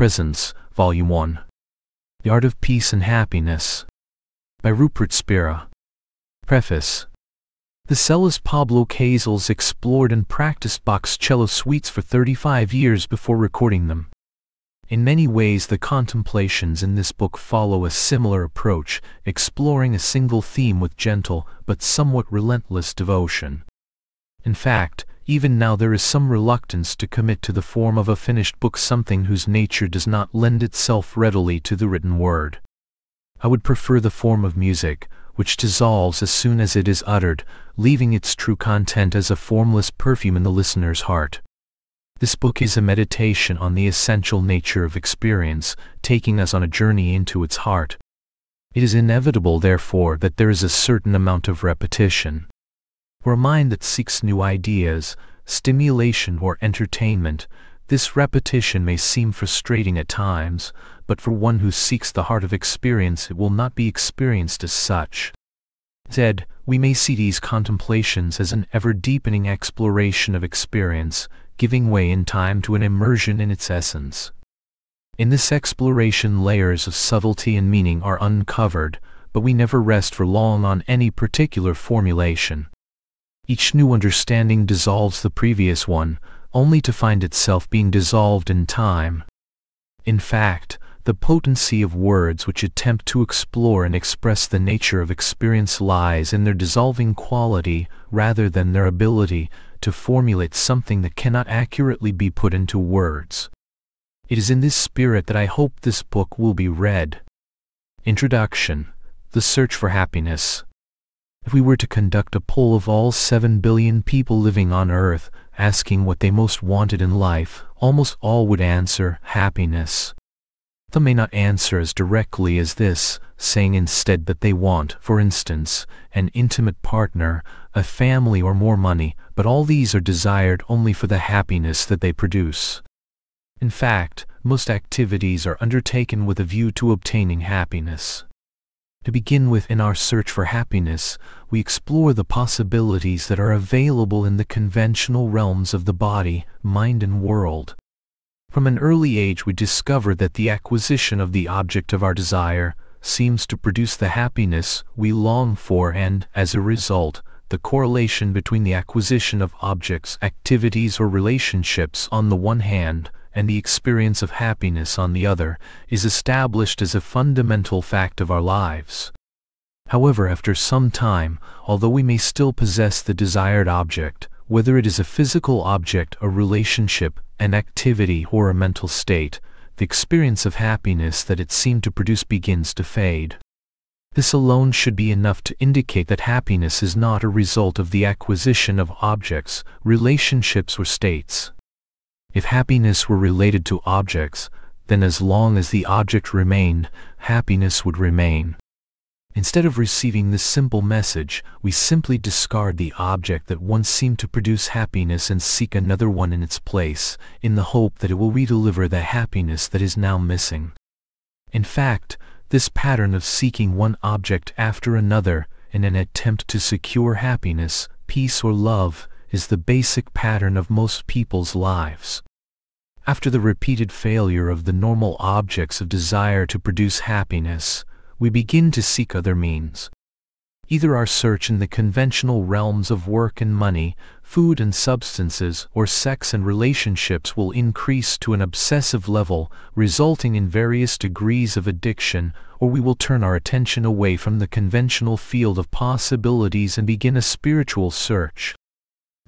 Presence, Volume 1. The Art of Peace and Happiness. By Rupert Spira. Preface. The cellist Pablo Casals explored and practiced Bach's cello suites for 35 years before recording them. In many ways, the contemplations in this book follow a similar approach, exploring a single theme with gentle but somewhat relentless devotion. In fact, even now there is some reluctance to commit to the form of a finished book something whose nature does not lend itself readily to the written word. I would prefer the form of music, which dissolves as soon as it is uttered, leaving its true content as a formless perfume in the listener's heart. This book is a meditation on the essential nature of experience, taking us on a journey into its heart. It is inevitable, therefore, that there is a certain amount of repetition. For a mind that seeks new ideas, stimulation, or entertainment, this repetition may seem frustrating at times, but for one who seeks the heart of experience, it will not be experienced as such. Instead, we may see these contemplations as an ever deepening exploration of experience, giving way in time to an immersion in its essence. In this exploration, layers of subtlety and meaning are uncovered, but we never rest for long on any particular formulation. Each new understanding dissolves the previous one, only to find itself being dissolved in time. In fact, the potency of words which attempt to explore and express the nature of experience lies in their dissolving quality rather than their ability to formulate something that cannot accurately be put into words. It is in this spirit that I hope this book will be read. Introduction The Search for Happiness. If we were to conduct a poll of all 7 billion people living on Earth, asking what they most wanted in life, almost all would answer happiness. Some may not answer as directly as this, saying instead that they want, for instance, an intimate partner, a family or more money, but all these are desired only for the happiness that they produce. In fact, most activities are undertaken with a view to obtaining happiness. To begin with, in our search for happiness, we explore the possibilities that are available in the conventional realms of the body, mind, and world. From an early age, we discover that the acquisition of the object of our desire seems to produce the happiness we long for, and, as a result, the correlation between the acquisition of objects, activities, or relationships on the one hand and the experience of happiness on the other is established as a fundamental fact of our lives. However, after some time, although we may still possess the desired object, whether it is a physical object, a relationship, an activity, or a mental state, the experience of happiness that it seemed to produce begins to fade. This alone should be enough to indicate that happiness is not a result of the acquisition of objects, relationships, or states. If happiness were related to objects, then as long as the object remained, happiness would remain. Instead of receiving this simple message, we simply discard the object that once seemed to produce happiness and seek another one in its place, in the hope that it will redeliver the happiness that is now missing. In fact, this pattern of seeking one object after another in an attempt to secure happiness, peace, or love is the basic pattern of most people's lives. After the repeated failure of the normal objects of desire to produce happiness, we begin to seek other means. Either our search in the conventional realms of work and money, food and substances, or sex and relationships will increase to an obsessive level, resulting in various degrees of addiction, or we will turn our attention away from the conventional field of possibilities and begin a spiritual search.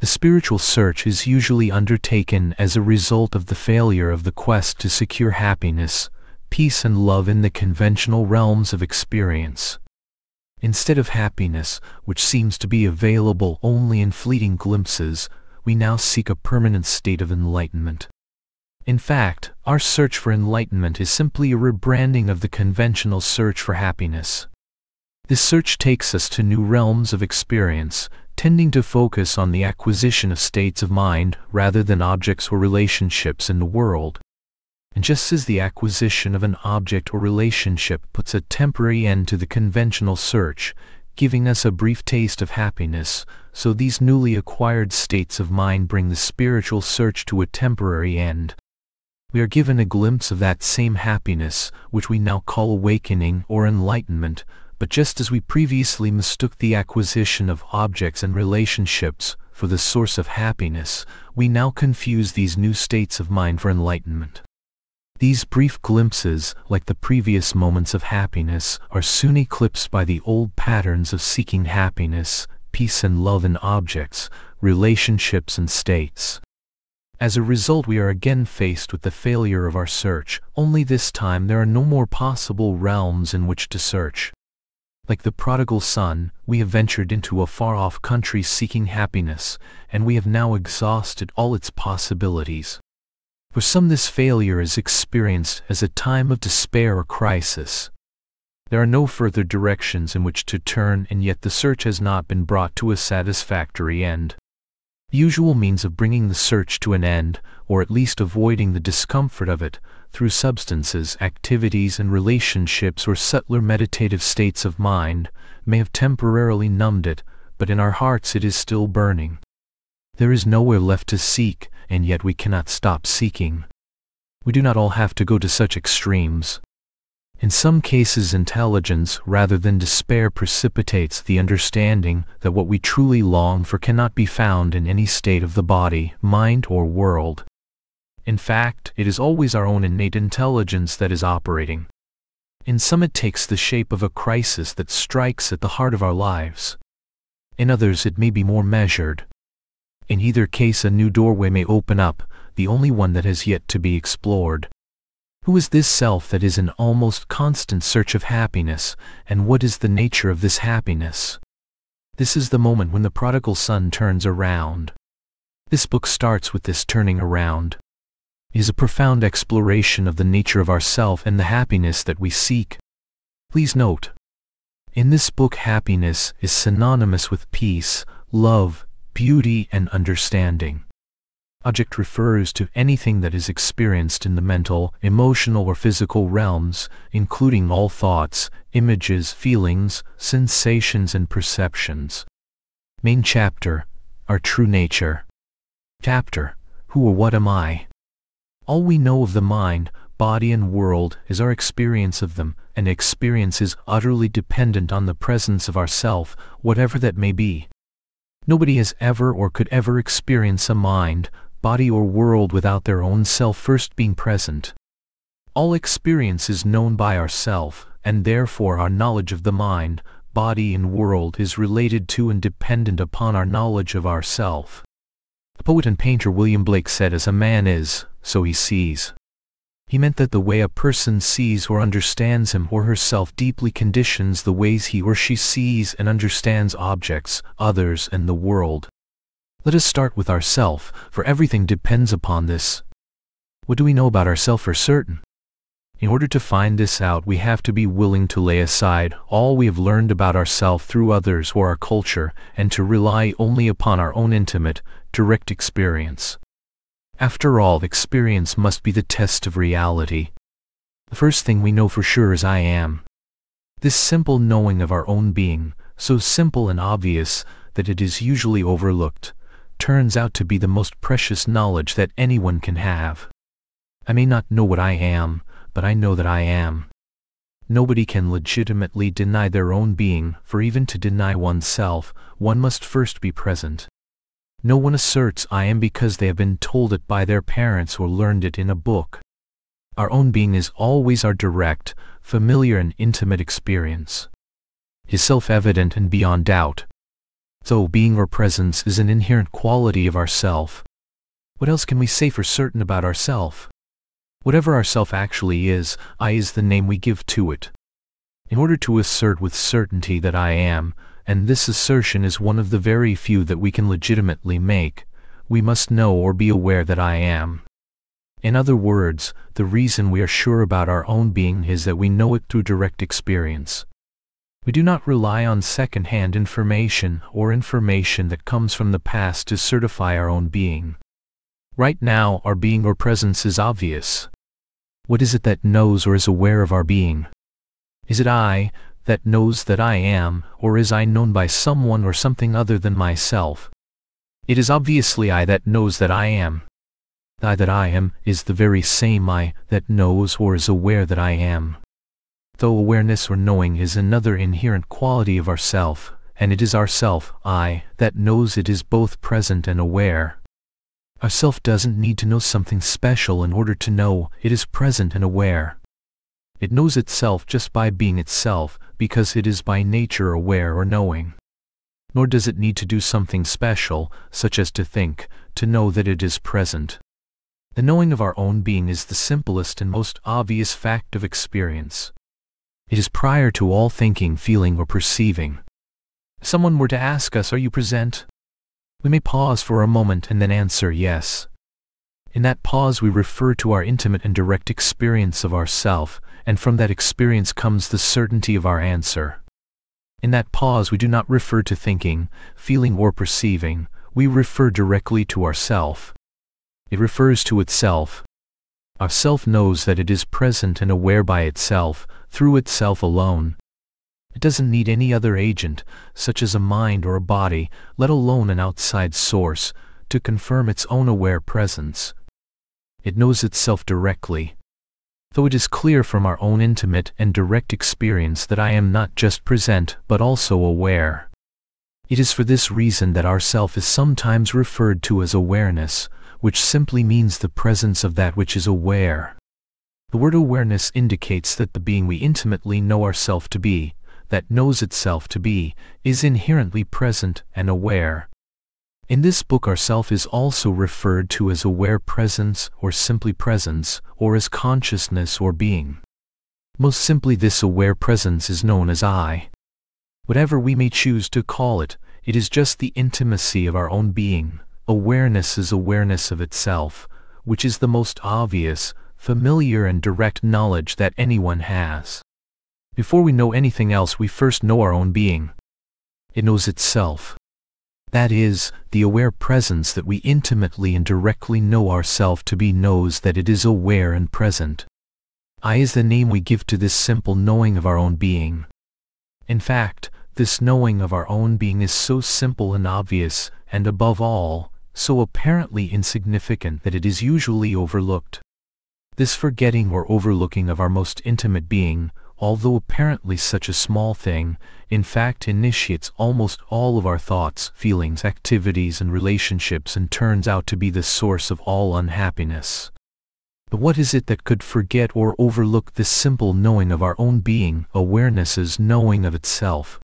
The spiritual search is usually undertaken as a result of the failure of the quest to secure happiness, peace and love in the conventional realms of experience. Instead of happiness, which seems to be available only in fleeting glimpses, we now seek a permanent state of enlightenment. In fact, our search for enlightenment is simply a rebranding of the conventional search for happiness. This search takes us to new realms of experience, tending to focus on the acquisition of states of mind rather than objects or relationships in the world. And just as the acquisition of an object or relationship puts a temporary end to the conventional search, giving us a brief taste of happiness, so these newly acquired states of mind bring the spiritual search to a temporary end. We are given a glimpse of that same happiness, which we now call awakening or enlightenment, but just as we previously mistook the acquisition of objects and relationships for the source of happiness, we now confuse these new states of mind for enlightenment. These brief glimpses, like the previous moments of happiness, are soon eclipsed by the old patterns of seeking happiness, peace and love in objects, relationships and states. As a result we are again faced with the failure of our search, only this time there are no more possible realms in which to search. Like the prodigal son, we have ventured into a far-off country seeking happiness, and we have now exhausted all its possibilities. For some this failure is experienced as a time of despair or crisis. There are no further directions in which to turn and yet the search has not been brought to a satisfactory end. Usual means of bringing the search to an end, or at least avoiding the discomfort of it, through substances, activities and relationships or subtler meditative states of mind, may have temporarily numbed it, but in our hearts it is still burning. There is nowhere left to seek, and yet we cannot stop seeking. We do not all have to go to such extremes. In some cases intelligence rather than despair precipitates the understanding that what we truly long for cannot be found in any state of the body, mind or world. In fact, it is always our own innate intelligence that is operating. In some it takes the shape of a crisis that strikes at the heart of our lives. In others it may be more measured. In either case a new doorway may open up, the only one that has yet to be explored. Who is this self that is in almost constant search of happiness, and what is the nature of this happiness? This is the moment when the prodigal son turns around. This book starts with this turning around is a profound exploration of the nature of ourself and the happiness that we seek. Please note, in this book happiness is synonymous with peace, love, beauty and understanding. Object refers to anything that is experienced in the mental, emotional or physical realms, including all thoughts, images, feelings, sensations and perceptions. Main chapter, Our True Nature. Chapter, Who or What Am I? All we know of the mind, body and world is our experience of them, and experience is utterly dependent on the presence of ourself, whatever that may be. Nobody has ever or could ever experience a mind, body or world without their own self first being present. All experience is known by ourself, and therefore our knowledge of the mind, body and world is related to and dependent upon our knowledge of ourself. The poet and painter William Blake said as a man is, so he sees. He meant that the way a person sees or understands him or herself deeply conditions the ways he or she sees and understands objects, others and the world. Let us start with ourself, for everything depends upon this. What do we know about ourself for certain? In order to find this out we have to be willing to lay aside all we have learned about ourselves through others or our culture and to rely only upon our own intimate, direct experience. After all, experience must be the test of reality. The first thing we know for sure is I am. This simple knowing of our own being, so simple and obvious that it is usually overlooked, turns out to be the most precious knowledge that anyone can have. I may not know what I am, but I know that I am. Nobody can legitimately deny their own being, for even to deny oneself, one must first be present. No one asserts I am because they have been told it by their parents or learned it in a book. Our own being is always our direct, familiar and intimate experience. Is self-evident and beyond doubt. So being or presence is an inherent quality of ourself. What else can we say for certain about ourself? Whatever our self actually is, I is the name we give to it. In order to assert with certainty that I am, and this assertion is one of the very few that we can legitimately make, we must know or be aware that I am. In other words, the reason we are sure about our own being is that we know it through direct experience. We do not rely on second-hand information or information that comes from the past to certify our own being. Right now, our being or presence is obvious. What is it that knows or is aware of our being? Is it I, that knows that I am, or is I known by someone or something other than myself? It is obviously I that knows that I am. I that I am is the very same I that knows or is aware that I am. Though awareness or knowing is another inherent quality of ourself, and it is ourself, I, that knows it is both present and aware. Ourself doesn't need to know something special in order to know it is present and aware. It knows itself just by being itself, because it is by nature aware or knowing. Nor does it need to do something special, such as to think, to know that it is present. The knowing of our own being is the simplest and most obvious fact of experience. It is prior to all thinking, feeling, or perceiving. Someone were to ask us, Are you present? We may pause for a moment and then answer yes. In that pause, we refer to our intimate and direct experience of ourself, and from that experience comes the certainty of our answer. In that pause, we do not refer to thinking, feeling, or perceiving, we refer directly to ourself. It refers to itself. Our self knows that it is present and aware by itself, through itself alone. It doesn't need any other agent, such as a mind or a body, let alone an outside source, to confirm its own aware presence. It knows itself directly, though it is clear from our own intimate and direct experience that I am not just present but also aware. It is for this reason that our self is sometimes referred to as awareness, which simply means the presence of that which is aware. The word awareness indicates that the being we intimately know ourself to be, that knows itself to be, is inherently present and aware. In this book our self is also referred to as aware presence or simply presence, or as consciousness or being. Most simply this aware presence is known as I. Whatever we may choose to call it, it is just the intimacy of our own being. Awareness is awareness of itself, which is the most obvious, familiar and direct knowledge that anyone has. Before we know anything else we first know our own being. It knows itself. That is, the aware presence that we intimately and directly know ourself to be knows that it is aware and present. I is the name we give to this simple knowing of our own being. In fact, this knowing of our own being is so simple and obvious, and above all, so apparently insignificant that it is usually overlooked. This forgetting or overlooking of our most intimate being, although apparently such a small thing, in fact initiates almost all of our thoughts, feelings, activities, and relationships and turns out to be the source of all unhappiness. But what is it that could forget or overlook this simple knowing of our own being, awareness's knowing of itself?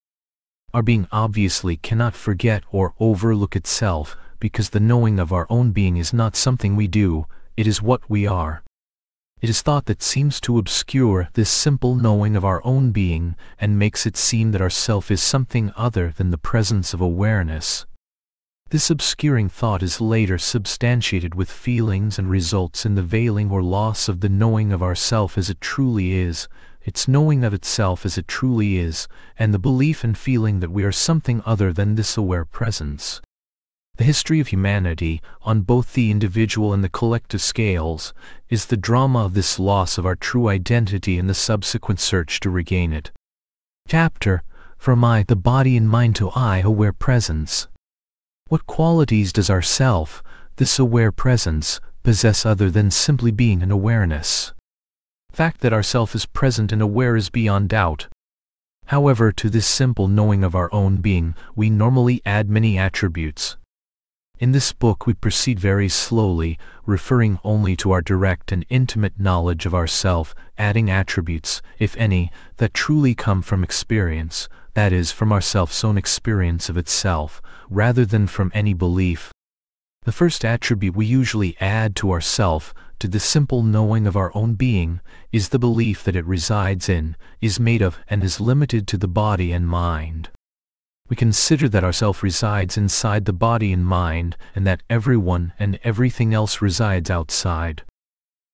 Our being obviously cannot forget or overlook itself, because the knowing of our own being is not something we do, it is what we are. It is thought that seems to obscure this simple knowing of our own being and makes it seem that our self is something other than the presence of awareness. This obscuring thought is later substantiated with feelings and results in the veiling or loss of the knowing of ourself as it truly is, its knowing of itself as it truly is, and the belief and feeling that we are something other than this aware presence. The history of humanity, on both the individual and the collective scales, is the drama of this loss of our true identity and the subsequent search to regain it. Chapter From I, the body and mind to I, aware presence. What qualities does our self, this aware presence, possess other than simply being an awareness? Fact that our self is present and aware is beyond doubt. However, to this simple knowing of our own being, we normally add many attributes, in this book we proceed very slowly, referring only to our direct and intimate knowledge of ourself, adding attributes, if any, that truly come from experience, that is, from our self's own experience of itself, rather than from any belief. The first attribute we usually add to ourself, to the simple knowing of our own being, is the belief that it resides in, is made of, and is limited to the body and mind we consider that ourself resides inside the body and mind, and that everyone and everything else resides outside.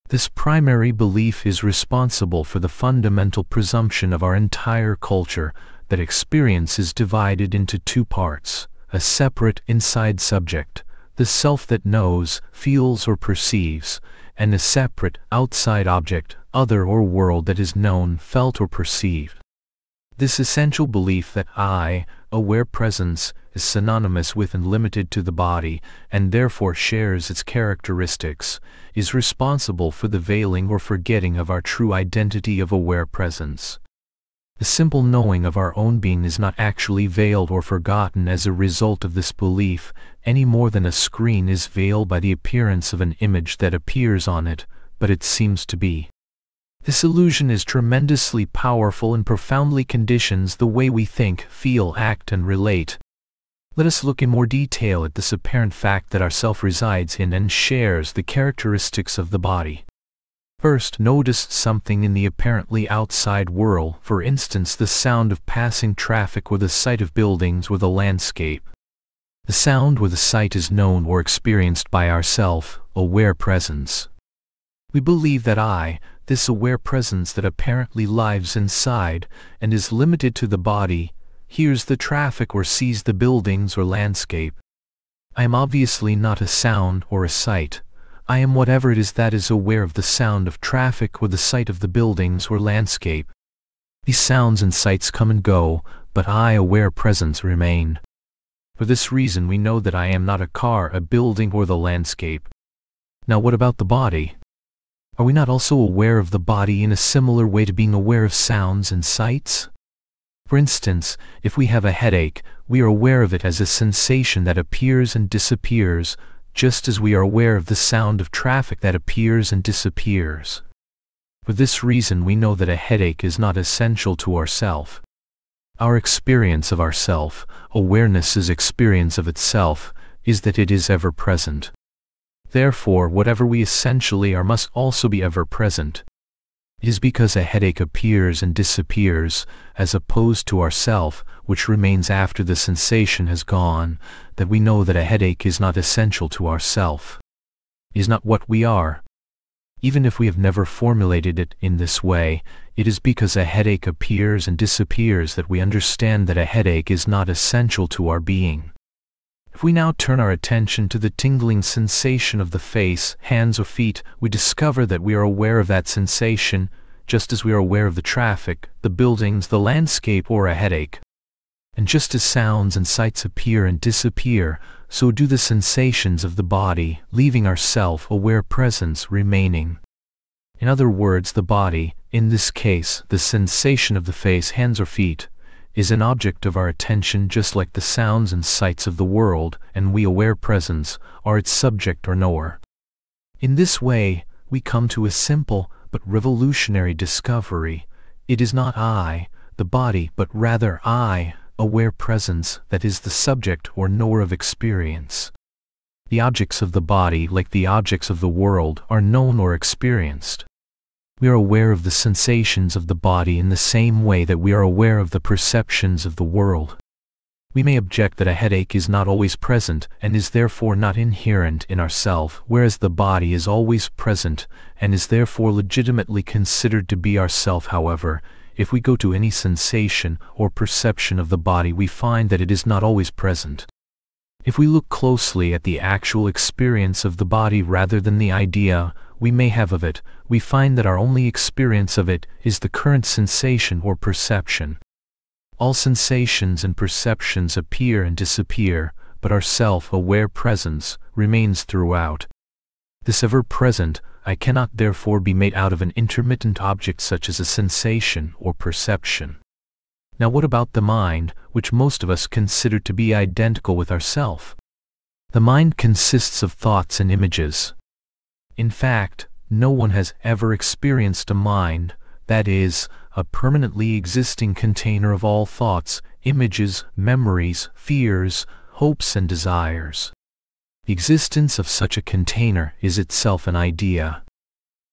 This primary belief is responsible for the fundamental presumption of our entire culture that experience is divided into two parts, a separate inside subject, the self that knows, feels or perceives, and a separate outside object, other or world that is known, felt or perceived. This essential belief that I, aware presence, is synonymous with and limited to the body, and therefore shares its characteristics, is responsible for the veiling or forgetting of our true identity of aware presence. The simple knowing of our own being is not actually veiled or forgotten as a result of this belief, any more than a screen is veiled by the appearance of an image that appears on it, but it seems to be. This illusion is tremendously powerful and profoundly conditions the way we think, feel, act, and relate. Let us look in more detail at this apparent fact that our self resides in and shares the characteristics of the body. First, notice something in the apparently outside world, for instance, the sound of passing traffic or the sight of buildings or the landscape. The sound or the sight is known or experienced by our self, aware presence. We believe that I, this aware presence that apparently lives inside and is limited to the body, hears the traffic or sees the buildings or landscape. I am obviously not a sound or a sight. I am whatever it is that is aware of the sound of traffic or the sight of the buildings or landscape. These sounds and sights come and go, but I aware presence remain. For this reason we know that I am not a car, a building, or the landscape. Now what about the body? Are we not also aware of the body in a similar way to being aware of sounds and sights? For instance, if we have a headache, we are aware of it as a sensation that appears and disappears, just as we are aware of the sound of traffic that appears and disappears. For this reason we know that a headache is not essential to ourself. Our experience of ourself, awareness's experience of itself, is that it is ever present. Therefore whatever we essentially are must also be ever present. It is because a headache appears and disappears, as opposed to ourself, which remains after the sensation has gone, that we know that a headache is not essential to ourself. Is not what we are. Even if we have never formulated it in this way, it is because a headache appears and disappears that we understand that a headache is not essential to our being. If we now turn our attention to the tingling sensation of the face, hands, or feet, we discover that we are aware of that sensation, just as we are aware of the traffic, the buildings, the landscape, or a headache. And just as sounds and sights appear and disappear, so do the sensations of the body, leaving our self-aware presence remaining. In other words, the body, in this case, the sensation of the face, hands, or feet, is an object of our attention just like the sounds and sights of the world, and we aware presence are its subject or knower. In this way, we come to a simple but revolutionary discovery. It is not I, the body, but rather I, aware presence, that is the subject or knower of experience. The objects of the body, like the objects of the world, are known or experienced. We are aware of the sensations of the body in the same way that we are aware of the perceptions of the world. We may object that a headache is not always present and is therefore not inherent in ourself, whereas the body is always present and is therefore legitimately considered to be ourself. However, if we go to any sensation or perception of the body, we find that it is not always present. If we look closely at the actual experience of the body rather than the idea we may have of it, we find that our only experience of it is the current sensation or perception. All sensations and perceptions appear and disappear, but our self-aware presence remains throughout. This ever-present, I cannot therefore be made out of an intermittent object such as a sensation or perception. Now what about the mind, which most of us consider to be identical with ourself? The mind consists of thoughts and images. In fact, no one has ever experienced a mind, that is, a permanently existing container of all thoughts, images, memories, fears, hopes and desires. The existence of such a container is itself an idea.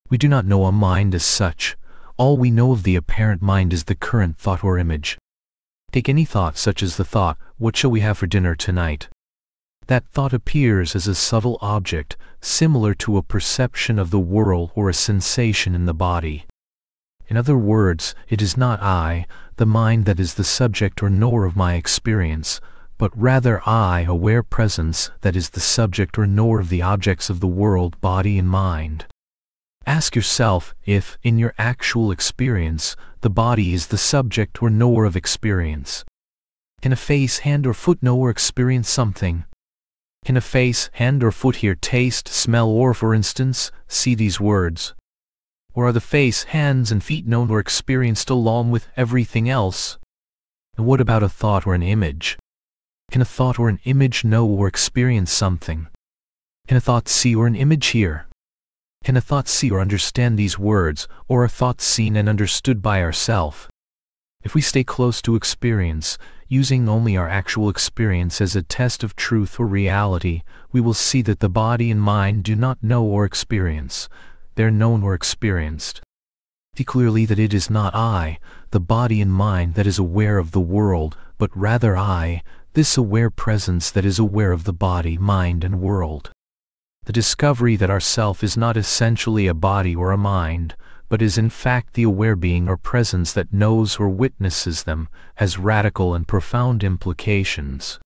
We do not know a mind as such, all we know of the apparent mind is the current thought or image. Take any thought such as the thought, what shall we have for dinner tonight? That thought appears as a subtle object, similar to a perception of the world or a sensation in the body. In other words, it is not I, the mind that is the subject or knower of my experience, but rather I, aware presence, that is the subject or knower of the objects of the world, body and mind. Ask yourself if, in your actual experience, the body is the subject or knower of experience. Can a face, hand, or foot know or experience something? Can a face, hand, or foot hear, taste, smell, or, for instance, see these words? Or are the face, hands, and feet known or experienced along with everything else? And what about a thought or an image? Can a thought or an image know or experience something? Can a thought see or an image hear? Can a thought see or understand these words, or are thoughts seen and understood by ourself? If we stay close to experience, using only our actual experience as a test of truth or reality, we will see that the body and mind do not know or experience, they're known or experienced. See clearly that it is not I, the body and mind that is aware of the world, but rather I, this aware presence that is aware of the body, mind, and world. The discovery that our self is not essentially a body or a mind, but is in fact the aware being or presence that knows or witnesses them, has radical and profound implications.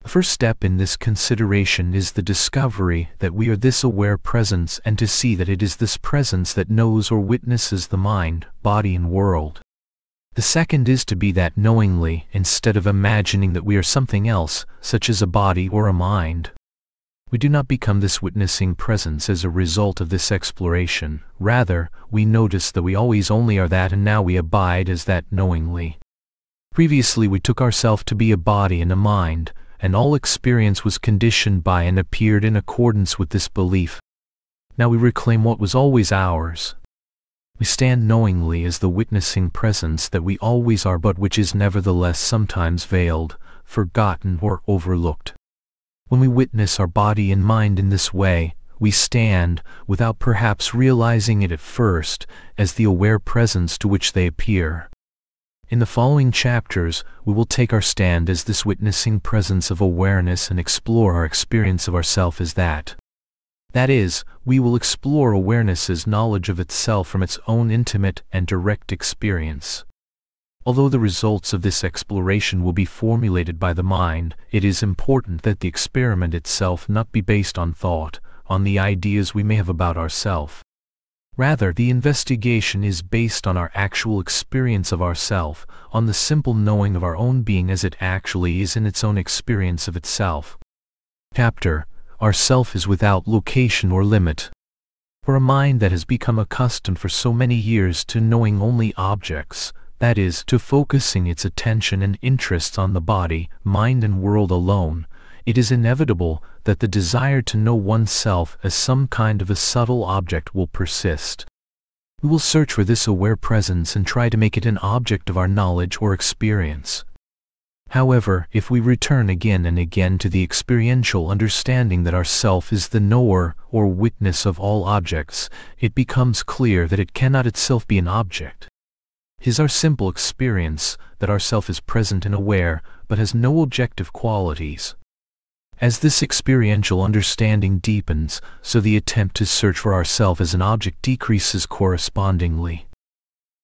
The first step in this consideration is the discovery that we are this aware presence and to see that it is this presence that knows or witnesses the mind, body, and world. The second is to be that knowingly, instead of imagining that we are something else, such as a body or a mind. We do not become this witnessing presence as a result of this exploration, rather, we notice that we always only are that and now we abide as that knowingly. Previously we took ourself to be a body and a mind, and all experience was conditioned by and appeared in accordance with this belief. Now we reclaim what was always ours. We stand knowingly as the witnessing presence that we always are but which is nevertheless sometimes veiled, forgotten or overlooked. When we witness our body and mind in this way, we stand, without perhaps realizing it at first, as the aware presence to which they appear. In the following chapters, we will take our stand as this witnessing presence of awareness and explore our experience of ourself as that. That is, we will explore awareness's knowledge of itself from its own intimate and direct experience. Although the results of this exploration will be formulated by the mind, it is important that the experiment itself not be based on thought, on the ideas we may have about ourself. Rather, the investigation is based on our actual experience of ourself, on the simple knowing of our own being as it actually is in its own experience of itself. Chapter Our self is without location or limit. For a mind that has become accustomed for so many years to knowing only objects, that is, to focusing its attention and interests on the body, mind, and world alone, it is inevitable that the desire to know oneself as some kind of a subtle object will persist. We will search for this aware presence and try to make it an object of our knowledge or experience. However, if we return again and again to the experiential understanding that our self is the knower or witness of all objects, it becomes clear that it cannot itself be an object. His our simple experience that our self is present and aware, but has no objective qualities. As this experiential understanding deepens, so the attempt to search for ourself as an object decreases correspondingly.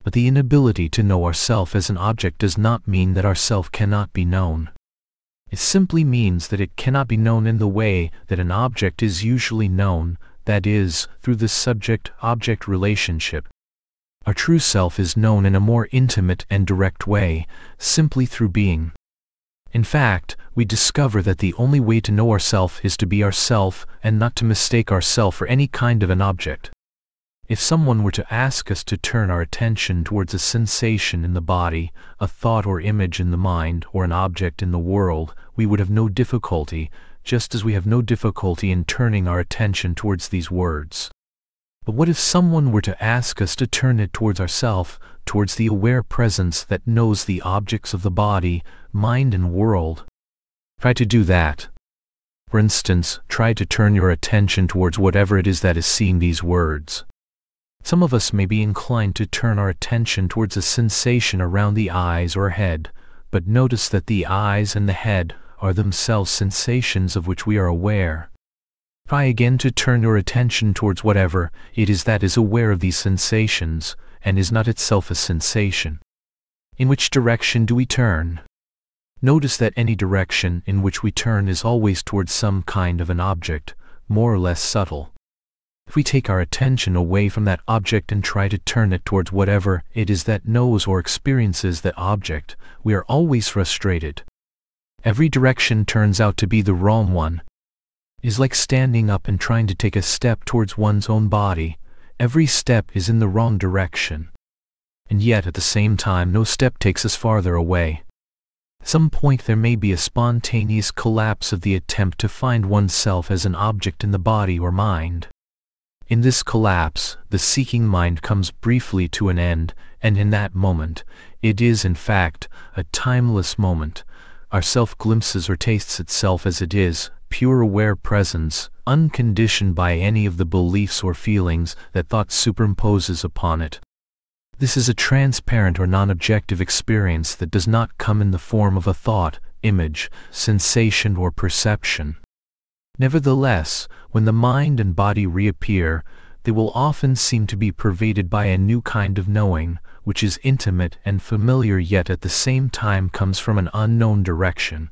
But the inability to know ourself as an object does not mean that ourself cannot be known. It simply means that it cannot be known in the way that an object is usually known, that is, through the subject-object relationship, our true self is known in a more intimate and direct way, simply through being. In fact, we discover that the only way to know ourself is to be ourself and not to mistake ourself for any kind of an object. If someone were to ask us to turn our attention towards a sensation in the body, a thought or image in the mind, or an object in the world, we would have no difficulty, just as we have no difficulty in turning our attention towards these words. But what if someone were to ask us to turn it towards ourself, towards the aware presence that knows the objects of the body, mind, and world? Try to do that. For instance, try to turn your attention towards whatever it is that is seeing these words. Some of us may be inclined to turn our attention towards a sensation around the eyes or head, but notice that the eyes and the head are themselves sensations of which we are aware. Try again to turn your attention towards whatever it is that is aware of these sensations, and is not itself a sensation. In which direction do we turn? Notice that any direction in which we turn is always towards some kind of an object, more or less subtle. If we take our attention away from that object and try to turn it towards whatever it is that knows or experiences that object, we are always frustrated, Every direction turns out to be the wrong one. Is like standing up and trying to take a step towards one's own body. Every step is in the wrong direction. And yet at the same time no step takes us farther away. Some point there may be a spontaneous collapse of the attempt to find oneself as an object in the body or mind. In this collapse, the seeking mind comes briefly to an end, and in that moment, it is in fact a timeless moment. Our self glimpses or tastes itself as it is, pure aware presence, unconditioned by any of the beliefs or feelings that thought superimposes upon it. This is a transparent or non-objective experience that does not come in the form of a thought, image, sensation or perception. Nevertheless, when the mind and body reappear, they will often seem to be pervaded by a new kind of knowing, which is intimate and familiar yet at the same time comes from an unknown direction.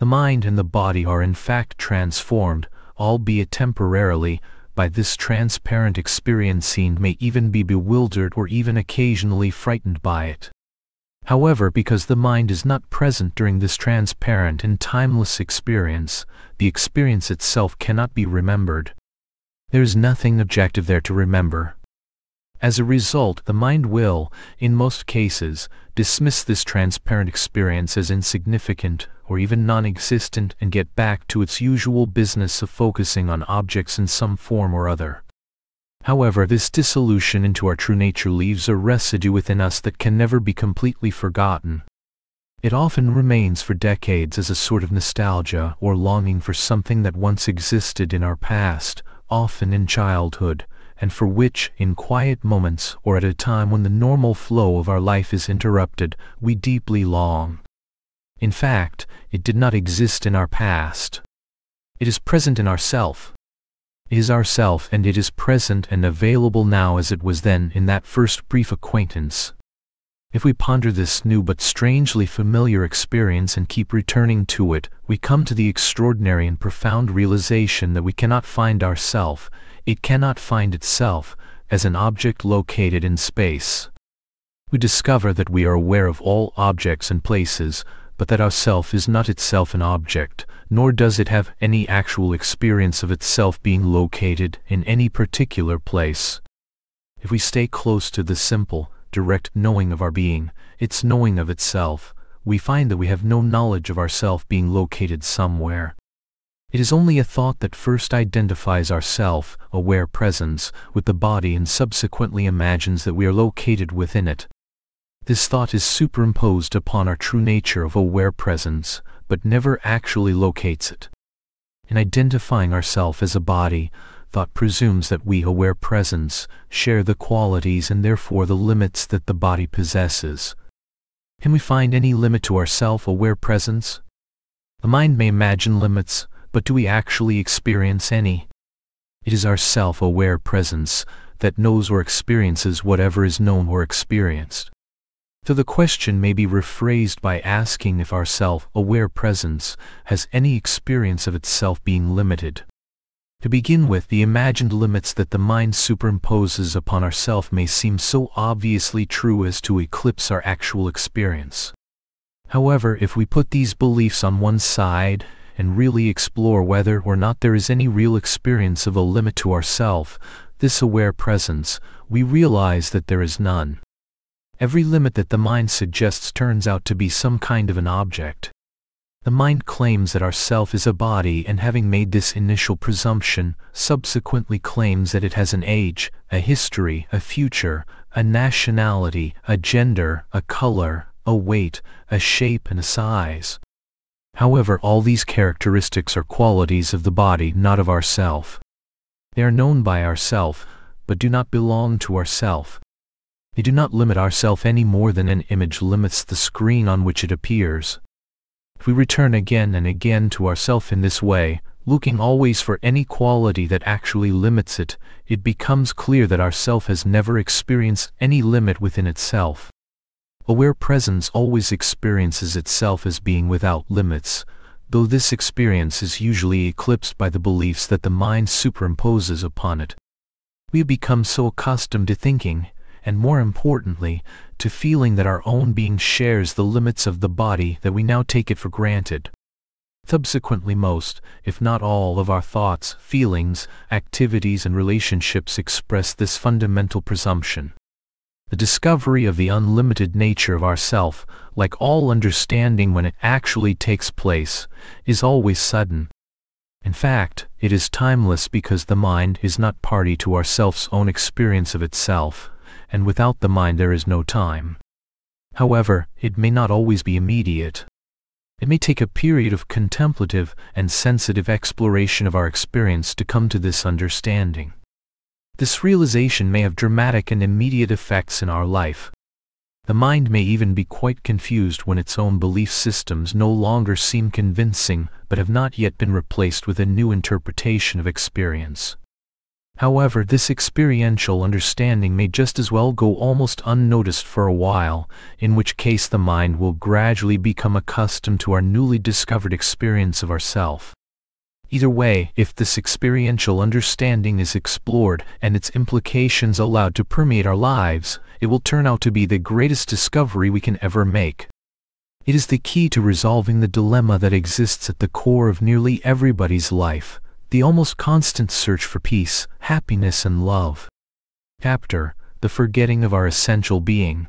The mind and the body are in fact transformed, albeit temporarily, by this transparent experience seen may even be bewildered or even occasionally frightened by it. However, because the mind is not present during this transparent and timeless experience, the experience itself cannot be remembered. There is nothing objective there to remember. As a result, the mind will, in most cases, dismiss this transparent experience as insignificant or even non-existent and get back to its usual business of focusing on objects in some form or other. However, this dissolution into our true nature leaves a residue within us that can never be completely forgotten. It often remains for decades as a sort of nostalgia or longing for something that once existed in our past, often in childhood, and for which, in quiet moments or at a time when the normal flow of our life is interrupted, we deeply long. In fact, it did not exist in our past. It is present in ourself. It is ourself and it is present and available now as it was then in that first brief acquaintance. If we ponder this new but strangely familiar experience and keep returning to it, we come to the extraordinary and profound realization that we cannot find ourself, it cannot find itself, as an object located in space. We discover that we are aware of all objects and places, but that our self is not itself an object, nor does it have any actual experience of itself being located in any particular place. If we stay close to the simple, direct knowing of our being, its knowing of itself, we find that we have no knowledge of ourself being located somewhere. It is only a thought that first identifies our self-aware presence with the body and subsequently imagines that we are located within it. This thought is superimposed upon our true nature of aware presence, but never actually locates it. In identifying ourself as a body, thought presumes that we, aware presence, share the qualities and therefore the limits that the body possesses. Can we find any limit to our self-aware presence? The mind may imagine limits, but do we actually experience any? It is our self-aware presence that knows or experiences whatever is known or experienced. So the question may be rephrased by asking if our self-aware presence has any experience of itself being limited. To begin with, the imagined limits that the mind superimposes upon ourself may seem so obviously true as to eclipse our actual experience. However, if we put these beliefs on one side and really explore whether or not there is any real experience of a limit to ourself, this aware presence, we realize that there is none. Every limit that the mind suggests turns out to be some kind of an object. The mind claims that our self is a body and having made this initial presumption, subsequently claims that it has an age, a history, a future, a nationality, a gender, a color, a weight, a shape and a size. However, all these characteristics are qualities of the body, not of ourself. They are known by ourself, but do not belong to ourself. They do not limit ourself any more than an image limits the screen on which it appears. If we return again and again to ourself in this way, looking always for any quality that actually limits it, it becomes clear that ourself has never experienced any limit within itself. Aware presence always experiences itself as being without limits, though this experience is usually eclipsed by the beliefs that the mind superimposes upon it. We have become so accustomed to thinking, and more importantly, to feeling that our own being shares the limits of the body that we now take it for granted. Subsequently, most, if not all, of our thoughts, feelings, activities, and relationships express this fundamental presumption. The discovery of the unlimited nature of ourself, like all understanding when it actually takes place, is always sudden. In fact, it is timeless because the mind is not party to our self's own experience of itself, and without the mind there is no time. However, it may not always be immediate. It may take a period of contemplative and sensitive exploration of our experience to come to this understanding. This realization may have dramatic and immediate effects in our life. The mind may even be quite confused when its own belief systems no longer seem convincing but have not yet been replaced with a new interpretation of experience. However, this experiential understanding may just as well go almost unnoticed for a while, in which case the mind will gradually become accustomed to our newly discovered experience of ourself. Either way, if this experiential understanding is explored and its implications allowed to permeate our lives, it will turn out to be the greatest discovery we can ever make. It is the key to resolving the dilemma that exists at the core of nearly everybody's life, the almost constant search for peace, happiness and love. Chapter, The Forgetting of Our Essential Being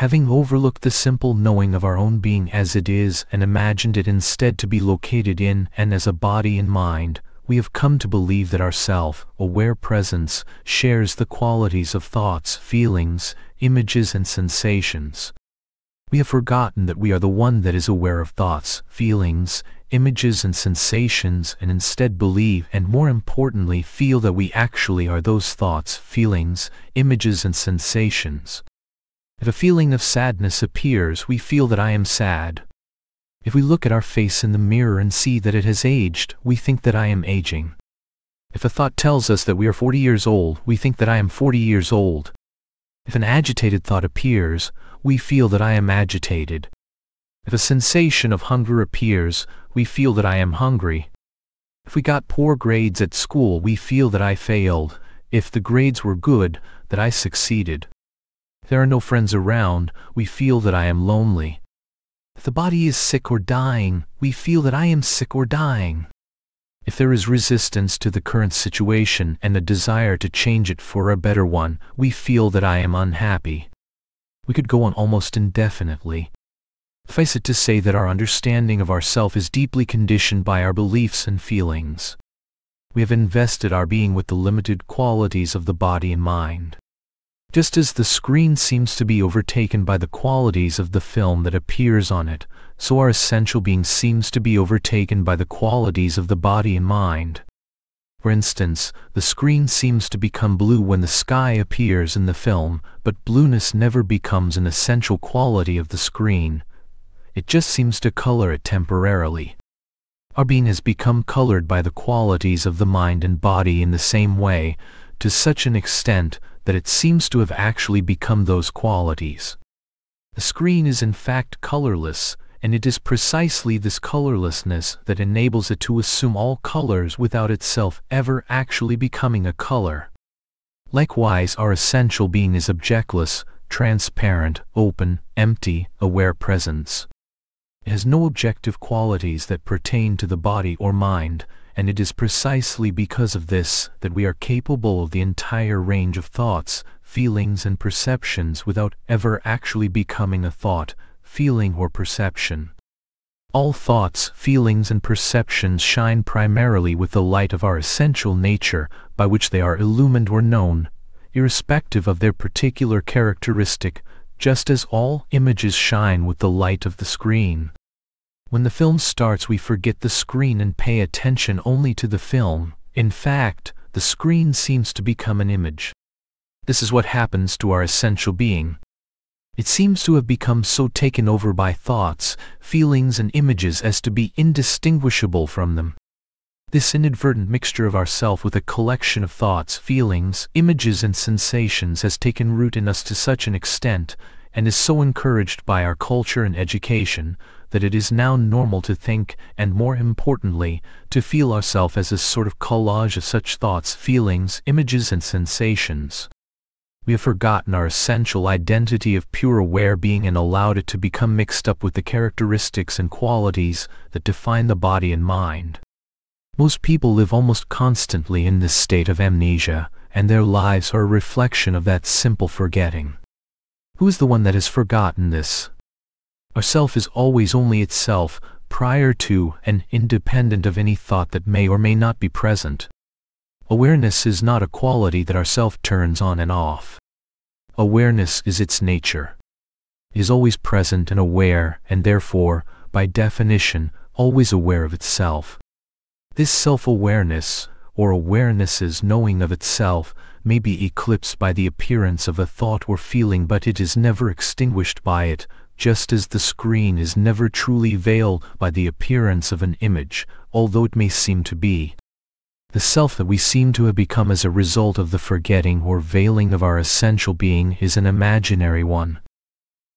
having overlooked the simple knowing of our own being as it is and imagined it instead to be located in and as a body and mind, we have come to believe that our self-aware presence shares the qualities of thoughts, feelings, images and sensations. We have forgotten that we are the one that is aware of thoughts, feelings, images and sensations and instead believe and more importantly feel that we actually are those thoughts, feelings, images and sensations. If a feeling of sadness appears, we feel that I am sad. If we look at our face in the mirror and see that it has aged, we think that I am aging. If a thought tells us that we are 40 years old, we think that I am 40 years old. If an agitated thought appears, we feel that I am agitated. If a sensation of hunger appears, we feel that I am hungry. If we got poor grades at school, we feel that I failed. If the grades were good, that I succeeded there are no friends around, we feel that I am lonely. If the body is sick or dying, we feel that I am sick or dying. If there is resistance to the current situation and a desire to change it for a better one, we feel that I am unhappy. We could go on almost indefinitely. Suffice it to say that our understanding of ourself is deeply conditioned by our beliefs and feelings. We have invested our being with the limited qualities of the body and mind. Just as the screen seems to be overtaken by the qualities of the film that appears on it, so our essential being seems to be overtaken by the qualities of the body and mind. For instance, the screen seems to become blue when the sky appears in the film, but blueness never becomes an essential quality of the screen. It just seems to color it temporarily. Our being has become colored by the qualities of the mind and body in the same way, to such an extent that it seems to have actually become those qualities. The screen is in fact colorless, and it is precisely this colorlessness that enables it to assume all colors without itself ever actually becoming a color. Likewise, our essential being is objectless, transparent, open, empty, aware presence. It has no objective qualities that pertain to the body or mind, and it is precisely because of this that we are capable of the entire range of thoughts, feelings and perceptions without ever actually becoming a thought, feeling or perception. All thoughts, feelings and perceptions shine primarily with the light of our essential nature by which they are illumined or known, irrespective of their particular characteristic, just as all images shine with the light of the screen. When the film starts we forget the screen and pay attention only to the film. In fact, the screen seems to become an image. This is what happens to our essential being. It seems to have become so taken over by thoughts, feelings and images as to be indistinguishable from them. This inadvertent mixture of ourself with a collection of thoughts, feelings, images and sensations has taken root in us to such an extent, and is so encouraged by our culture and education, that it is now normal to think, and more importantly, to feel ourselves as a sort of collage of such thoughts, feelings, images and sensations. We have forgotten our essential identity of pure aware being and allowed it to become mixed up with the characteristics and qualities that define the body and mind. Most people live almost constantly in this state of amnesia, and their lives are a reflection of that simple forgetting. Who is the one that has forgotten this? Our self is always only itself, prior to and independent of any thought that may or may not be present. Awareness is not a quality that our self turns on and off. Awareness is its nature. It is always present and aware, and therefore, by definition, always aware of itself. This self-awareness, or awareness's knowing of itself, may be eclipsed by the appearance of a thought or feeling but it is never extinguished by it, just as the screen is never truly veiled by the appearance of an image, although it may seem to be. The self that we seem to have become as a result of the forgetting or veiling of our essential being is an imaginary one.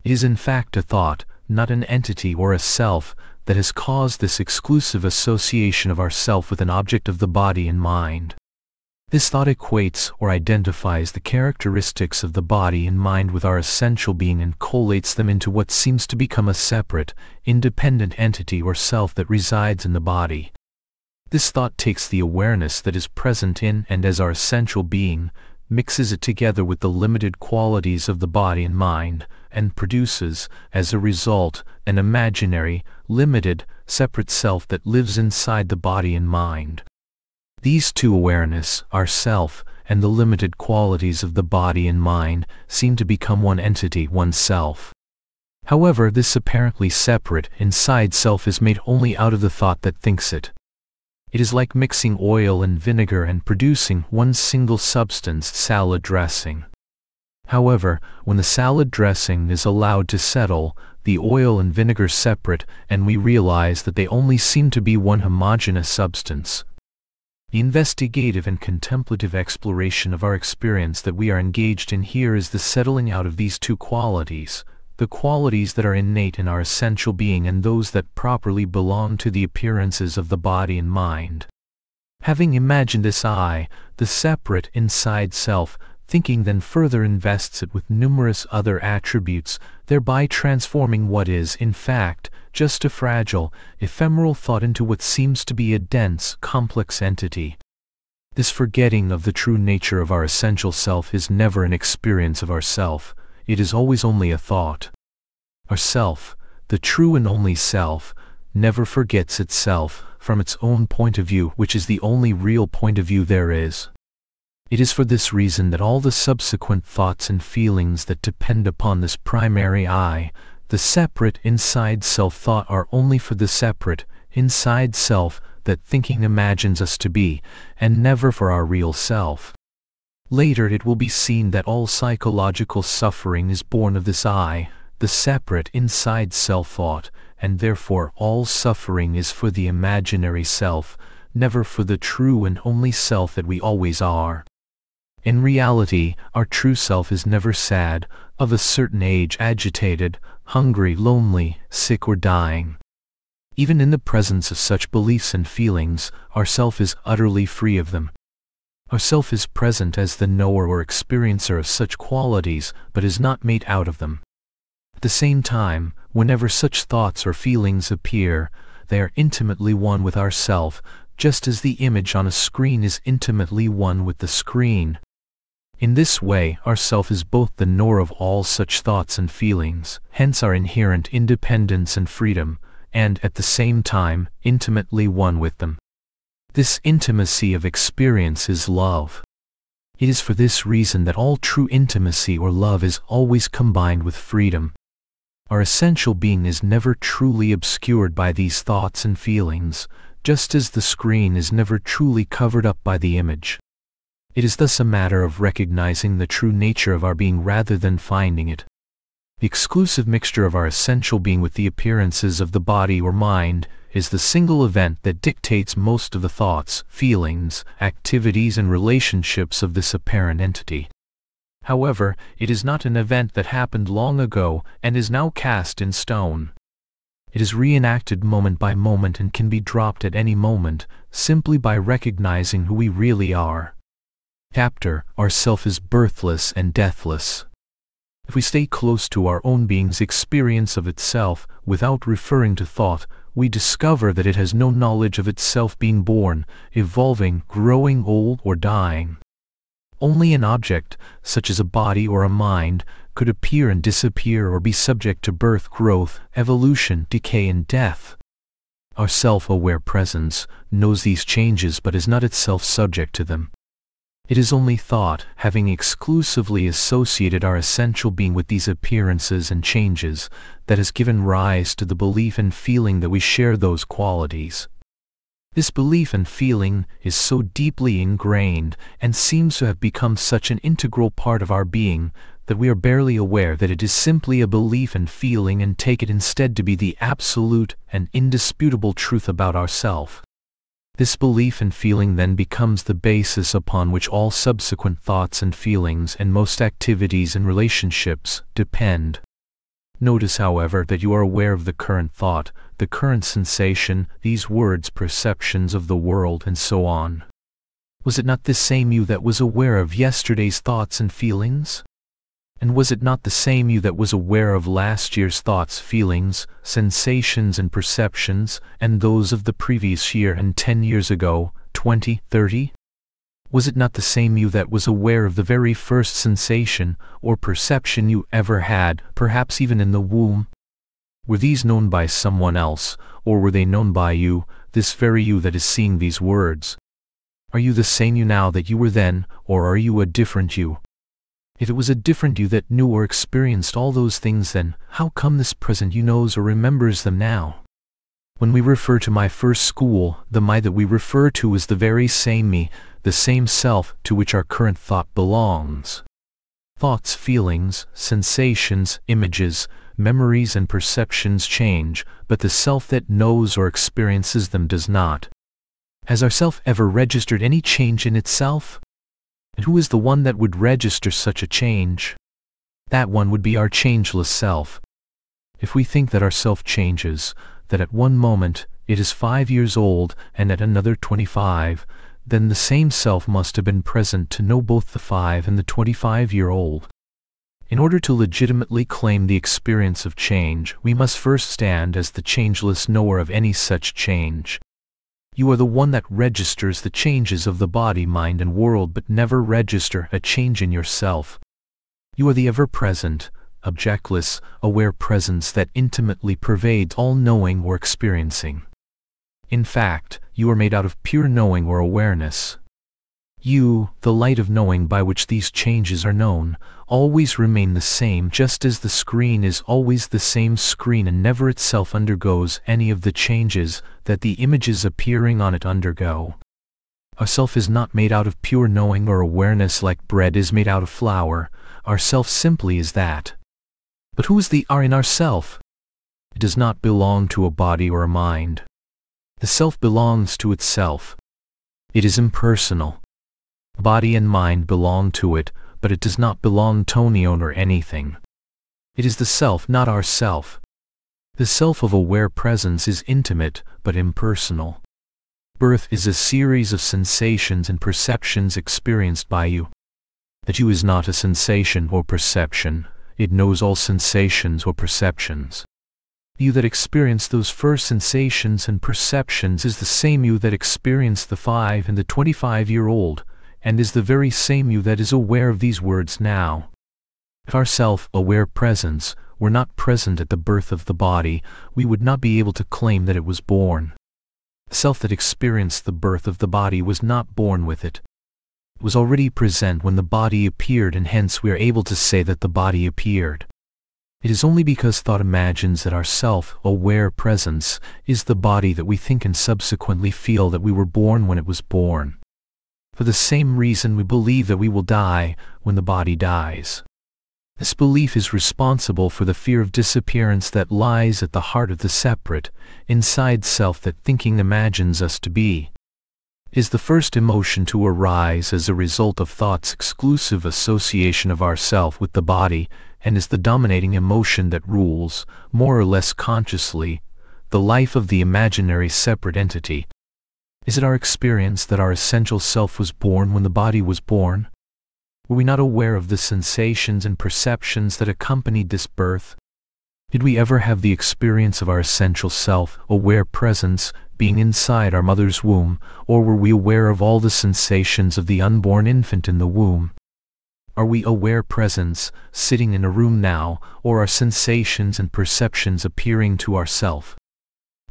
It is in fact a thought, not an entity or a self, that has caused this exclusive association of ourself with an object of the body and mind. This thought equates or identifies the characteristics of the body and mind with our essential being and collates them into what seems to become a separate, independent entity or self that resides in the body. This thought takes the awareness that is present in and as our essential being, mixes it together with the limited qualities of the body and mind, and produces, as a result, an imaginary, limited, separate self that lives inside the body and mind. These two awareness, our self, and the limited qualities of the body and mind seem to become one entity, one self. However, this apparently separate, inside self is made only out of the thought that thinks it. It is like mixing oil and vinegar and producing one single substance, salad dressing. However, when the salad dressing is allowed to settle, the oil and vinegar separate, and we realize that they only seem to be one homogeneous substance. The investigative and contemplative exploration of our experience that we are engaged in here is the settling out of these two qualities, the qualities that are innate in our essential being and those that properly belong to the appearances of the body and mind. Having imagined this I, the separate inside self, thinking then further invests it with numerous other attributes, thereby transforming what is, in fact, just a fragile, ephemeral thought into what seems to be a dense, complex entity. This forgetting of the true nature of our essential self is never an experience of ourself, it is always only a thought. Our self, the true and only self, never forgets itself from its own point of view, which is the only real point of view there is. It is for this reason that all the subsequent thoughts and feelings that depend upon this primary I, the separate inside self thought are only for the separate inside self that thinking imagines us to be, and never for our real self. Later it will be seen that all psychological suffering is born of this I, the separate inside self thought, and therefore all suffering is for the imaginary self, never for the true and only self that we always are. In reality, our true self is never sad, of a certain age agitated, hungry, lonely, sick or dying. Even in the presence of such beliefs and feelings, our self is utterly free of them. Our self is present as the knower or experiencer of such qualities, but is not made out of them. At the same time, whenever such thoughts or feelings appear, they are intimately one with our self, just as the image on a screen is intimately one with the screen. In this way, our self is both the knower of all such thoughts and feelings, hence our inherent independence and freedom, and at the same time, intimately one with them. This intimacy of experience is love. It is for this reason that all true intimacy or love is always combined with freedom. Our essential being is never truly obscured by these thoughts and feelings, just as the screen is never truly covered up by the image. It is thus a matter of recognizing the true nature of our being rather than finding it. The exclusive mixture of our essential being with the appearances of the body or mind is the single event that dictates most of the thoughts, feelings, activities and relationships of this apparent entity. However, it is not an event that happened long ago and is now cast in stone. It is reenacted moment by moment and can be dropped at any moment, simply by recognizing who we really are. Chapter Our self is birthless and deathless. If we stay close to our own being's experience of itself without referring to thought, we discover that it has no knowledge of itself being born, evolving, growing old, or dying. Only an object, such as a body or a mind, could appear and disappear or be subject to birth, growth, evolution, decay, and death. Our self-aware presence knows these changes but is not itself subject to them. It is only thought, having exclusively associated our essential being with these appearances and changes, that has given rise to the belief and feeling that we share those qualities. This belief and feeling is so deeply ingrained and seems to have become such an integral part of our being that we are barely aware that it is simply a belief and feeling and take it instead to be the absolute and indisputable truth about ourself. This belief and feeling then becomes the basis upon which all subsequent thoughts and feelings and most activities and relationships depend. Notice, however, that you are aware of the current thought, the current sensation, these words, perceptions of the world, and so on. Was it not this same you that was aware of yesterday's thoughts and feelings? And was it not the same you that was aware of last year's thoughts, feelings, sensations, and perceptions, and those of the previous year and ten years ago, twenty, thirty? Was it not the same you that was aware of the very first sensation or perception you ever had, perhaps even in the womb? Were these known by someone else, or were they known by you, this very you that is seeing these words? Are you the same you now that you were then, or are you a different you? If it was a different you that knew or experienced all those things then, how come this present you knows or remembers them now? When we refer to my first school, the my that we refer to is the very same me, the same self to which our current thought belongs. Thoughts, feelings, sensations, images, memories and perceptions change, but the self that knows or experiences them does not. Has our self ever registered any change in itself? And who is the one that would register such a change? That one would be our changeless self. If we think that our self changes, that at one moment it is five years old and at another twenty-five, then the same self must have been present to know both the five and the twenty-five-year-old. In order to legitimately claim the experience of change, we must first stand as the changeless knower of any such change. You are the one that registers the changes of the body, mind, and world, but never register a change in yourself. You are the ever-present, objectless, aware presence that intimately pervades all knowing or experiencing. In fact, you are made out of pure knowing or awareness. You, the light of knowing by which these changes are known, always remain the same just as the screen is always the same screen and never itself undergoes any of the changes that the images appearing on it undergo. Our self is not made out of pure knowing or awareness like bread is made out of flour, our self simply is that. But who is the R in our self? It does not belong to a body or a mind. The self belongs to itself. It is impersonal. Body and mind belong to it, but it does not belong to Tonion or anything. It is the self, not our self. The self of aware presence is intimate, but impersonal. Birth is a series of sensations and perceptions experienced by you. That you is not a sensation or perception, it knows all sensations or perceptions. You that experienced those first sensations and perceptions is the same you that experienced the five and the twenty-five-year-old, and is the very same you that is aware of these words now. If our self-aware presence were not present at the birth of the body, we would not be able to claim that it was born. The self that experienced the birth of the body was not born with it. It was already present when the body appeared and hence we are able to say that the body appeared. It is only because thought imagines that our self-aware presence is the body that we think and subsequently feel that we were born when it was born. For the same reason we believe that we will die when the body dies. This belief is responsible for the fear of disappearance that lies at the heart of the separate, inside self that thinking imagines us to be. Is the first emotion to arise as a result of thought's exclusive association of ourself with the body, and is the dominating emotion that rules, more or less consciously, the life of the imaginary separate entity. Is it our experience that our essential self was born when the body was born? Were we not aware of the sensations and perceptions that accompanied this birth? Did we ever have the experience of our essential self, aware presence, being inside our mother's womb, or were we aware of all the sensations of the unborn infant in the womb? Are we aware presence, sitting in a room now, or are sensations and perceptions appearing to ourself?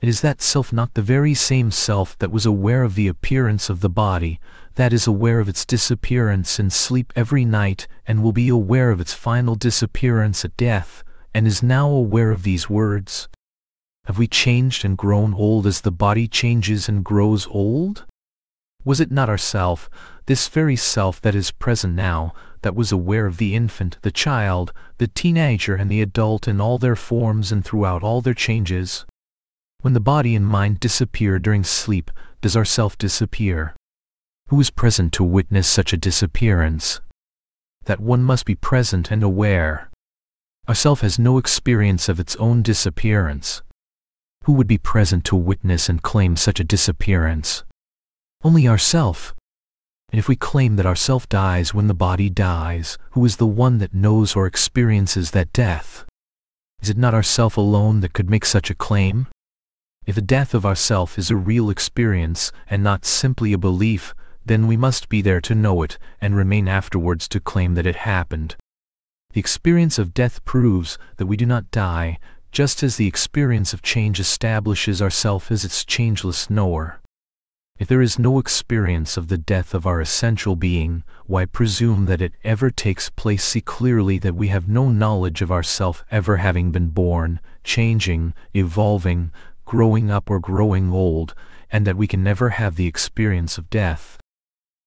It is that self not the very same self that was aware of the appearance of the body, that is aware of its disappearance in sleep every night and will be aware of its final disappearance at death, and is now aware of these words. Have we changed and grown old as the body changes and grows old? Was it not ourself, this very self that is present now, that was aware of the infant, the child, the teenager and the adult in all their forms and throughout all their changes? When the body and mind disappear during sleep, does our self disappear? Who is present to witness such a disappearance? That one must be present and aware. Our self has no experience of its own disappearance. Who would be present to witness and claim such a disappearance? Only ourself. And if we claim that ourself dies when the body dies, who is the one that knows or experiences that death? Is it not ourself alone that could make such a claim? If the death of ourself is a real experience and not simply a belief, then we must be there to know it and remain afterwards to claim that it happened. The experience of death proves that we do not die, just as the experience of change establishes ourself as its changeless knower. If there is no experience of the death of our essential being, why presume that it ever takes place? See clearly that we have no knowledge of ourself ever having been born, changing, evolving, growing up or growing old, and that we can never have the experience of death.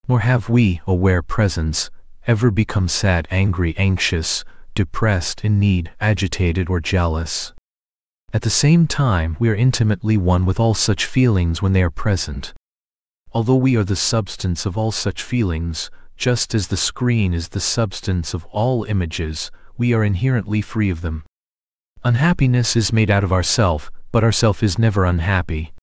Nor have we, aware presence, ever become sad, angry, anxious, depressed, in need, agitated, or jealous. At the same time, we are intimately one with all such feelings when they are present. Although we are the substance of all such feelings, just as the screen is the substance of all images, we are inherently free of them. Unhappiness is made out of ourself, but ourself is never unhappy.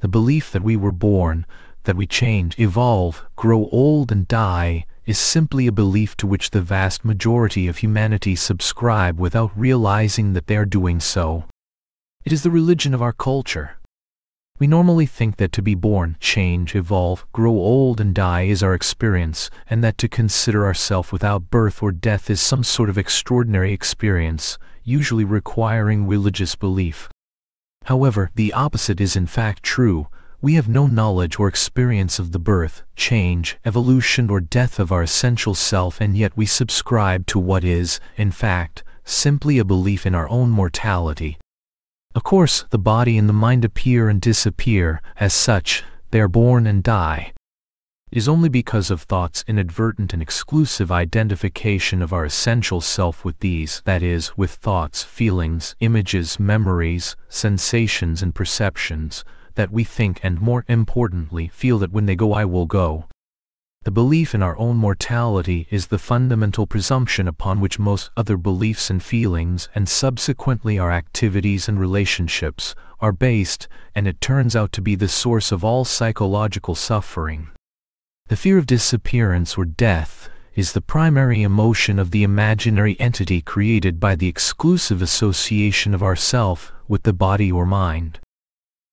The belief that we were born, that we change, evolve, grow old and die, is simply a belief to which the vast majority of humanity subscribe without realizing that they are doing so. It is the religion of our culture. We normally think that to be born, change, evolve, grow old and die is our experience, and that to consider ourself without birth or death is some sort of extraordinary experience, usually requiring religious belief. However, the opposite is in fact true. We have no knowledge or experience of the birth, change, evolution or death of our essential self and yet we subscribe to what is, in fact, simply a belief in our own mortality. Of course, the body and the mind appear and disappear, as such, they are born and die is only because of thought's inadvertent and exclusive identification of our essential self with these, that is, with thoughts, feelings, images, memories, sensations and perceptions, that we think and more importantly feel that when they go I will go. The belief in our own mortality is the fundamental presumption upon which most other beliefs and feelings and subsequently our activities and relationships are based, and it turns out to be the source of all psychological suffering. The fear of disappearance or death is the primary emotion of the imaginary entity created by the exclusive association of ourself with the body or mind.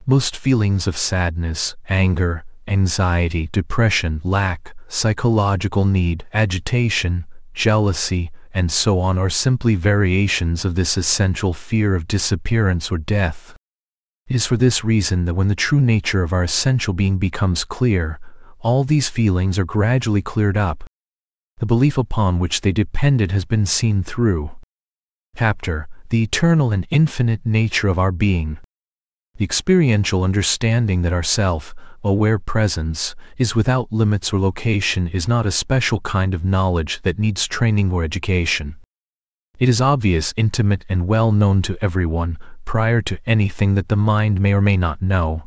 Most feelings of sadness, anger, anxiety, depression, lack, psychological need, agitation, jealousy, and so on are simply variations of this essential fear of disappearance or death. It is for this reason that when the true nature of our essential being becomes clear, all these feelings are gradually cleared up. The belief upon which they depended has been seen through. Chapter The eternal and infinite nature of our being. The experiential understanding that our self, aware presence, is without limits or location is not a special kind of knowledge that needs training or education. It is obvious, intimate, and well known to everyone, prior to anything that the mind may or may not know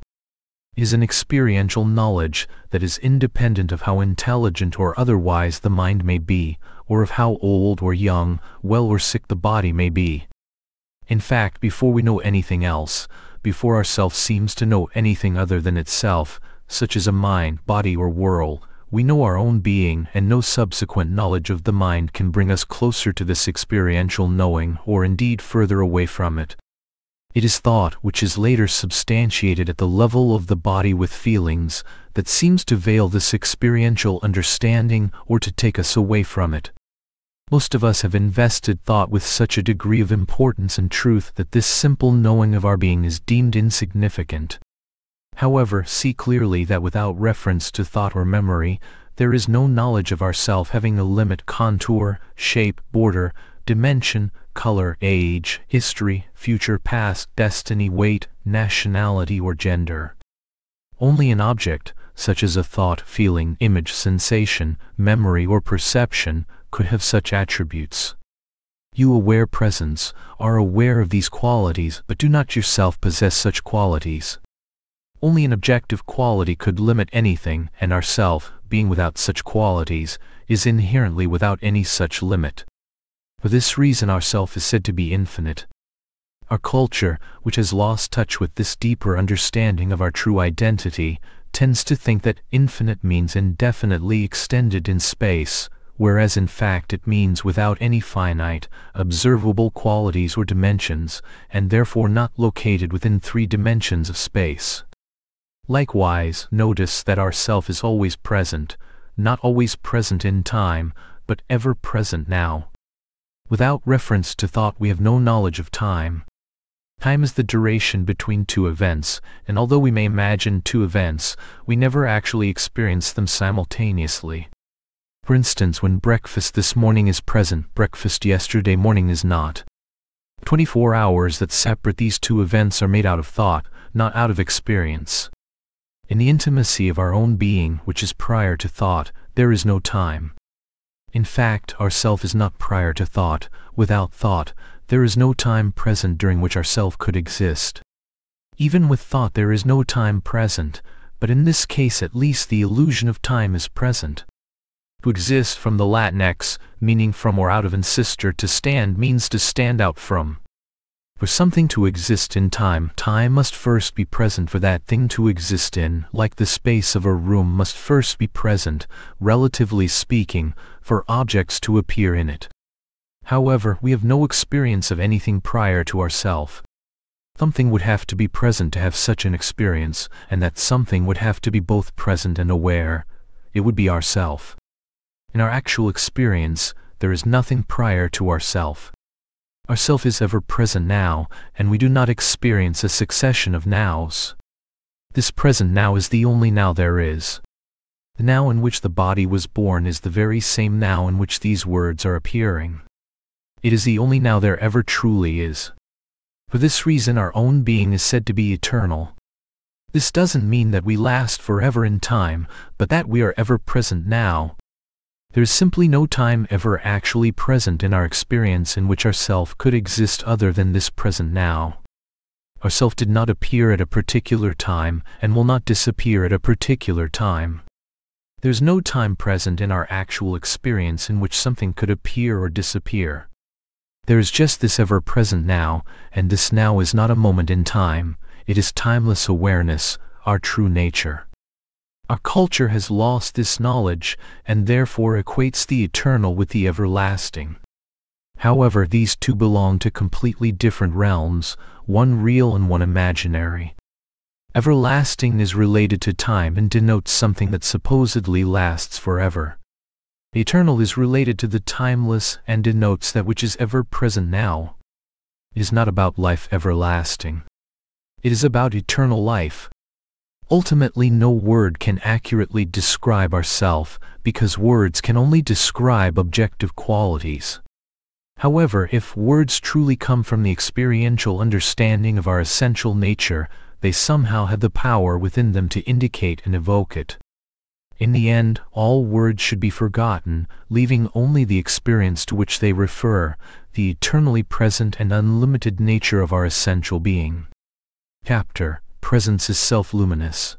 is an experiential knowledge that is independent of how intelligent or otherwise the mind may be, or of how old or young, well or sick the body may be. In fact, before we know anything else, before ourself seems to know anything other than itself, such as a mind, body, or world, we know our own being, and no subsequent knowledge of the mind can bring us closer to this experiential knowing, or indeed further away from it. It is thought which is later substantiated at the level of the body with feelings that seems to veil this experiential understanding or to take us away from it. Most of us have invested thought with such a degree of importance and truth that this simple knowing of our being is deemed insignificant. However, see clearly that without reference to thought or memory, there is no knowledge of ourself having a limit, contour, shape, border, dimension, color, age, history, future, past, destiny, weight, nationality, or gender. Only an object, such as a thought, feeling, image, sensation, memory, or perception, could have such attributes. You aware presence, are aware of these qualities, but do not yourself possess such qualities. Only an objective quality could limit anything, and ourself, being without such qualities, is inherently without any such limit. For this reason our self is said to be infinite. Our culture, which has lost touch with this deeper understanding of our true identity, tends to think that infinite means indefinitely extended in space, whereas in fact it means without any finite, observable qualities or dimensions, and therefore not located within three dimensions of space. Likewise, notice that our self is always present, not always present in time, but ever present now. Without reference to thought we have no knowledge of time. Time is the duration between two events, and although we may imagine two events, we never actually experience them simultaneously. For instance, when breakfast this morning is present, breakfast yesterday morning is not. 24 hours that separate these two events are made out of thought, not out of experience. In the intimacy of our own being, which is prior to thought, there is no time. In fact, our self is not prior to thought. Without thought, there is no time present during which our self could exist. Even with thought there is no time present, but in this case at least the illusion of time is present. To exist from the Latin ex, meaning from or out of and sistere to stand means to stand out from. For something to exist in time, time must first be present for that thing to exist in, like the space of a room must first be present, relatively speaking, for objects to appear in it. However, we have no experience of anything prior to ourself. Something would have to be present to have such an experience, and that something would have to be both present and aware. It would be ourself. In our actual experience, there is nothing prior to ourself. Ourself is ever present now, and we do not experience a succession of nows. This present now is the only now there is. The now in which the body was born is the very same now in which these words are appearing. It is the only now there ever truly is. For this reason our own being is said to be eternal. This doesn't mean that we last forever in time, but that we are ever present now, there is simply no time ever actually present in our experience in which our self could exist other than this present now. Our self did not appear at a particular time and will not disappear at a particular time. There is no time present in our actual experience in which something could appear or disappear. There is just this ever present now, and this now is not a moment in time, it is timeless awareness, our true nature. Our culture has lost this knowledge and therefore equates the eternal with the everlasting. However, these two belong to completely different realms, one real and one imaginary. Everlasting is related to time and denotes something that supposedly lasts forever. Eternal is related to the timeless and denotes that which is ever present now. It is not about life everlasting. It is about eternal life, Ultimately no word can accurately describe ourself, because words can only describe objective qualities. However, if words truly come from the experiential understanding of our essential nature, they somehow have the power within them to indicate and evoke it. In the end, all words should be forgotten, leaving only the experience to which they refer, the eternally present and unlimited nature of our essential being. Chapter presence is self-luminous.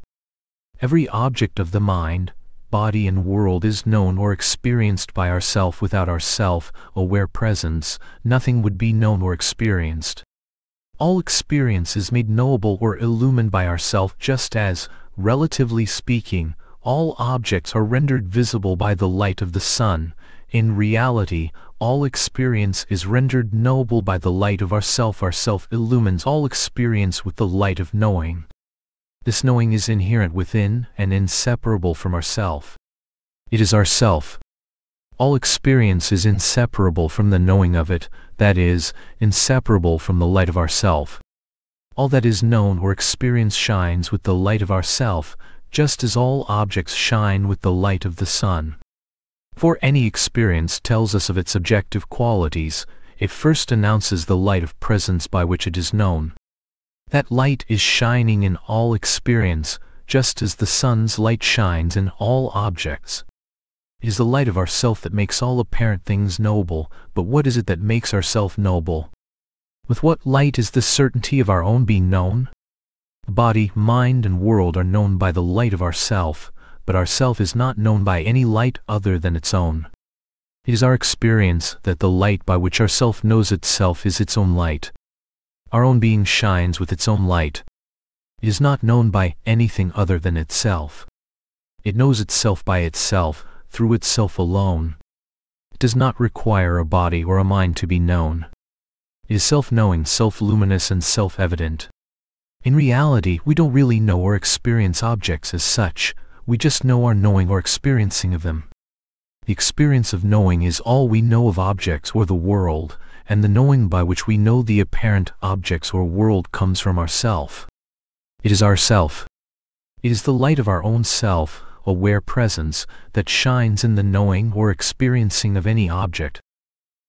Every object of the mind, body and world is known or experienced by ourself without our self-aware presence, nothing would be known or experienced. All experience is made knowable or illumined by ourself just as, relatively speaking, all objects are rendered visible by the light of the sun. In reality, all experience is rendered knowable by the light of ourself. Ourself illumines all experience with the light of knowing. This knowing is inherent within and inseparable from ourself. It is ourself. All experience is inseparable from the knowing of it, that is, inseparable from the light of ourself. All that is known or experienced shines with the light of ourself, just as all objects shine with the light of the sun. For any experience tells us of its objective qualities, it first announces the light of presence by which it is known. That light is shining in all experience, just as the sun's light shines in all objects. It is the light of ourself that makes all apparent things knowable, but what is it that makes ourself knowable? With what light is the certainty of our own being known? Body, mind, and world are known by the light of ourself, but ourself is not known by any light other than its own. It is our experience that the light by which ourself knows itself is its own light. Our own being shines with its own light. It is not known by anything other than itself. It knows itself by itself, through itself alone. It does not require a body or a mind to be known. It is self-knowing, self-luminous and self-evident. In reality, we don't really know or experience objects as such, we just know our knowing or experiencing of them. The experience of knowing is all we know of objects or the world, and the knowing by which we know the apparent objects or world comes from ourself. It is ourself. It is the light of our own self, aware presence, that shines in the knowing or experiencing of any object.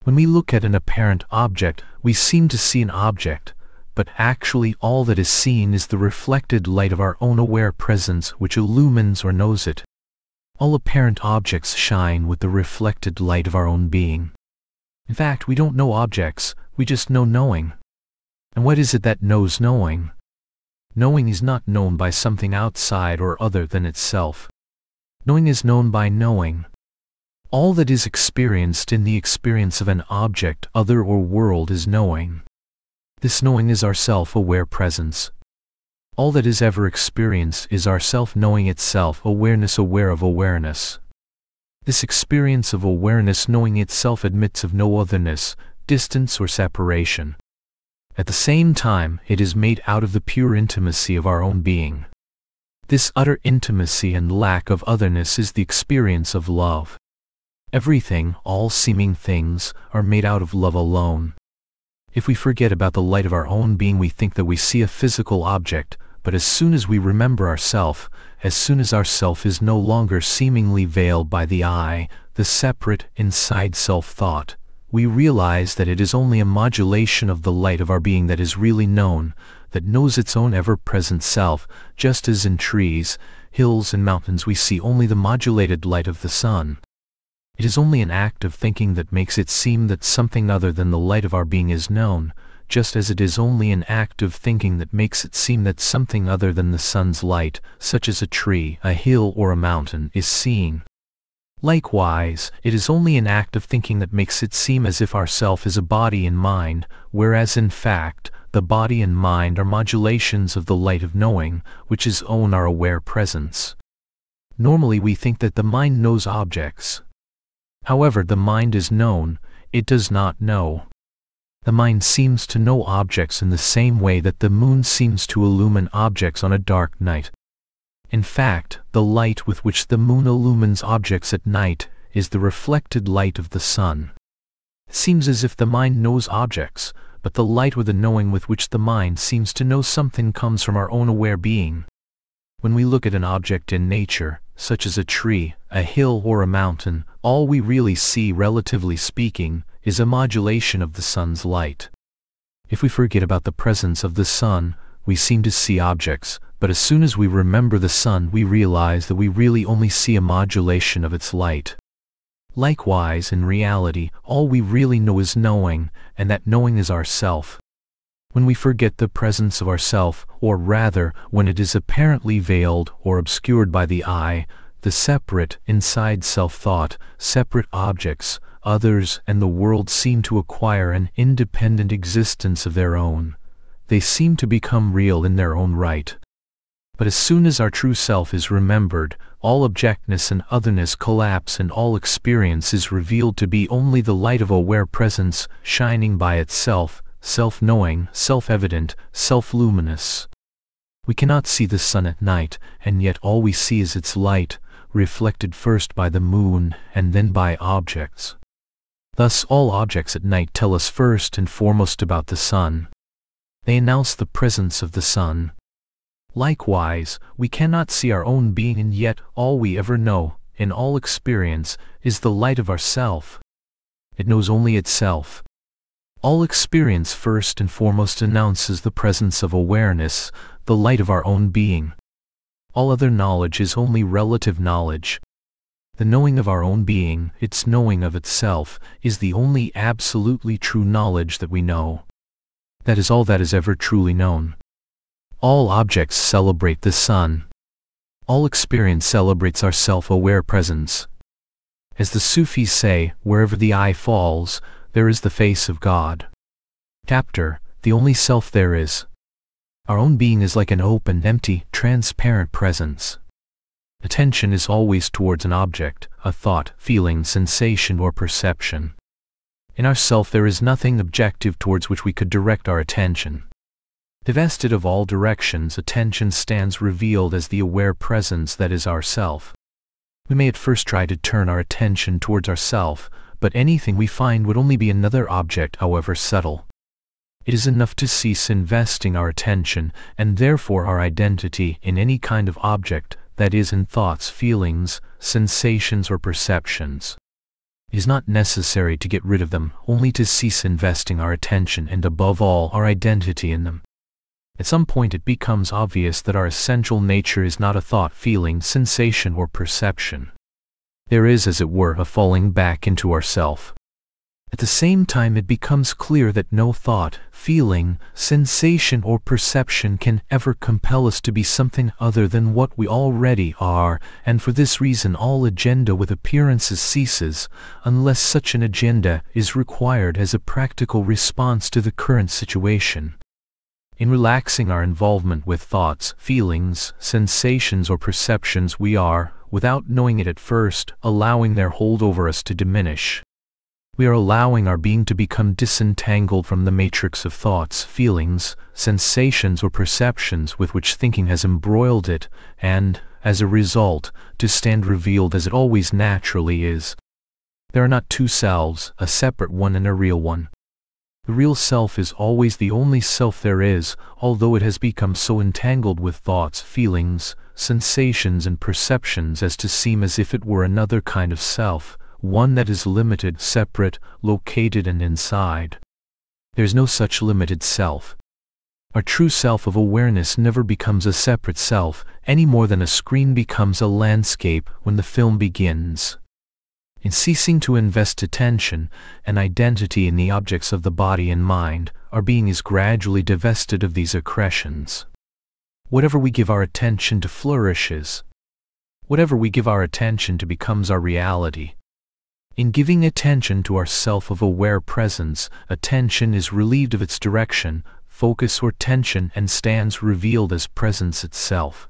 When we look at an apparent object, we seem to see an object, but actually all that is seen is the reflected light of our own aware presence which illumines or knows it. All apparent objects shine with the reflected light of our own being. In fact, we don't know objects, we just know knowing. And what is it that knows knowing? Knowing is not known by something outside or other than itself. Knowing is known by knowing. All that is experienced in the experience of an object, other or world is knowing. This knowing is our self-aware presence. All that is ever experienced is our self-knowing itself, awareness aware of awareness. This experience of awareness knowing itself admits of no otherness, distance or separation. At the same time, it is made out of the pure intimacy of our own being. This utter intimacy and lack of otherness is the experience of love. Everything, all seeming things, are made out of love alone. If we forget about the light of our own being we think that we see a physical object, but as soon as we remember ourself, as soon as ourself is no longer seemingly veiled by the I, the separate, inside self-thought, we realize that it is only a modulation of the light of our being that is really known, that knows its own ever-present self, just as in trees, hills and mountains we see only the modulated light of the sun. It is only an act of thinking that makes it seem that something other than the light of our being is known, just as it is only an act of thinking that makes it seem that something other than the sun's light, such as a tree, a hill or a mountain, is seen. Likewise, it is only an act of thinking that makes it seem as if our self is a body and mind, whereas in fact, the body and mind are modulations of the light of knowing, which is own our aware presence. Normally we think that the mind knows objects, However the mind is known, it does not know. The mind seems to know objects in the same way that the moon seems to illumine objects on a dark night. In fact, the light with which the moon illumines objects at night is the reflected light of the sun. It seems as if the mind knows objects, but the light or the knowing with which the mind seems to know something comes from our own aware being. When we look at an object in nature, such as a tree, a hill or a mountain, all we really see relatively speaking, is a modulation of the sun's light. If we forget about the presence of the sun, we seem to see objects, but as soon as we remember the sun we realize that we really only see a modulation of its light. Likewise, in reality, all we really know is knowing, and that knowing is ourself. When we forget the presence of ourself, or rather, when it is apparently veiled or obscured by the I, the separate, inside self-thought, separate objects, others and the world seem to acquire an independent existence of their own. They seem to become real in their own right. But as soon as our true self is remembered, all objectness and otherness collapse and all experience is revealed to be only the light of aware presence, shining by itself, self-knowing, self-evident, self-luminous. We cannot see the sun at night, and yet all we see is its light, reflected first by the moon and then by objects. Thus all objects at night tell us first and foremost about the sun. They announce the presence of the sun. Likewise, we cannot see our own being and yet all we ever know, in all experience, is the light of ourself. It knows only itself. All experience first and foremost announces the presence of awareness, the light of our own being. All other knowledge is only relative knowledge. The knowing of our own being, its knowing of itself, is the only absolutely true knowledge that we know. That is all that is ever truly known. All objects celebrate the sun. All experience celebrates our self-aware presence. As the Sufis say, wherever the eye falls, there is the face of God. Chapter, the only self there is. Our own being is like an open, empty, transparent presence. Attention is always towards an object, a thought, feeling, sensation, or perception. In ourself there is nothing objective towards which we could direct our attention. Divested of all directions, attention stands revealed as the aware presence that is ourself. We may at first try to turn our attention towards ourself, but anything we find would only be another object, however subtle. It is enough to cease investing our attention, and therefore our identity, in any kind of object, that is in thoughts, feelings, sensations or perceptions. It is not necessary to get rid of them, only to cease investing our attention and above all our identity in them. At some point it becomes obvious that our essential nature is not a thought, feeling, sensation or perception. There is, as it were, a falling back into ourself. At the same time it becomes clear that no thought, feeling, sensation or perception can ever compel us to be something other than what we already are, and for this reason all agenda with appearances ceases, unless such an agenda is required as a practical response to the current situation. In relaxing our involvement with thoughts, feelings, sensations or perceptions we are, without knowing it at first, allowing their hold over us to diminish we are allowing our being to become disentangled from the matrix of thoughts, feelings, sensations or perceptions with which thinking has embroiled it, and, as a result, to stand revealed as it always naturally is. There are not two selves, a separate one and a real one. The real self is always the only self there is, although it has become so entangled with thoughts, feelings, sensations and perceptions as to seem as if it were another kind of self, one that is limited, separate, located and inside. There's no such limited self. Our true self of awareness never becomes a separate self, any more than a screen becomes a landscape when the film begins. In ceasing to invest attention and identity in the objects of the body and mind, our being is gradually divested of these accretions. Whatever we give our attention to flourishes. Whatever we give our attention to becomes our reality. In giving attention to our self of aware presence, attention is relieved of its direction, focus or tension and stands revealed as presence itself.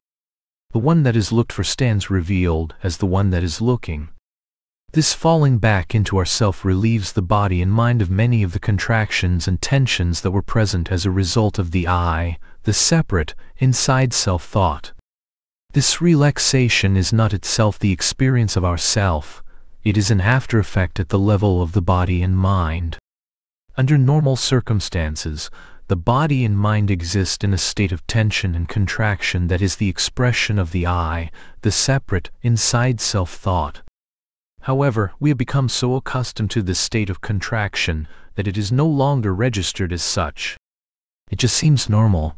The one that is looked for stands revealed as the one that is looking. This falling back into ourself relieves the body and mind of many of the contractions and tensions that were present as a result of the I, the separate, inside self-thought. This relaxation is not itself the experience of ourself, it is an after effect at the level of the body and mind. Under normal circumstances, the body and mind exist in a state of tension and contraction that is the expression of the I, the separate, inside self-thought. However, we have become so accustomed to this state of contraction that it is no longer registered as such. It just seems normal.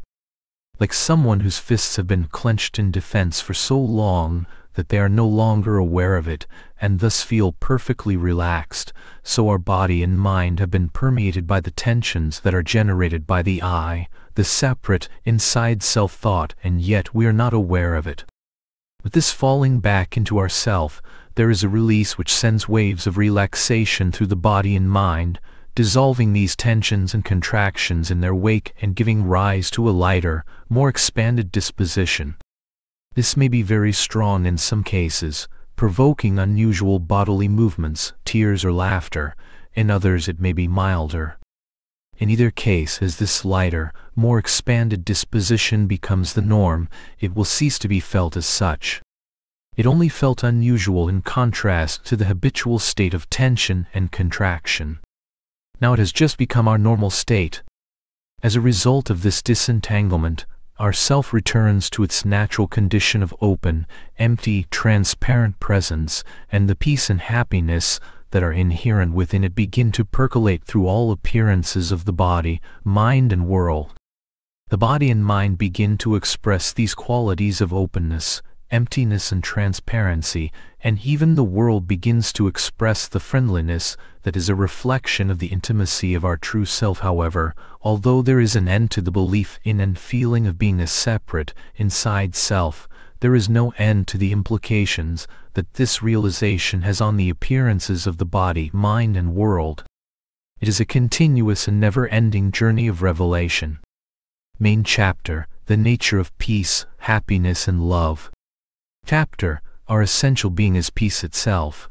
Like someone whose fists have been clenched in defense for so long that they are no longer aware of it, and thus feel perfectly relaxed, so our body and mind have been permeated by the tensions that are generated by the I, the separate, inside self-thought, and yet we are not aware of it. With this falling back into ourself, there is a release which sends waves of relaxation through the body and mind, dissolving these tensions and contractions in their wake and giving rise to a lighter, more expanded disposition. This may be very strong in some cases, provoking unusual bodily movements, tears or laughter, in others it may be milder. In either case, as this lighter, more expanded disposition becomes the norm, it will cease to be felt as such. It only felt unusual in contrast to the habitual state of tension and contraction. Now it has just become our normal state. As a result of this disentanglement, our self returns to its natural condition of open, empty, transparent presence, and the peace and happiness that are inherent within it begin to percolate through all appearances of the body, mind, and world. The body and mind begin to express these qualities of openness, emptiness, and transparency, and even the world begins to express the friendliness that is a reflection of the intimacy of our true self. However, although there is an end to the belief in and feeling of being a separate, inside self, there is no end to the implications that this realization has on the appearances of the body, mind, and world. It is a continuous and never-ending journey of revelation. Main chapter, The Nature of Peace, Happiness and Love. Chapter, Our Essential Being is Peace Itself.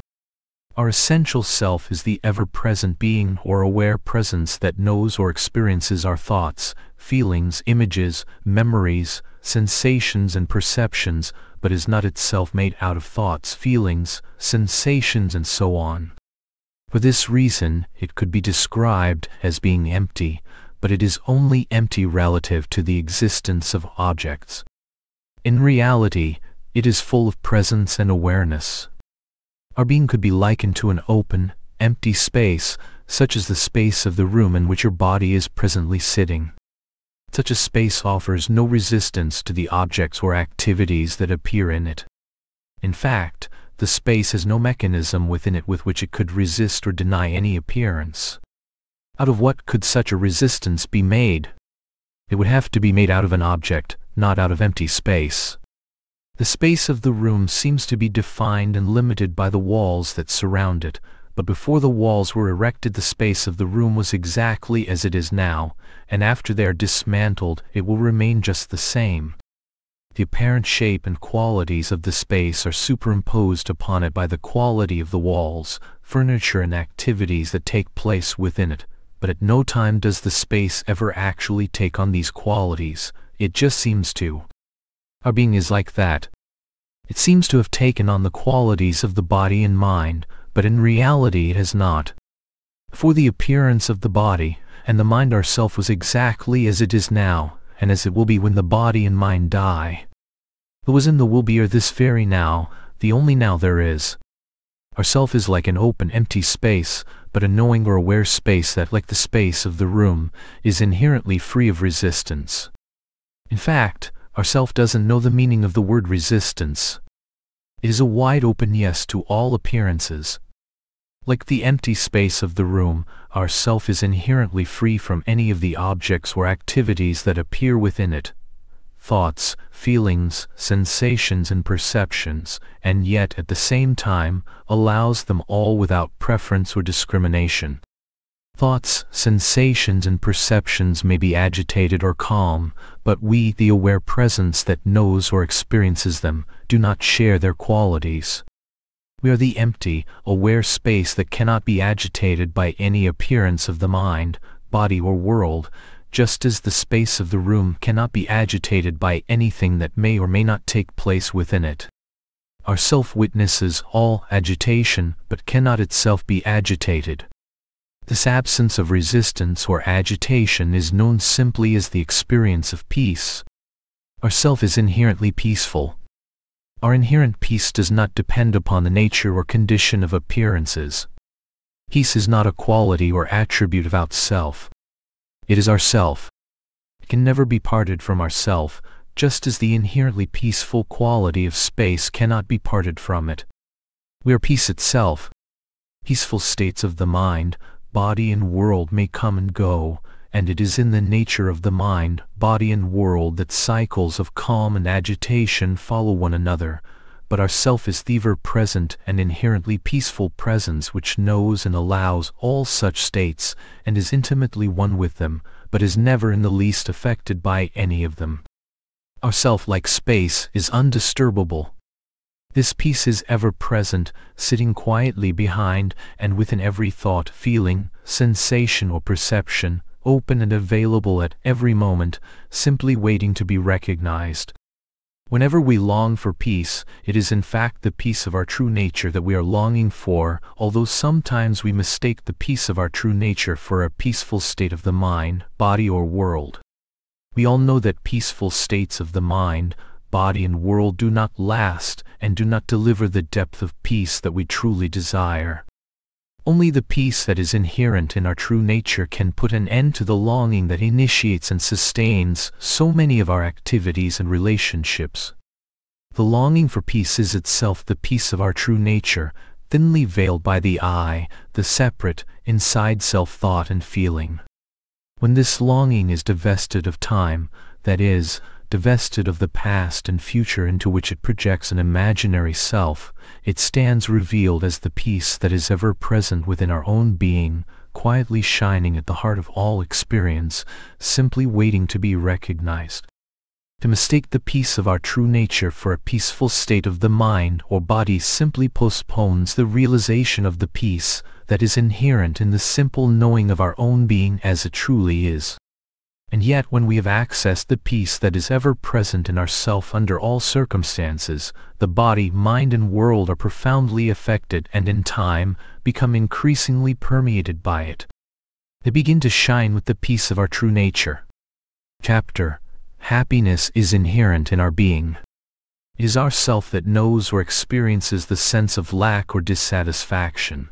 Our essential self is the ever-present being or aware presence that knows or experiences our thoughts, feelings, images, memories, sensations and perceptions, but is not itself made out of thoughts, feelings, sensations and so on. For this reason, it could be described as being empty, but it is only empty relative to the existence of objects. In reality, it is full of presence and awareness. Our being could be likened to an open, empty space, such as the space of the room in which your body is presently sitting. Such a space offers no resistance to the objects or activities that appear in it. In fact, the space has no mechanism within it with which it could resist or deny any appearance. Out of what could such a resistance be made? It would have to be made out of an object, not out of empty space. The space of the room seems to be defined and limited by the walls that surround it, but before the walls were erected the space of the room was exactly as it is now, and after they are dismantled it will remain just the same. The apparent shape and qualities of the space are superimposed upon it by the quality of the walls, furniture and activities that take place within it, but at no time does the space ever actually take on these qualities, it just seems to. Our being is like that. It seems to have taken on the qualities of the body and mind, but in reality it has not. For the appearance of the body and the mind ourself was exactly as it is now, and as it will be when the body and mind die. The was in the will be are this very now, the only now there is. Ourself is like an open empty space, but a knowing or aware space that, like the space of the room, is inherently free of resistance. In fact, our self doesn't know the meaning of the word resistance. It is a wide open yes to all appearances, like the empty space of the room, our self is inherently free from any of the objects or activities that appear within it. Thoughts, feelings, sensations and perceptions, and yet at the same time allows them all without preference or discrimination. Thoughts, sensations and perceptions may be agitated or calm, but we, the aware presence that knows or experiences them, do not share their qualities. We are the empty, aware space that cannot be agitated by any appearance of the mind, body or world, just as the space of the room cannot be agitated by anything that may or may not take place within it. Our self witnesses all agitation, but cannot itself be agitated. This absence of resistance or agitation is known simply as the experience of peace. Our self is inherently peaceful, our inherent peace does not depend upon the nature or condition of appearances. Peace is not a quality or attribute of self. It is ourself. It can never be parted from ourself, just as the inherently peaceful quality of space cannot be parted from it. We are peace itself. Peaceful states of the mind, body and world may come and go, and it is in the nature of the mind, body and world that cycles of calm and agitation follow one another, but our self is the ever-present and inherently peaceful presence which knows and allows all such states, and is intimately one with them, but is never in the least affected by any of them. Our self, like space, is undisturbable. This peace is ever present, sitting quietly behind and within every thought, feeling, sensation, or perception, open and available at every moment, simply waiting to be recognized. Whenever we long for peace, it is in fact the peace of our true nature that we are longing for, although sometimes we mistake the peace of our true nature for a peaceful state of the mind, body, or world. We all know that peaceful states of the mind, body, and world do not last and do not deliver the depth of peace that we truly desire. Only the peace that is inherent in our true nature can put an end to the longing that initiates and sustains so many of our activities and relationships. The longing for peace is itself the peace of our true nature, thinly veiled by the I, the separate, inside self thought and feeling. When this longing is divested of time, that is, divested of the past and future into which it projects an imaginary self, it stands revealed as the peace that is ever present within our own being, quietly shining at the heart of all experience, simply waiting to be recognized. To mistake the peace of our true nature for a peaceful state of the mind or body simply postpones the realization of the peace that is inherent in the simple knowing of our own being as it truly is. And yet when we have accessed the peace that is ever present in ourself under all circumstances, the body, mind and world are profoundly affected and in time become increasingly permeated by it. They begin to shine with the peace of our true nature. Chapter Happiness is inherent in our being. It is our self that knows or experiences the sense of lack or dissatisfaction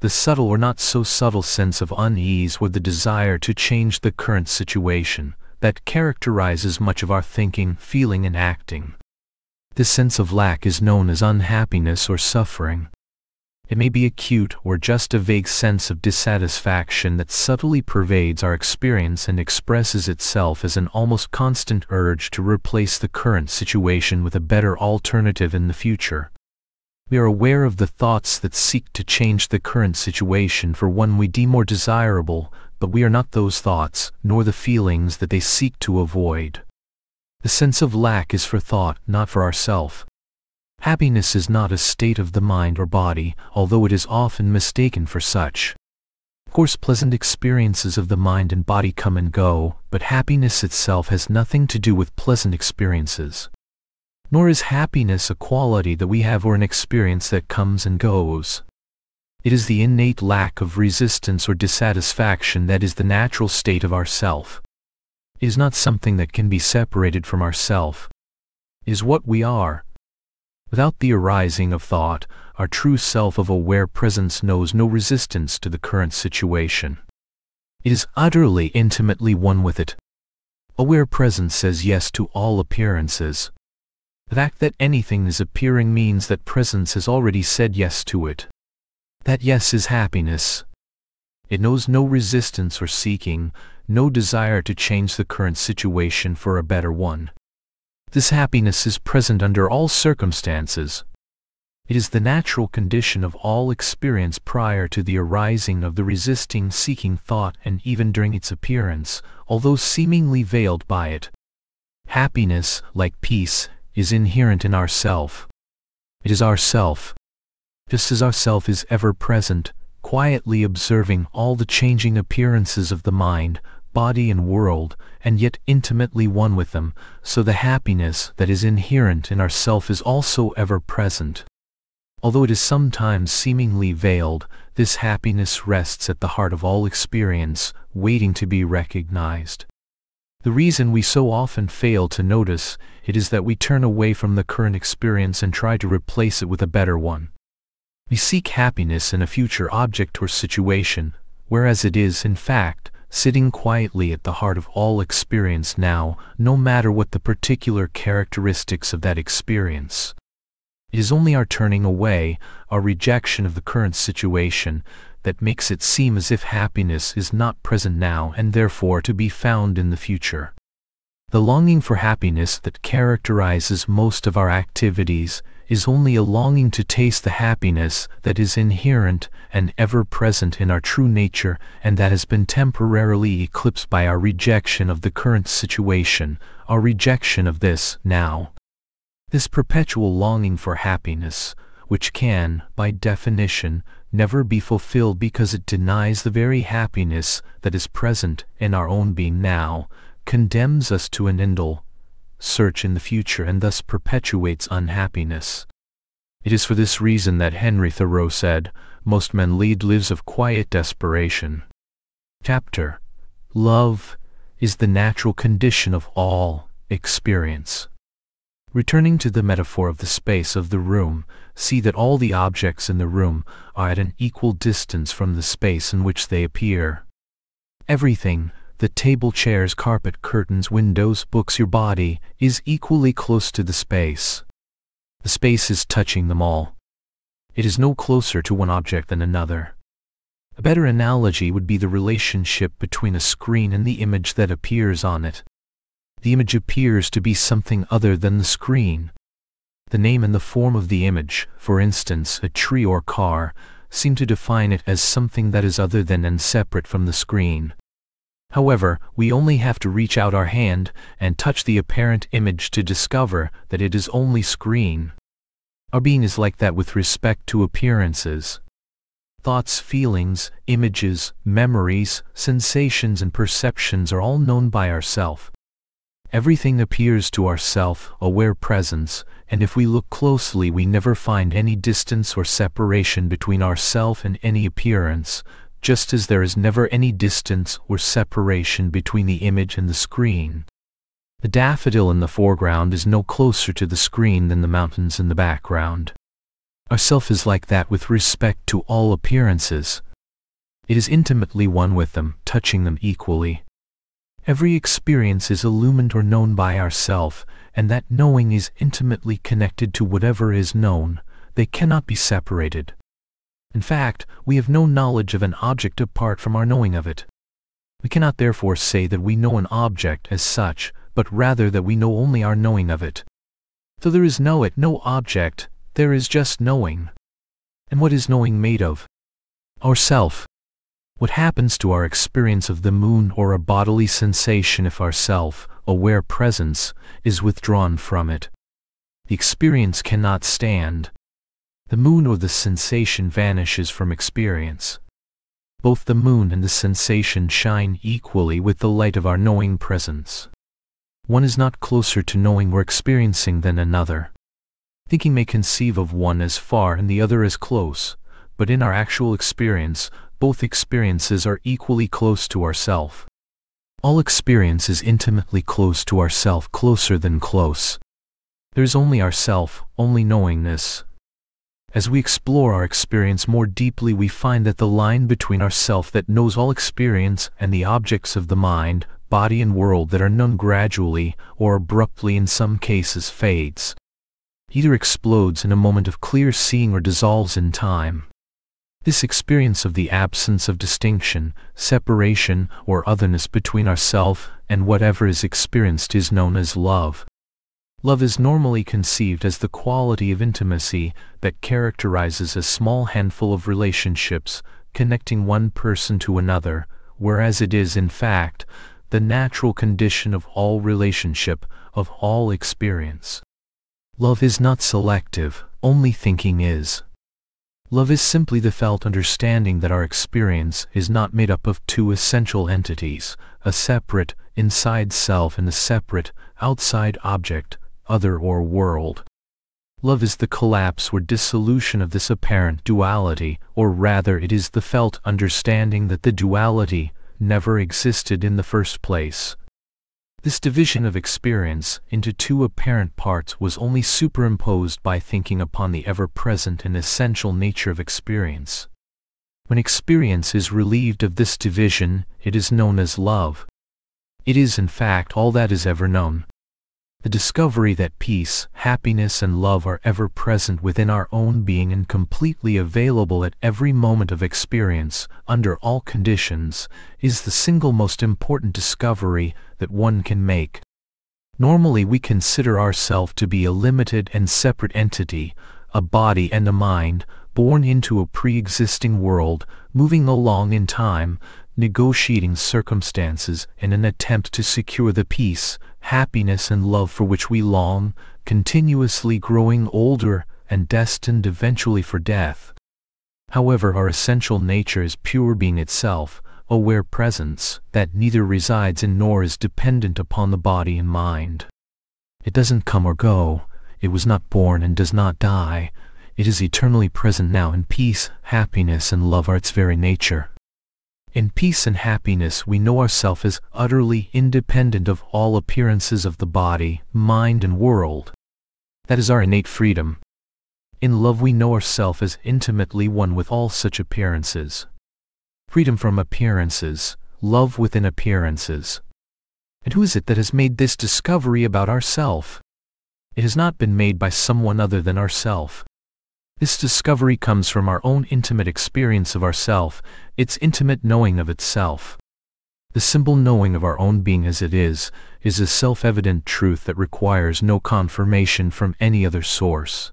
the subtle or not so subtle sense of unease or the desire to change the current situation that characterizes much of our thinking, feeling, and acting. This sense of lack is known as unhappiness or suffering. It may be acute or just a vague sense of dissatisfaction that subtly pervades our experience and expresses itself as an almost constant urge to replace the current situation with a better alternative in the future. We are aware of the thoughts that seek to change the current situation for one we deem more desirable, but we are not those thoughts, nor the feelings that they seek to avoid. The sense of lack is for thought, not for ourself. Happiness is not a state of the mind or body, although it is often mistaken for such. Of course, pleasant experiences of the mind and body come and go, but happiness itself has nothing to do with pleasant experiences nor is happiness a quality that we have or an experience that comes and goes. It is the innate lack of resistance or dissatisfaction that is the natural state of ourself. It is not something that can be separated from ourself. It is what we are. Without the arising of thought, our true self of aware presence knows no resistance to the current situation. It is utterly intimately one with it. Aware presence says yes to all appearances. The fact that anything is appearing means that presence has already said yes to it. That yes is happiness. It knows no resistance or seeking, no desire to change the current situation for a better one. This happiness is present under all circumstances. It is the natural condition of all experience prior to the arising of the resisting seeking thought and even during its appearance, although seemingly veiled by it. Happiness, like peace, is inherent in ourself. It is ourself. Just as ourself is ever present, quietly observing all the changing appearances of the mind, body and world, and yet intimately one with them, so the happiness that is inherent in ourself is also ever present. Although it is sometimes seemingly veiled, this happiness rests at the heart of all experience, waiting to be recognized. The reason we so often fail to notice it is that we turn away from the current experience and try to replace it with a better one. We seek happiness in a future object or situation, whereas it is, in fact, sitting quietly at the heart of all experience now, no matter what the particular characteristics of that experience. It is only our turning away, our rejection of the current situation, that makes it seem as if happiness is not present now and therefore to be found in the future. The longing for happiness that characterizes most of our activities is only a longing to taste the happiness that is inherent and ever present in our true nature and that has been temporarily eclipsed by our rejection of the current situation, our rejection of this now. This perpetual longing for happiness, which can, by definition, never be fulfilled because it denies the very happiness that is present in our own being now, condemns us to an indle search in the future and thus perpetuates unhappiness. It is for this reason that Henry Thoreau said, Most men lead lives of quiet desperation. Chapter Love is the natural condition of all experience. Returning to the metaphor of the space of the room, see that all the objects in the room are at an equal distance from the space in which they appear. Everything, the table, chairs, carpet, curtains, windows, books, your body, is equally close to the space. The space is touching them all. It is no closer to one object than another. A better analogy would be the relationship between a screen and the image that appears on it. The image appears to be something other than the screen. The name and the form of the image, for instance, a tree or car, seem to define it as something that is other than and separate from the screen. However, we only have to reach out our hand and touch the apparent image to discover that it is only screen. Our being is like that with respect to appearances. Thoughts, feelings, images, memories, sensations and perceptions are all known by ourself. Everything appears to our self-aware presence, and if we look closely we never find any distance or separation between ourself and any appearance, just as there is never any distance or separation between the image and the screen. The daffodil in the foreground is no closer to the screen than the mountains in the background. Our self is like that with respect to all appearances. It is intimately one with them, touching them equally. Every experience is illumined or known by ourself, and that knowing is intimately connected to whatever is known. They cannot be separated. In fact, we have no knowledge of an object apart from our knowing of it. We cannot therefore say that we know an object as such, but rather that we know only our knowing of it. So there is no it, no object, there is just knowing. And what is knowing made of? Ourself. What happens to our experience of the moon or a bodily sensation if our self, aware presence, is withdrawn from it? The experience cannot stand, the moon or the sensation vanishes from experience. Both the moon and the sensation shine equally with the light of our knowing presence. One is not closer to knowing or experiencing than another. Thinking may conceive of one as far and the other as close, but in our actual experience, both experiences are equally close to ourself. All experience is intimately close to ourself, closer than close. There is only ourself, only knowingness, as we explore our experience more deeply we find that the line between ourself that knows all experience and the objects of the mind, body and world that are known gradually, or abruptly in some cases fades. Either explodes in a moment of clear seeing or dissolves in time. This experience of the absence of distinction, separation, or otherness between ourself and whatever is experienced is known as love. Love is normally conceived as the quality of intimacy that characterizes a small handful of relationships connecting one person to another, whereas it is, in fact, the natural condition of all relationship, of all experience. Love is not selective, only thinking is. Love is simply the felt understanding that our experience is not made up of two essential entities, a separate, inside self and a separate, outside object, other or world. Love is the collapse or dissolution of this apparent duality, or rather it is the felt understanding that the duality never existed in the first place. This division of experience into two apparent parts was only superimposed by thinking upon the ever-present and essential nature of experience. When experience is relieved of this division, it is known as love. It is in fact all that is ever known, the discovery that peace, happiness and love are ever present within our own being and completely available at every moment of experience, under all conditions, is the single most important discovery that one can make. Normally we consider ourselves to be a limited and separate entity, a body and a mind, born into a pre-existing world, moving along in time, negotiating circumstances in an attempt to secure the peace, happiness and love for which we long, continuously growing older and destined eventually for death. However, our essential nature is pure being itself, aware presence that neither resides in nor is dependent upon the body and mind. It doesn't come or go, it was not born and does not die, it is eternally present now in peace, happiness and love are its very nature. In peace and happiness we know ourselves as utterly independent of all appearances of the body, mind and world. That is our innate freedom. In love we know ourselves as intimately one with all such appearances. Freedom from appearances, love within appearances. And who is it that has made this discovery about ourself? It has not been made by someone other than ourself. This discovery comes from our own intimate experience of ourself, its intimate knowing of itself. The simple knowing of our own being as it is, is a self-evident truth that requires no confirmation from any other source.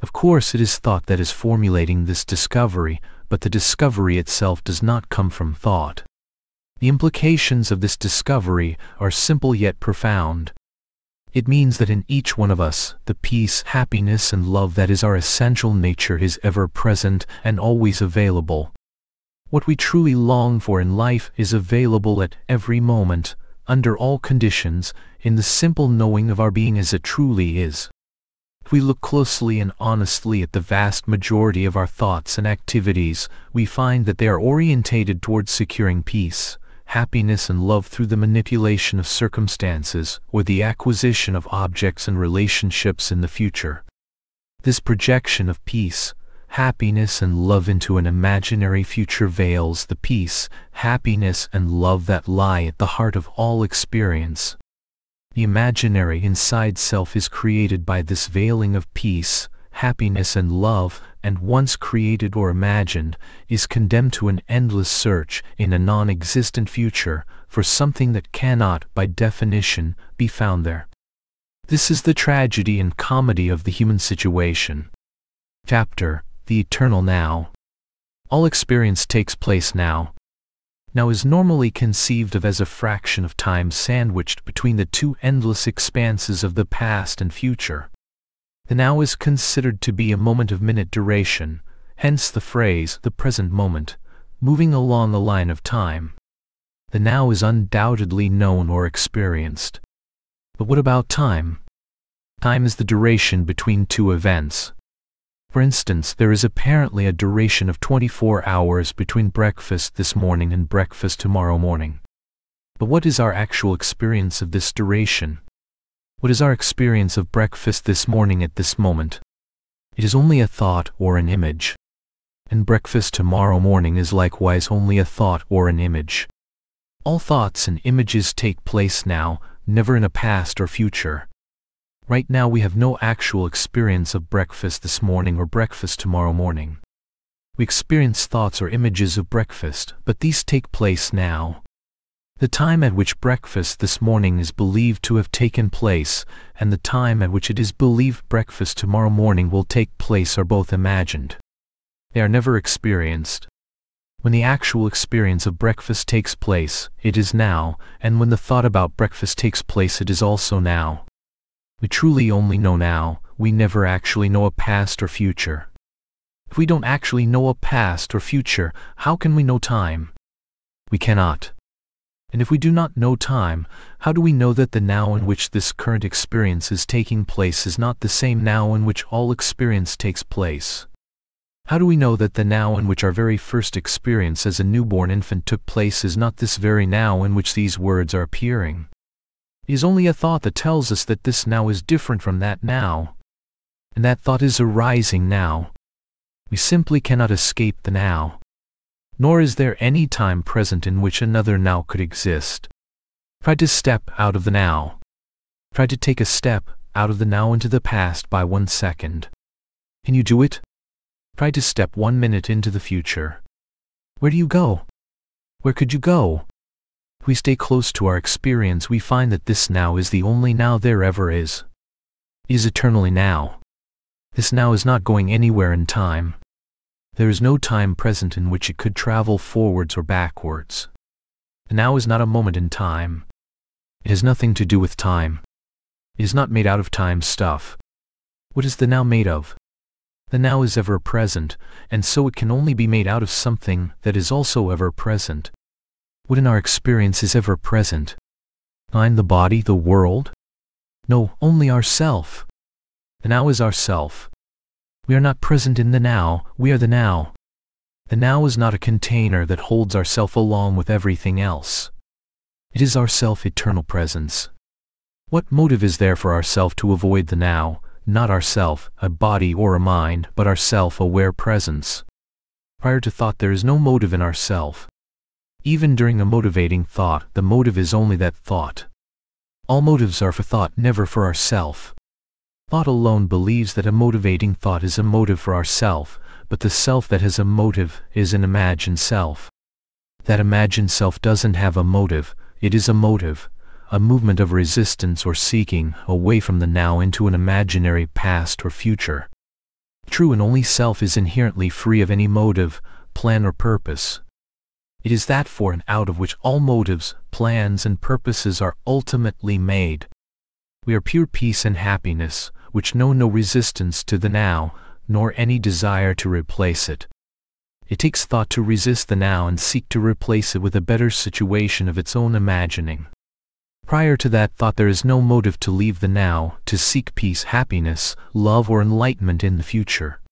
Of course it is thought that is formulating this discovery, but the discovery itself does not come from thought. The implications of this discovery are simple yet profound. It means that in each one of us, the peace, happiness and love that is our essential nature is ever present and always available. What we truly long for in life is available at every moment, under all conditions, in the simple knowing of our being as it truly is. If we look closely and honestly at the vast majority of our thoughts and activities, we find that they are orientated towards securing peace, happiness and love through the manipulation of circumstances or the acquisition of objects and relationships in the future. This projection of peace, happiness and love into an imaginary future veils the peace, happiness and love that lie at the heart of all experience. The imaginary inside self is created by this veiling of peace, happiness and love, and once created or imagined, is condemned to an endless search in a non-existent future for something that cannot, by definition, be found there. This is the tragedy and comedy of the human situation. Chapter The Eternal Now All experience takes place now. Now is normally conceived of as a fraction of time sandwiched between the two endless expanses of the past and future. The now is considered to be a moment of minute duration, hence the phrase, the present moment, moving along the line of time. The now is undoubtedly known or experienced. But what about time? Time is the duration between two events. For instance, there is apparently a duration of 24 hours between breakfast this morning and breakfast tomorrow morning. But what is our actual experience of this duration? What is our experience of breakfast this morning at this moment? It is only a thought or an image. And breakfast tomorrow morning is likewise only a thought or an image. All thoughts and images take place now, never in a past or future. Right now we have no actual experience of breakfast this morning or breakfast tomorrow morning. We experience thoughts or images of breakfast, but these take place now. The time at which breakfast this morning is believed to have taken place, and the time at which it is believed breakfast tomorrow morning will take place are both imagined. They are never experienced. When the actual experience of breakfast takes place, it is now, and when the thought about breakfast takes place it is also now. We truly only know now, we never actually know a past or future. If we don't actually know a past or future, how can we know time? We cannot. And if we do not know time, how do we know that the now in which this current experience is taking place is not the same now in which all experience takes place? How do we know that the now in which our very first experience as a newborn infant took place is not this very now in which these words are appearing? It is only a thought that tells us that this now is different from that now. And that thought is arising now. We simply cannot escape the now nor is there any time present in which another now could exist. Try to step out of the now. Try to take a step out of the now into the past by one second. Can you do it? Try to step one minute into the future. Where do you go? Where could you go? we stay close to our experience we find that this now is the only now there ever is. It is eternally now. This now is not going anywhere in time. There is no time present in which it could travel forwards or backwards. The now is not a moment in time. It has nothing to do with time. It is not made out of time stuff. What is the now made of? The now is ever present, and so it can only be made out of something that is also ever present. What in our experience is ever present? Mind the body, the world? No, only ourself. The now is ourself. We are not present in the now, we are the now. The now is not a container that holds ourself along with everything else. It is our self-eternal presence. What motive is there for ourself to avoid the now, not ourself, a body or a mind, but our self-aware presence? Prior to thought there is no motive in ourself. Even during a motivating thought, the motive is only that thought. All motives are for thought, never for ourself. Thought alone believes that a motivating thought is a motive for ourself, but the self that has a motive is an imagined self. That imagined self doesn't have a motive, it is a motive, a movement of resistance or seeking away from the now into an imaginary past or future. True and only self is inherently free of any motive, plan or purpose. It is that for and out of which all motives, plans and purposes are ultimately made. We are pure peace and happiness, which know no resistance to the now, nor any desire to replace it. It takes thought to resist the now and seek to replace it with a better situation of its own imagining. Prior to that thought there is no motive to leave the now, to seek peace, happiness, love or enlightenment in the future.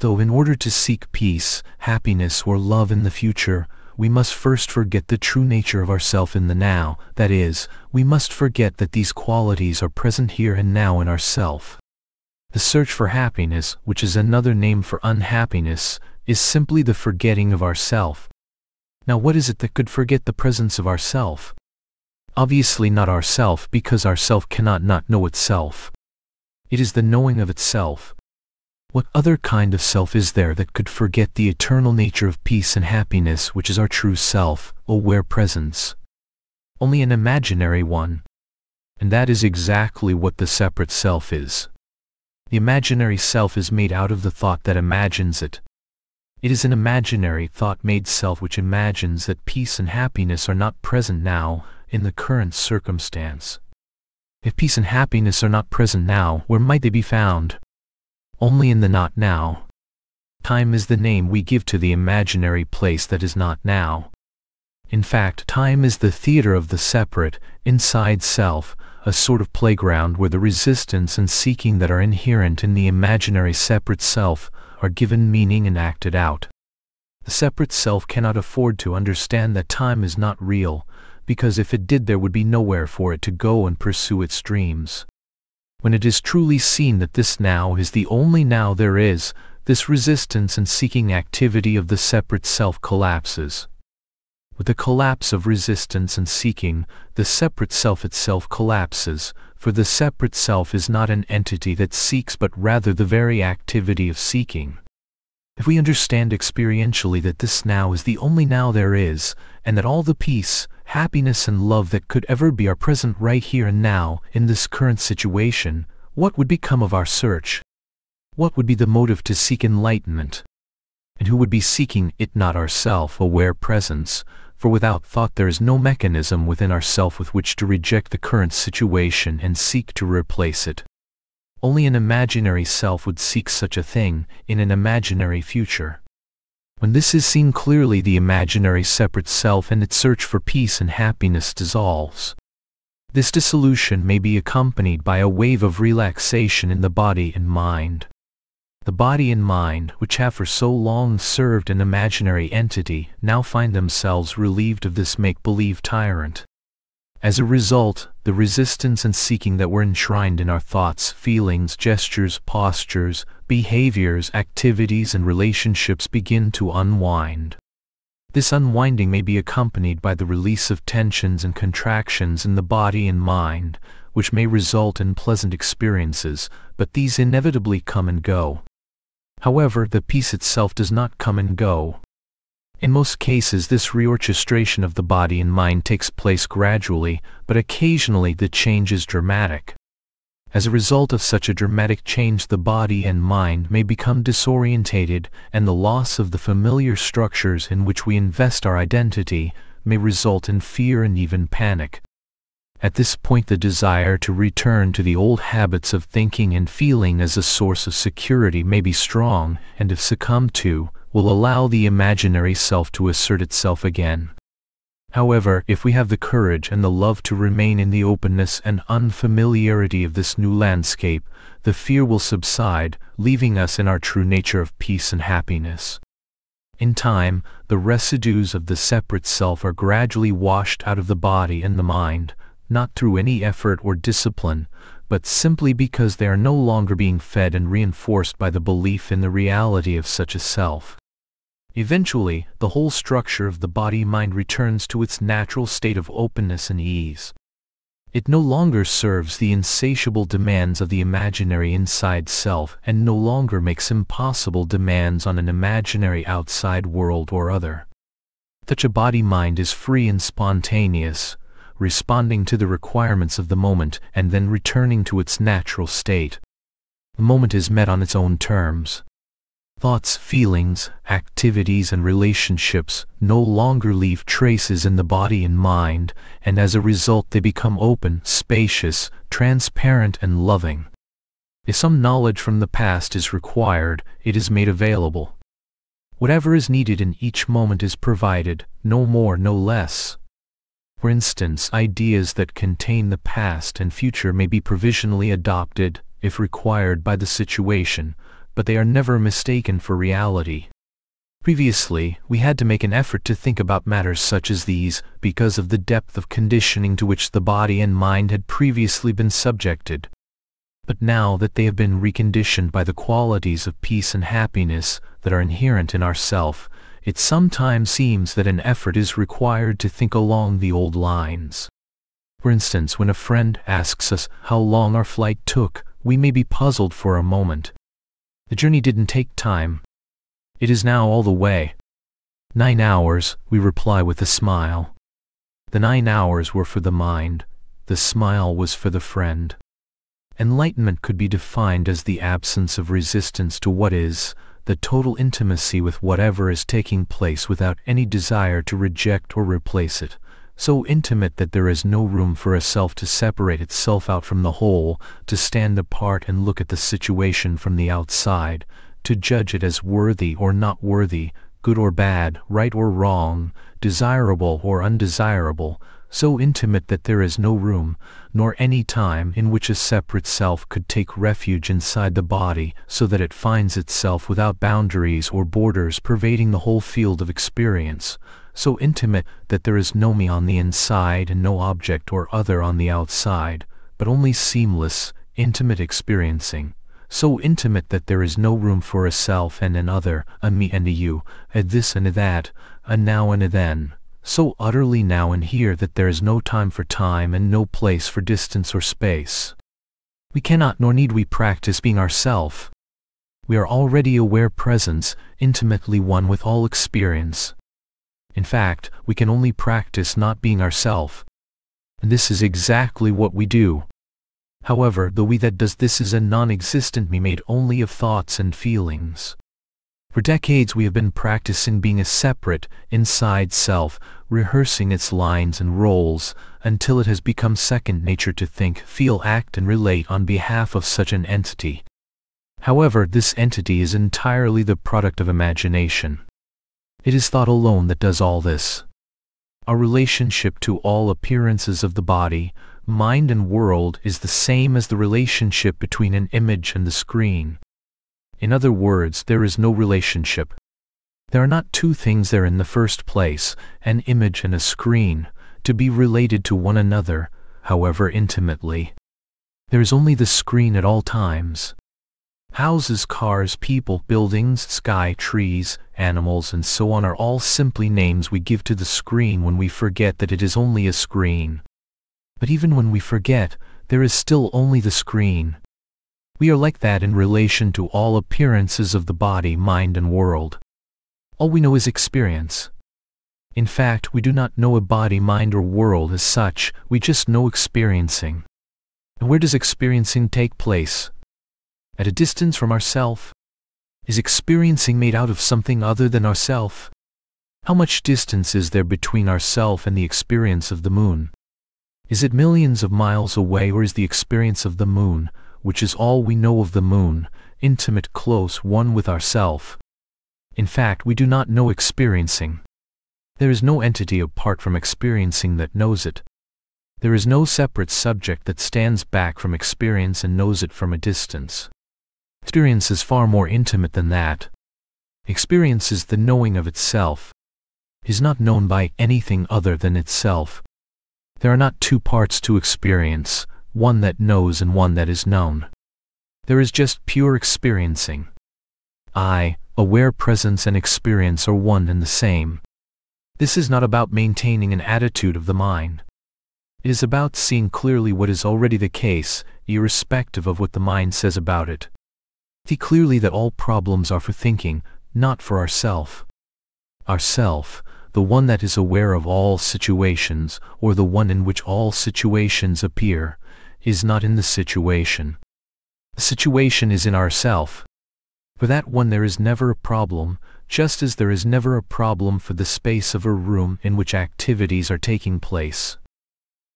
Though in order to seek peace, happiness or love in the future, we must first forget the true nature of ourself in the now, that is, we must forget that these qualities are present here and now in ourself. The search for happiness, which is another name for unhappiness, is simply the forgetting of ourself. Now what is it that could forget the presence of ourself? Obviously not ourself because ourself cannot not know itself. It is the knowing of itself, what other kind of self is there that could forget the eternal nature of peace and happiness which is our true self, aware presence? Only an imaginary one. And that is exactly what the separate self is. The imaginary self is made out of the thought that imagines it. It is an imaginary thought-made self which imagines that peace and happiness are not present now, in the current circumstance. If peace and happiness are not present now, where might they be found? Only in the not now. Time is the name we give to the imaginary place that is not now. In fact, time is the theater of the separate, inside self, a sort of playground where the resistance and seeking that are inherent in the imaginary separate self are given meaning and acted out. The separate self cannot afford to understand that time is not real, because if it did there would be nowhere for it to go and pursue its dreams. When it is truly seen that this now is the only now there is, this resistance and seeking activity of the separate self collapses. With the collapse of resistance and seeking, the separate self itself collapses, for the separate self is not an entity that seeks but rather the very activity of seeking. If we understand experientially that this now is the only now there is, and that all the peace, happiness and love that could ever be are present right here and now, in this current situation, what would become of our search? What would be the motive to seek enlightenment? And who would be seeking it not our self-aware presence, for without thought there is no mechanism within ourself with which to reject the current situation and seek to replace it. Only an imaginary self would seek such a thing, in an imaginary future. When this is seen clearly the imaginary separate self and its search for peace and happiness dissolves. This dissolution may be accompanied by a wave of relaxation in the body and mind. The body and mind, which have for so long served an imaginary entity, now find themselves relieved of this make-believe tyrant. As a result, the resistance and seeking that were enshrined in our thoughts, feelings, gestures, postures, behaviors, activities, and relationships begin to unwind. This unwinding may be accompanied by the release of tensions and contractions in the body and mind, which may result in pleasant experiences, but these inevitably come and go. However, the peace itself does not come and go. In most cases, this reorchestration of the body and mind takes place gradually, but occasionally the change is dramatic. As a result of such a dramatic change, the body and mind may become disorientated, and the loss of the familiar structures in which we invest our identity may result in fear and even panic. At this point, the desire to return to the old habits of thinking and feeling as a source of security may be strong, and if succumbed to, will allow the imaginary self to assert itself again. However, if we have the courage and the love to remain in the openness and unfamiliarity of this new landscape, the fear will subside, leaving us in our true nature of peace and happiness. In time, the residues of the separate self are gradually washed out of the body and the mind, not through any effort or discipline, but simply because they are no longer being fed and reinforced by the belief in the reality of such a self. Eventually, the whole structure of the body-mind returns to its natural state of openness and ease. It no longer serves the insatiable demands of the imaginary inside self and no longer makes impossible demands on an imaginary outside world or other. Such a body-mind is free and spontaneous, responding to the requirements of the moment and then returning to its natural state. The moment is met on its own terms. Thoughts, feelings, activities, and relationships no longer leave traces in the body and mind, and as a result they become open, spacious, transparent, and loving. If some knowledge from the past is required, it is made available. Whatever is needed in each moment is provided, no more, no less. For instance, ideas that contain the past and future may be provisionally adopted, if required by the situation, but they are never mistaken for reality. Previously, we had to make an effort to think about matters such as these, because of the depth of conditioning to which the body and mind had previously been subjected. But now that they have been reconditioned by the qualities of peace and happiness that are inherent in ourself, it sometimes seems that an effort is required to think along the old lines. For instance, when a friend asks us how long our flight took, we may be puzzled for a moment. The journey didn't take time. It is now all the way. Nine hours, we reply with a smile. The nine hours were for the mind, the smile was for the friend. Enlightenment could be defined as the absence of resistance to what is, the total intimacy with whatever is taking place without any desire to reject or replace it, so intimate that there is no room for a self to separate itself out from the whole, to stand apart and look at the situation from the outside, to judge it as worthy or not worthy, good or bad, right or wrong, desirable or undesirable, so intimate that there is no room, nor any time in which a separate self could take refuge inside the body so that it finds itself without boundaries or borders pervading the whole field of experience, so intimate that there is no me on the inside and no object or other on the outside, but only seamless, intimate experiencing, so intimate that there is no room for a self and an other, a me and a you, a this and a that, a now and a then so utterly now and here that there is no time for time and no place for distance or space. We cannot nor need we practice being ourself. We are already aware presence, intimately one with all experience. In fact, we can only practice not being ourself. And this is exactly what we do. However, the we that does this is a non-existent me made only of thoughts and feelings. For decades we have been practicing being a separate, inside self, rehearsing its lines and roles, until it has become second nature to think, feel, act and relate on behalf of such an entity. However, this entity is entirely the product of imagination. It is thought alone that does all this. Our relationship to all appearances of the body, mind and world is the same as the relationship between an image and the screen. In other words, there is no relationship. There are not two things there in the first place, an image and a screen, to be related to one another, however intimately. There is only the screen at all times. Houses, cars, people, buildings, sky, trees, animals, and so on are all simply names we give to the screen when we forget that it is only a screen. But even when we forget, there is still only the screen. We are like that in relation to all appearances of the body, mind, and world. All we know is experience. In fact, we do not know a body, mind, or world as such, we just know experiencing. And where does experiencing take place? At a distance from ourself? Is experiencing made out of something other than ourself? How much distance is there between ourself and the experience of the moon? Is it millions of miles away or is the experience of the moon, which is all we know of the moon, intimate close one with ourself? In fact, we do not know experiencing. There is no entity apart from experiencing that knows it. There is no separate subject that stands back from experience and knows it from a distance. Experience is far more intimate than that. Experience is the knowing of itself, is not known by anything other than itself. There are not two parts to experience, one that knows and one that is known. There is just pure experiencing. I, aware presence and experience are one and the same. This is not about maintaining an attitude of the mind. It is about seeing clearly what is already the case, irrespective of what the mind says about it. See clearly that all problems are for thinking, not for ourself. Ourself, the one that is aware of all situations, or the one in which all situations appear, is not in the situation. The situation is in ourself. For that one there is never a problem, just as there is never a problem for the space of a room in which activities are taking place.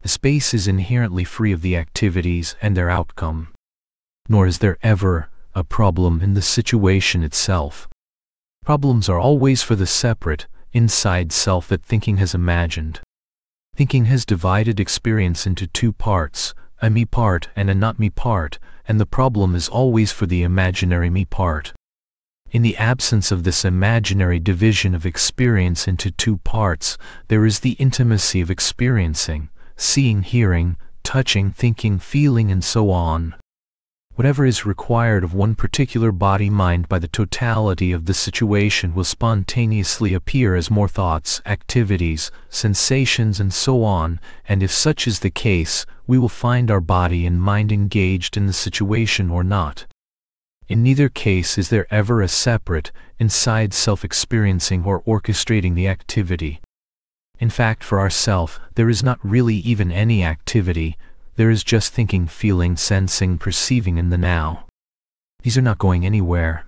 The space is inherently free of the activities and their outcome. Nor is there ever a problem in the situation itself. Problems are always for the separate, inside self that thinking has imagined. Thinking has divided experience into two parts, a me part and a not me part, and the problem is always for the imaginary me part. In the absence of this imaginary division of experience into two parts, there is the intimacy of experiencing, seeing, hearing, touching, thinking, feeling, and so on whatever is required of one particular body-mind by the totality of the situation will spontaneously appear as more thoughts, activities, sensations and so on, and if such is the case, we will find our body and mind engaged in the situation or not. In neither case is there ever a separate, inside self-experiencing or orchestrating the activity. In fact, for ourself, there is not really even any activity, there is just thinking, feeling, sensing, perceiving in the now. These are not going anywhere.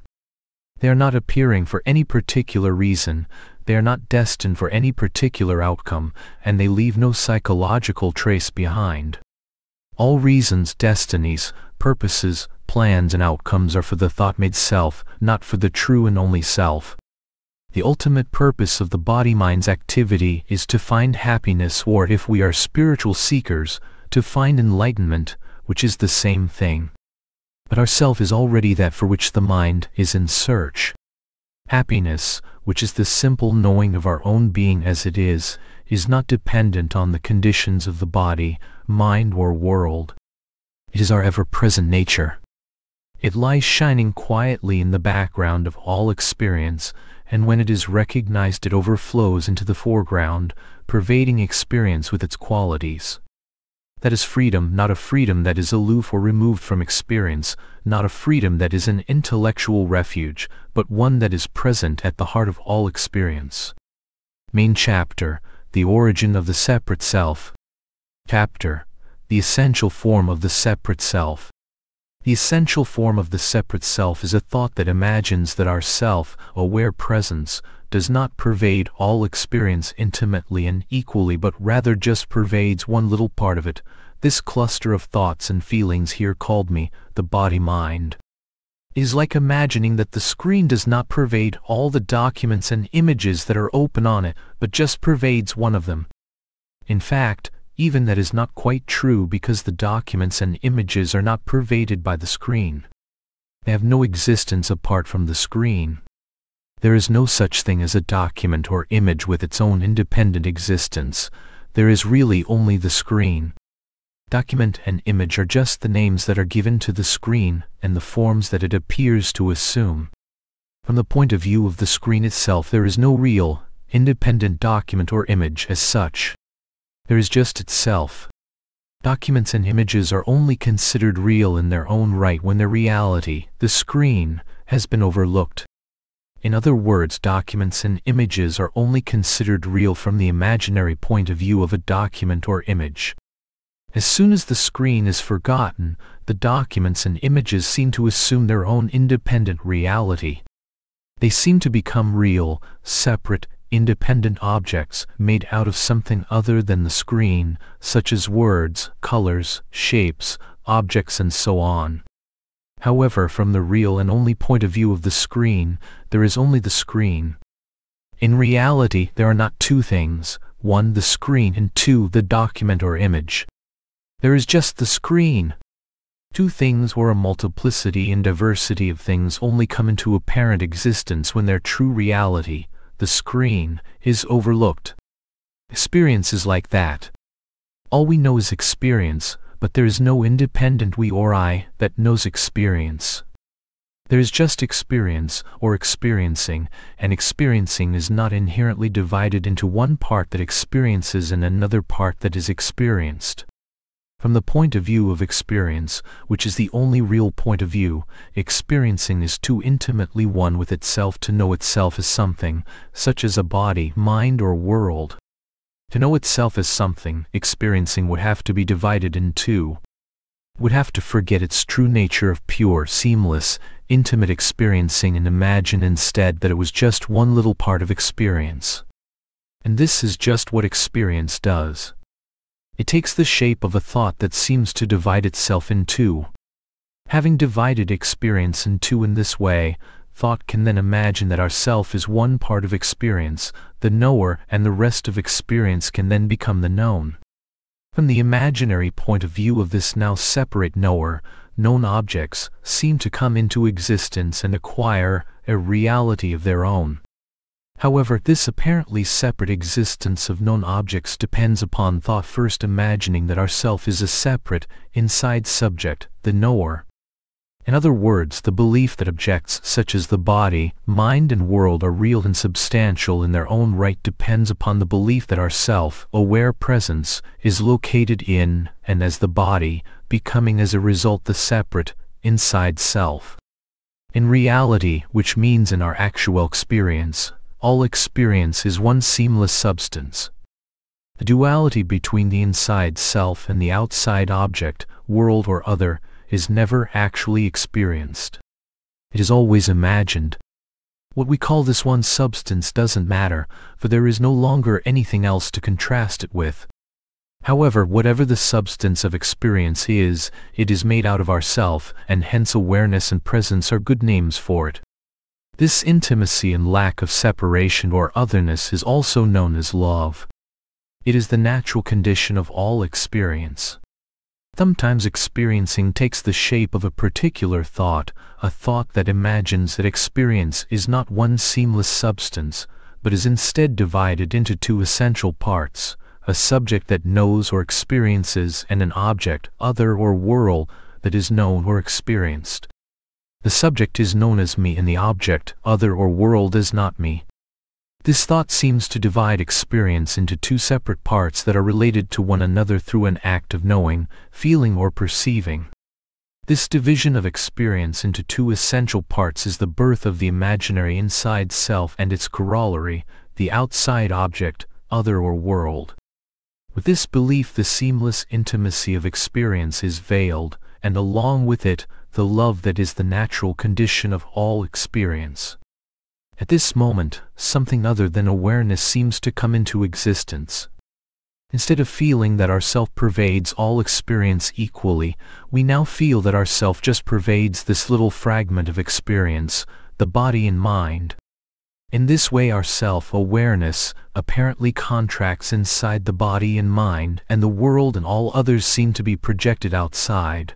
They are not appearing for any particular reason, they are not destined for any particular outcome, and they leave no psychological trace behind. All reasons, destinies, purposes, plans, and outcomes are for the thought made self, not for the true and only self. The ultimate purpose of the body mind's activity is to find happiness, or if we are spiritual seekers, to find enlightenment, which is the same thing. But our self is already that for which the mind is in search. Happiness, which is the simple knowing of our own being as it is, is not dependent on the conditions of the body, mind, or world. It is our ever-present nature. It lies shining quietly in the background of all experience, and when it is recognized it overflows into the foreground, pervading experience with its qualities. That is freedom, not a freedom that is aloof or removed from experience, not a freedom that is an intellectual refuge, but one that is present at the heart of all experience. Main chapter The Origin of the Separate Self. Chapter The Essential Form of the Separate Self. The essential form of the separate self is a thought that imagines that our self, aware presence, does not pervade all experience intimately and equally but rather just pervades one little part of it, this cluster of thoughts and feelings here called me, the body-mind. Is like imagining that the screen does not pervade all the documents and images that are open on it, but just pervades one of them. In fact, even that is not quite true because the documents and images are not pervaded by the screen. They have no existence apart from the screen. There is no such thing as a document or image with its own independent existence. There is really only the screen. Document and image are just the names that are given to the screen and the forms that it appears to assume. From the point of view of the screen itself there is no real, independent document or image as such. There is just itself. Documents and images are only considered real in their own right when their reality, the screen, has been overlooked. In other words, documents and images are only considered real from the imaginary point of view of a document or image. As soon as the screen is forgotten, the documents and images seem to assume their own independent reality. They seem to become real, separate, independent objects made out of something other than the screen, such as words, colors, shapes, objects and so on. However, from the real and only point of view of the screen, there is only the screen. In reality, there are not two things, one the screen and two the document or image. There is just the screen. Two things or a multiplicity and diversity of things only come into apparent existence when their true reality, the screen, is overlooked. Experience is like that. All we know is experience, but there is no independent we or I that knows experience. There is just experience, or experiencing, and experiencing is not inherently divided into one part that experiences and another part that is experienced. From the point of view of experience, which is the only real point of view, experiencing is too intimately one with itself to know itself as something, such as a body, mind, or world. To know itself as something, experiencing would have to be divided in two. Would have to forget its true nature of pure, seamless, intimate experiencing and imagine instead that it was just one little part of experience. And this is just what experience does. It takes the shape of a thought that seems to divide itself in two. Having divided experience in two in this way, thought can then imagine that ourself is one part of experience, the knower, and the rest of experience can then become the known. From the imaginary point of view of this now separate knower, known objects seem to come into existence and acquire a reality of their own. However, this apparently separate existence of known objects depends upon thought first imagining that ourself is a separate, inside subject, the knower. In other words, the belief that objects such as the body, mind and world are real and substantial in their own right depends upon the belief that our self, aware presence, is located in, and as the body, becoming as a result the separate, inside self. In reality, which means in our actual experience, all experience is one seamless substance. The duality between the inside self and the outside object, world or other, is never actually experienced. It is always imagined. What we call this one substance doesn't matter, for there is no longer anything else to contrast it with. However, whatever the substance of experience is, it is made out of ourself, and hence awareness and presence are good names for it. This intimacy and lack of separation or otherness is also known as love. It is the natural condition of all experience. Sometimes experiencing takes the shape of a particular thought, a thought that imagines that experience is not one seamless substance, but is instead divided into two essential parts, a subject that knows or experiences and an object, other or world, that is known or experienced. The subject is known as me and the object, other or world is not me. This thought seems to divide experience into two separate parts that are related to one another through an act of knowing, feeling or perceiving. This division of experience into two essential parts is the birth of the imaginary inside self and its corollary, the outside object, other or world. With this belief the seamless intimacy of experience is veiled, and along with it, the love that is the natural condition of all experience. At this moment, something other than awareness seems to come into existence. Instead of feeling that our self pervades all experience equally, we now feel that our self just pervades this little fragment of experience, the body and mind. In this way our self-awareness apparently contracts inside the body and mind and the world and all others seem to be projected outside.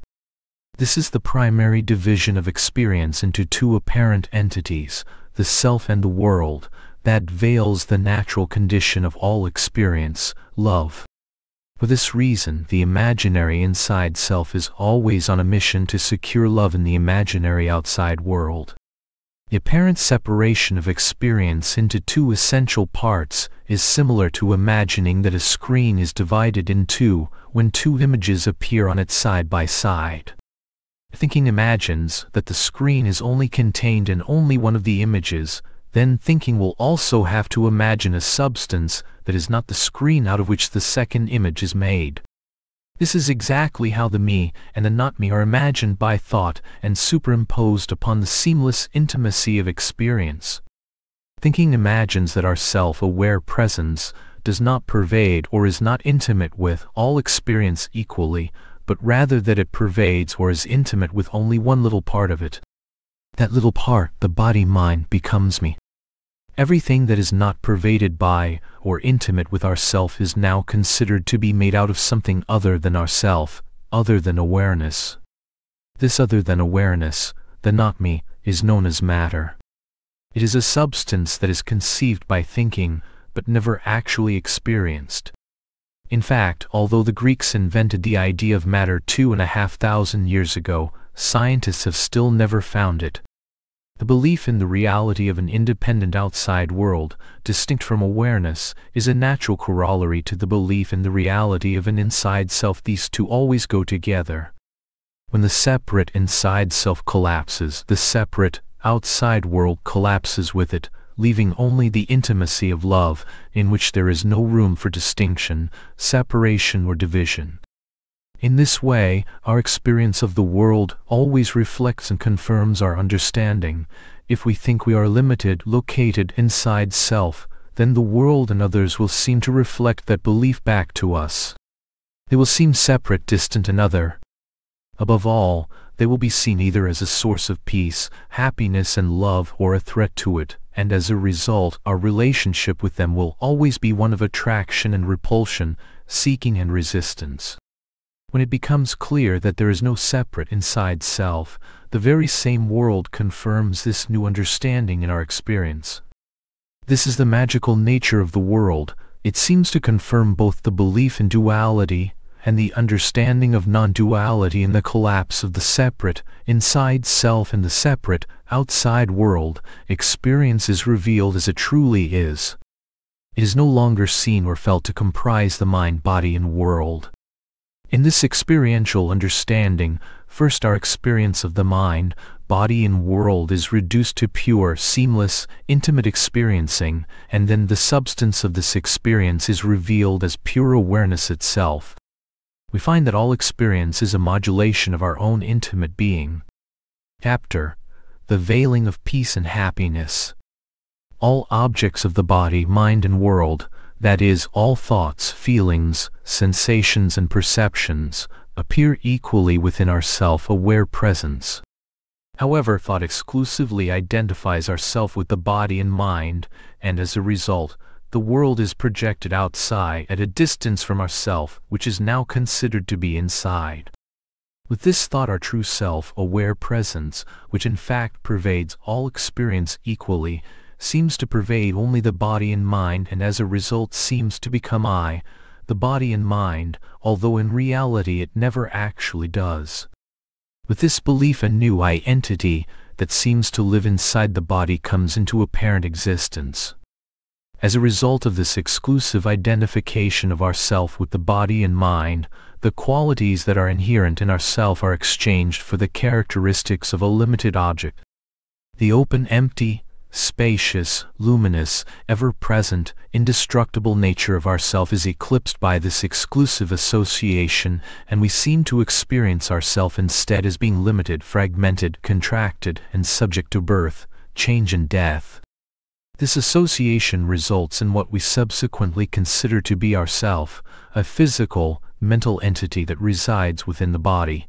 This is the primary division of experience into two apparent entities, the self and the world, that veils the natural condition of all experience, love. For this reason, the imaginary inside self is always on a mission to secure love in the imaginary outside world. The apparent separation of experience into two essential parts is similar to imagining that a screen is divided in two when two images appear on it side by side. Thinking imagines that the screen is only contained in only one of the images, then thinking will also have to imagine a substance that is not the screen out of which the second image is made. This is exactly how the me and the not me are imagined by thought and superimposed upon the seamless intimacy of experience. Thinking imagines that our self-aware presence does not pervade or is not intimate with all experience equally, but rather that it pervades or is intimate with only one little part of it. That little part, the body-mind, becomes me. Everything that is not pervaded by or intimate with ourself is now considered to be made out of something other than ourself, other than awareness. This other than awareness, the not me, is known as matter. It is a substance that is conceived by thinking, but never actually experienced. In fact, although the Greeks invented the idea of matter two and a half thousand years ago, scientists have still never found it. The belief in the reality of an independent outside world, distinct from awareness, is a natural corollary to the belief in the reality of an inside self. These two always go together. When the separate inside self collapses, the separate outside world collapses with it, leaving only the intimacy of love, in which there is no room for distinction, separation, or division. In this way, our experience of the world always reflects and confirms our understanding. If we think we are limited, located inside self, then the world and others will seem to reflect that belief back to us. They will seem separate, distant, and other. Above all, they will be seen either as a source of peace, happiness, and love, or a threat to it, and as a result, our relationship with them will always be one of attraction and repulsion, seeking and resistance. When it becomes clear that there is no separate inside self, the very same world confirms this new understanding in our experience. This is the magical nature of the world, it seems to confirm both the belief in duality and the understanding of non-duality in the collapse of the separate, inside self and the separate, outside world, experience is revealed as it truly is. It is no longer seen or felt to comprise the mind, body, and world. In this experiential understanding, first our experience of the mind, body and world is reduced to pure, seamless, intimate experiencing, and then the substance of this experience is revealed as pure awareness itself. We find that all experience is a modulation of our own intimate being. Chapter The Veiling of Peace and Happiness All objects of the body, mind and world, that is, all thoughts, feelings, sensations and perceptions, appear equally within our self-aware presence. However, thought exclusively identifies ourself with the body and mind, and as a result, the world is projected outside at a distance from ourself, which is now considered to be inside. With this thought our true self-aware presence, which in fact pervades all experience equally, seems to pervade only the body and mind and as a result seems to become I, the body and mind, although in reality it never actually does. With this belief a new I entity that seems to live inside the body comes into apparent existence. As a result of this exclusive identification of ourself with the body and mind, the qualities that are inherent in ourself are exchanged for the characteristics of a limited object. The open, empty, spacious, luminous, ever-present, indestructible nature of ourself is eclipsed by this exclusive association, and we seem to experience ourself instead as being limited, fragmented, contracted, and subject to birth, change and death. This association results in what we subsequently consider to be ourself, a physical, mental entity that resides within the body.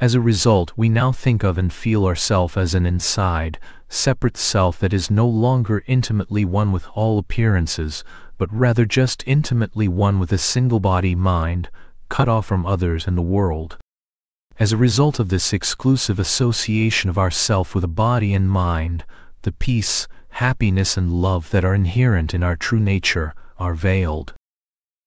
As a result, we now think of and feel ourself as an inside, separate self that is no longer intimately one with all appearances, but rather just intimately one with a single body mind, cut off from others and the world. As a result of this exclusive association of ourself with a body and mind, the peace, happiness and love that are inherent in our true nature are veiled.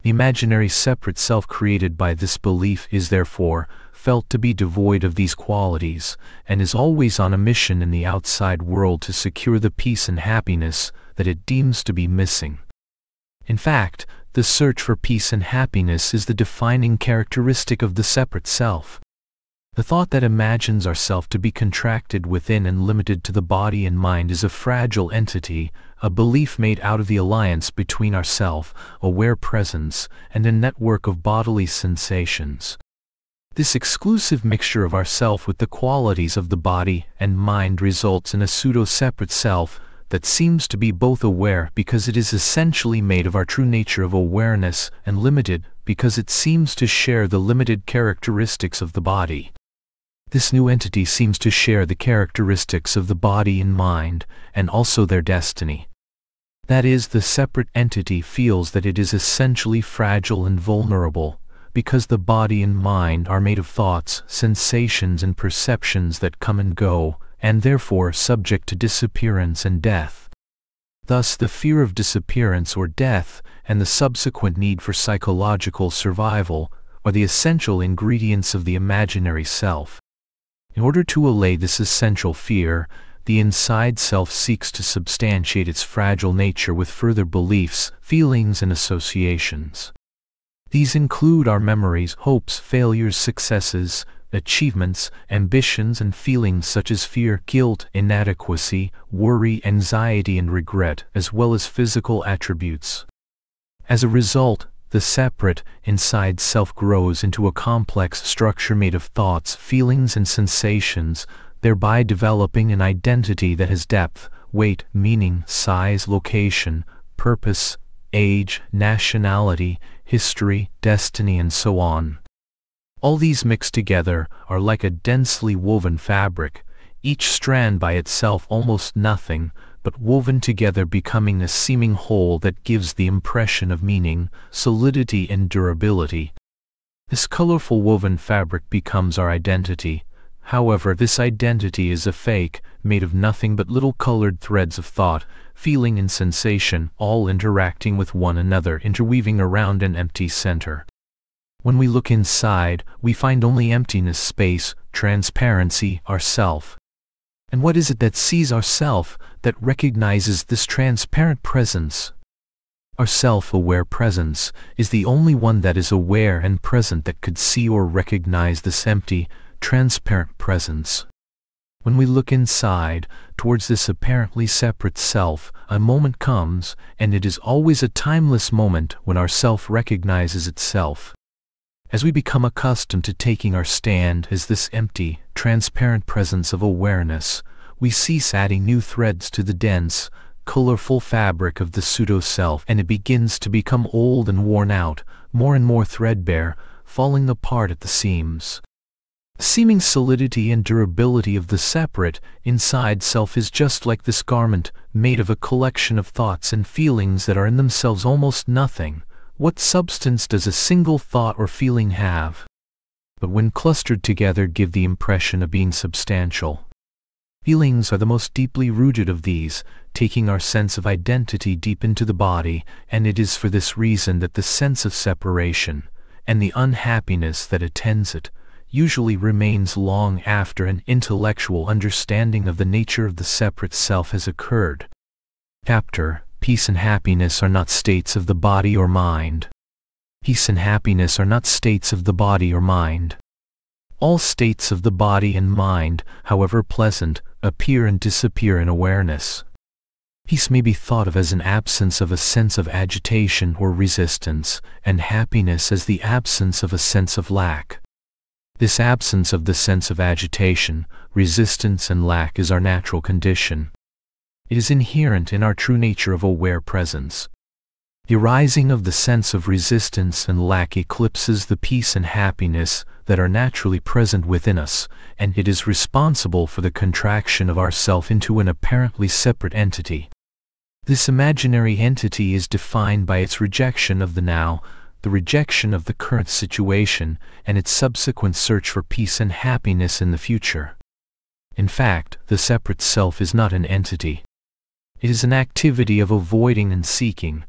The imaginary separate self created by this belief is therefore felt to be devoid of these qualities, and is always on a mission in the outside world to secure the peace and happiness that it deems to be missing. In fact, the search for peace and happiness is the defining characteristic of the separate self. The thought that imagines ourself to be contracted within and limited to the body and mind is a fragile entity, a belief made out of the alliance between our self, aware presence, and a network of bodily sensations. This exclusive mixture of ourself with the qualities of the body and mind results in a pseudo-separate self that seems to be both aware because it is essentially made of our true nature of awareness and limited because it seems to share the limited characteristics of the body. This new entity seems to share the characteristics of the body and mind, and also their destiny. That is, the separate entity feels that it is essentially fragile and vulnerable, because the body and mind are made of thoughts, sensations, and perceptions that come and go, and therefore subject to disappearance and death. Thus, the fear of disappearance or death, and the subsequent need for psychological survival, are the essential ingredients of the imaginary self. In order to allay this essential fear, the inside self seeks to substantiate its fragile nature with further beliefs, feelings, and associations. These include our memories, hopes, failures, successes, achievements, ambitions, and feelings such as fear, guilt, inadequacy, worry, anxiety, and regret, as well as physical attributes. As a result, the separate, inside self grows into a complex structure made of thoughts, feelings, and sensations, thereby developing an identity that has depth, weight, meaning, size, location, purpose, age, nationality, history, destiny, and so on. All these mixed together are like a densely woven fabric, each strand by itself almost nothing, but woven together becoming a seeming whole that gives the impression of meaning, solidity and durability. This colorful woven fabric becomes our identity. However, this identity is a fake, made of nothing but little colored threads of thought, feeling and sensation, all interacting with one another, interweaving around an empty center. When we look inside, we find only emptiness, space, transparency, ourself. And what is it that sees ourself, that recognizes this transparent presence? Our self-aware presence is the only one that is aware and present that could see or recognize this empty, transparent presence. When we look inside, towards this apparently separate self, a moment comes, and it is always a timeless moment when our self recognizes itself. As we become accustomed to taking our stand as this empty, transparent presence of awareness, we cease adding new threads to the dense, colorful fabric of the pseudo-self and it begins to become old and worn out, more and more threadbare, falling apart at the seams. The seeming solidity and durability of the separate, inside self is just like this garment, made of a collection of thoughts and feelings that are in themselves almost nothing, what substance does a single thought or feeling have? But when clustered together give the impression of being substantial. Feelings are the most deeply rooted of these, taking our sense of identity deep into the body, and it is for this reason that the sense of separation, and the unhappiness that attends it, usually remains long after an intellectual understanding of the nature of the separate self has occurred. Chapter Peace and happiness are not states of the body or mind. Peace and happiness are not states of the body or mind. All states of the body and mind, however pleasant, appear and disappear in awareness. Peace may be thought of as an absence of a sense of agitation or resistance, and happiness as the absence of a sense of lack. This absence of the sense of agitation, resistance and lack is our natural condition. It is inherent in our true nature of aware presence. The arising of the sense of resistance and lack eclipses the peace and happiness that are naturally present within us, and it is responsible for the contraction of ourself into an apparently separate entity. This imaginary entity is defined by its rejection of the now, the rejection of the current situation, and its subsequent search for peace and happiness in the future. In fact, the separate self is not an entity. It is an activity of avoiding and seeking.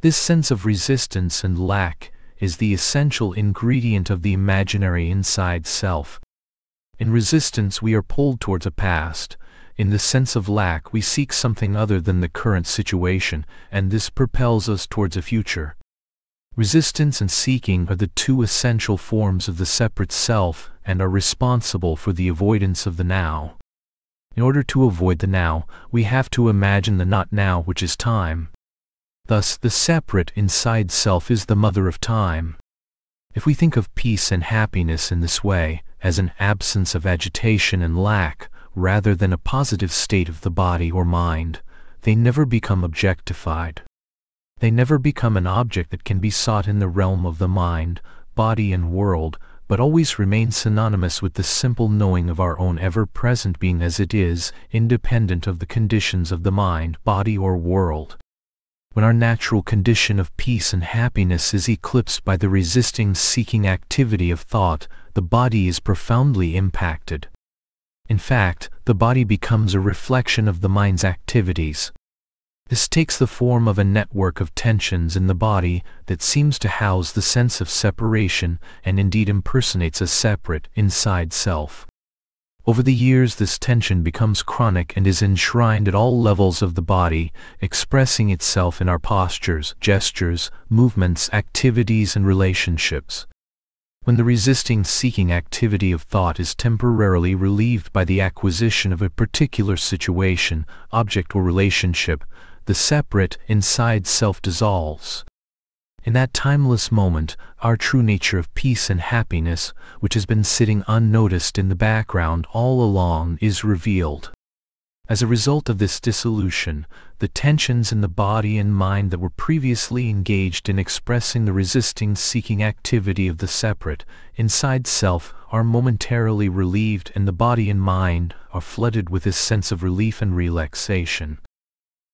This sense of resistance and lack is the essential ingredient of the imaginary inside self. In resistance we are pulled towards a past, in the sense of lack we seek something other than the current situation, and this propels us towards a future. Resistance and seeking are the two essential forms of the separate self and are responsible for the avoidance of the now. In order to avoid the now, we have to imagine the not now, which is time. Thus, the separate inside self is the mother of time. If we think of peace and happiness in this way, as an absence of agitation and lack, rather than a positive state of the body or mind, they never become objectified. They never become an object that can be sought in the realm of the mind, body and world, but always remain synonymous with the simple knowing of our own ever-present being as it is, independent of the conditions of the mind, body or world. When our natural condition of peace and happiness is eclipsed by the resisting seeking activity of thought, the body is profoundly impacted. In fact, the body becomes a reflection of the mind's activities. This takes the form of a network of tensions in the body that seems to house the sense of separation and indeed impersonates a separate, inside self. Over the years this tension becomes chronic and is enshrined at all levels of the body, expressing itself in our postures, gestures, movements, activities and relationships. When the resisting seeking activity of thought is temporarily relieved by the acquisition of a particular situation, object or relationship, the separate, inside self dissolves. In that timeless moment, our true nature of peace and happiness, which has been sitting unnoticed in the background all along, is revealed. As a result of this dissolution, the tensions in the body and mind that were previously engaged in expressing the resisting seeking activity of the separate, inside self are momentarily relieved and the body and mind are flooded with this sense of relief and relaxation.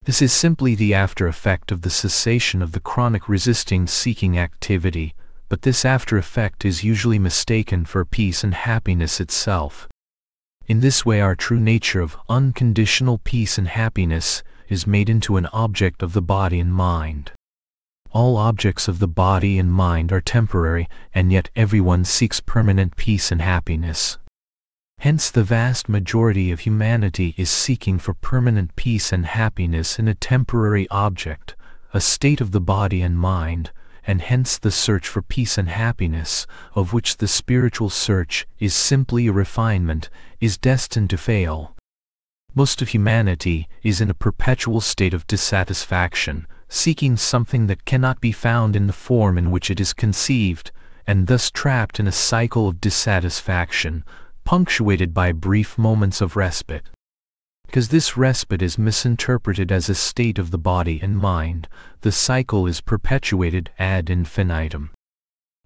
This is simply the after effect of the cessation of the chronic resisting seeking activity, but this after effect is usually mistaken for peace and happiness itself. In this way our true nature of unconditional peace and happiness is made into an object of the body and mind. All objects of the body and mind are temporary, and yet everyone seeks permanent peace and happiness. Hence the vast majority of humanity is seeking for permanent peace and happiness in a temporary object, a state of the body and mind, and hence the search for peace and happiness, of which the spiritual search is simply a refinement, is destined to fail. Most of humanity is in a perpetual state of dissatisfaction, seeking something that cannot be found in the form in which it is conceived, and thus trapped in a cycle of dissatisfaction, punctuated by brief moments of respite because this respite is misinterpreted as a state of the body and mind, the cycle is perpetuated ad infinitum.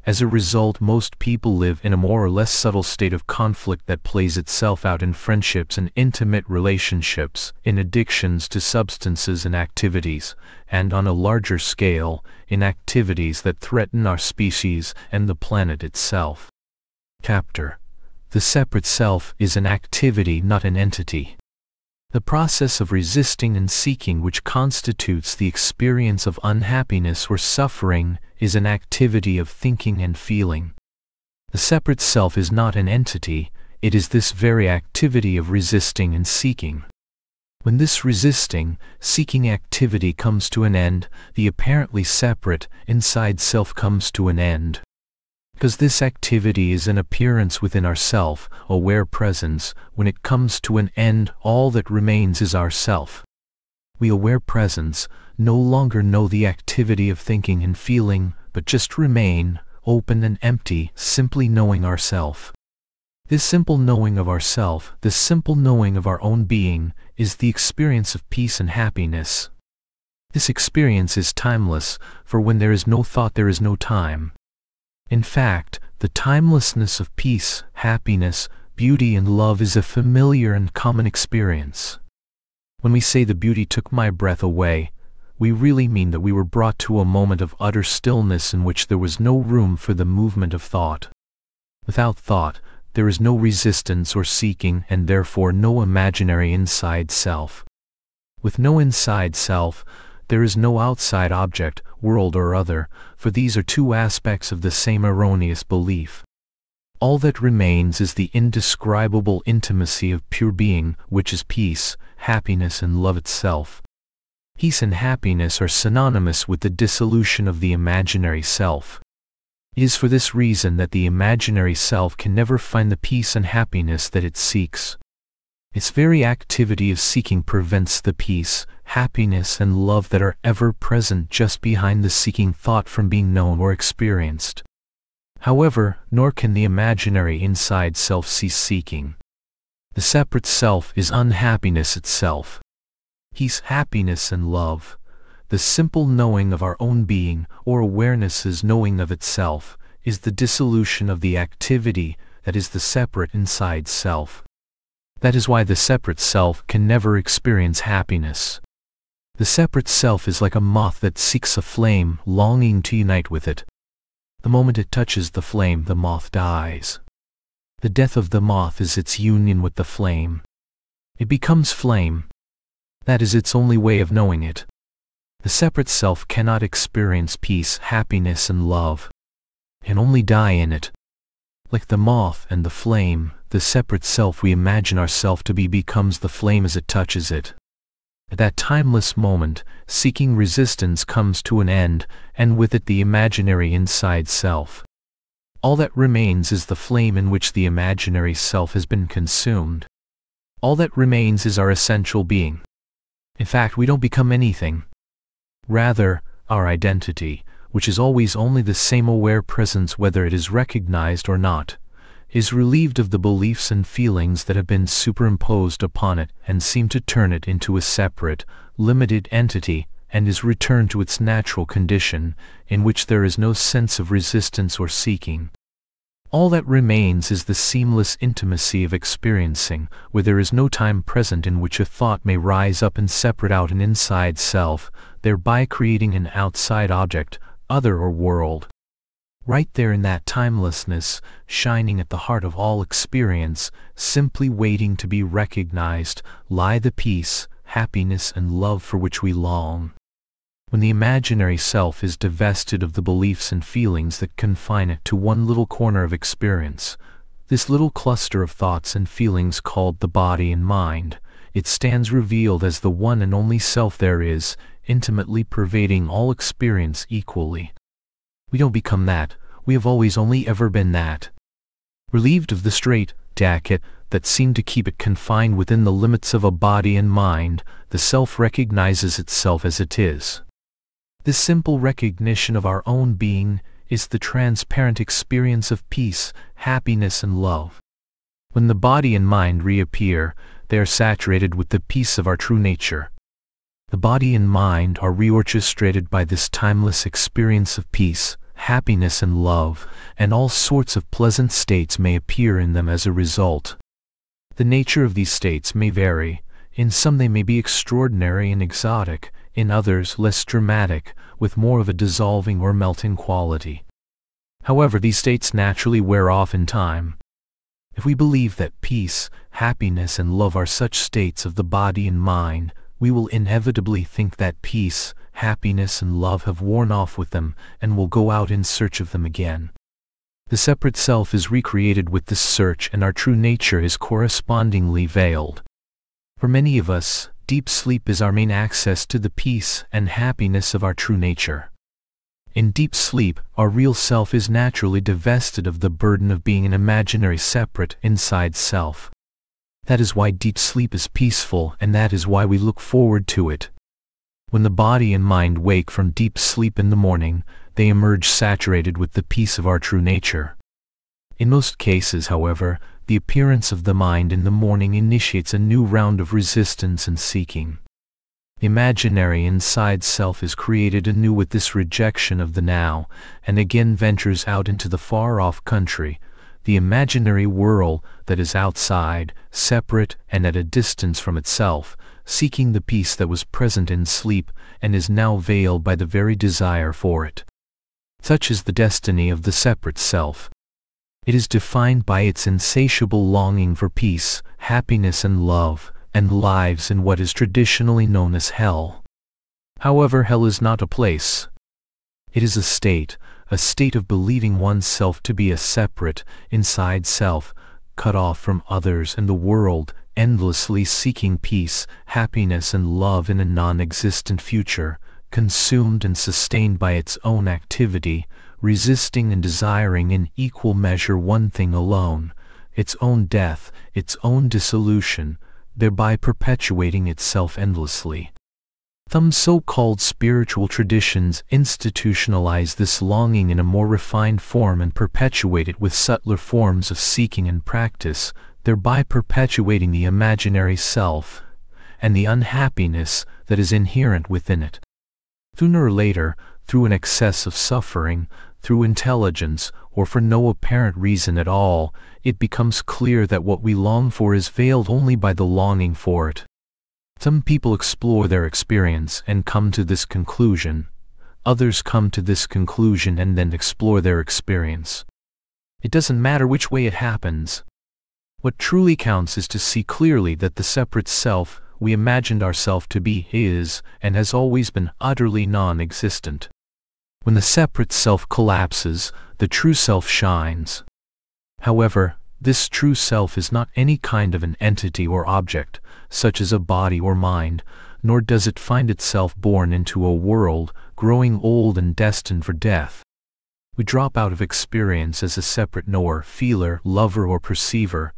As a result, most people live in a more or less subtle state of conflict that plays itself out in friendships and intimate relationships, in addictions to substances and activities, and on a larger scale, in activities that threaten our species and the planet itself. Chapter The separate self is an activity, not an entity. The process of resisting and seeking which constitutes the experience of unhappiness or suffering is an activity of thinking and feeling. The separate self is not an entity, it is this very activity of resisting and seeking. When this resisting, seeking activity comes to an end, the apparently separate, inside self comes to an end because this activity is an appearance within ourself, aware presence, when it comes to an end all that remains is ourself. We aware presence no longer know the activity of thinking and feeling, but just remain, open and empty, simply knowing ourself. This simple knowing of ourself, this simple knowing of our own being, is the experience of peace and happiness. This experience is timeless, for when there is no thought there is no time. In fact, the timelessness of peace, happiness, beauty and love is a familiar and common experience. When we say the beauty took my breath away, we really mean that we were brought to a moment of utter stillness in which there was no room for the movement of thought. Without thought, there is no resistance or seeking and therefore no imaginary inside self. With no inside self, there is no outside object, world or other, for these are two aspects of the same erroneous belief. All that remains is the indescribable intimacy of pure being, which is peace, happiness and love itself. Peace and happiness are synonymous with the dissolution of the imaginary self. It is for this reason that the imaginary self can never find the peace and happiness that it seeks. Its very activity of seeking prevents the peace, happiness, and love that are ever present just behind the seeking thought from being known or experienced. However, nor can the imaginary inside self cease seeking. The separate self is unhappiness itself. He's happiness, and love, the simple knowing of our own being, or awareness's knowing of itself, is the dissolution of the activity that is the separate inside self. That is why the separate self can never experience happiness. The separate self is like a moth that seeks a flame, longing to unite with it. The moment it touches the flame, the moth dies. The death of the moth is its union with the flame. It becomes flame. That is its only way of knowing it. The separate self cannot experience peace, happiness, and love. and only die in it. Like the moth and the flame, the separate self we imagine ourself to be becomes the flame as it touches it. At that timeless moment, seeking resistance comes to an end, and with it the imaginary inside self. All that remains is the flame in which the imaginary self has been consumed. All that remains is our essential being. In fact, we don't become anything. Rather, our identity, which is always only the same aware presence whether it is recognized or not, is relieved of the beliefs and feelings that have been superimposed upon it and seem to turn it into a separate, limited entity, and is returned to its natural condition, in which there is no sense of resistance or seeking. All that remains is the seamless intimacy of experiencing, where there is no time present in which a thought may rise up and separate out an inside self, thereby creating an outside object, other or world. Right there in that timelessness, shining at the heart of all experience, simply waiting to be recognized, lie the peace, happiness, and love for which we long. When the imaginary self is divested of the beliefs and feelings that confine it to one little corner of experience, this little cluster of thoughts and feelings called the body and mind, it stands revealed as the one and only self there is, intimately pervading all experience equally. We don't become that, we have always only ever been that. Relieved of the strait jacket that seemed to keep it confined within the limits of a body and mind, the self recognizes itself as it is. This simple recognition of our own being is the transparent experience of peace, happiness, and love. When the body and mind reappear, they are saturated with the peace of our true nature. The body and mind are reorchestrated by this timeless experience of peace, happiness, and love, and all sorts of pleasant states may appear in them as a result. The nature of these states may vary. In some they may be extraordinary and exotic, in others less dramatic, with more of a dissolving or melting quality. However, these states naturally wear off in time. If we believe that peace, happiness, and love are such states of the body and mind, we will inevitably think that peace, happiness, and love have worn off with them and will go out in search of them again. The separate self is recreated with this search and our true nature is correspondingly veiled. For many of us, deep sleep is our main access to the peace and happiness of our true nature. In deep sleep, our real self is naturally divested of the burden of being an imaginary separate inside self. That is why deep sleep is peaceful and that is why we look forward to it. When the body and mind wake from deep sleep in the morning, they emerge saturated with the peace of our true nature. In most cases, however, the appearance of the mind in the morning initiates a new round of resistance and seeking. The imaginary inside self is created anew with this rejection of the now, and again ventures out into the far off country, the imaginary world that is outside, separate and at a distance from itself, seeking the peace that was present in sleep and is now veiled by the very desire for it. Such is the destiny of the separate self. It is defined by its insatiable longing for peace, happiness and love, and lives in what is traditionally known as hell. However, hell is not a place. It is a state, a state of believing oneself to be a separate, inside self, cut off from others and the world, endlessly seeking peace, happiness and love in a non-existent future, consumed and sustained by its own activity, resisting and desiring in equal measure one thing alone, its own death, its own dissolution, thereby perpetuating itself endlessly. Some so-called spiritual traditions institutionalize this longing in a more refined form and perpetuate it with subtler forms of seeking and practice, thereby perpetuating the imaginary self and the unhappiness that is inherent within it. Sooner or later, through an excess of suffering, through intelligence, or for no apparent reason at all, it becomes clear that what we long for is veiled only by the longing for it. Some people explore their experience and come to this conclusion. Others come to this conclusion and then explore their experience. It doesn't matter which way it happens. What truly counts is to see clearly that the separate self we imagined ourself to be is and has always been utterly non-existent. When the separate self collapses, the true self shines. However, this true self is not any kind of an entity or object, such as a body or mind, nor does it find itself born into a world, growing old and destined for death. We drop out of experience as a separate knower, feeler, lover or perceiver,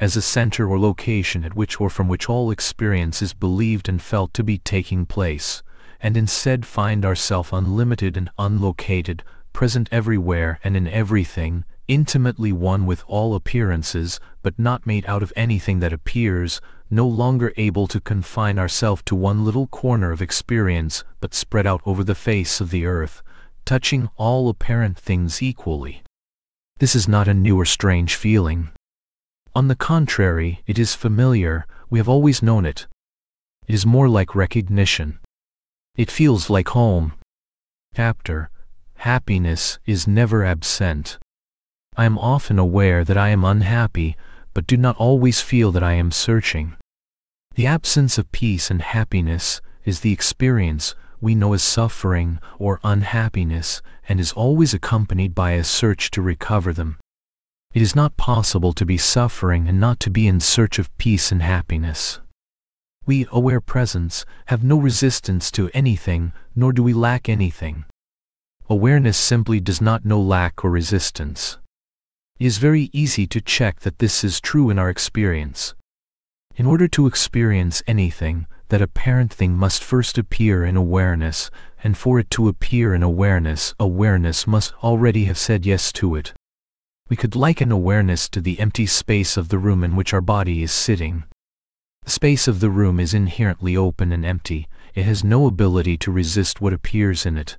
as a center or location at which or from which all experience is believed and felt to be taking place, and instead find ourself unlimited and unlocated, present everywhere and in everything, intimately one with all appearances, but not made out of anything that appears, no longer able to confine ourselves to one little corner of experience, but spread out over the face of the earth, touching all apparent things equally. This is not a new or strange feeling. On the contrary, it is familiar, we have always known it. It is more like recognition. It feels like home. Chapter Happiness is never absent. I am often aware that I am unhappy, but do not always feel that I am searching. The absence of peace and happiness is the experience we know as suffering or unhappiness and is always accompanied by a search to recover them. It is not possible to be suffering and not to be in search of peace and happiness. We, aware presence, have no resistance to anything, nor do we lack anything. Awareness simply does not know lack or resistance. It is very easy to check that this is true in our experience. In order to experience anything, that apparent thing must first appear in awareness, and for it to appear in awareness, awareness must already have said yes to it. We could liken awareness to the empty space of the room in which our body is sitting. The space of the room is inherently open and empty, it has no ability to resist what appears in it.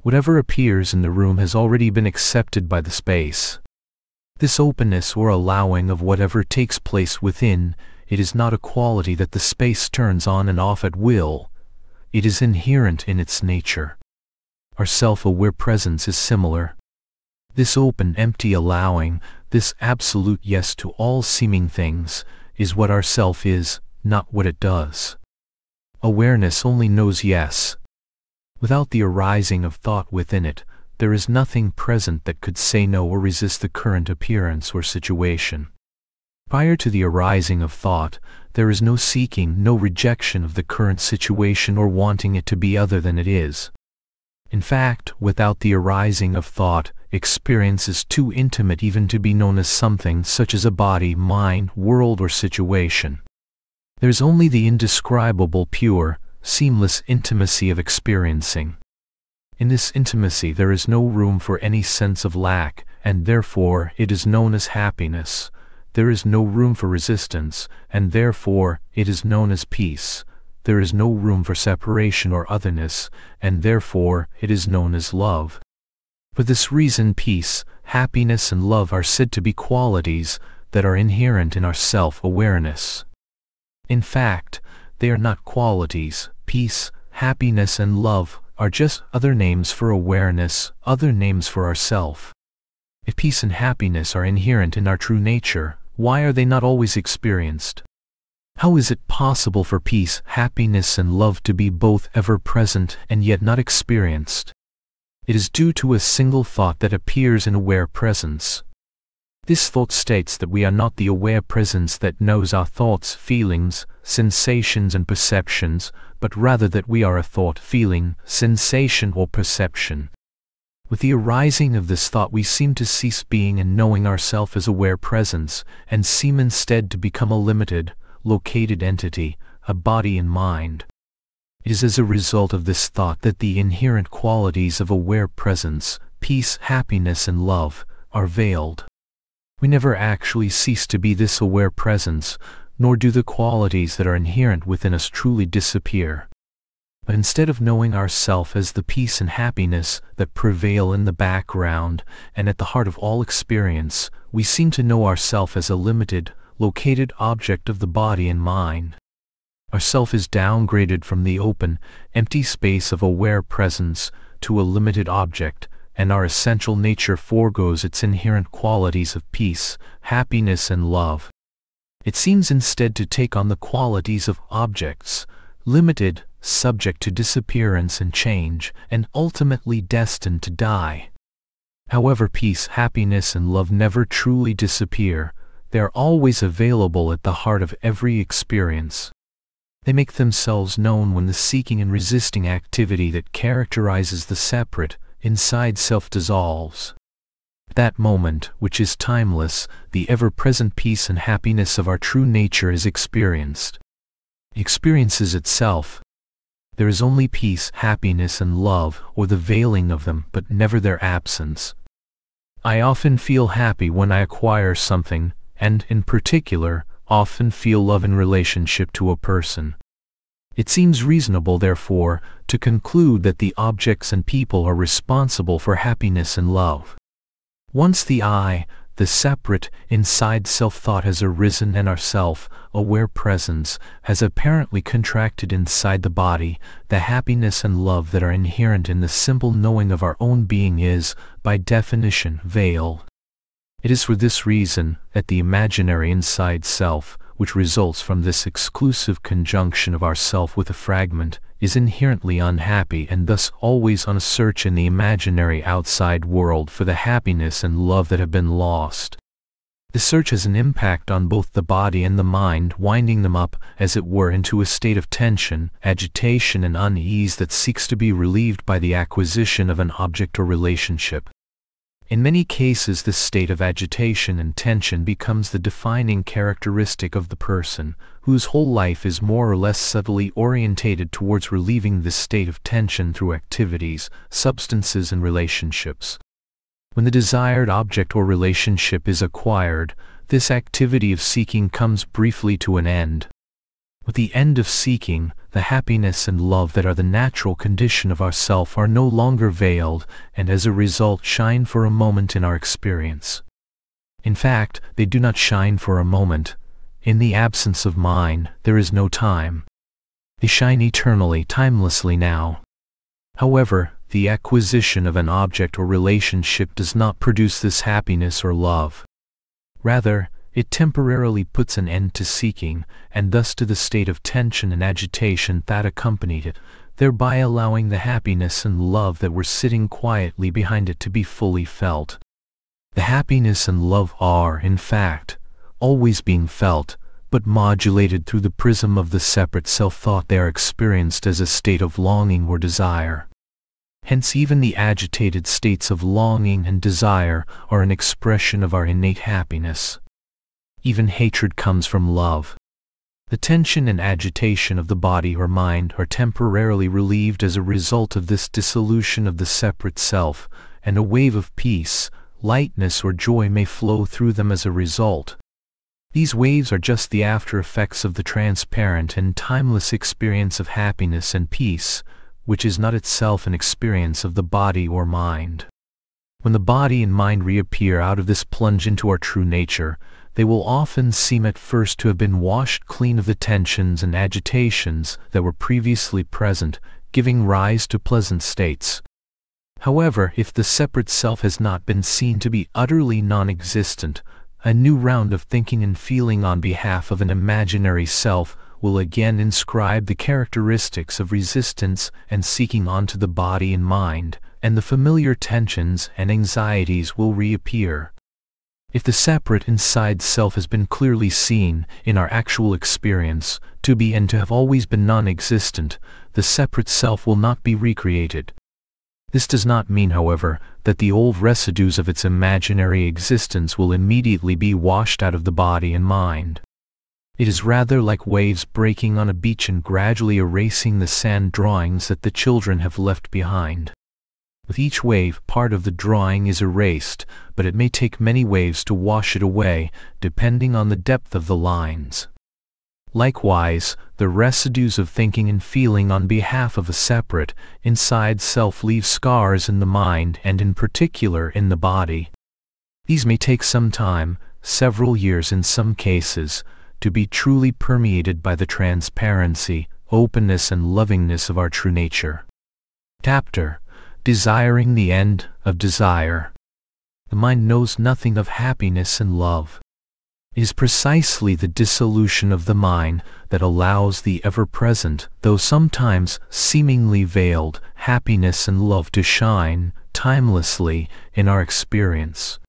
Whatever appears in the room has already been accepted by the space. This openness or allowing of whatever takes place within, it is not a quality that the space turns on and off at will. It is inherent in its nature. Our self-aware presence is similar. This open empty allowing, this absolute yes to all seeming things, is what our self is, not what it does. Awareness only knows yes, Without the arising of thought within it, there is nothing present that could say no or resist the current appearance or situation. Prior to the arising of thought, there is no seeking, no rejection of the current situation or wanting it to be other than it is. In fact, without the arising of thought, experience is too intimate even to be known as something such as a body, mind, world, or situation. There's only the indescribable pure, seamless intimacy of experiencing. In this intimacy there is no room for any sense of lack, and therefore it is known as happiness. There is no room for resistance, and therefore it is known as peace. There is no room for separation or otherness, and therefore it is known as love. For this reason peace, happiness and love are said to be qualities that are inherent in our self-awareness. In fact, they are not qualities, peace, happiness and love are just other names for awareness, other names for ourself. If peace and happiness are inherent in our true nature, why are they not always experienced? How is it possible for peace, happiness and love to be both ever present and yet not experienced? It is due to a single thought that appears in aware presence. This thought states that we are not the aware presence that knows our thoughts, feelings, sensations, and perceptions, but rather that we are a thought, feeling, sensation, or perception. With the arising of this thought, we seem to cease being and knowing ourself as aware presence, and seem instead to become a limited, located entity, a body and mind. It is as a result of this thought that the inherent qualities of aware presence, peace, happiness, and love, are veiled. We never actually cease to be this aware presence, nor do the qualities that are inherent within us truly disappear. But instead of knowing ourself as the peace and happiness that prevail in the background and at the heart of all experience, we seem to know ourself as a limited, located object of the body and mind. Our self is downgraded from the open, empty space of aware presence to a limited object, and our essential nature foregoes its inherent qualities of peace, happiness, and love. It seems instead to take on the qualities of objects, limited, subject to disappearance and change, and ultimately destined to die. However, peace, happiness, and love never truly disappear, they are always available at the heart of every experience. They make themselves known when the seeking and resisting activity that characterizes the separate, inside self dissolves. That moment, which is timeless, the ever present peace and happiness of our true nature is experienced. Experiences itself. There is only peace, happiness, and love, or the veiling of them, but never their absence. I often feel happy when I acquire something, and, in particular, often feel love in relationship to a person. It seems reasonable, therefore, to conclude that the objects and people are responsible for happiness and love. Once the I, the separate, inside self-thought has arisen and our self-aware presence has apparently contracted inside the body, the happiness and love that are inherent in the simple knowing of our own being is, by definition, veiled. It is for this reason that the imaginary inside self, which results from this exclusive conjunction of ourself with a fragment, is inherently unhappy and thus always on a search in the imaginary outside world for the happiness and love that have been lost. The search has an impact on both the body and the mind, winding them up, as it were, into a state of tension, agitation, and unease that seeks to be relieved by the acquisition of an object or relationship. In many cases this state of agitation and tension becomes the defining characteristic of the person, whose whole life is more or less subtly orientated towards relieving this state of tension through activities, substances and relationships. When the desired object or relationship is acquired, this activity of seeking comes briefly to an end. With the end of seeking, the happiness and love that are the natural condition of our self are no longer veiled, and as a result shine for a moment in our experience. In fact, they do not shine for a moment. In the absence of mind, there is no time. They shine eternally, timelessly now. However, the acquisition of an object or relationship does not produce this happiness or love. Rather, it temporarily puts an end to seeking, and thus to the state of tension and agitation that accompanied it, thereby allowing the happiness and love that were sitting quietly behind it to be fully felt. The happiness and love are, in fact, always being felt, but modulated through the prism of the separate self-thought they are experienced as a state of longing or desire. Hence even the agitated states of longing and desire are an expression of our innate happiness. Even hatred comes from love. The tension and agitation of the body or mind are temporarily relieved as a result of this dissolution of the separate self, and a wave of peace, lightness or joy may flow through them as a result. These waves are just the after effects of the transparent and timeless experience of happiness and peace, which is not itself an experience of the body or mind. When the body and mind reappear out of this plunge into our true nature, they will often seem at first to have been washed clean of the tensions and agitations that were previously present, giving rise to pleasant states. However, if the separate self has not been seen to be utterly non-existent, a new round of thinking and feeling on behalf of an imaginary self will again inscribe the characteristics of resistance and seeking onto the body and mind, and the familiar tensions and anxieties will reappear. If the separate inside self has been clearly seen, in our actual experience, to be and to have always been non-existent, the separate self will not be recreated. This does not mean, however, that the old residues of its imaginary existence will immediately be washed out of the body and mind. It is rather like waves breaking on a beach and gradually erasing the sand drawings that the children have left behind. With each wave, part of the drawing is erased, but it may take many waves to wash it away, depending on the depth of the lines. Likewise, the residues of thinking and feeling on behalf of a separate, inside self leave scars in the mind and in particular in the body. These may take some time, several years in some cases, to be truly permeated by the transparency, openness and lovingness of our true nature. Chapter Desiring the End of Desire The mind knows nothing of happiness and love. It is precisely the dissolution of the mind that allows the ever-present, though sometimes seemingly veiled, happiness and love to shine, timelessly, in our experience.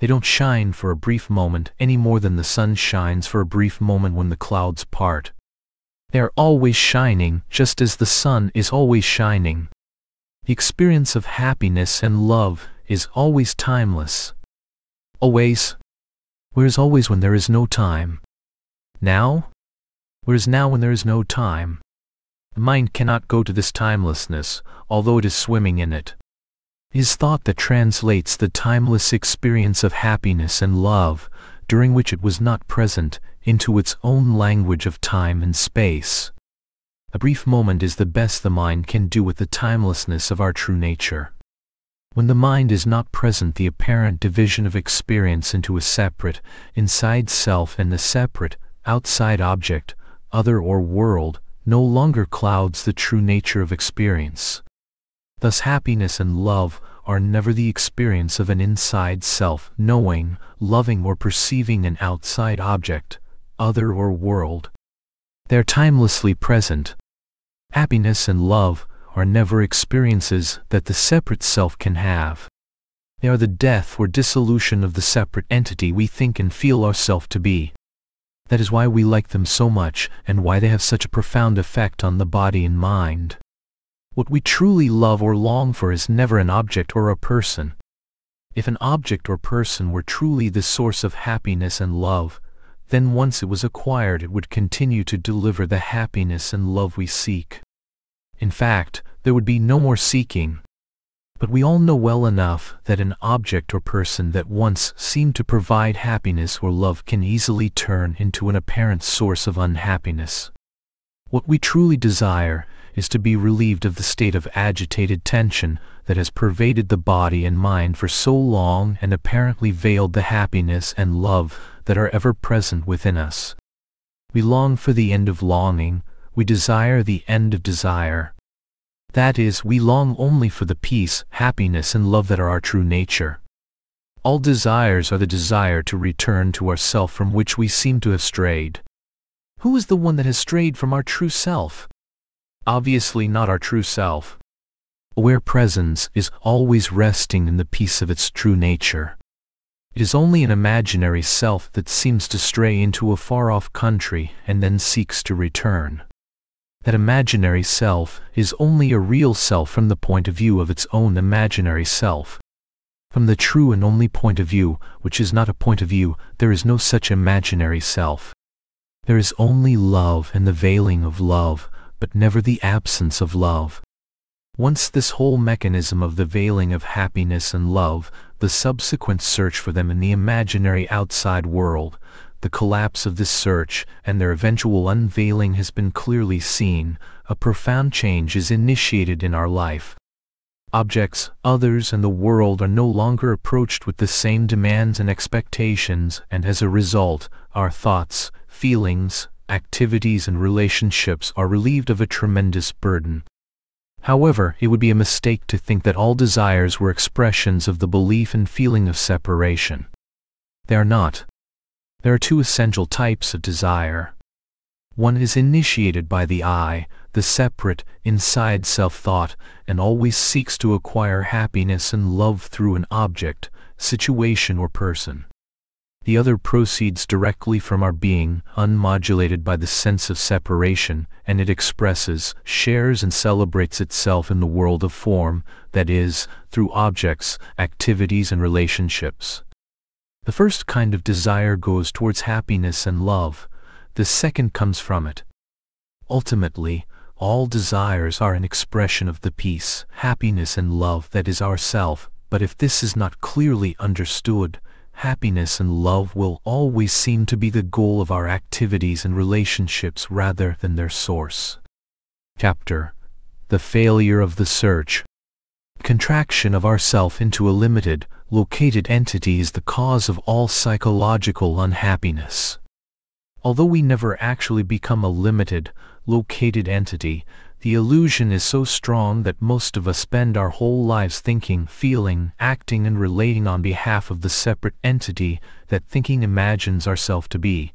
They don't shine for a brief moment any more than the sun shines for a brief moment when the clouds part. They are always shining, just as the sun is always shining. The experience of happiness and love is always timeless. Always. Where is always when there is no time? Now? Where is now when there is no time? The mind cannot go to this timelessness, although it is swimming in it is thought that translates the timeless experience of happiness and love, during which it was not present, into its own language of time and space. A brief moment is the best the mind can do with the timelessness of our true nature. When the mind is not present the apparent division of experience into a separate, inside self and the separate, outside object, other or world, no longer clouds the true nature of experience. Thus happiness and love are never the experience of an inside self knowing, loving or perceiving an outside object, other or world. They are timelessly present. Happiness and love are never experiences that the separate self can have. They are the death or dissolution of the separate entity we think and feel ourself to be. That is why we like them so much and why they have such a profound effect on the body and mind. What we truly love or long for is never an object or a person. If an object or person were truly the source of happiness and love, then once it was acquired it would continue to deliver the happiness and love we seek. In fact, there would be no more seeking. But we all know well enough that an object or person that once seemed to provide happiness or love can easily turn into an apparent source of unhappiness. What we truly desire is to be relieved of the state of agitated tension that has pervaded the body and mind for so long and apparently veiled the happiness and love that are ever present within us. We long for the end of longing, we desire the end of desire. That is, we long only for the peace, happiness and love that are our true nature. All desires are the desire to return to ourself from which we seem to have strayed. Who is the one that has strayed from our true self? obviously not our true self. Aware presence is always resting in the peace of its true nature. It is only an imaginary self that seems to stray into a far-off country and then seeks to return. That imaginary self is only a real self from the point of view of its own imaginary self. From the true and only point of view, which is not a point of view, there is no such imaginary self. There is only love and the veiling of love, but never the absence of love. Once this whole mechanism of the veiling of happiness and love, the subsequent search for them in the imaginary outside world, the collapse of this search and their eventual unveiling has been clearly seen, a profound change is initiated in our life. Objects, others and the world are no longer approached with the same demands and expectations and as a result, our thoughts, feelings, activities and relationships are relieved of a tremendous burden. However, it would be a mistake to think that all desires were expressions of the belief and feeling of separation. They are not. There are two essential types of desire. One is initiated by the I, the separate, inside self-thought, and always seeks to acquire happiness and love through an object, situation or person. The other proceeds directly from our being, unmodulated by the sense of separation, and it expresses, shares and celebrates itself in the world of form, that is, through objects, activities and relationships. The first kind of desire goes towards happiness and love, the second comes from it. Ultimately, all desires are an expression of the peace, happiness and love that is ourself, but if this is not clearly understood, happiness and love will always seem to be the goal of our activities and relationships rather than their source. Chapter The Failure of the Search Contraction of ourself into a limited, located entity is the cause of all psychological unhappiness. Although we never actually become a limited, located entity, the illusion is so strong that most of us spend our whole lives thinking, feeling, acting and relating on behalf of the separate entity that thinking imagines ourself to be.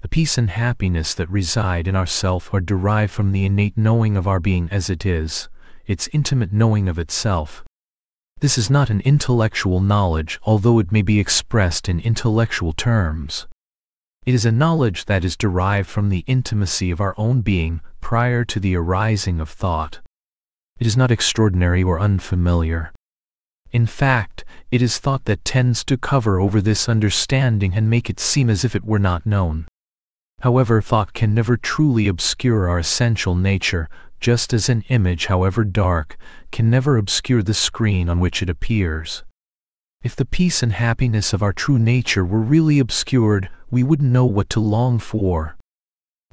The peace and happiness that reside in ourself are derived from the innate knowing of our being as it is, its intimate knowing of itself. This is not an intellectual knowledge although it may be expressed in intellectual terms. It is a knowledge that is derived from the intimacy of our own being prior to the arising of thought. It is not extraordinary or unfamiliar. In fact, it is thought that tends to cover over this understanding and make it seem as if it were not known. However, thought can never truly obscure our essential nature, just as an image, however dark, can never obscure the screen on which it appears. If the peace and happiness of our true nature were really obscured, we wouldn't know what to long for.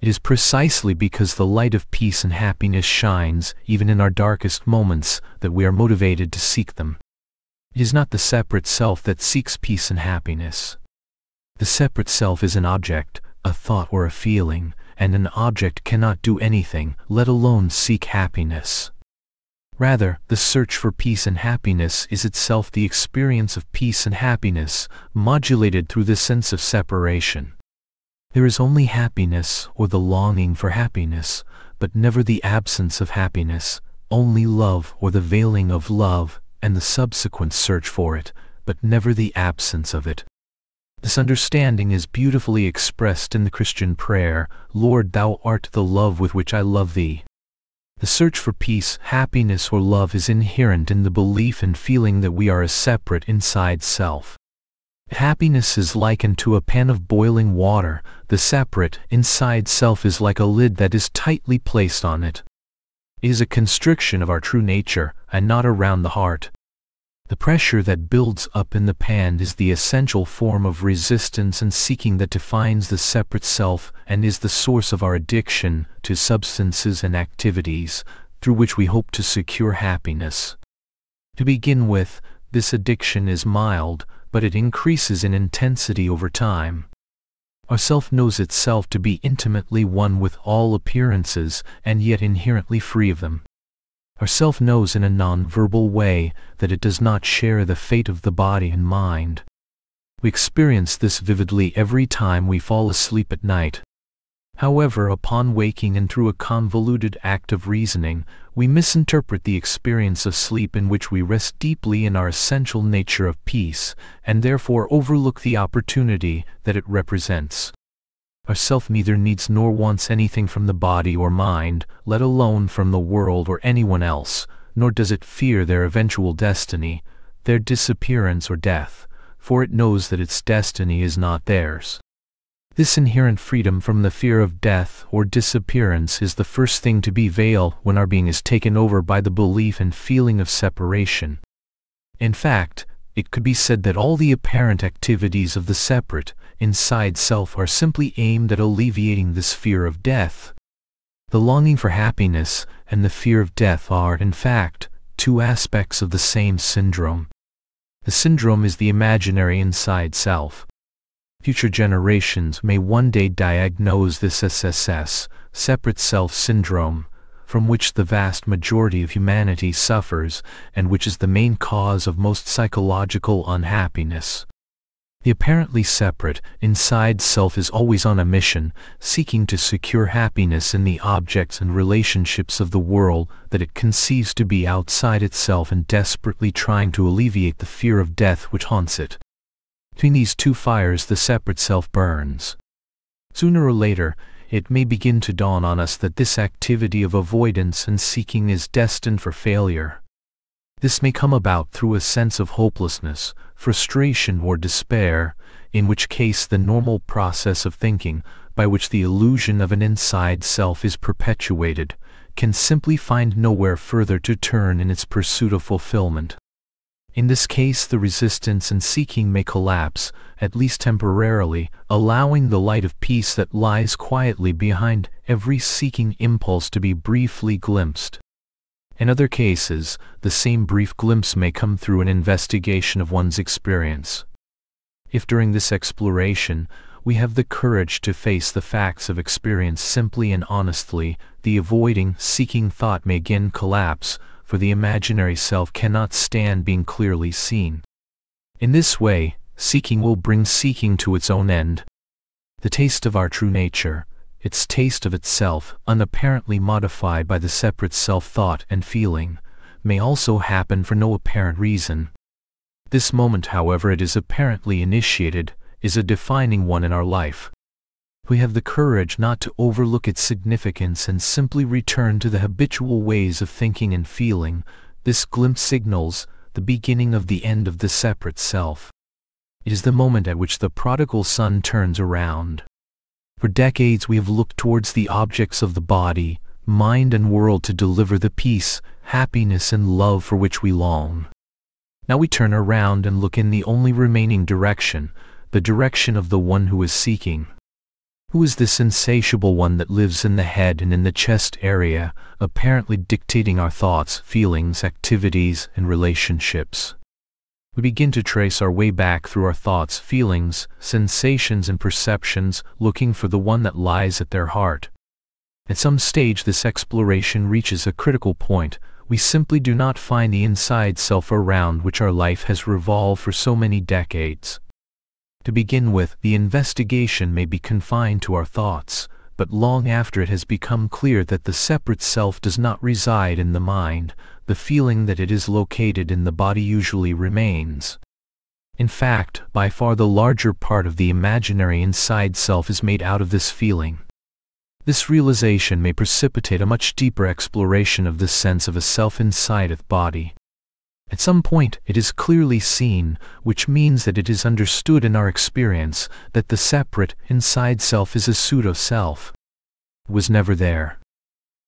It is precisely because the light of peace and happiness shines, even in our darkest moments, that we are motivated to seek them. It is not the separate self that seeks peace and happiness. The separate self is an object, a thought or a feeling, and an object cannot do anything, let alone seek happiness. Rather, the search for peace and happiness is itself the experience of peace and happiness, modulated through the sense of separation. There is only happiness or the longing for happiness, but never the absence of happiness, only love or the veiling of love, and the subsequent search for it, but never the absence of it. This understanding is beautifully expressed in the Christian prayer, Lord, Thou art the love with which I love Thee. The search for peace, happiness, or love is inherent in the belief and feeling that we are a separate inside self. Happiness is likened to a pan of boiling water, the separate, inside self is like a lid that is tightly placed on it. It is a constriction of our true nature, and not around the heart. The pressure that builds up in the pan is the essential form of resistance and seeking that defines the separate self and is the source of our addiction to substances and activities through which we hope to secure happiness. To begin with, this addiction is mild, but it increases in intensity over time. Our self knows itself to be intimately one with all appearances and yet inherently free of them. Our self knows in a non-verbal way that it does not share the fate of the body and mind. We experience this vividly every time we fall asleep at night. However, upon waking and through a convoluted act of reasoning, we misinterpret the experience of sleep in which we rest deeply in our essential nature of peace, and therefore overlook the opportunity that it represents. Our self neither needs nor wants anything from the body or mind, let alone from the world or anyone else, nor does it fear their eventual destiny, their disappearance or death, for it knows that its destiny is not theirs. This inherent freedom from the fear of death or disappearance is the first thing to be veiled when our being is taken over by the belief and feeling of separation. In fact, it could be said that all the apparent activities of the separate, inside self are simply aimed at alleviating this fear of death. The longing for happiness and the fear of death are, in fact, two aspects of the same syndrome. The syndrome is the imaginary inside self. Future generations may one day diagnose this SSS, separate self syndrome, from which the vast majority of humanity suffers and which is the main cause of most psychological unhappiness. The apparently separate, inside self is always on a mission, seeking to secure happiness in the objects and relationships of the world that it conceives to be outside itself and desperately trying to alleviate the fear of death which haunts it. Between these two fires the separate self burns. Sooner or later, it may begin to dawn on us that this activity of avoidance and seeking is destined for failure. This may come about through a sense of hopelessness, frustration, or despair, in which case the normal process of thinking, by which the illusion of an inside self is perpetuated, can simply find nowhere further to turn in its pursuit of fulfillment. In this case, the resistance and seeking may collapse, at least temporarily, allowing the light of peace that lies quietly behind every seeking impulse to be briefly glimpsed. In other cases, the same brief glimpse may come through an investigation of one's experience. If during this exploration, we have the courage to face the facts of experience simply and honestly, the avoiding, seeking thought may again collapse, for the imaginary self cannot stand being clearly seen. In this way, seeking will bring seeking to its own end. The taste of our true nature, its taste of itself, unapparently modified by the separate self-thought and feeling, may also happen for no apparent reason. This moment, however it is apparently initiated, is a defining one in our life we have the courage not to overlook its significance and simply return to the habitual ways of thinking and feeling, this glimpse signals the beginning of the end of the separate self. It is the moment at which the prodigal son turns around. For decades we have looked towards the objects of the body, mind and world to deliver the peace, happiness and love for which we long. Now we turn around and look in the only remaining direction, the direction of the one who is seeking. Who is this insatiable one that lives in the head and in the chest area, apparently dictating our thoughts, feelings, activities, and relationships? We begin to trace our way back through our thoughts, feelings, sensations, and perceptions, looking for the one that lies at their heart. At some stage, this exploration reaches a critical point. We simply do not find the inside self around which our life has revolved for so many decades. To begin with, the investigation may be confined to our thoughts, but long after it has become clear that the separate self does not reside in the mind, the feeling that it is located in the body usually remains. In fact, by far the larger part of the imaginary inside self is made out of this feeling. This realization may precipitate a much deeper exploration of the sense of a self inside the body. At some point it is clearly seen, which means that it is understood in our experience, that the separate, inside self is a pseudo-self. was never there.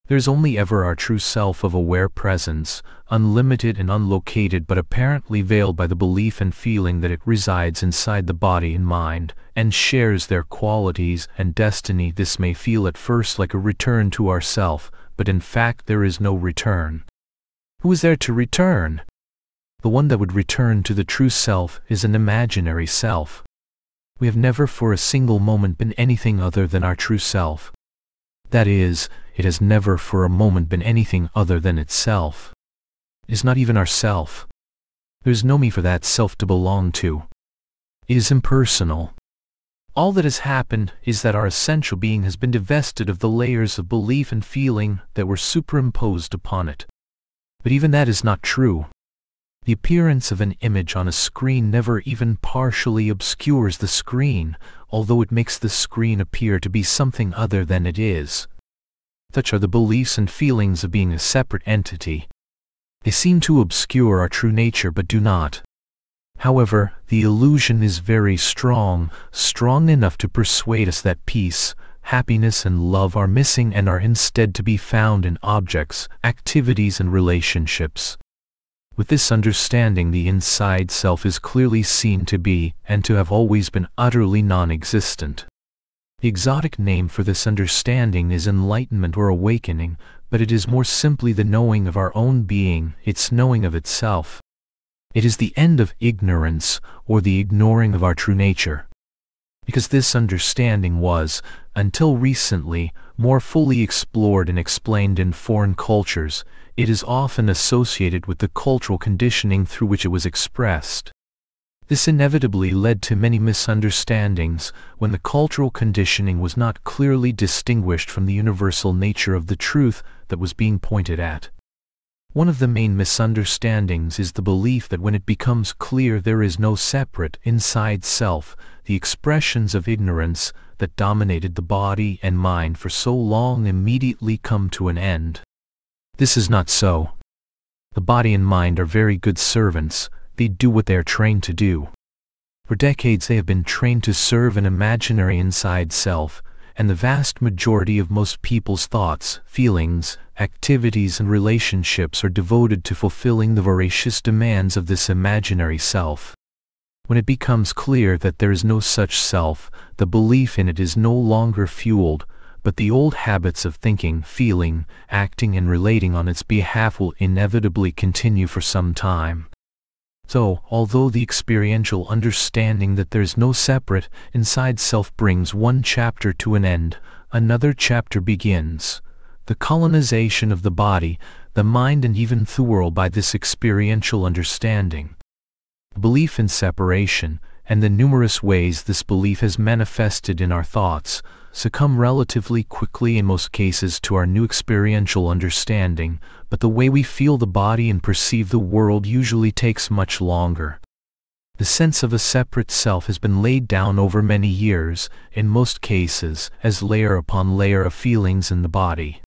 There is only ever our true self of aware presence, unlimited and unlocated but apparently veiled by the belief and feeling that it resides inside the body and mind, and shares their qualities and destiny. This may feel at first like a return to ourself, but in fact there is no return. Who is there to return? the one that would return to the true self is an imaginary self. We have never for a single moment been anything other than our true self. That is, it has never for a moment been anything other than itself. It is not even ourself. There is no me for that self to belong to. It is impersonal. All that has happened is that our essential being has been divested of the layers of belief and feeling that were superimposed upon it. But even that is not true. The appearance of an image on a screen never even partially obscures the screen, although it makes the screen appear to be something other than it is. Such are the beliefs and feelings of being a separate entity. They seem to obscure our true nature but do not. However, the illusion is very strong, strong enough to persuade us that peace, happiness and love are missing and are instead to be found in objects, activities and relationships. With this understanding the inside self is clearly seen to be, and to have always been utterly non-existent. The exotic name for this understanding is enlightenment or awakening, but it is more simply the knowing of our own being, its knowing of itself. It is the end of ignorance, or the ignoring of our true nature. Because this understanding was, until recently, more fully explored and explained in foreign cultures, it is often associated with the cultural conditioning through which it was expressed. This inevitably led to many misunderstandings when the cultural conditioning was not clearly distinguished from the universal nature of the truth that was being pointed at. One of the main misunderstandings is the belief that when it becomes clear there is no separate inside self, the expressions of ignorance that dominated the body and mind for so long immediately come to an end. This is not so. The body and mind are very good servants, they do what they are trained to do. For decades they have been trained to serve an imaginary inside self, and the vast majority of most people's thoughts, feelings, activities and relationships are devoted to fulfilling the voracious demands of this imaginary self. When it becomes clear that there is no such self, the belief in it is no longer fueled, but the old habits of thinking, feeling, acting and relating on its behalf will inevitably continue for some time. So, although the experiential understanding that there is no separate, inside self brings one chapter to an end, another chapter begins. The colonization of the body, the mind and even the world by this experiential understanding. Belief in separation, and the numerous ways this belief has manifested in our thoughts, succumb relatively quickly in most cases to our new experiential understanding, but the way we feel the body and perceive the world usually takes much longer. The sense of a separate self has been laid down over many years, in most cases, as layer upon layer of feelings in the body.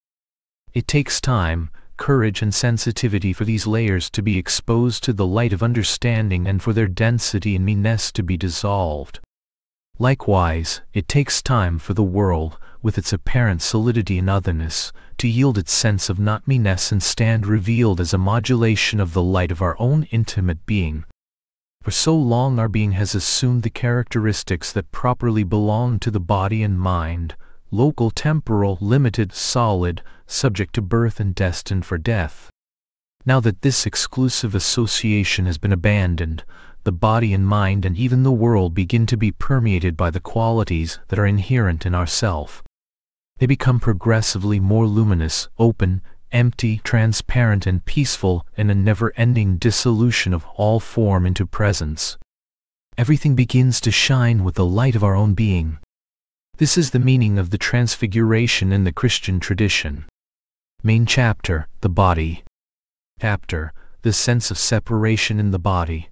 It takes time, courage and sensitivity for these layers to be exposed to the light of understanding and for their density and meanness to be dissolved. Likewise, it takes time for the world, with its apparent solidity and otherness, to yield its sense of not me-ness and stand revealed as a modulation of the light of our own intimate being. For so long our being has assumed the characteristics that properly belong to the body and mind, local, temporal, limited, solid, subject to birth and destined for death. Now that this exclusive association has been abandoned, the body and mind and even the world begin to be permeated by the qualities that are inherent in ourself. They become progressively more luminous, open, empty, transparent and peaceful in a never-ending dissolution of all form into presence. Everything begins to shine with the light of our own being. This is the meaning of the transfiguration in the Christian tradition. Main chapter, the body. Chapter, the sense of separation in the body.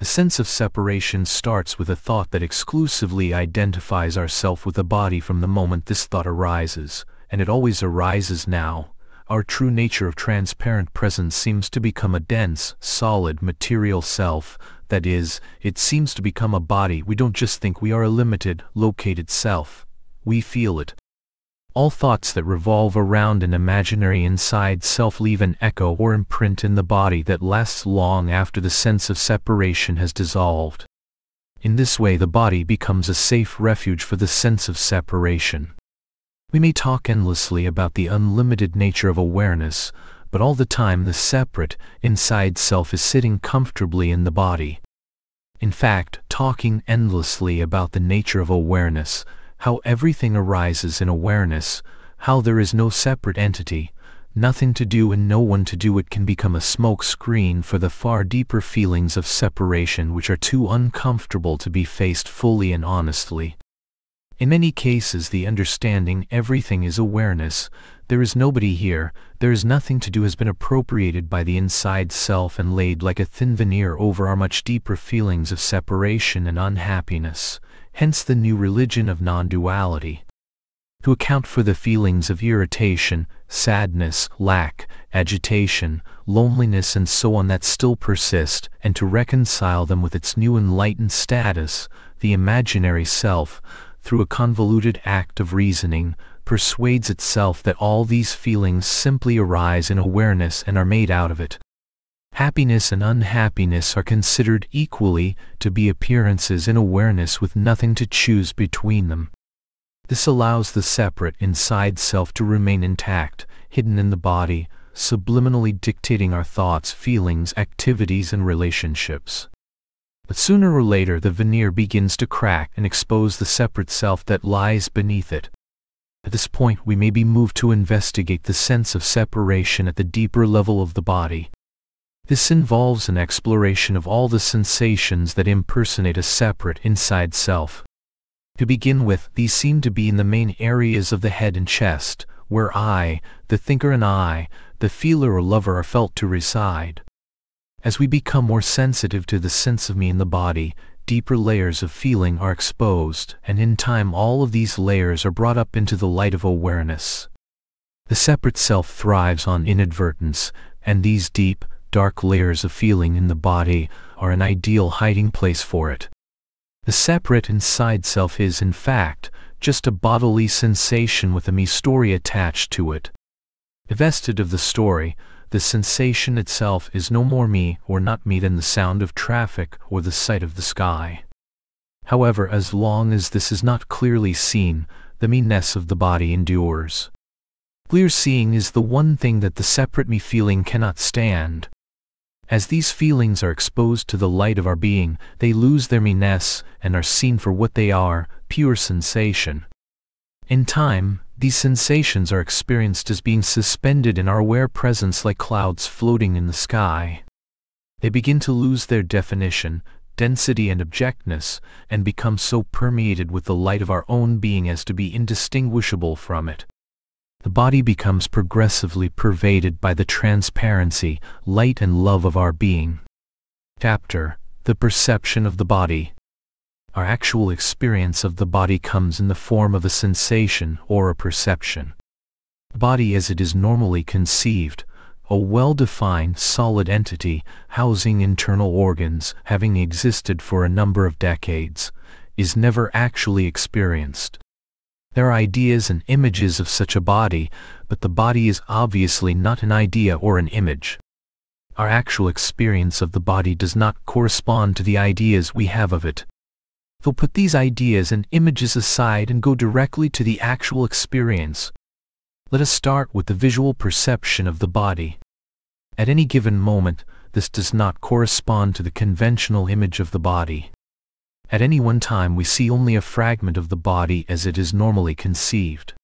The sense of separation starts with a thought that exclusively identifies ourself with the body from the moment this thought arises, and it always arises now. Our true nature of transparent presence seems to become a dense, solid, material self, that is, it seems to become a body we don't just think we are a limited, located self. We feel it, all thoughts that revolve around an imaginary inside self leave an echo or imprint in the body that lasts long after the sense of separation has dissolved. In this way the body becomes a safe refuge for the sense of separation. We may talk endlessly about the unlimited nature of awareness, but all the time the separate, inside self is sitting comfortably in the body. In fact, talking endlessly about the nature of awareness, how everything arises in awareness, how there is no separate entity, nothing to do and no one to do it can become a smoke screen for the far deeper feelings of separation which are too uncomfortable to be faced fully and honestly. In many cases the understanding everything is awareness, there is nobody here, there is nothing to do has been appropriated by the inside self and laid like a thin veneer over our much deeper feelings of separation and unhappiness hence the new religion of non-duality. To account for the feelings of irritation, sadness, lack, agitation, loneliness and so on that still persist, and to reconcile them with its new enlightened status, the imaginary self, through a convoluted act of reasoning, persuades itself that all these feelings simply arise in awareness and are made out of it. Happiness and unhappiness are considered equally to be appearances in awareness with nothing to choose between them. This allows the separate inside self to remain intact, hidden in the body, subliminally dictating our thoughts, feelings, activities, and relationships. But sooner or later the veneer begins to crack and expose the separate self that lies beneath it. At this point we may be moved to investigate the sense of separation at the deeper level of the body, this involves an exploration of all the sensations that impersonate a separate inside self. To begin with, these seem to be in the main areas of the head and chest, where I, the thinker and I, the feeler or lover are felt to reside. As we become more sensitive to the sense of me in the body, deeper layers of feeling are exposed, and in time all of these layers are brought up into the light of awareness. The separate self thrives on inadvertence, and these deep, dark layers of feeling in the body are an ideal hiding place for it. The separate inside self is, in fact, just a bodily sensation with a me story attached to it. Divested of the story, the sensation itself is no more me or not me than the sound of traffic or the sight of the sky. However, as long as this is not clearly seen, the me-ness of the body endures. Clear seeing is the one thing that the separate me feeling cannot stand. As these feelings are exposed to the light of our being, they lose their me-ness and are seen for what they are, pure sensation. In time, these sensations are experienced as being suspended in our aware presence like clouds floating in the sky. They begin to lose their definition, density and objectness, and become so permeated with the light of our own being as to be indistinguishable from it. The body becomes progressively pervaded by the transparency, light and love of our being. Chapter The Perception of the Body our actual experience of the body comes in the form of a sensation or a perception. Body as it is normally conceived, a well-defined solid entity housing internal organs having existed for a number of decades, is never actually experienced. There are ideas and images of such a body, but the body is obviously not an idea or an image. Our actual experience of the body does not correspond to the ideas we have of it, They'll put these ideas and images aside and go directly to the actual experience. Let us start with the visual perception of the body. At any given moment, this does not correspond to the conventional image of the body. At any one time we see only a fragment of the body as it is normally conceived.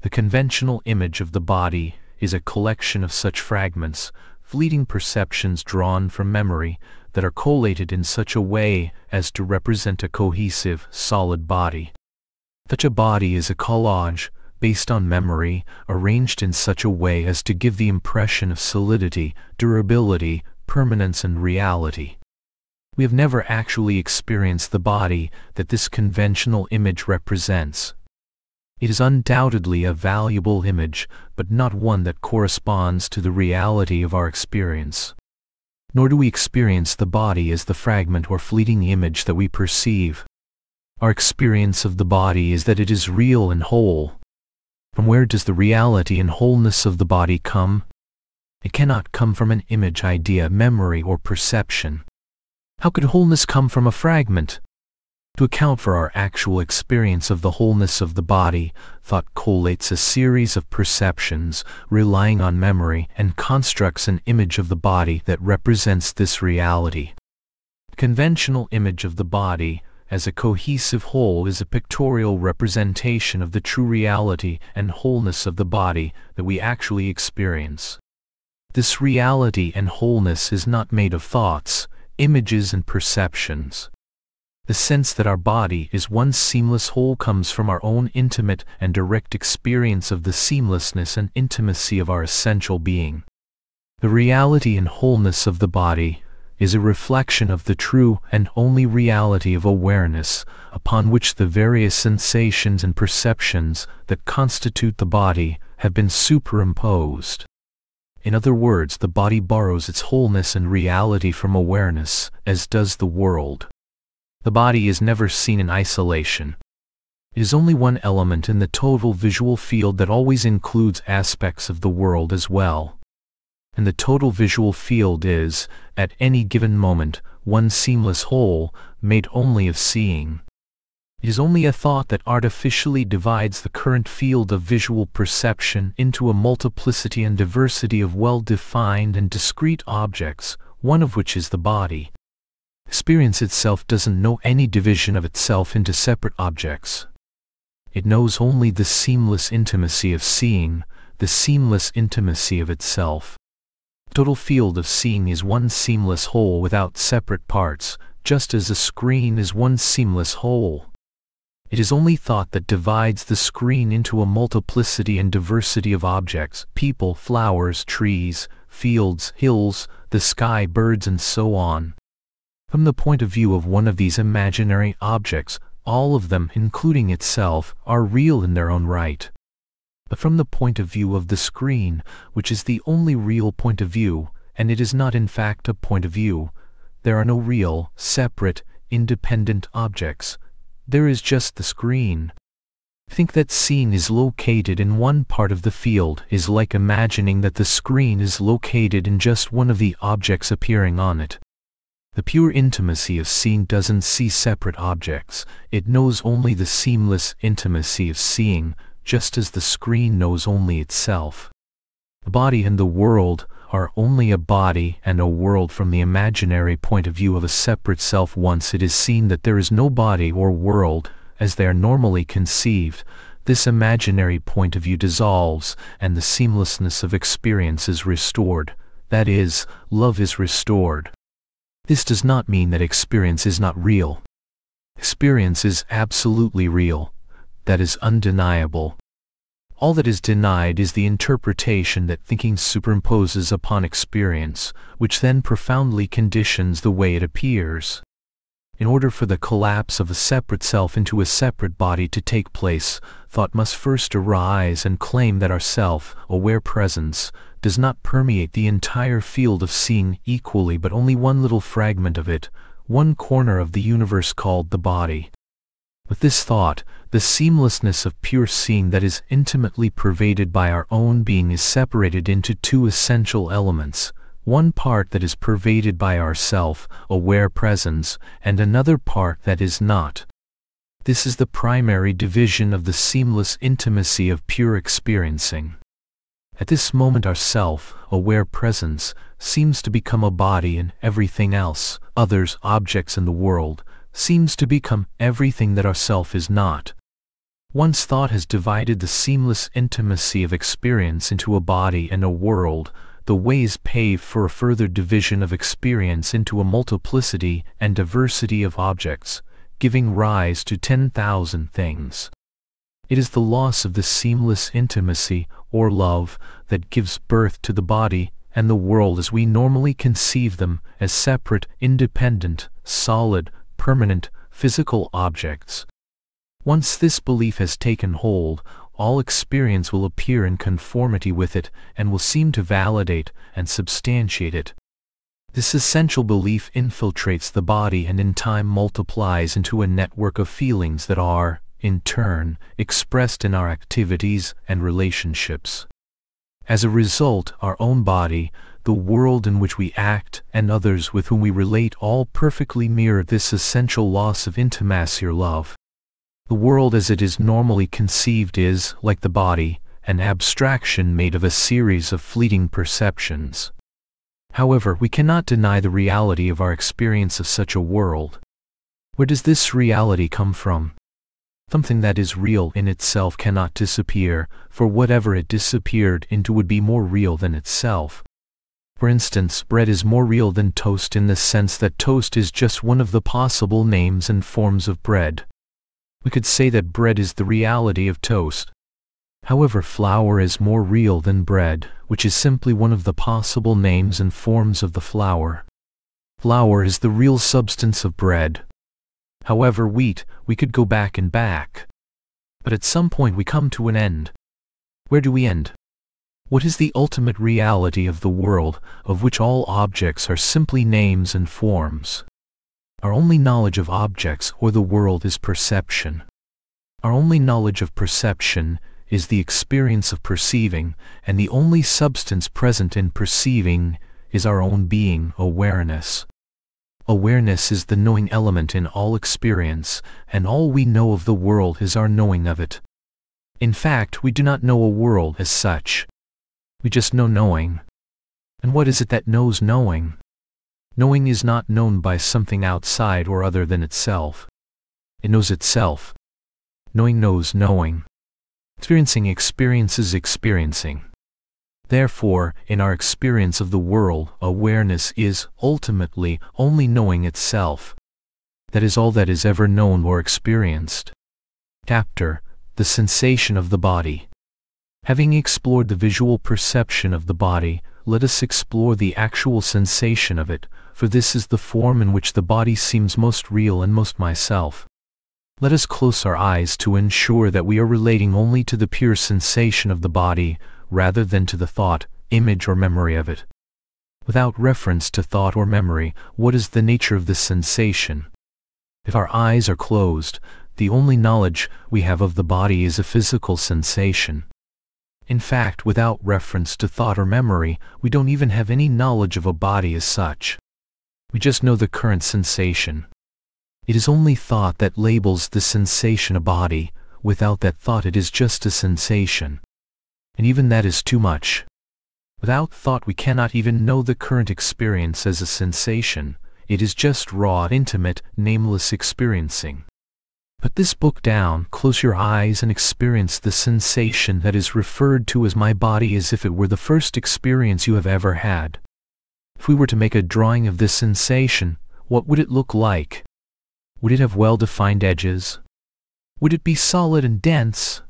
The conventional image of the body is a collection of such fragments, fleeting perceptions drawn from memory, that are collated in such a way as to represent a cohesive, solid body. Such a body is a collage, based on memory, arranged in such a way as to give the impression of solidity, durability, permanence and reality. We have never actually experienced the body that this conventional image represents. It is undoubtedly a valuable image, but not one that corresponds to the reality of our experience nor do we experience the body as the fragment or fleeting image that we perceive. Our experience of the body is that it is real and whole. From where does the reality and wholeness of the body come? It cannot come from an image, idea, memory, or perception. How could wholeness come from a fragment? To account for our actual experience of the wholeness of the body, thought collates a series of perceptions, relying on memory, and constructs an image of the body that represents this reality. Conventional image of the body, as a cohesive whole is a pictorial representation of the true reality and wholeness of the body that we actually experience. This reality and wholeness is not made of thoughts, images and perceptions. The sense that our body is one seamless whole comes from our own intimate and direct experience of the seamlessness and intimacy of our essential being. The reality and wholeness of the body is a reflection of the true and only reality of awareness upon which the various sensations and perceptions that constitute the body have been superimposed. In other words, the body borrows its wholeness and reality from awareness, as does the world. The body is never seen in isolation. It is only one element in the total visual field that always includes aspects of the world as well. And the total visual field is, at any given moment, one seamless whole, made only of seeing. Is only a thought that artificially divides the current field of visual perception into a multiplicity and diversity of well-defined and discrete objects, one of which is the body. Experience itself doesn't know any division of itself into separate objects. It knows only the seamless intimacy of seeing, the seamless intimacy of itself. Total field of seeing is one seamless whole without separate parts, just as a screen is one seamless whole. It is only thought that divides the screen into a multiplicity and diversity of objects, people, flowers, trees, fields, hills, the sky, birds, and so on. From the point of view of one of these imaginary objects, all of them, including itself, are real in their own right. But from the point of view of the screen, which is the only real point of view, and it is not in fact a point of view, there are no real, separate, independent objects. There is just the screen. Think that scene is located in one part of the field is like imagining that the screen is located in just one of the objects appearing on it. The pure intimacy of seeing doesn't see separate objects, it knows only the seamless intimacy of seeing, just as the screen knows only itself. The body and the world are only a body and a world from the imaginary point of view of a separate self once it is seen that there is no body or world, as they are normally conceived, this imaginary point of view dissolves and the seamlessness of experience is restored, that is, love is restored. This does not mean that experience is not real. Experience is absolutely real, that is undeniable. All that is denied is the interpretation that thinking superimposes upon experience, which then profoundly conditions the way it appears. In order for the collapse of a separate self into a separate body to take place, thought must first arise and claim that our self, aware presence, does not permeate the entire field of seeing equally but only one little fragment of it, one corner of the universe called the body. With this thought, the seamlessness of pure seeing that is intimately pervaded by our own being is separated into two essential elements, one part that is pervaded by our self, aware presence, and another part that is not. This is the primary division of the seamless intimacy of pure experiencing. At this moment our self, aware presence, seems to become a body and everything else, others, objects in the world, seems to become everything that our self is not. Once thought has divided the seamless intimacy of experience into a body and a world, the ways pave for a further division of experience into a multiplicity and diversity of objects, giving rise to 10,000 things. It is the loss of the seamless intimacy, or love, that gives birth to the body and the world as we normally conceive them as separate, independent, solid, permanent, physical objects. Once this belief has taken hold, all experience will appear in conformity with it and will seem to validate and substantiate it. This essential belief infiltrates the body and in time multiplies into a network of feelings that are, in turn, expressed in our activities and relationships. As a result, our own body, the world in which we act, and others with whom we relate all perfectly mirror this essential loss of intimacy or love. The world as it is normally conceived is, like the body, an abstraction made of a series of fleeting perceptions. However, we cannot deny the reality of our experience of such a world. Where does this reality come from? Something that is real in itself cannot disappear, for whatever it disappeared into would be more real than itself. For instance, bread is more real than toast in the sense that toast is just one of the possible names and forms of bread. We could say that bread is the reality of toast. However, flour is more real than bread, which is simply one of the possible names and forms of the flour. Flour is the real substance of bread. However, wheat, we could go back and back. But at some point we come to an end. Where do we end? What is the ultimate reality of the world, of which all objects are simply names and forms? Our only knowledge of objects or the world is perception. Our only knowledge of perception is the experience of perceiving, and the only substance present in perceiving is our own being, awareness. Awareness is the knowing element in all experience, and all we know of the world is our knowing of it. In fact, we do not know a world as such. We just know knowing. And what is it that knows knowing? Knowing is not known by something outside or other than itself. It knows itself. Knowing knows knowing. Experiencing experiences experiencing. Therefore, in our experience of the world, awareness is, ultimately, only knowing itself. That is all that is ever known or experienced. Chapter The Sensation of the Body. Having explored the visual perception of the body, let us explore the actual sensation of it, for this is the form in which the body seems most real and most myself. Let us close our eyes to ensure that we are relating only to the pure sensation of the body, rather than to the thought, image or memory of it. Without reference to thought or memory, what is the nature of this sensation? If our eyes are closed, the only knowledge we have of the body is a physical sensation. In fact, without reference to thought or memory, we don't even have any knowledge of a body as such. We just know the current sensation. It is only thought that labels the sensation a body, without that thought it is just a sensation. And even that is too much. Without thought we cannot even know the current experience as a sensation, it is just raw, intimate, nameless experiencing. Put this book down, close your eyes and experience the sensation that is referred to as my body as if it were the first experience you have ever had. If we were to make a drawing of this sensation, what would it look like? Would it have well-defined edges? Would it be solid and dense?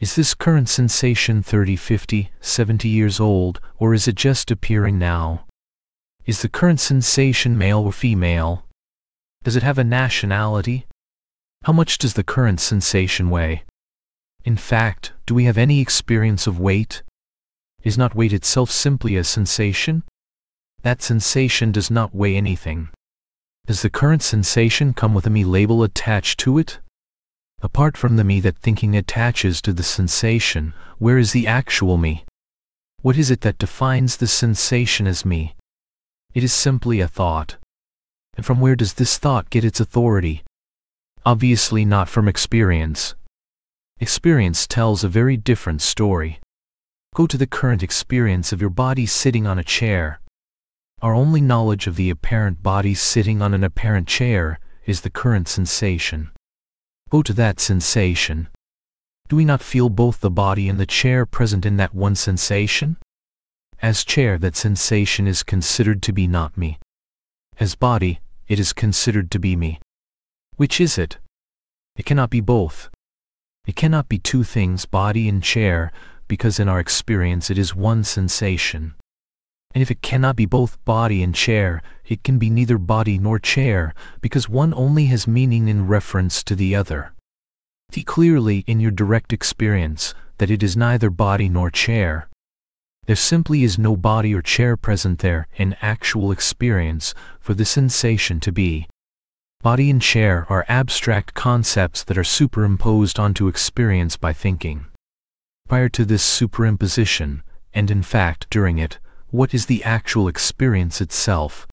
Is this current sensation 30, 50, 70 years old, or is it just appearing now? Is the current sensation male or female? Does it have a nationality? How much does the current sensation weigh? In fact, do we have any experience of weight? Is not weight itself simply a sensation? That sensation does not weigh anything. Does the current sensation come with a me label attached to it? Apart from the me that thinking attaches to the sensation, where is the actual me? What is it that defines the sensation as me? It is simply a thought. And from where does this thought get its authority? Obviously not from experience. Experience tells a very different story. Go to the current experience of your body sitting on a chair. Our only knowledge of the apparent body sitting on an apparent chair is the current sensation. Go to that sensation. Do we not feel both the body and the chair present in that one sensation? As chair, that sensation is considered to be not me. As body, it is considered to be me. Which is it? It cannot be both. It cannot be two things, body and chair, because in our experience it is one sensation and if it cannot be both body and chair, it can be neither body nor chair, because one only has meaning in reference to the other. See clearly in your direct experience that it is neither body nor chair. There simply is no body or chair present there in actual experience for the sensation to be. Body and chair are abstract concepts that are superimposed onto experience by thinking. Prior to this superimposition, and in fact during it, what is the actual experience itself?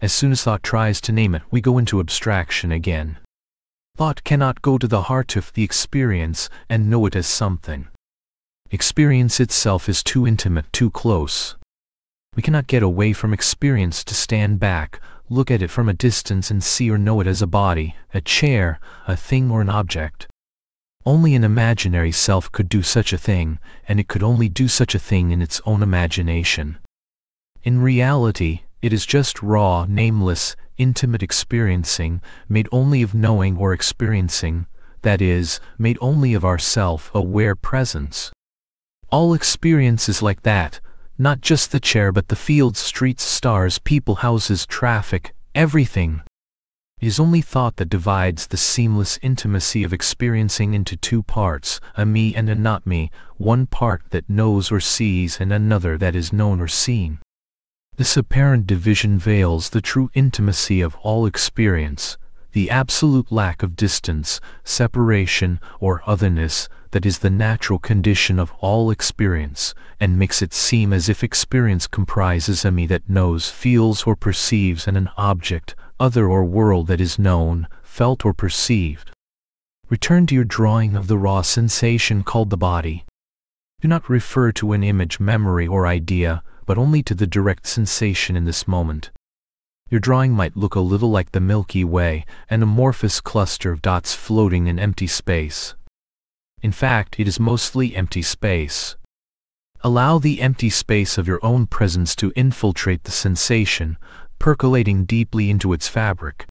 As soon as thought tries to name it, we go into abstraction again. Thought cannot go to the heart of the experience and know it as something. Experience itself is too intimate, too close. We cannot get away from experience to stand back, look at it from a distance and see or know it as a body, a chair, a thing or an object. Only an imaginary self could do such a thing, and it could only do such a thing in its own imagination. In reality, it is just raw, nameless, intimate experiencing, made only of knowing or experiencing, that is, made only of our self-aware presence. All experience is like that, not just the chair but the fields, streets, stars, people, houses, traffic, everything. It is only thought that divides the seamless intimacy of experiencing into two parts, a me and a not me, one part that knows or sees and another that is known or seen. This apparent division veils the true intimacy of all experience, the absolute lack of distance, separation, or otherness that is the natural condition of all experience, and makes it seem as if experience comprises a me that knows, feels, or perceives and an object, other or world that is known, felt or perceived. Return to your drawing of the raw sensation called the body. Do not refer to an image, memory, or idea, but only to the direct sensation in this moment. Your drawing might look a little like the Milky Way, an amorphous cluster of dots floating in empty space. In fact, it is mostly empty space. Allow the empty space of your own presence to infiltrate the sensation, percolating deeply into its fabric.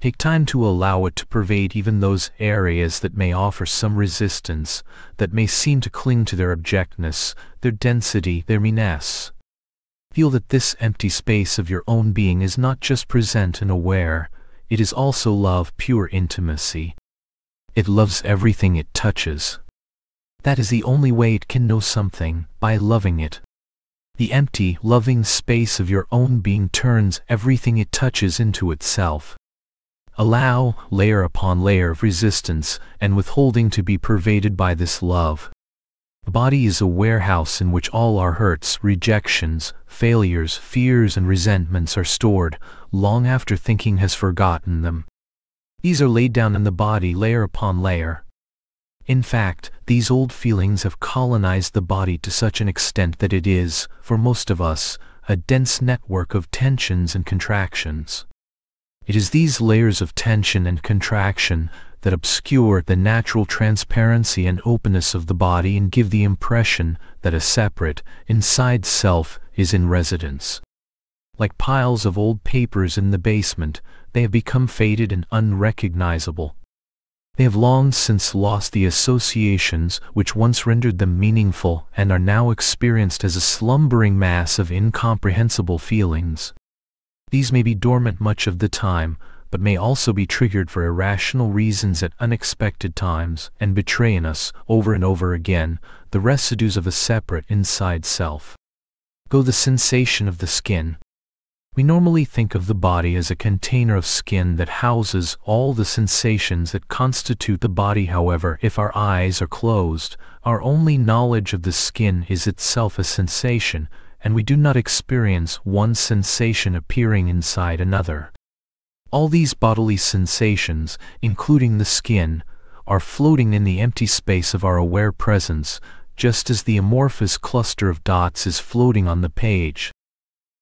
Take time to allow it to pervade even those areas that may offer some resistance, that may seem to cling to their objectness, their density, their me-ness. Feel that this empty space of your own being is not just present and aware, it is also love, pure intimacy. It loves everything it touches. That is the only way it can know something, by loving it. The empty, loving space of your own being turns everything it touches into itself. Allow layer upon layer of resistance and withholding to be pervaded by this love. The body is a warehouse in which all our hurts, rejections, failures, fears, and resentments are stored, long after thinking has forgotten them. These are laid down in the body layer upon layer. In fact, these old feelings have colonized the body to such an extent that it is, for most of us, a dense network of tensions and contractions. It is these layers of tension and contraction that obscure the natural transparency and openness of the body and give the impression that a separate, inside self is in residence. Like piles of old papers in the basement, they have become faded and unrecognizable. They have long since lost the associations which once rendered them meaningful and are now experienced as a slumbering mass of incomprehensible feelings. These may be dormant much of the time, but may also be triggered for irrational reasons at unexpected times and betray in us, over and over again, the residues of a separate inside self. Go the sensation of the skin. We normally think of the body as a container of skin that houses all the sensations that constitute the body however if our eyes are closed, our only knowledge of the skin is itself a sensation, and we do not experience one sensation appearing inside another. All these bodily sensations, including the skin, are floating in the empty space of our aware presence, just as the amorphous cluster of dots is floating on the page.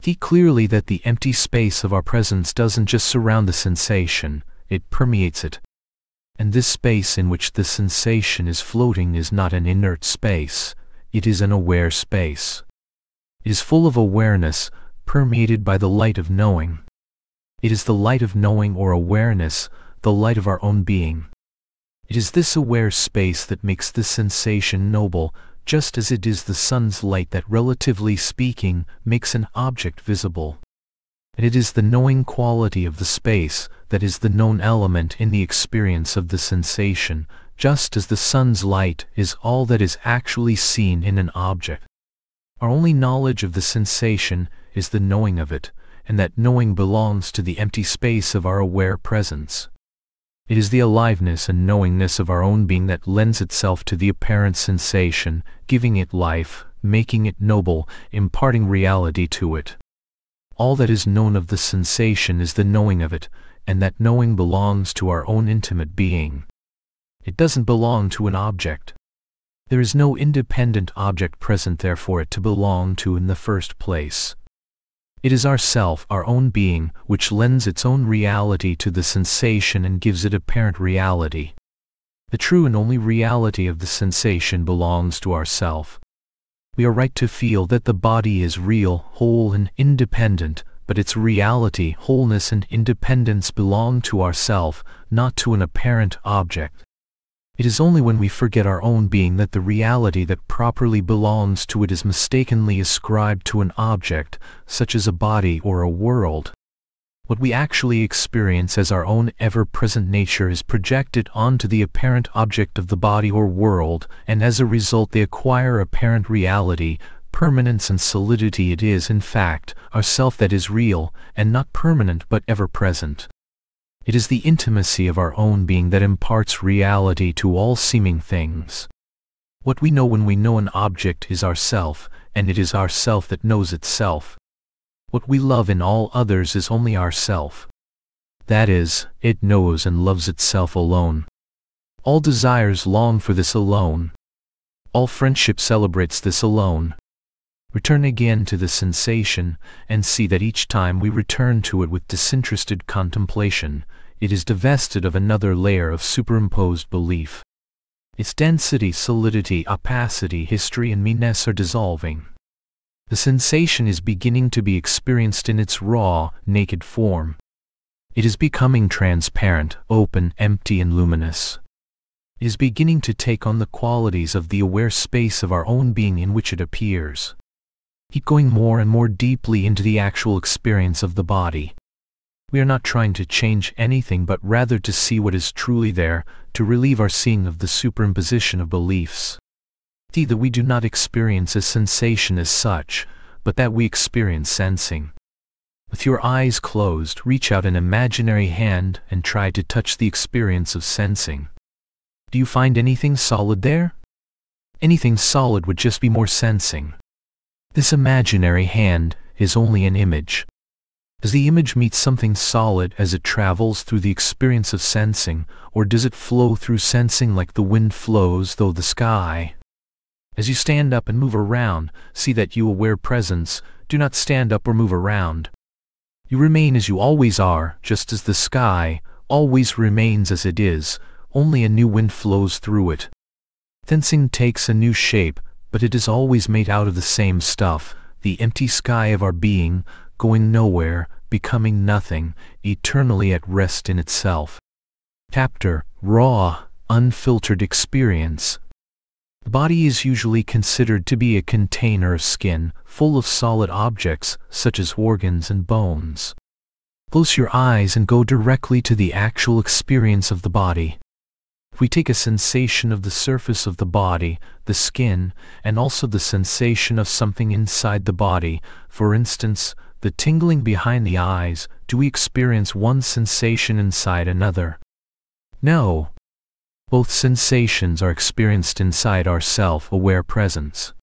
See clearly that the empty space of our presence doesn't just surround the sensation, it permeates it. And this space in which the sensation is floating is not an inert space, it is an aware space is full of awareness, permeated by the light of knowing. It is the light of knowing or awareness, the light of our own being. It is this aware space that makes the sensation noble, just as it is the sun's light that, relatively speaking, makes an object visible. And it is the knowing quality of the space that is the known element in the experience of the sensation, just as the sun's light is all that is actually seen in an object. Our only knowledge of the sensation is the knowing of it, and that knowing belongs to the empty space of our aware presence. It is the aliveness and knowingness of our own being that lends itself to the apparent sensation, giving it life, making it noble, imparting reality to it. All that is known of the sensation is the knowing of it, and that knowing belongs to our own intimate being. It doesn't belong to an object. There is no independent object present there for it to belong to in the first place. It is ourself, our own being, which lends its own reality to the sensation and gives it apparent reality. The true and only reality of the sensation belongs to ourself. We are right to feel that the body is real, whole, and independent, but its reality, wholeness, and independence belong to ourself, not to an apparent object. It is only when we forget our own being that the reality that properly belongs to it is mistakenly ascribed to an object, such as a body or a world. What we actually experience as our own ever-present nature is projected onto the apparent object of the body or world, and as a result they acquire apparent reality, permanence and solidity it is in fact, our self that is real, and not permanent but ever-present. It is the intimacy of our own being that imparts reality to all seeming things. What we know when we know an object is ourself, and it is ourself that knows itself. What we love in all others is only ourself. That is, it knows and loves itself alone. All desires long for this alone. All friendship celebrates this alone. Return again to the sensation, and see that each time we return to it with disinterested contemplation, it is divested of another layer of superimposed belief. Its density, solidity, opacity, history, and me-ness are dissolving. The sensation is beginning to be experienced in its raw, naked form. It is becoming transparent, open, empty, and luminous. It is beginning to take on the qualities of the aware space of our own being in which it appears. Keep going more and more deeply into the actual experience of the body. We are not trying to change anything but rather to see what is truly there, to relieve our seeing of the superimposition of beliefs. See that we do not experience a sensation as such, but that we experience sensing. With your eyes closed, reach out an imaginary hand and try to touch the experience of sensing. Do you find anything solid there? Anything solid would just be more sensing. This imaginary hand is only an image. Does the image meet something solid as it travels through the experience of sensing, or does it flow through sensing like the wind flows through the sky? As you stand up and move around, see that you aware presence, do not stand up or move around. You remain as you always are, just as the sky always remains as it is, only a new wind flows through it. Sensing takes a new shape, but it is always made out of the same stuff, the empty sky of our being, going nowhere, becoming nothing, eternally at rest in itself. Chapter Raw, Unfiltered Experience The body is usually considered to be a container of skin, full of solid objects, such as organs and bones. Close your eyes and go directly to the actual experience of the body we take a sensation of the surface of the body, the skin, and also the sensation of something inside the body, for instance, the tingling behind the eyes, do we experience one sensation inside another? No. Both sensations are experienced inside our self-aware presence.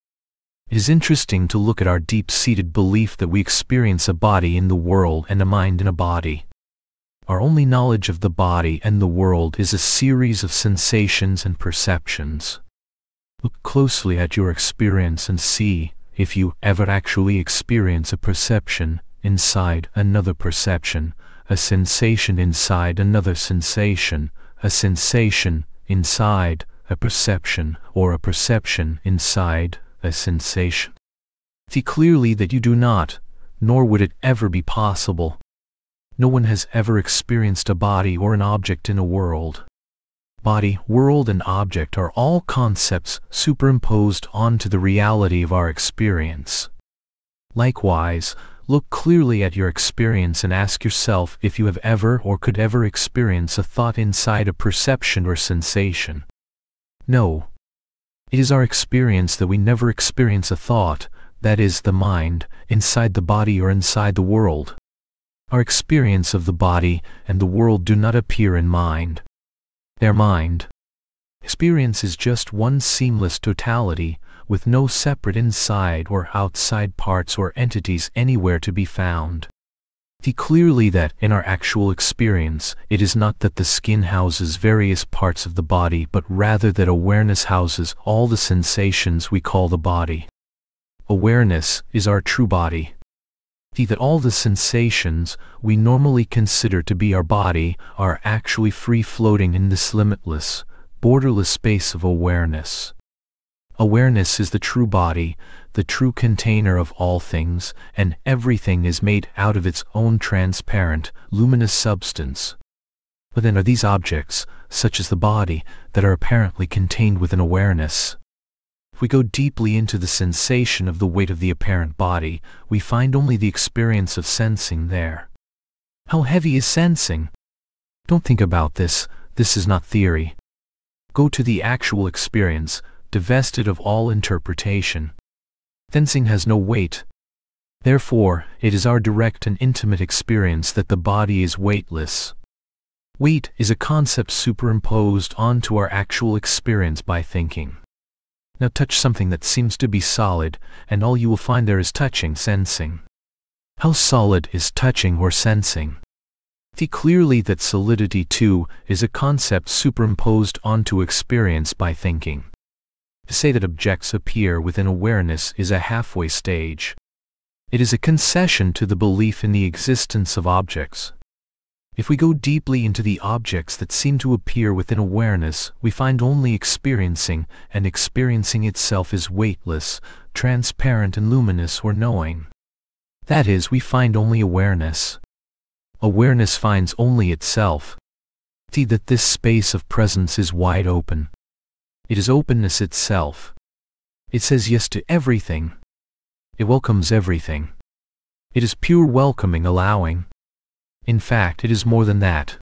It is interesting to look at our deep-seated belief that we experience a body in the world and a mind in a body. Our only knowledge of the body and the world is a series of sensations and perceptions. Look closely at your experience and see if you ever actually experience a perception inside another perception, a sensation inside another sensation, a sensation inside a perception, or a perception inside a sensation. See clearly that you do not, nor would it ever be possible, no one has ever experienced a body or an object in a world. Body, world, and object are all concepts superimposed onto the reality of our experience. Likewise, look clearly at your experience and ask yourself if you have ever or could ever experience a thought inside a perception or sensation. No. It is our experience that we never experience a thought, that is, the mind, inside the body or inside the world. Our experience of the body and the world do not appear in mind. Their mind. Experience is just one seamless totality, with no separate inside or outside parts or entities anywhere to be found. See clearly that, in our actual experience, it is not that the skin houses various parts of the body but rather that awareness houses all the sensations we call the body. Awareness is our true body that all the sensations we normally consider to be our body are actually free-floating in this limitless, borderless space of awareness. Awareness is the true body, the true container of all things, and everything is made out of its own transparent, luminous substance. But then are these objects, such as the body, that are apparently contained within awareness. If we go deeply into the sensation of the weight of the apparent body, we find only the experience of sensing there. How heavy is sensing? Don't think about this, this is not theory. Go to the actual experience, divested of all interpretation. Sensing has no weight. Therefore, it is our direct and intimate experience that the body is weightless. Weight is a concept superimposed onto our actual experience by thinking. Now touch something that seems to be solid, and all you will find there is touching, sensing. How solid is touching or sensing? See clearly that solidity too is a concept superimposed onto experience by thinking. To say that objects appear within awareness is a halfway stage. It is a concession to the belief in the existence of objects. If we go deeply into the objects that seem to appear within awareness, we find only experiencing, and experiencing itself is weightless, transparent and luminous or knowing. That is, we find only awareness. Awareness finds only itself. See that this space of presence is wide open. It is openness itself. It says yes to everything. It welcomes everything. It is pure welcoming allowing. In fact, it is more than that.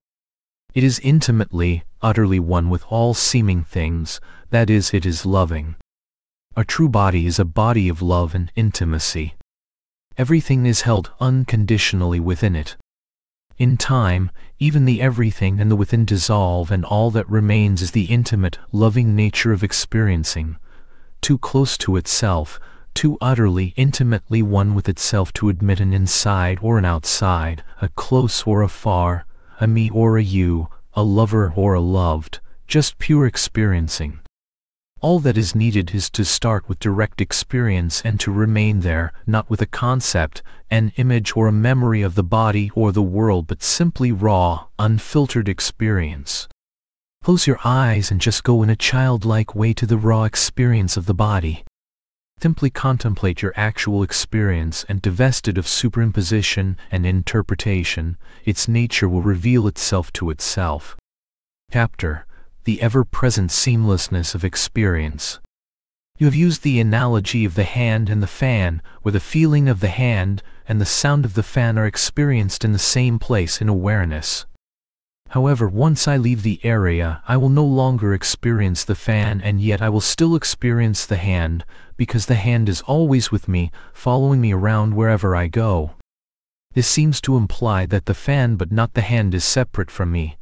It is intimately, utterly one with all seeming things, that is, it is loving. A true body is a body of love and intimacy. Everything is held unconditionally within it. In time, even the everything and the within dissolve and all that remains is the intimate, loving nature of experiencing, too close to itself, too utterly, intimately one with itself to admit an inside or an outside, a close or a far, a me or a you, a lover or a loved, just pure experiencing. All that is needed is to start with direct experience and to remain there, not with a concept, an image or a memory of the body or the world but simply raw, unfiltered experience. Close your eyes and just go in a childlike way to the raw experience of the body. Simply contemplate your actual experience and divested of superimposition and interpretation, its nature will reveal itself to itself. Chapter the ever-present seamlessness of experience. You have used the analogy of the hand and the fan, where the feeling of the hand and the sound of the fan are experienced in the same place in awareness. However, once I leave the area, I will no longer experience the fan and yet I will still experience the hand, because the hand is always with me, following me around wherever I go. This seems to imply that the fan but not the hand is separate from me.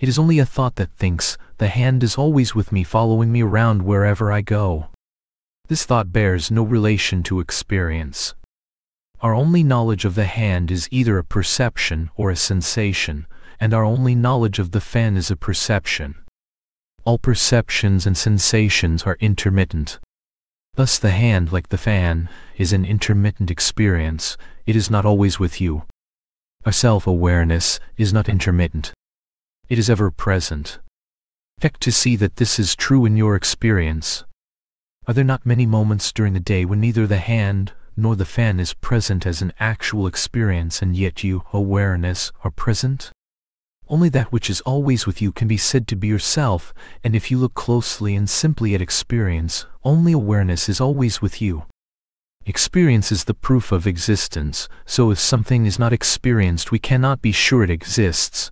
It is only a thought that thinks, the hand is always with me following me around wherever I go. This thought bears no relation to experience. Our only knowledge of the hand is either a perception or a sensation, and our only knowledge of the fan is a perception. All perceptions and sensations are intermittent. Thus the hand, like the fan, is an intermittent experience, it is not always with you. Our self-awareness is not intermittent. It is ever present. Check to see that this is true in your experience. Are there not many moments during the day when neither the hand nor the fan is present as an actual experience and yet you, awareness, are present? Only that which is always with you can be said to be yourself, and if you look closely and simply at experience, only awareness is always with you. Experience is the proof of existence, so if something is not experienced we cannot be sure it exists.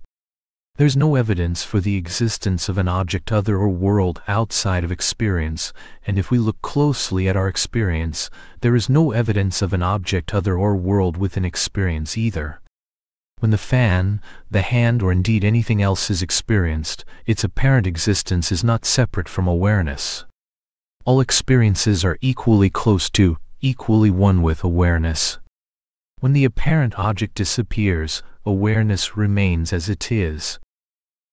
There's no evidence for the existence of an object other or world outside of experience, and if we look closely at our experience, there is no evidence of an object other or world within experience either. When the fan, the hand or indeed anything else is experienced, its apparent existence is not separate from awareness. All experiences are equally close to, equally one with awareness. When the apparent object disappears, awareness remains as it is.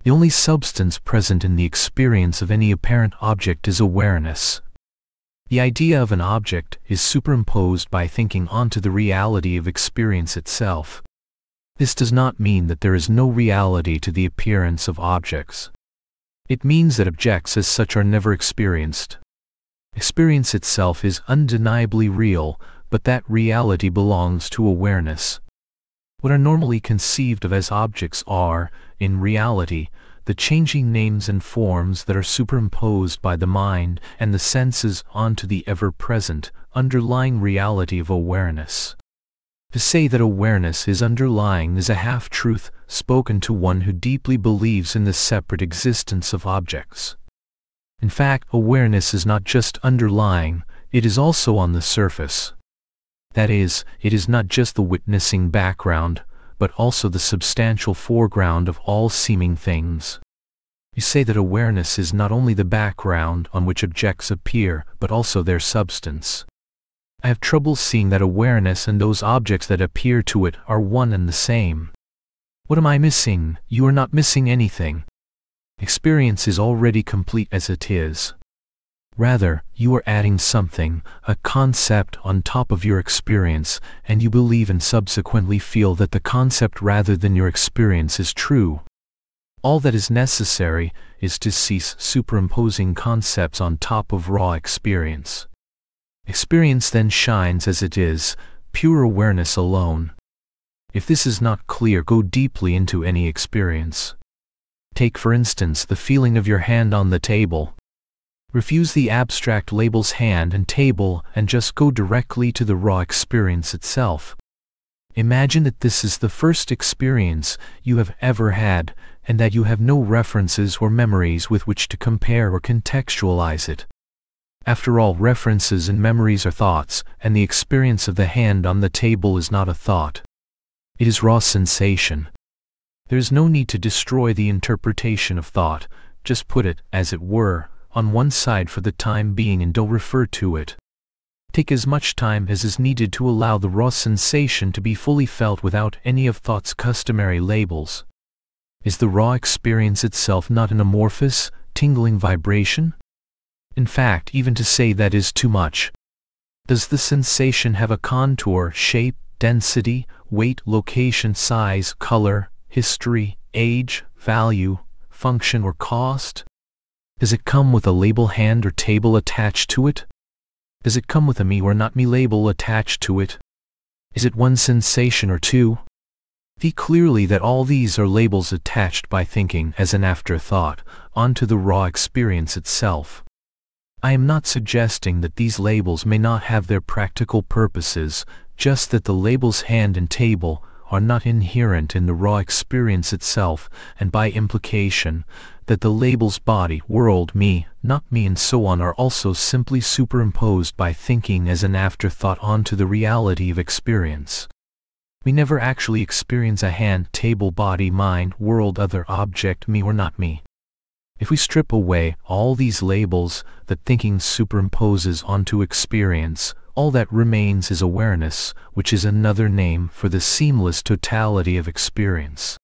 The only substance present in the experience of any apparent object is awareness. The idea of an object is superimposed by thinking onto the reality of experience itself. This does not mean that there is no reality to the appearance of objects. It means that objects as such are never experienced. Experience itself is undeniably real, but that reality belongs to awareness. What are normally conceived of as objects are, in reality, the changing names and forms that are superimposed by the mind and the senses onto the ever-present, underlying reality of awareness. To say that awareness is underlying is a half-truth spoken to one who deeply believes in the separate existence of objects. In fact, awareness is not just underlying, it is also on the surface. That is, it is not just the witnessing background, but also the substantial foreground of all seeming things. You say that awareness is not only the background on which objects appear, but also their substance. I have trouble seeing that awareness and those objects that appear to it are one and the same. What am I missing? You are not missing anything. Experience is already complete as it is. Rather, you are adding something, a concept on top of your experience, and you believe and subsequently feel that the concept rather than your experience is true. All that is necessary is to cease superimposing concepts on top of raw experience. Experience then shines as it is, pure awareness alone. If this is not clear, go deeply into any experience. Take for instance the feeling of your hand on the table. Refuse the abstract labels hand and table and just go directly to the raw experience itself. Imagine that this is the first experience you have ever had and that you have no references or memories with which to compare or contextualize it. After all, references and memories are thoughts, and the experience of the hand on the table is not a thought. It is raw sensation. There is no need to destroy the interpretation of thought, just put it, as it were, on one side for the time being and don't refer to it. Take as much time as is needed to allow the raw sensation to be fully felt without any of thought's customary labels. Is the raw experience itself not an amorphous, tingling vibration? In fact, even to say that is too much. Does the sensation have a contour, shape, density, weight, location, size, color, history, age, value, function, or cost? Does it come with a label hand or table attached to it? Does it come with a me or not me label attached to it? Is it one sensation or two? See clearly that all these are labels attached by thinking as an afterthought onto the raw experience itself. I am not suggesting that these labels may not have their practical purposes, just that the labels hand and table are not inherent in the raw experience itself, and by implication, that the labels body, world, me, not me and so on are also simply superimposed by thinking as an afterthought onto the reality of experience. We never actually experience a hand, table, body, mind, world, other, object, me or not me. If we strip away all these labels that thinking superimposes onto experience, all that remains is awareness, which is another name for the seamless totality of experience.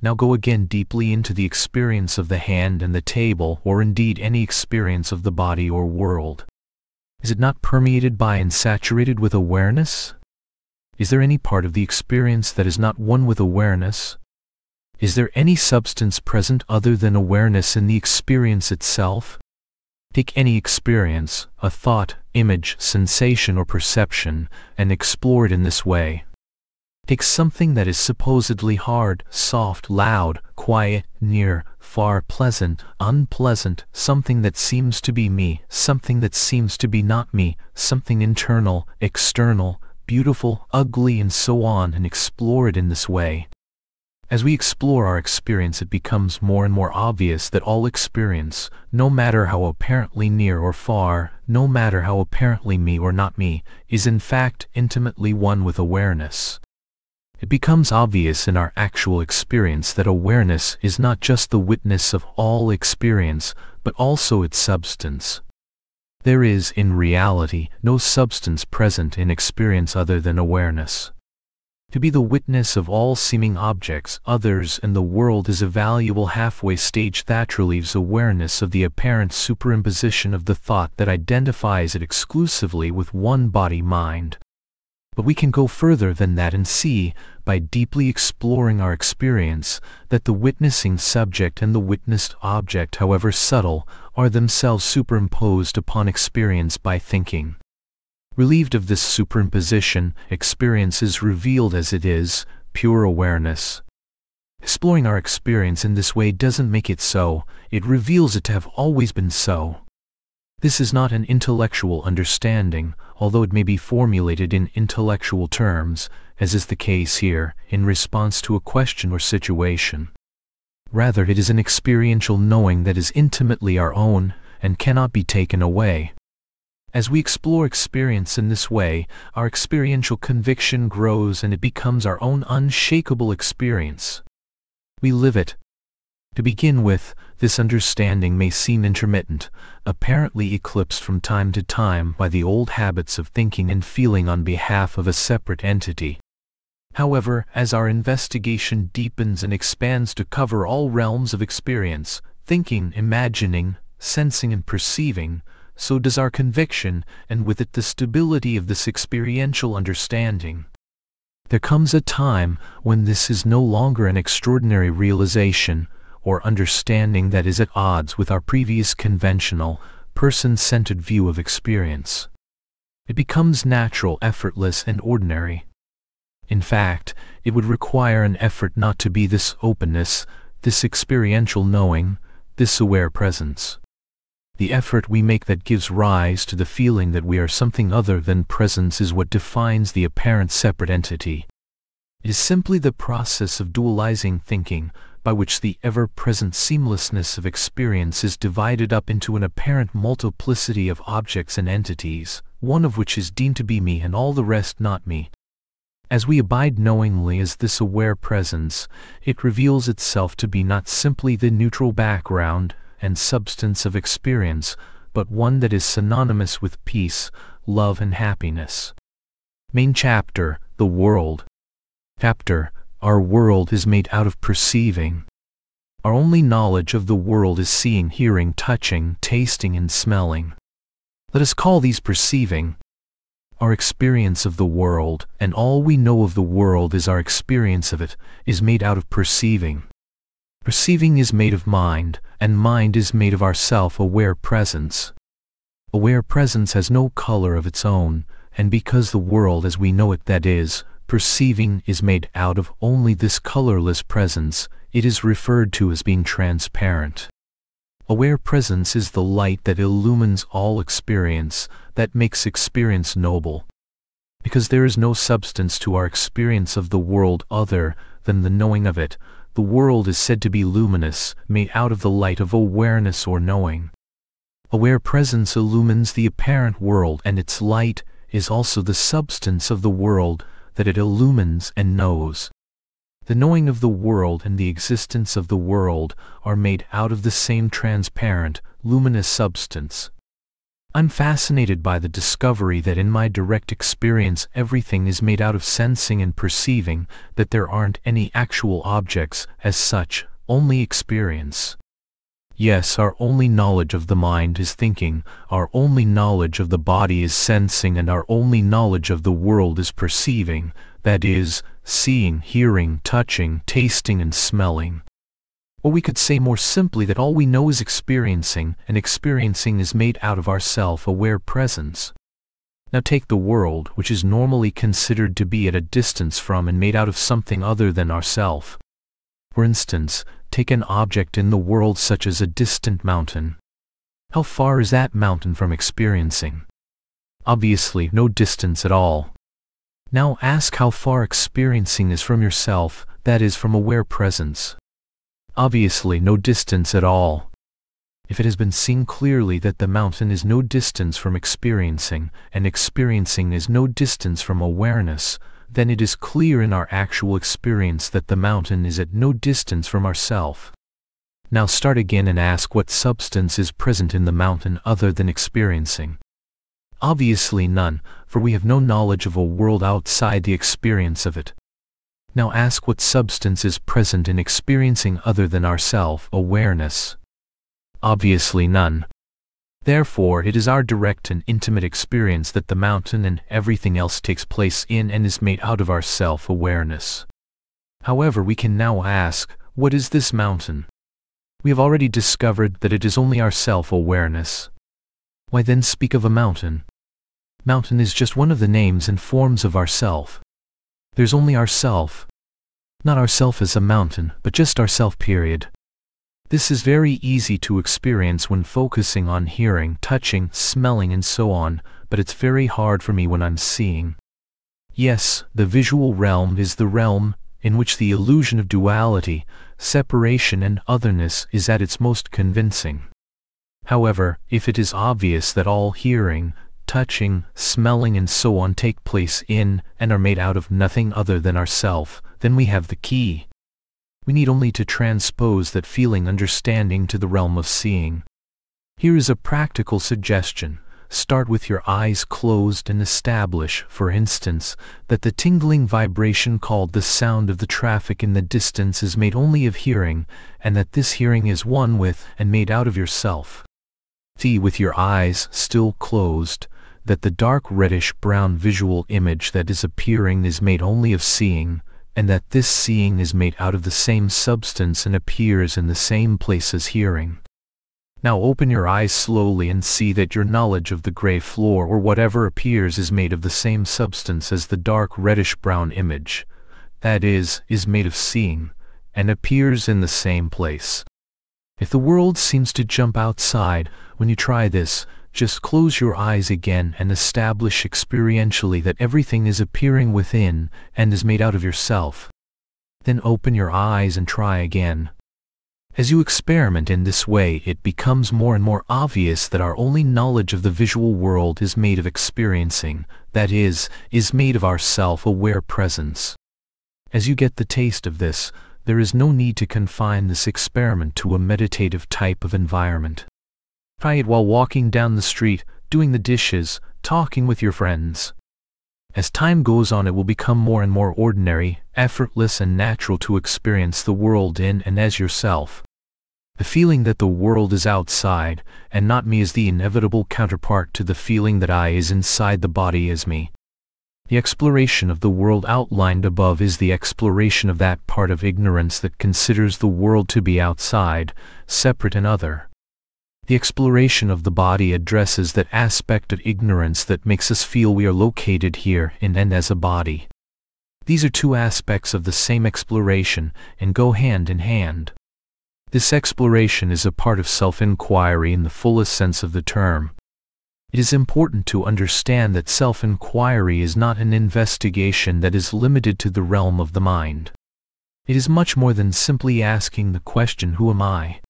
Now go again deeply into the experience of the hand and the table, or indeed any experience of the body or world. Is it not permeated by and saturated with awareness? Is there any part of the experience that is not one with awareness? Is there any substance present other than awareness in the experience itself? Take any experience, a thought, image, sensation, or perception, and explore it in this way. Take something that is supposedly hard, soft, loud, quiet, near, far, pleasant, unpleasant, something that seems to be me, something that seems to be not me, something internal, external, beautiful, ugly, and so on, and explore it in this way. As we explore our experience, it becomes more and more obvious that all experience, no matter how apparently near or far, no matter how apparently me or not me, is in fact intimately one with awareness. It becomes obvious in our actual experience that awareness is not just the witness of all experience, but also its substance. There is, in reality, no substance present in experience other than awareness. To be the witness of all seeming objects, others, and the world is a valuable halfway stage that relieves awareness of the apparent superimposition of the thought that identifies it exclusively with one body mind. But we can go further than that and see, by deeply exploring our experience, that the witnessing subject and the witnessed object, however subtle, are themselves superimposed upon experience by thinking. Relieved of this superimposition, experience is revealed as it is, pure awareness. Exploring our experience in this way doesn't make it so, it reveals it to have always been so. This is not an intellectual understanding, although it may be formulated in intellectual terms, as is the case here, in response to a question or situation. Rather, it is an experiential knowing that is intimately our own, and cannot be taken away. As we explore experience in this way, our experiential conviction grows and it becomes our own unshakable experience. We live it. To begin with, this understanding may seem intermittent, apparently eclipsed from time to time by the old habits of thinking and feeling on behalf of a separate entity. However, as our investigation deepens and expands to cover all realms of experience, thinking, imagining, sensing and perceiving, so does our conviction, and with it the stability of this experiential understanding. There comes a time when this is no longer an extraordinary realization or understanding that is at odds with our previous conventional, person-centered view of experience. It becomes natural, effortless, and ordinary. In fact, it would require an effort not to be this openness, this experiential knowing, this aware presence. The effort we make that gives rise to the feeling that we are something other than presence is what defines the apparent separate entity. It is simply the process of dualizing thinking, by which the ever-present seamlessness of experience is divided up into an apparent multiplicity of objects and entities, one of which is deemed to be me and all the rest not me. As we abide knowingly as this aware presence, it reveals itself to be not simply the neutral background and substance of experience, but one that is synonymous with peace, love and happiness. Main chapter, The World. Chapter, Our world is made out of perceiving. Our only knowledge of the world is seeing, hearing, touching, tasting and smelling. Let us call these perceiving, our experience of the world, and all we know of the world is our experience of it, is made out of perceiving. Perceiving is made of mind, and mind is made of our self-aware presence. Aware presence has no color of its own, and because the world as we know it that is, perceiving is made out of only this colorless presence, it is referred to as being transparent. Aware presence is the light that illumines all experience, that makes experience noble. Because there is no substance to our experience of the world other than the knowing of it, the world is said to be luminous, made out of the light of awareness or knowing. Aware presence illumines the apparent world and its light is also the substance of the world that it illumines and knows. The knowing of the world and the existence of the world are made out of the same transparent, luminous substance. I'm fascinated by the discovery that in my direct experience everything is made out of sensing and perceiving, that there aren't any actual objects, as such, only experience. Yes, our only knowledge of the mind is thinking, our only knowledge of the body is sensing and our only knowledge of the world is perceiving, that is, seeing, hearing, touching, tasting and smelling. Or we could say more simply that all we know is experiencing, and experiencing is made out of our self-aware presence. Now take the world, which is normally considered to be at a distance from and made out of something other than ourself. For instance, take an object in the world such as a distant mountain. How far is that mountain from experiencing? Obviously, no distance at all. Now ask how far experiencing is from yourself, that is from aware presence. Obviously no distance at all. If it has been seen clearly that the mountain is no distance from experiencing, and experiencing is no distance from awareness, then it is clear in our actual experience that the mountain is at no distance from ourself. Now start again and ask what substance is present in the mountain other than experiencing. Obviously none, for we have no knowledge of a world outside the experience of it. Now ask what substance is present in experiencing other than our self-awareness. Obviously none. Therefore it is our direct and intimate experience that the mountain and everything else takes place in and is made out of our self-awareness. However we can now ask, what is this mountain? We have already discovered that it is only our self-awareness. Why then speak of a mountain? Mountain is just one of the names and forms of ourself. There's only ourself. Not ourself as a mountain, but just ourself period. This is very easy to experience when focusing on hearing, touching, smelling and so on, but it's very hard for me when I'm seeing. Yes, the visual realm is the realm in which the illusion of duality, separation and otherness is at its most convincing. However, if it is obvious that all hearing, touching, smelling and so on take place in and are made out of nothing other than ourself, then we have the key. We need only to transpose that feeling understanding to the realm of seeing. Here is a practical suggestion. Start with your eyes closed and establish, for instance, that the tingling vibration called the sound of the traffic in the distance is made only of hearing, and that this hearing is one with and made out of yourself. See with your eyes still closed, that the dark reddish-brown visual image that is appearing is made only of seeing, and that this seeing is made out of the same substance and appears in the same place as hearing. Now open your eyes slowly and see that your knowledge of the gray floor or whatever appears is made of the same substance as the dark reddish-brown image, that is, is made of seeing, and appears in the same place. If the world seems to jump outside, when you try this, just close your eyes again and establish experientially that everything is appearing within and is made out of yourself. Then open your eyes and try again. As you experiment in this way, it becomes more and more obvious that our only knowledge of the visual world is made of experiencing, that is, is made of our self-aware presence. As you get the taste of this, there is no need to confine this experiment to a meditative type of environment. Try it while walking down the street, doing the dishes, talking with your friends. As time goes on it will become more and more ordinary, effortless and natural to experience the world in and as yourself. The feeling that the world is outside, and not me is the inevitable counterpart to the feeling that I is inside the body as me. The exploration of the world outlined above is the exploration of that part of ignorance that considers the world to be outside, separate and other. The exploration of the body addresses that aspect of ignorance that makes us feel we are located here in and as a body. These are two aspects of the same exploration and go hand in hand. This exploration is a part of self-inquiry in the fullest sense of the term. It is important to understand that self-inquiry is not an investigation that is limited to the realm of the mind. It is much more than simply asking the question, Who am I?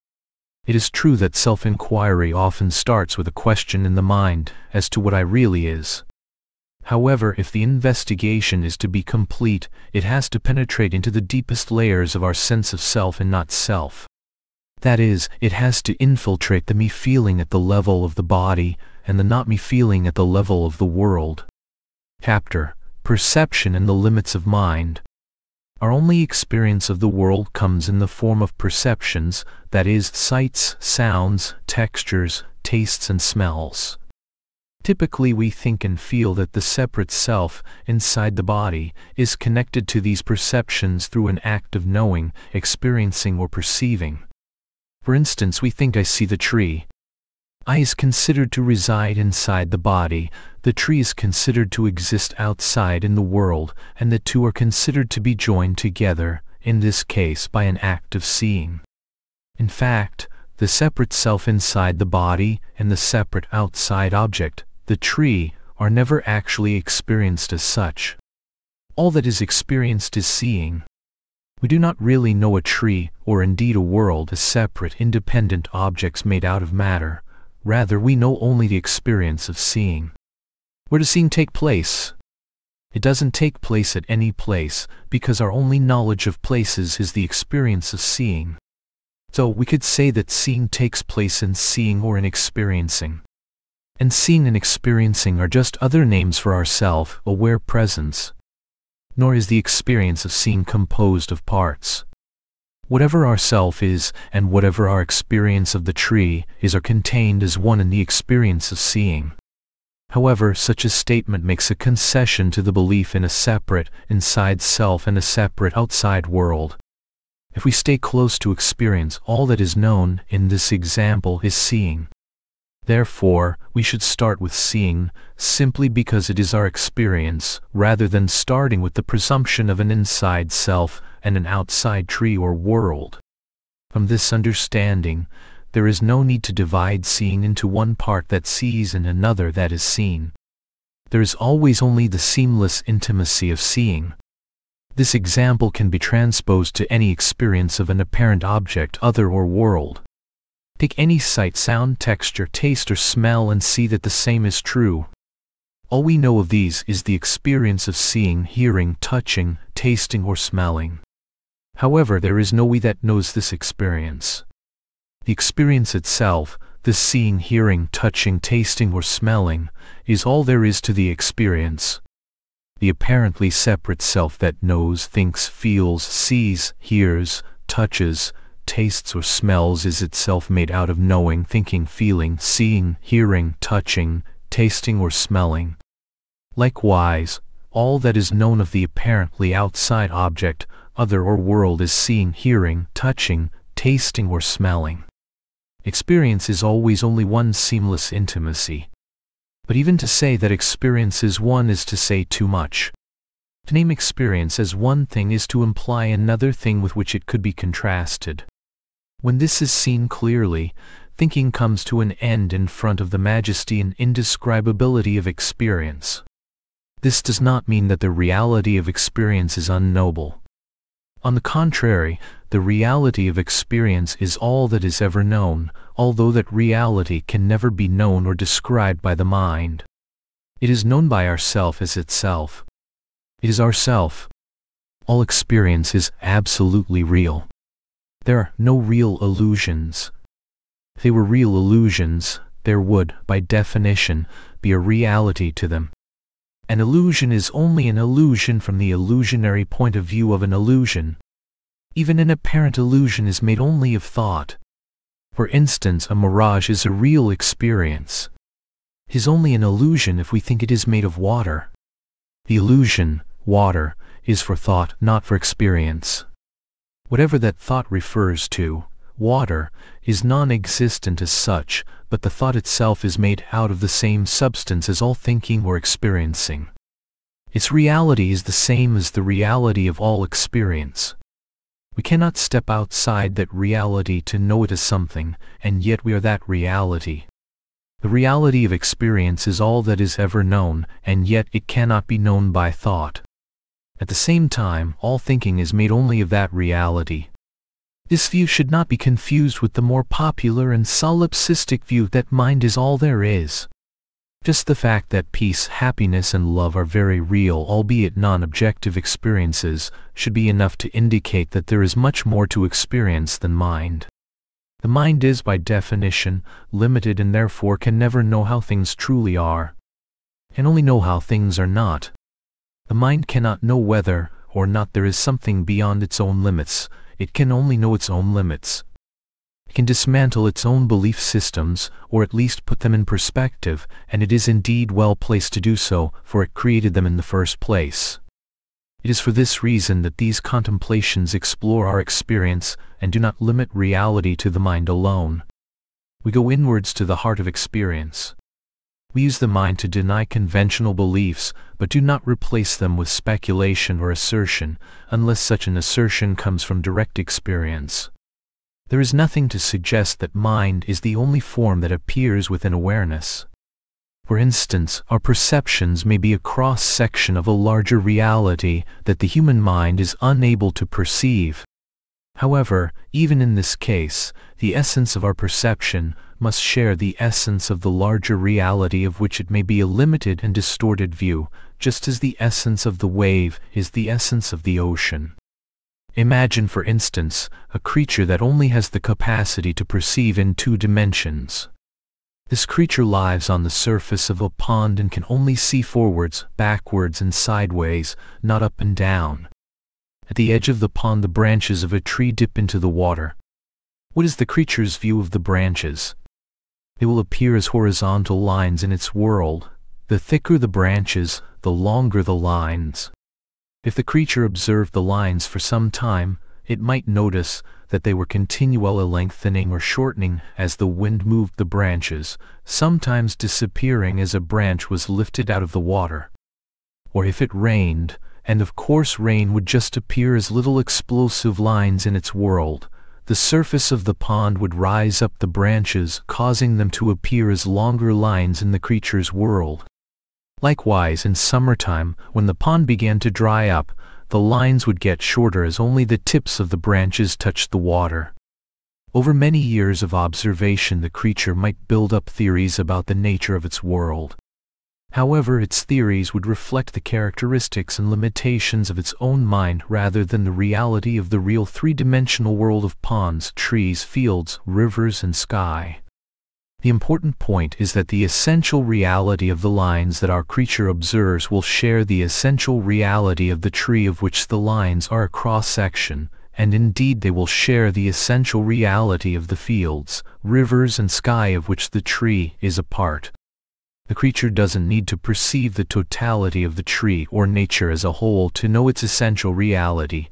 It is true that self-inquiry often starts with a question in the mind as to what I really is. However, if the investigation is to be complete, it has to penetrate into the deepest layers of our sense of self and not self. That is, it has to infiltrate the me feeling at the level of the body, and the not me feeling at the level of the world. Chapter Perception and the Limits of Mind. Our only experience of the world comes in the form of perceptions, that is, sights, sounds, textures, tastes, and smells. Typically, we think and feel that the separate self, inside the body, is connected to these perceptions through an act of knowing, experiencing, or perceiving. For instance, we think I see the tree, I is considered to reside inside the body, the tree is considered to exist outside in the world, and the two are considered to be joined together, in this case by an act of seeing. In fact, the separate self inside the body and the separate outside object, the tree, are never actually experienced as such. All that is experienced is seeing. We do not really know a tree, or indeed a world, as separate independent objects made out of matter, Rather, we know only the experience of seeing. Where does seeing take place? It doesn't take place at any place, because our only knowledge of places is the experience of seeing. So we could say that seeing takes place in seeing or in experiencing. And seeing and experiencing are just other names for our self-aware presence. Nor is the experience of seeing composed of parts. Whatever our self is, and whatever our experience of the tree is are contained as one in the experience of seeing. However, such a statement makes a concession to the belief in a separate, inside self and a separate outside world. If we stay close to experience, all that is known, in this example, is seeing. Therefore, we should start with seeing, simply because it is our experience, rather than starting with the presumption of an inside self, and an outside tree or world. From this understanding, there is no need to divide seeing into one part that sees and another that is seen. There is always only the seamless intimacy of seeing. This example can be transposed to any experience of an apparent object other or world. Take any sight, sound, texture, taste, or smell and see that the same is true. All we know of these is the experience of seeing, hearing, touching, tasting, or smelling. However, there is no we that knows this experience. The experience itself, the seeing, hearing, touching, tasting, or smelling, is all there is to the experience. The apparently separate self that knows, thinks, feels, sees, hears, touches, tastes, or smells is itself made out of knowing, thinking, feeling, seeing, hearing, touching, tasting, or smelling. Likewise, all that is known of the apparently outside object other or world is seeing, hearing, touching, tasting or smelling. Experience is always only one seamless intimacy. But even to say that experience is one is to say too much. To name experience as one thing is to imply another thing with which it could be contrasted. When this is seen clearly, thinking comes to an end in front of the majesty and indescribability of experience. This does not mean that the reality of experience is unknowable. On the contrary, the reality of experience is all that is ever known, although that reality can never be known or described by the mind. It is known by ourself as itself. It is ourself. All experience is absolutely real. There are no real illusions. If they were real illusions, there would, by definition, be a reality to them. An illusion is only an illusion from the illusionary point of view of an illusion. Even an apparent illusion is made only of thought. For instance, a mirage is a real experience. It is only an illusion if we think it is made of water. The illusion, water, is for thought, not for experience. Whatever that thought refers to, water, is non-existent as such, but the thought itself is made out of the same substance as all thinking or experiencing. Its reality is the same as the reality of all experience. We cannot step outside that reality to know it as something, and yet we are that reality. The reality of experience is all that is ever known, and yet it cannot be known by thought. At the same time, all thinking is made only of that reality. This view should not be confused with the more popular and solipsistic view that mind is all there is. Just the fact that peace, happiness, and love are very real, albeit non objective experiences, should be enough to indicate that there is much more to experience than mind. The mind is, by definition, limited and therefore can never know how things truly are, and only know how things are not. The mind cannot know whether or not there is something beyond its own limits, it can only know its own limits can dismantle its own belief systems, or at least put them in perspective, and it is indeed well placed to do so, for it created them in the first place. It is for this reason that these contemplations explore our experience and do not limit reality to the mind alone. We go inwards to the heart of experience. We use the mind to deny conventional beliefs, but do not replace them with speculation or assertion, unless such an assertion comes from direct experience. There is nothing to suggest that mind is the only form that appears within awareness. For instance, our perceptions may be a cross-section of a larger reality that the human mind is unable to perceive. However, even in this case, the essence of our perception must share the essence of the larger reality of which it may be a limited and distorted view, just as the essence of the wave is the essence of the ocean. Imagine, for instance, a creature that only has the capacity to perceive in two dimensions. This creature lies on the surface of a pond and can only see forwards, backwards, and sideways, not up and down. At the edge of the pond, the branches of a tree dip into the water. What is the creature's view of the branches? They will appear as horizontal lines in its world. The thicker the branches, the longer the lines. If the creature observed the lines for some time, it might notice that they were continually lengthening or shortening as the wind moved the branches, sometimes disappearing as a branch was lifted out of the water. Or if it rained, and of course rain would just appear as little explosive lines in its world, the surface of the pond would rise up the branches, causing them to appear as longer lines in the creature's world. Likewise, in summertime, when the pond began to dry up, the lines would get shorter as only the tips of the branches touched the water. Over many years of observation, the creature might build up theories about the nature of its world. However, its theories would reflect the characteristics and limitations of its own mind rather than the reality of the real three-dimensional world of ponds, trees, fields, rivers, and sky. The important point is that the essential reality of the lines that our creature observes will share the essential reality of the tree of which the lines are a cross-section, and indeed they will share the essential reality of the fields, rivers and sky of which the tree is a part. The creature doesn't need to perceive the totality of the tree or nature as a whole to know its essential reality.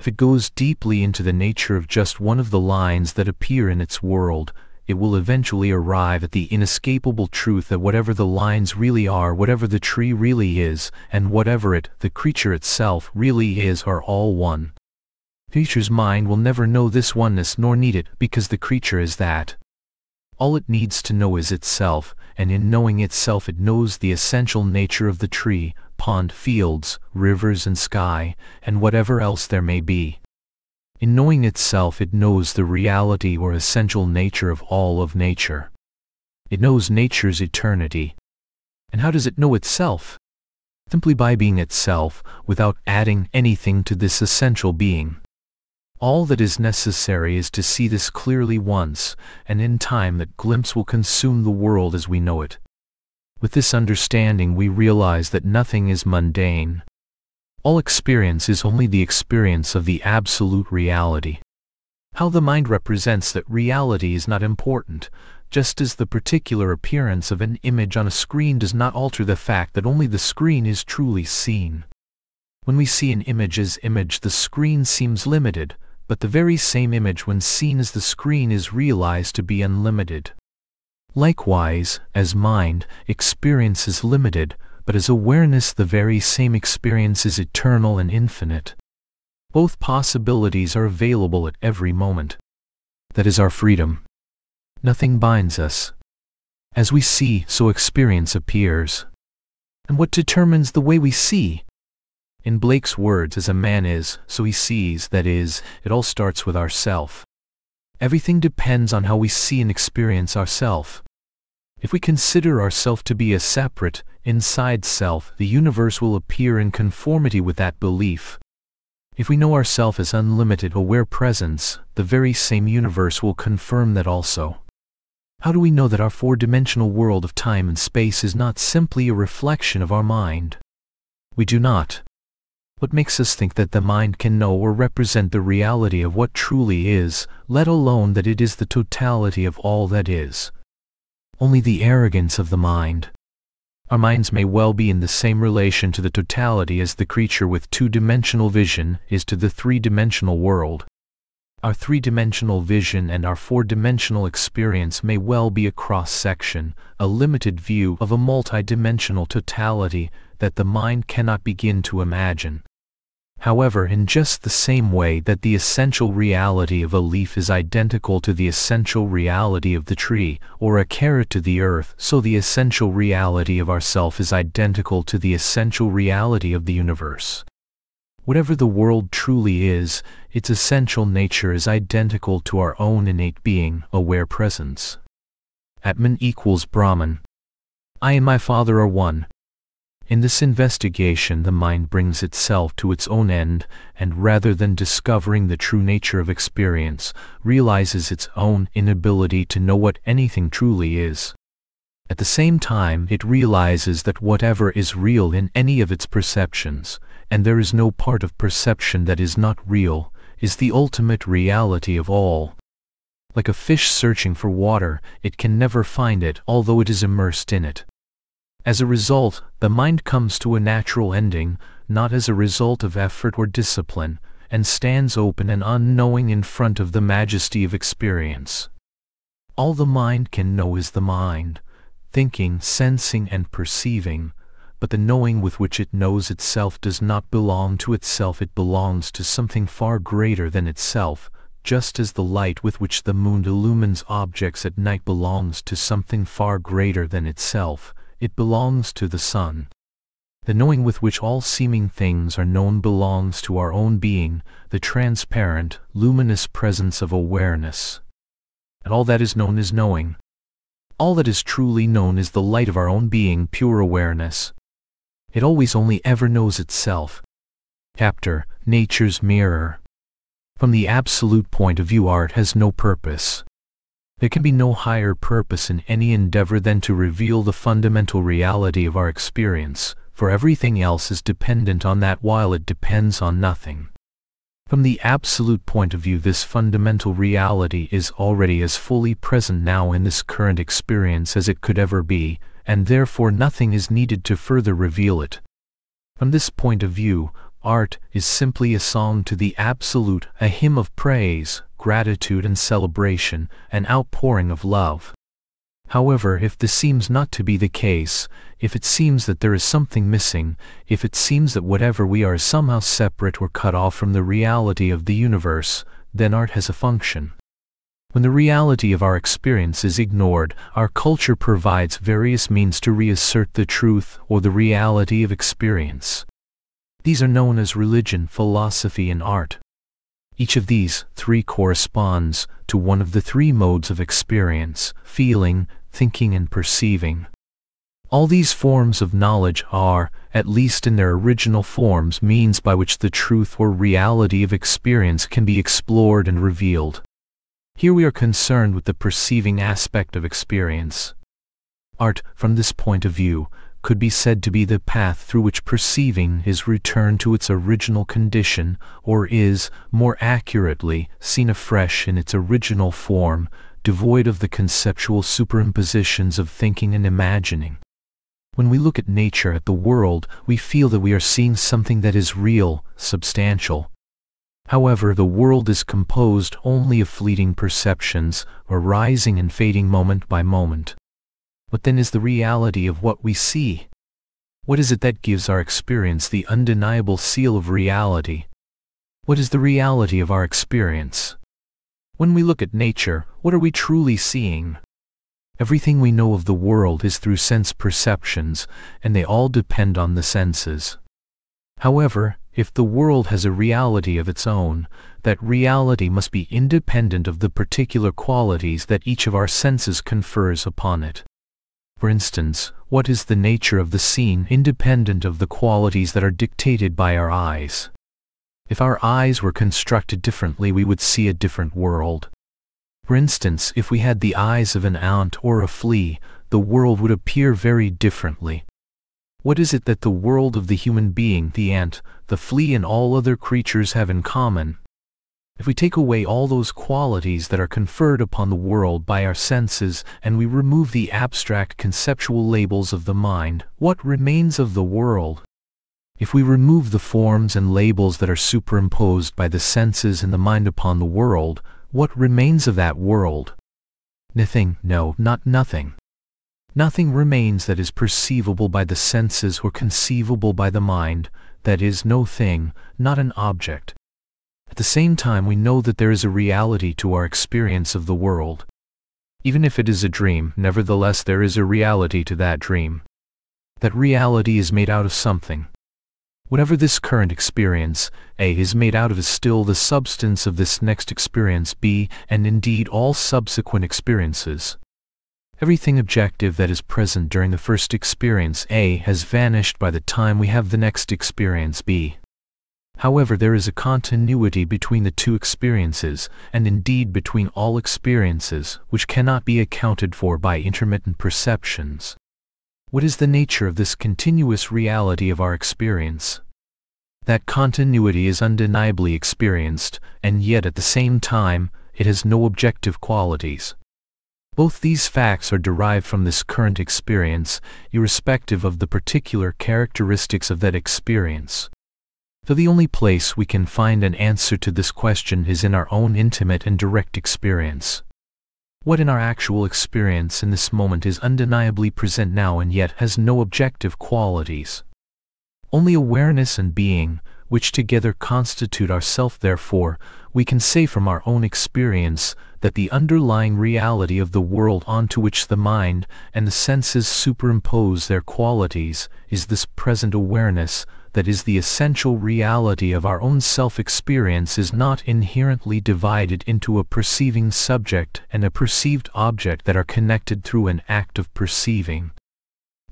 If it goes deeply into the nature of just one of the lines that appear in its world, it will eventually arrive at the inescapable truth that whatever the lines really are, whatever the tree really is, and whatever it, the creature itself, really is, are all one. Creature's mind will never know this oneness nor need it, because the creature is that. All it needs to know is itself, and in knowing itself it knows the essential nature of the tree, pond, fields, rivers and sky, and whatever else there may be. In knowing itself it knows the reality or essential nature of all of nature. It knows nature's eternity. And how does it know itself? Simply by being itself, without adding anything to this essential being. All that is necessary is to see this clearly once, and in time that glimpse will consume the world as we know it. With this understanding we realize that nothing is mundane, all experience is only the experience of the absolute reality. How the mind represents that reality is not important, just as the particular appearance of an image on a screen does not alter the fact that only the screen is truly seen. When we see an image as image the screen seems limited, but the very same image when seen as the screen is realized to be unlimited. Likewise, as mind, experience is limited, but as awareness the very same experience is eternal and infinite. Both possibilities are available at every moment. That is our freedom. Nothing binds us. As we see, so experience appears. And what determines the way we see? In Blake's words, as a man is, so he sees, that is, it all starts with ourself. Everything depends on how we see and experience ourself. If we consider ourself to be a separate, inside self, the universe will appear in conformity with that belief. If we know ourself as unlimited aware presence, the very same universe will confirm that also. How do we know that our four-dimensional world of time and space is not simply a reflection of our mind? We do not. What makes us think that the mind can know or represent the reality of what truly is, let alone that it is the totality of all that is? Only the arrogance of the mind. Our minds may well be in the same relation to the totality as the creature with two-dimensional vision is to the three-dimensional world. Our three-dimensional vision and our four-dimensional experience may well be a cross-section, a limited view of a multi-dimensional totality that the mind cannot begin to imagine. However, in just the same way that the essential reality of a leaf is identical to the essential reality of the tree, or a carrot to the earth, so the essential reality of ourself is identical to the essential reality of the universe. Whatever the world truly is, its essential nature is identical to our own innate being, aware presence. Atman equals Brahman. I and my Father are one, in this investigation the mind brings itself to its own end, and rather than discovering the true nature of experience, realizes its own inability to know what anything truly is. At the same time it realizes that whatever is real in any of its perceptions, and there is no part of perception that is not real, is the ultimate reality of all. Like a fish searching for water, it can never find it although it is immersed in it. As a result, the mind comes to a natural ending, not as a result of effort or discipline, and stands open and unknowing in front of the majesty of experience. All the mind can know is the mind, thinking, sensing, and perceiving, but the knowing with which it knows itself does not belong to itself, it belongs to something far greater than itself, just as the light with which the moon illumines objects at night belongs to something far greater than itself it belongs to the sun. The knowing with which all seeming things are known belongs to our own being, the transparent, luminous presence of awareness. And all that is known is knowing. All that is truly known is the light of our own being, pure awareness. It always only ever knows itself. Chapter Nature's Mirror From the absolute point of view art has no purpose. There can be no higher purpose in any endeavor than to reveal the fundamental reality of our experience, for everything else is dependent on that while it depends on nothing. From the absolute point of view this fundamental reality is already as fully present now in this current experience as it could ever be, and therefore nothing is needed to further reveal it. From this point of view, art is simply a song to the Absolute, a hymn of praise, gratitude and celebration, an outpouring of love. However, if this seems not to be the case, if it seems that there is something missing, if it seems that whatever we are is somehow separate or cut off from the reality of the universe, then art has a function. When the reality of our experience is ignored, our culture provides various means to reassert the truth or the reality of experience. These are known as religion, philosophy, and art. Each of these three corresponds to one of the three modes of experience feeling, thinking, and perceiving. All these forms of knowledge are, at least in their original forms, means by which the truth or reality of experience can be explored and revealed. Here we are concerned with the perceiving aspect of experience. Art, from this point of view, could be said to be the path through which perceiving is returned to its original condition, or is, more accurately, seen afresh in its original form, devoid of the conceptual superimpositions of thinking and imagining. When we look at nature, at the world, we feel that we are seeing something that is real, substantial, However, the world is composed only of fleeting perceptions, arising and fading moment by moment. What then is the reality of what we see? What is it that gives our experience the undeniable seal of reality? What is the reality of our experience? When we look at nature, what are we truly seeing? Everything we know of the world is through sense perceptions, and they all depend on the senses. However, if the world has a reality of its own, that reality must be independent of the particular qualities that each of our senses confers upon it. For instance, what is the nature of the scene independent of the qualities that are dictated by our eyes? If our eyes were constructed differently, we would see a different world. For instance, if we had the eyes of an ant or a flea, the world would appear very differently. What is it that the world of the human being, the ant, the flea and all other creatures have in common? If we take away all those qualities that are conferred upon the world by our senses and we remove the abstract conceptual labels of the mind, what remains of the world? If we remove the forms and labels that are superimposed by the senses and the mind upon the world, what remains of that world? Nothing, no, not nothing. Nothing remains that is perceivable by the senses or conceivable by the mind, that is, no thing, not an object. At the same time, we know that there is a reality to our experience of the world. Even if it is a dream, nevertheless, there is a reality to that dream. That reality is made out of something. Whatever this current experience, A, is made out of is still the substance of this next experience, B, and indeed all subsequent experiences. Everything objective that is present during the first experience A has vanished by the time we have the next experience B. However, there is a continuity between the two experiences, and indeed between all experiences, which cannot be accounted for by intermittent perceptions. What is the nature of this continuous reality of our experience? That continuity is undeniably experienced, and yet at the same time, it has no objective qualities. Both these facts are derived from this current experience, irrespective of the particular characteristics of that experience. So the only place we can find an answer to this question is in our own intimate and direct experience. What in our actual experience in this moment is undeniably present now and yet has no objective qualities. Only awareness and being, which together constitute our self therefore, we can say from our own experience that the underlying reality of the world onto which the mind and the senses superimpose their qualities is this present awareness that is the essential reality of our own self-experience is not inherently divided into a perceiving subject and a perceived object that are connected through an act of perceiving.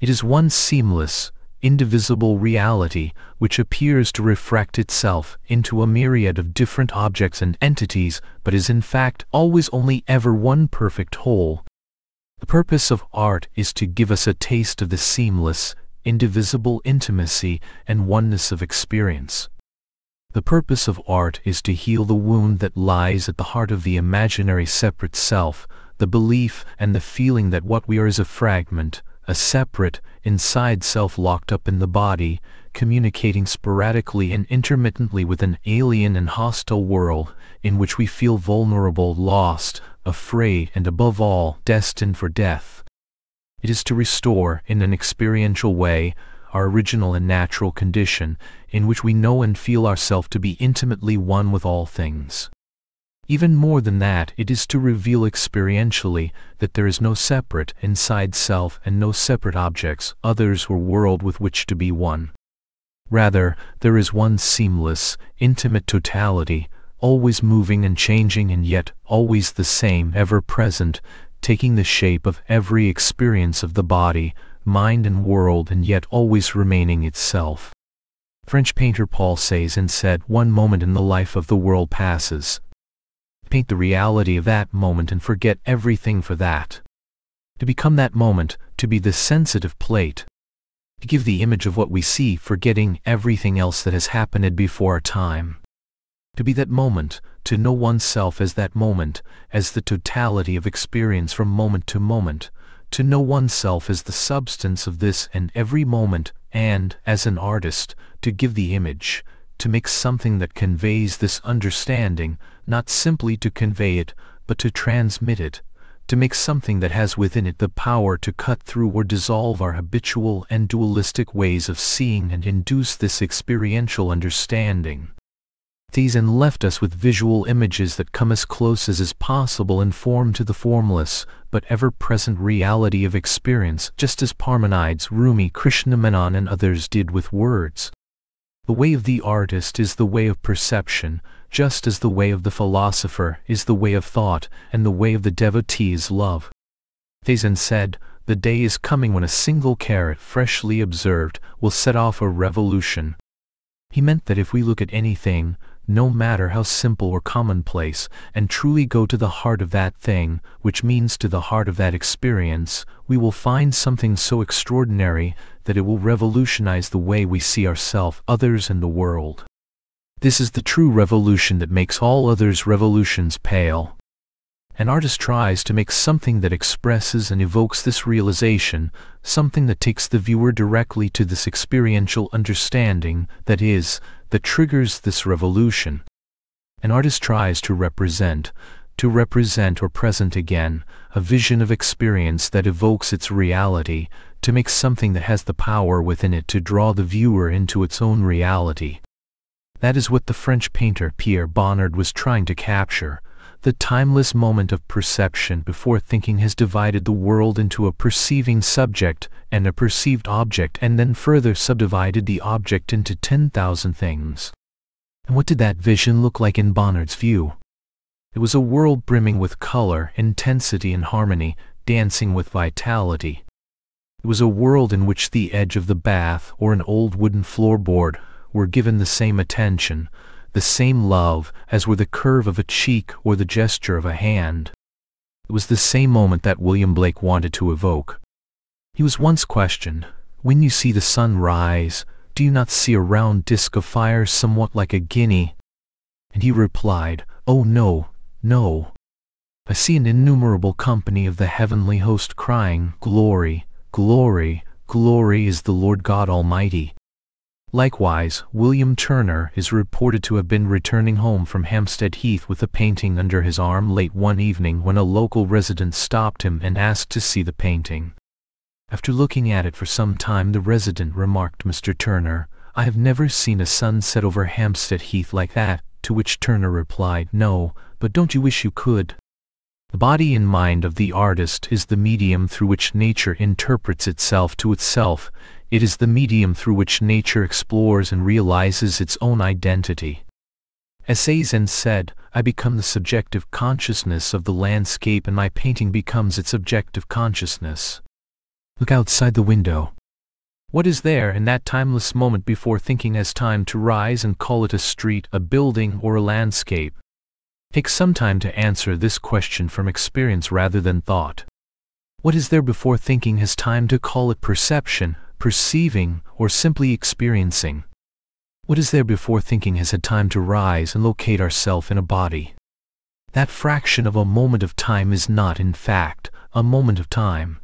It is one seamless, indivisible reality, which appears to refract itself into a myriad of different objects and entities, but is in fact always only ever one perfect whole. The purpose of art is to give us a taste of the seamless, indivisible intimacy and oneness of experience. The purpose of art is to heal the wound that lies at the heart of the imaginary separate self, the belief and the feeling that what we are is a fragment, a separate, inside self locked up in the body, communicating sporadically and intermittently with an alien and hostile world in which we feel vulnerable, lost, afraid, and above all, destined for death. It is to restore, in an experiential way, our original and natural condition, in which we know and feel ourselves to be intimately one with all things. Even more than that, it is to reveal experientially that there is no separate inside self and no separate objects, others or world with which to be one. Rather, there is one seamless, intimate totality, always moving and changing and yet always the same, ever present, taking the shape of every experience of the body, mind and world and yet always remaining itself. French painter Paul Cézanne said, One moment in the life of the world passes. Paint the reality of that moment and forget everything for that. To become that moment, to be the sensitive plate, to give the image of what we see, forgetting everything else that has happened before our time. To be that moment, to know oneself as that moment, as the totality of experience from moment to moment, to know oneself as the substance of this and every moment, and, as an artist, to give the image, to make something that conveys this understanding, not simply to convey it, but to transmit it, to make something that has within it the power to cut through or dissolve our habitual and dualistic ways of seeing and induce this experiential understanding. Cézanne left us with visual images that come as close as is possible in form to the formless, but ever-present reality of experience, just as Parmenides, Rumi, Krishna Menon and others did with words. The way of the artist is the way of perception, just as the way of the philosopher is the way of thought, and the way of the devotee is love. Cézanne said, The day is coming when a single carrot, freshly observed, will set off a revolution. He meant that if we look at anything, no matter how simple or commonplace, and truly go to the heart of that thing, which means to the heart of that experience, we will find something so extraordinary that it will revolutionize the way we see ourselves, others, and the world. This is the true revolution that makes all others' revolutions pale. An artist tries to make something that expresses and evokes this realization, something that takes the viewer directly to this experiential understanding, that is, that triggers this revolution. An artist tries to represent, to represent or present again, a vision of experience that evokes its reality, to make something that has the power within it to draw the viewer into its own reality. That is what the French painter Pierre Bonnard was trying to capture, the timeless moment of perception before thinking has divided the world into a perceiving subject and a perceived object and then further subdivided the object into 10,000 things. And what did that vision look like in Bonnard's view? It was a world brimming with color, intensity and harmony, dancing with vitality. It was a world in which the edge of the bath or an old wooden floorboard were given the same attention, the same love as were the curve of a cheek or the gesture of a hand. It was the same moment that William Blake wanted to evoke. He was once questioned, When you see the sun rise, do you not see a round disk of fire somewhat like a guinea? And he replied, Oh no, no. I see an innumerable company of the heavenly host crying, Glory, glory, glory is the Lord God Almighty. Likewise, William Turner is reported to have been returning home from Hampstead Heath with a painting under his arm late one evening when a local resident stopped him and asked to see the painting. After looking at it for some time the resident remarked Mr. Turner, I have never seen a sunset over Hampstead Heath like that, to which Turner replied, No, but don't you wish you could? The body and mind of the artist is the medium through which nature interprets itself to itself, it is the medium through which nature explores and realizes its own identity. As Cézanne said, I become the subjective consciousness of the landscape and my painting becomes its objective consciousness. Look outside the window. What is there in that timeless moment before thinking has time to rise and call it a street, a building, or a landscape? Take some time to answer this question from experience rather than thought. What is there before thinking has time to call it perception, perceiving, or simply experiencing. What is there before thinking has had time to rise and locate ourself in a body? That fraction of a moment of time is not, in fact, a moment of time.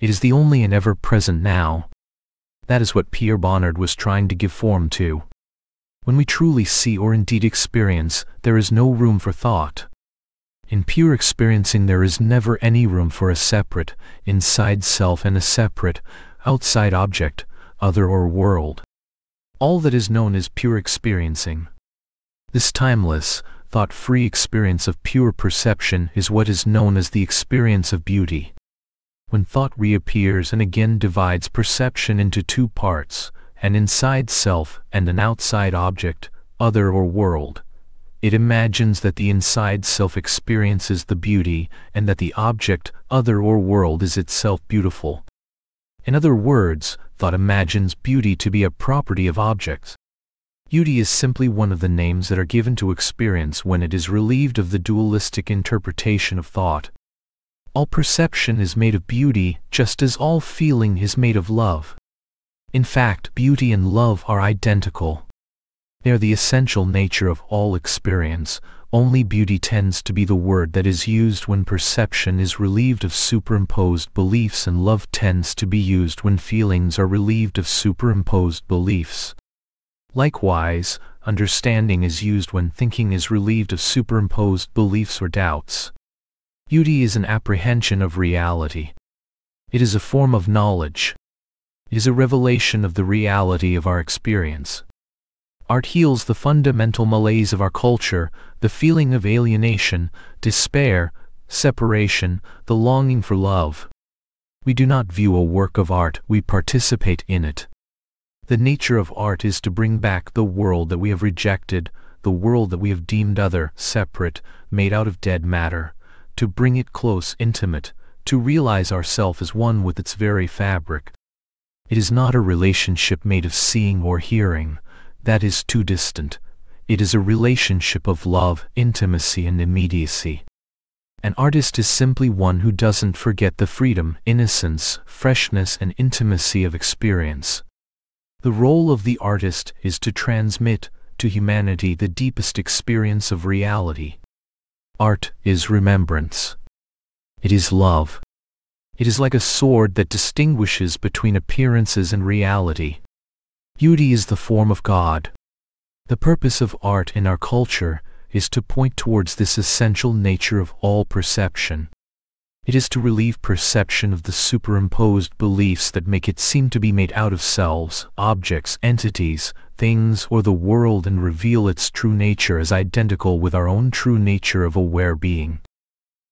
It is the only and ever present now. That is what Pierre Bonnard was trying to give form to. When we truly see or indeed experience, there is no room for thought. In pure experiencing there is never any room for a separate, inside self and a separate, outside object, other or world. All that is known is pure experiencing. This timeless, thought-free experience of pure perception is what is known as the experience of beauty. When thought reappears and again divides perception into two parts, an inside self and an outside object, other or world, it imagines that the inside self experiences the beauty and that the object, other or world is itself beautiful. In other words, thought imagines beauty to be a property of objects. Beauty is simply one of the names that are given to experience when it is relieved of the dualistic interpretation of thought. All perception is made of beauty, just as all feeling is made of love. In fact, beauty and love are identical. They are the essential nature of all experience, only beauty tends to be the word that is used when perception is relieved of superimposed beliefs and love tends to be used when feelings are relieved of superimposed beliefs. Likewise, understanding is used when thinking is relieved of superimposed beliefs or doubts. Beauty is an apprehension of reality. It is a form of knowledge. It is a revelation of the reality of our experience. Art heals the fundamental malaise of our culture, the feeling of alienation, despair, separation, the longing for love. We do not view a work of art, we participate in it. The nature of art is to bring back the world that we have rejected, the world that we have deemed other, separate, made out of dead matter, to bring it close, intimate, to realize ourself as one with its very fabric. It is not a relationship made of seeing or hearing, that is too distant. It is a relationship of love, intimacy and immediacy. An artist is simply one who doesn't forget the freedom, innocence, freshness and intimacy of experience. The role of the artist is to transmit to humanity the deepest experience of reality. Art is remembrance. It is love. It is like a sword that distinguishes between appearances and reality. Beauty is the form of God. The purpose of art in our culture is to point towards this essential nature of all perception. It is to relieve perception of the superimposed beliefs that make it seem to be made out of selves, objects, entities, things, or the world and reveal its true nature as identical with our own true nature of aware being.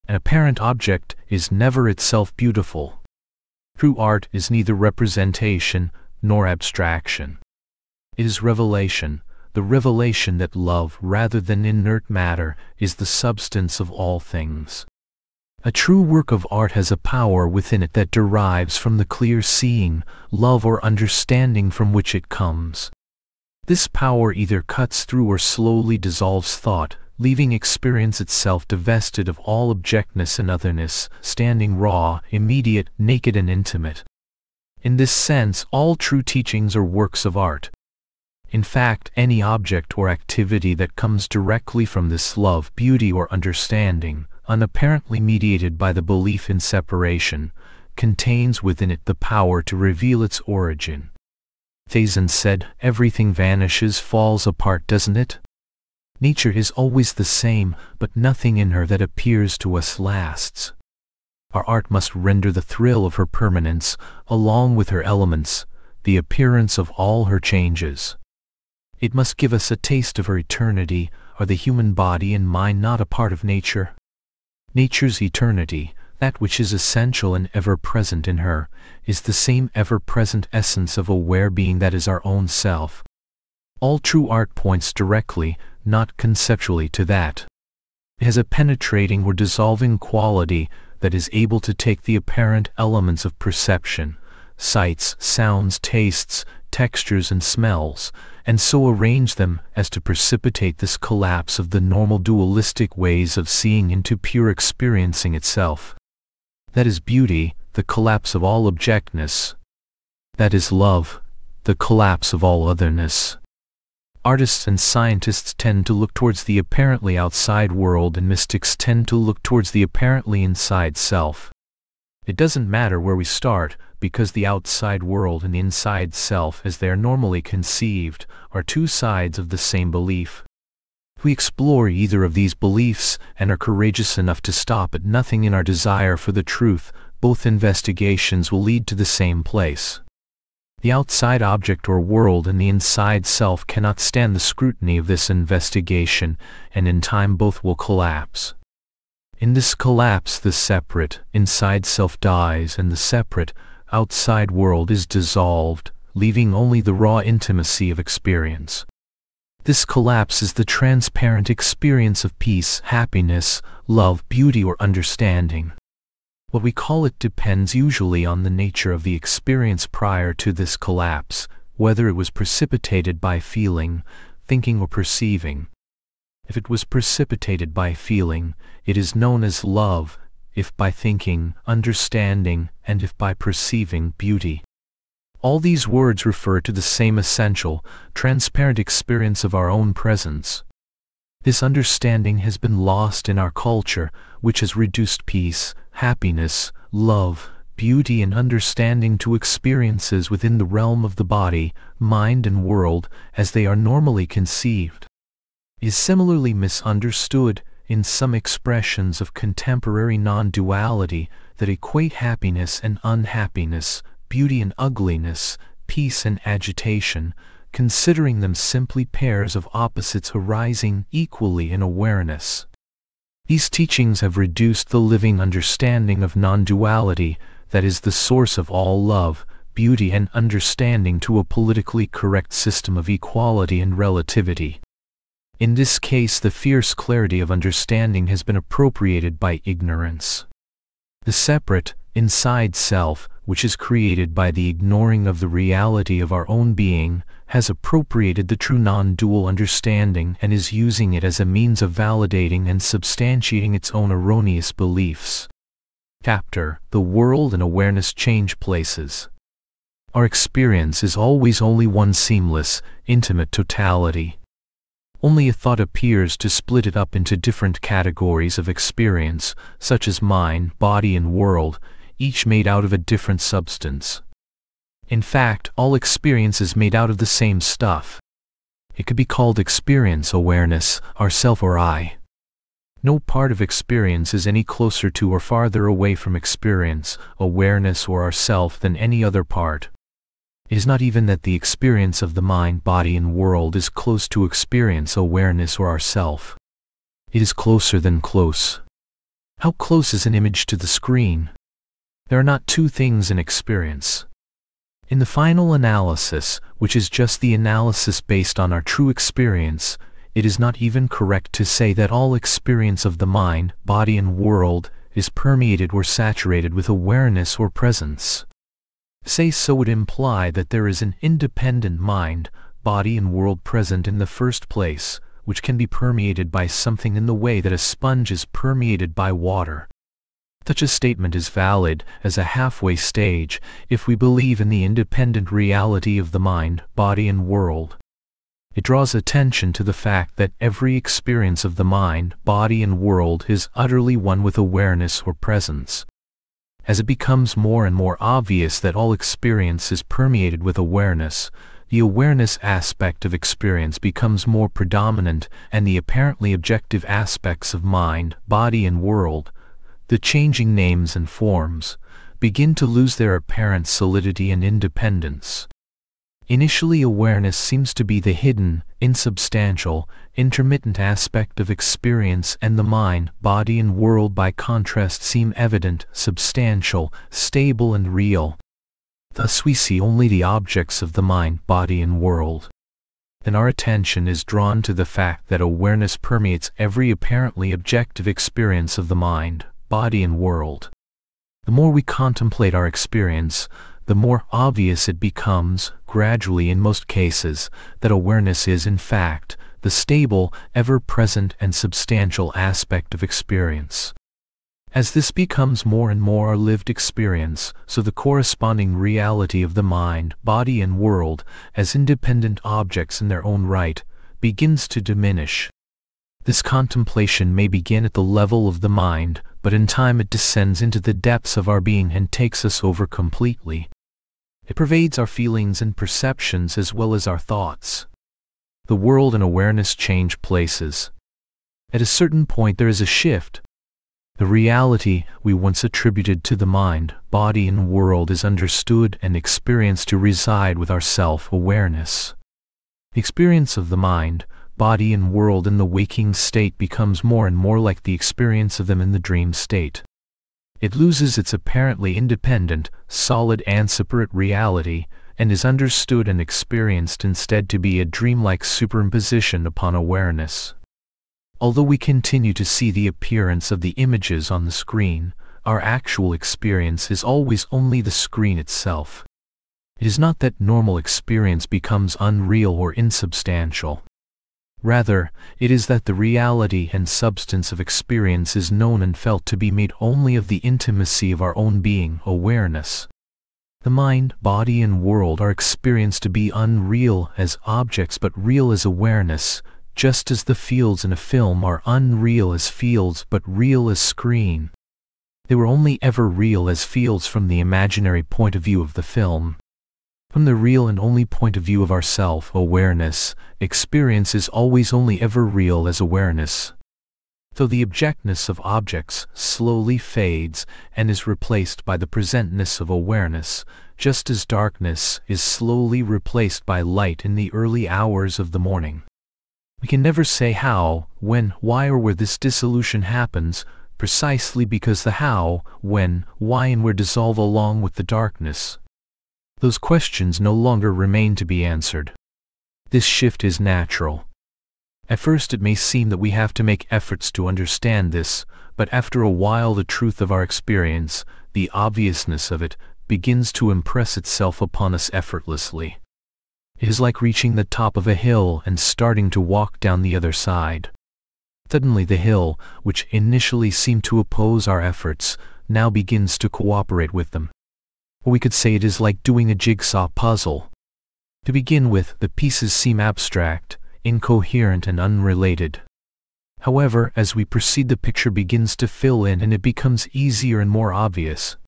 An apparent object is never itself beautiful. True art is neither representation nor abstraction. It is revelation, the revelation that love rather than inert matter is the substance of all things. A true work of art has a power within it that derives from the clear seeing, love or understanding from which it comes. This power either cuts through or slowly dissolves thought, leaving experience itself divested of all objectness and otherness, standing raw, immediate, naked and intimate. In this sense all true teachings are works of art. In fact, any object or activity that comes directly from this love, beauty or understanding, unapparently mediated by the belief in separation, contains within it the power to reveal its origin. Cézanne said, everything vanishes, falls apart, doesn't it? Nature is always the same, but nothing in her that appears to us lasts. Our art must render the thrill of her permanence, along with her elements, the appearance of all her changes. It must give us a taste of her eternity, are the human body and mind not a part of nature? Nature's eternity, that which is essential and ever present in her, is the same ever present essence of aware being that is our own self. All true art points directly, not conceptually, to that. It has a penetrating or dissolving quality that is able to take the apparent elements of perception, sights, sounds, tastes, textures, and smells, and so arrange them as to precipitate this collapse of the normal dualistic ways of seeing into pure experiencing itself. That is beauty, the collapse of all objectness. That is love, the collapse of all otherness. Artists and scientists tend to look towards the apparently outside world and mystics tend to look towards the apparently inside self. It doesn't matter where we start, because the outside world and the inside self, as they are normally conceived, are two sides of the same belief. We explore either of these beliefs and are courageous enough to stop at nothing in our desire for the truth, both investigations will lead to the same place. The outside object or world and the inside self cannot stand the scrutiny of this investigation, and in time both will collapse. In this collapse the separate, inside self dies and the separate, outside world is dissolved, leaving only the raw intimacy of experience. This collapse is the transparent experience of peace, happiness, love, beauty or understanding. What we call it depends usually on the nature of the experience prior to this collapse, whether it was precipitated by feeling, thinking or perceiving. If it was precipitated by feeling, it is known as love, if by thinking, understanding, and if by perceiving, beauty. All these words refer to the same essential, transparent experience of our own presence. This understanding has been lost in our culture, which has reduced peace, happiness, love, beauty and understanding to experiences within the realm of the body, mind and world, as they are normally conceived is similarly misunderstood in some expressions of contemporary non-duality that equate happiness and unhappiness, beauty and ugliness, peace and agitation, considering them simply pairs of opposites arising equally in awareness. These teachings have reduced the living understanding of non-duality, that is the source of all love, beauty and understanding to a politically correct system of equality and relativity. In this case the fierce clarity of understanding has been appropriated by ignorance. The separate, inside self, which is created by the ignoring of the reality of our own being, has appropriated the true non-dual understanding and is using it as a means of validating and substantiating its own erroneous beliefs. Chapter The World and Awareness Change Places Our experience is always only one seamless, intimate totality only a thought appears to split it up into different categories of experience, such as mind, body and world, each made out of a different substance. In fact, all experience is made out of the same stuff. It could be called experience awareness, ourself or I. No part of experience is any closer to or farther away from experience, awareness or ourself than any other part. It is not even that the experience of the mind, body and world is close to experience, awareness or ourself. It is closer than close. How close is an image to the screen? There are not two things in experience. In the final analysis, which is just the analysis based on our true experience, it is not even correct to say that all experience of the mind, body and world is permeated or saturated with awareness or presence say so would imply that there is an independent mind, body and world present in the first place, which can be permeated by something in the way that a sponge is permeated by water. Such a statement is valid as a halfway stage if we believe in the independent reality of the mind, body and world. It draws attention to the fact that every experience of the mind, body and world is utterly one with awareness or presence. As it becomes more and more obvious that all experience is permeated with awareness, the awareness aspect of experience becomes more predominant and the apparently objective aspects of mind, body and world, the changing names and forms, begin to lose their apparent solidity and independence. Initially awareness seems to be the hidden, insubstantial, intermittent aspect of experience and the mind, body and world by contrast seem evident, substantial, stable and real. Thus we see only the objects of the mind, body and world. Then our attention is drawn to the fact that awareness permeates every apparently objective experience of the mind, body and world. The more we contemplate our experience, the more obvious it becomes, gradually in most cases, that awareness is in fact the stable, ever-present and substantial aspect of experience. As this becomes more and more our lived experience, so the corresponding reality of the mind, body and world, as independent objects in their own right, begins to diminish. This contemplation may begin at the level of the mind, but in time it descends into the depths of our being and takes us over completely. It pervades our feelings and perceptions as well as our thoughts. The world and awareness change places. At a certain point there is a shift. The reality we once attributed to the mind, body and world is understood and experienced to reside with our self-awareness. The experience of the mind, body and world in the waking state becomes more and more like the experience of them in the dream state. It loses its apparently independent, solid and separate reality, and is understood and experienced instead to be a dreamlike superimposition upon awareness. Although we continue to see the appearance of the images on the screen, our actual experience is always only the screen itself. It is not that normal experience becomes unreal or insubstantial. Rather, it is that the reality and substance of experience is known and felt to be made only of the intimacy of our own being, awareness. The mind, body and world are experienced to be unreal as objects but real as awareness, just as the fields in a film are unreal as fields but real as screen. They were only ever real as fields from the imaginary point of view of the film. From the real and only point of view of our self-awareness, experience is always only ever real as awareness. Though the objectness of objects slowly fades and is replaced by the presentness of awareness, just as darkness is slowly replaced by light in the early hours of the morning. We can never say how, when, why or where this dissolution happens, precisely because the how, when, why and where dissolve along with the darkness those questions no longer remain to be answered. This shift is natural. At first it may seem that we have to make efforts to understand this, but after a while the truth of our experience, the obviousness of it, begins to impress itself upon us effortlessly. It is like reaching the top of a hill and starting to walk down the other side. Suddenly the hill, which initially seemed to oppose our efforts, now begins to cooperate with them or we could say it is like doing a jigsaw puzzle. To begin with, the pieces seem abstract, incoherent and unrelated. However, as we proceed the picture begins to fill in and it becomes easier and more obvious.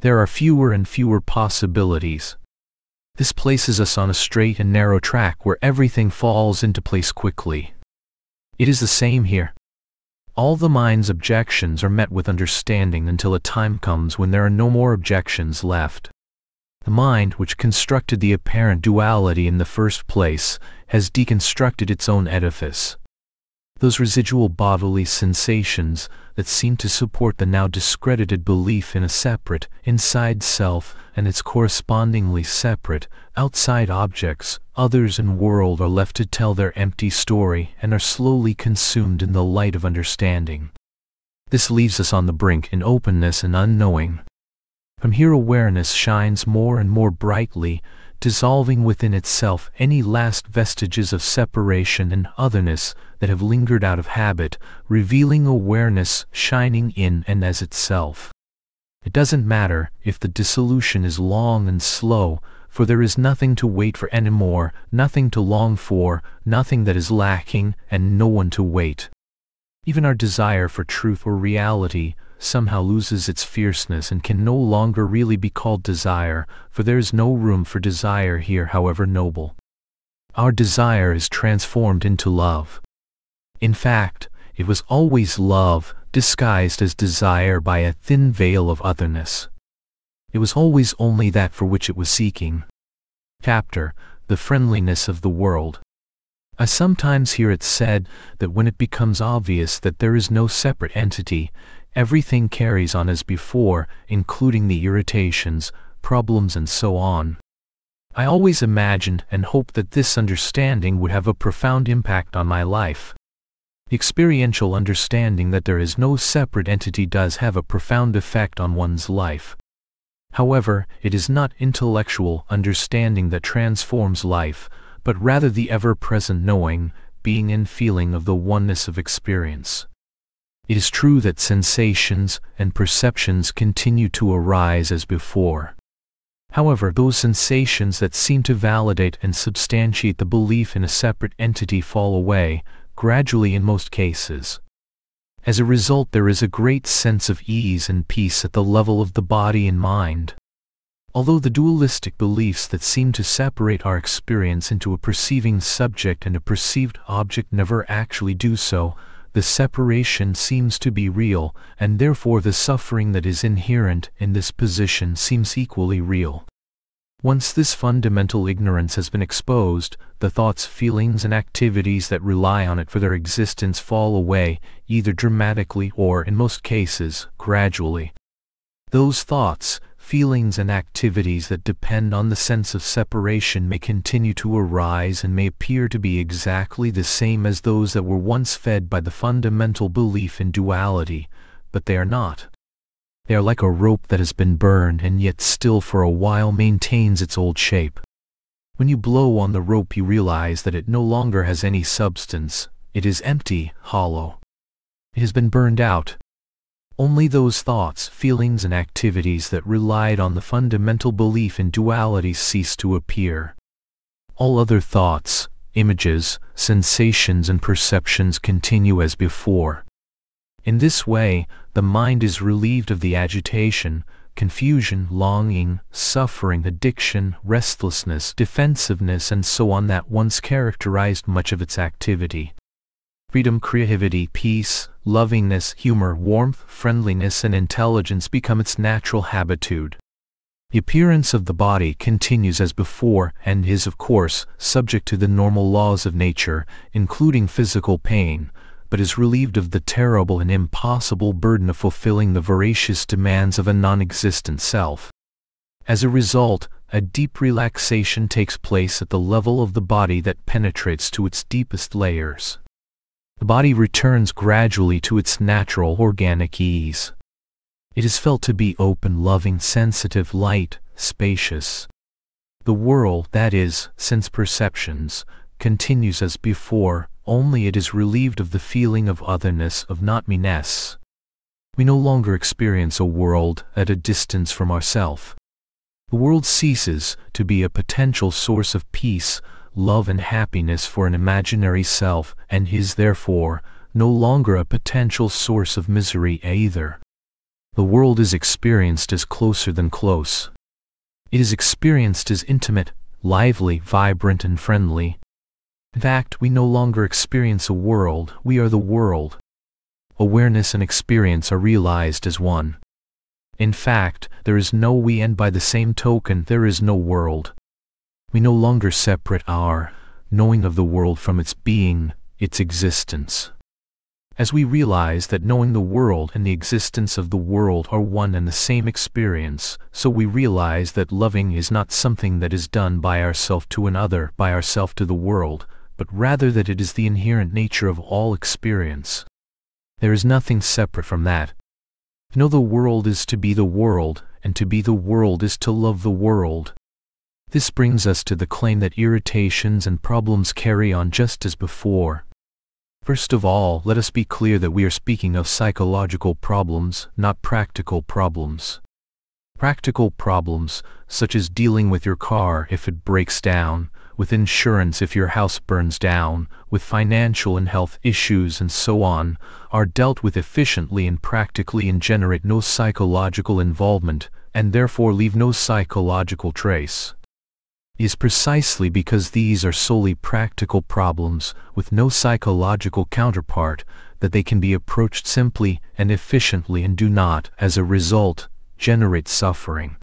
There are fewer and fewer possibilities. This places us on a straight and narrow track where everything falls into place quickly. It is the same here. All the mind's objections are met with understanding until a time comes when there are no more objections left. The mind, which constructed the apparent duality in the first place, has deconstructed its own edifice those residual bodily sensations that seem to support the now discredited belief in a separate, inside self and its correspondingly separate, outside objects, others and world are left to tell their empty story and are slowly consumed in the light of understanding. This leaves us on the brink in openness and unknowing. From here awareness shines more and more brightly, dissolving within itself any last vestiges of separation and otherness that have lingered out of habit, revealing awareness shining in and as itself. It doesn't matter if the dissolution is long and slow, for there is nothing to wait for anymore, nothing to long for, nothing that is lacking, and no one to wait. Even our desire for truth or reality somehow loses its fierceness and can no longer really be called desire, for there is no room for desire here however noble. Our desire is transformed into love. In fact, it was always love, disguised as desire by a thin veil of otherness. It was always only that for which it was seeking. Chapter, The Friendliness of the World. I sometimes hear it said that when it becomes obvious that there is no separate entity, everything carries on as before, including the irritations, problems and so on. I always imagined and hoped that this understanding would have a profound impact on my life. Experiential understanding that there is no separate entity does have a profound effect on one's life. However, it is not intellectual understanding that transforms life, but rather the ever-present knowing, being and feeling of the oneness of experience. It is true that sensations and perceptions continue to arise as before. However, those sensations that seem to validate and substantiate the belief in a separate entity fall away, gradually in most cases. As a result, there is a great sense of ease and peace at the level of the body and mind. Although the dualistic beliefs that seem to separate our experience into a perceiving subject and a perceived object never actually do so, the separation seems to be real, and therefore the suffering that is inherent in this position seems equally real. Once this fundamental ignorance has been exposed, the thoughts, feelings, and activities that rely on it for their existence fall away, either dramatically or, in most cases, gradually. Those thoughts, feelings, and activities that depend on the sense of separation may continue to arise and may appear to be exactly the same as those that were once fed by the fundamental belief in duality, but they are not. They are like a rope that has been burned and yet still for a while maintains its old shape. When you blow on the rope you realize that it no longer has any substance, it is empty, hollow. It has been burned out. Only those thoughts, feelings, and activities that relied on the fundamental belief in duality cease to appear. All other thoughts, images, sensations, and perceptions continue as before. In this way, the mind is relieved of the agitation, confusion, longing, suffering, addiction, restlessness, defensiveness, and so on that once characterized much of its activity. Freedom, creativity, peace, lovingness, humor, warmth, friendliness, and intelligence become its natural habitude. The appearance of the body continues as before and is, of course, subject to the normal laws of nature, including physical pain, but is relieved of the terrible and impossible burden of fulfilling the voracious demands of a non-existent self. As a result, a deep relaxation takes place at the level of the body that penetrates to its deepest layers. The body returns gradually to its natural organic ease. It is felt to be open, loving, sensitive, light, spacious. The world, that is, sense perceptions, continues as before, only it is relieved of the feeling of otherness, of not me-ness. We no longer experience a world at a distance from ourself. The world ceases to be a potential source of peace, love and happiness for an imaginary self, and is therefore no longer a potential source of misery either. The world is experienced as closer than close. It is experienced as intimate, lively, vibrant, and friendly, in fact, we no longer experience a world, we are the world. Awareness and experience are realized as one. In fact, there is no we and by the same token there is no world. We no longer separate our knowing of the world from its being, its existence. As we realize that knowing the world and the existence of the world are one and the same experience, so we realize that loving is not something that is done by ourself to another, by ourself to the world, but rather that it is the inherent nature of all experience. There is nothing separate from that. To know the world is to be the world, and to be the world is to love the world. This brings us to the claim that irritations and problems carry on just as before. First of all, let us be clear that we are speaking of psychological problems, not practical problems. Practical problems, such as dealing with your car if it breaks down, with insurance if your house burns down, with financial and health issues and so on, are dealt with efficiently and practically and generate no psychological involvement, and therefore leave no psychological trace. Is precisely because these are solely practical problems, with no psychological counterpart, that they can be approached simply and efficiently and do not, as a result, generate suffering.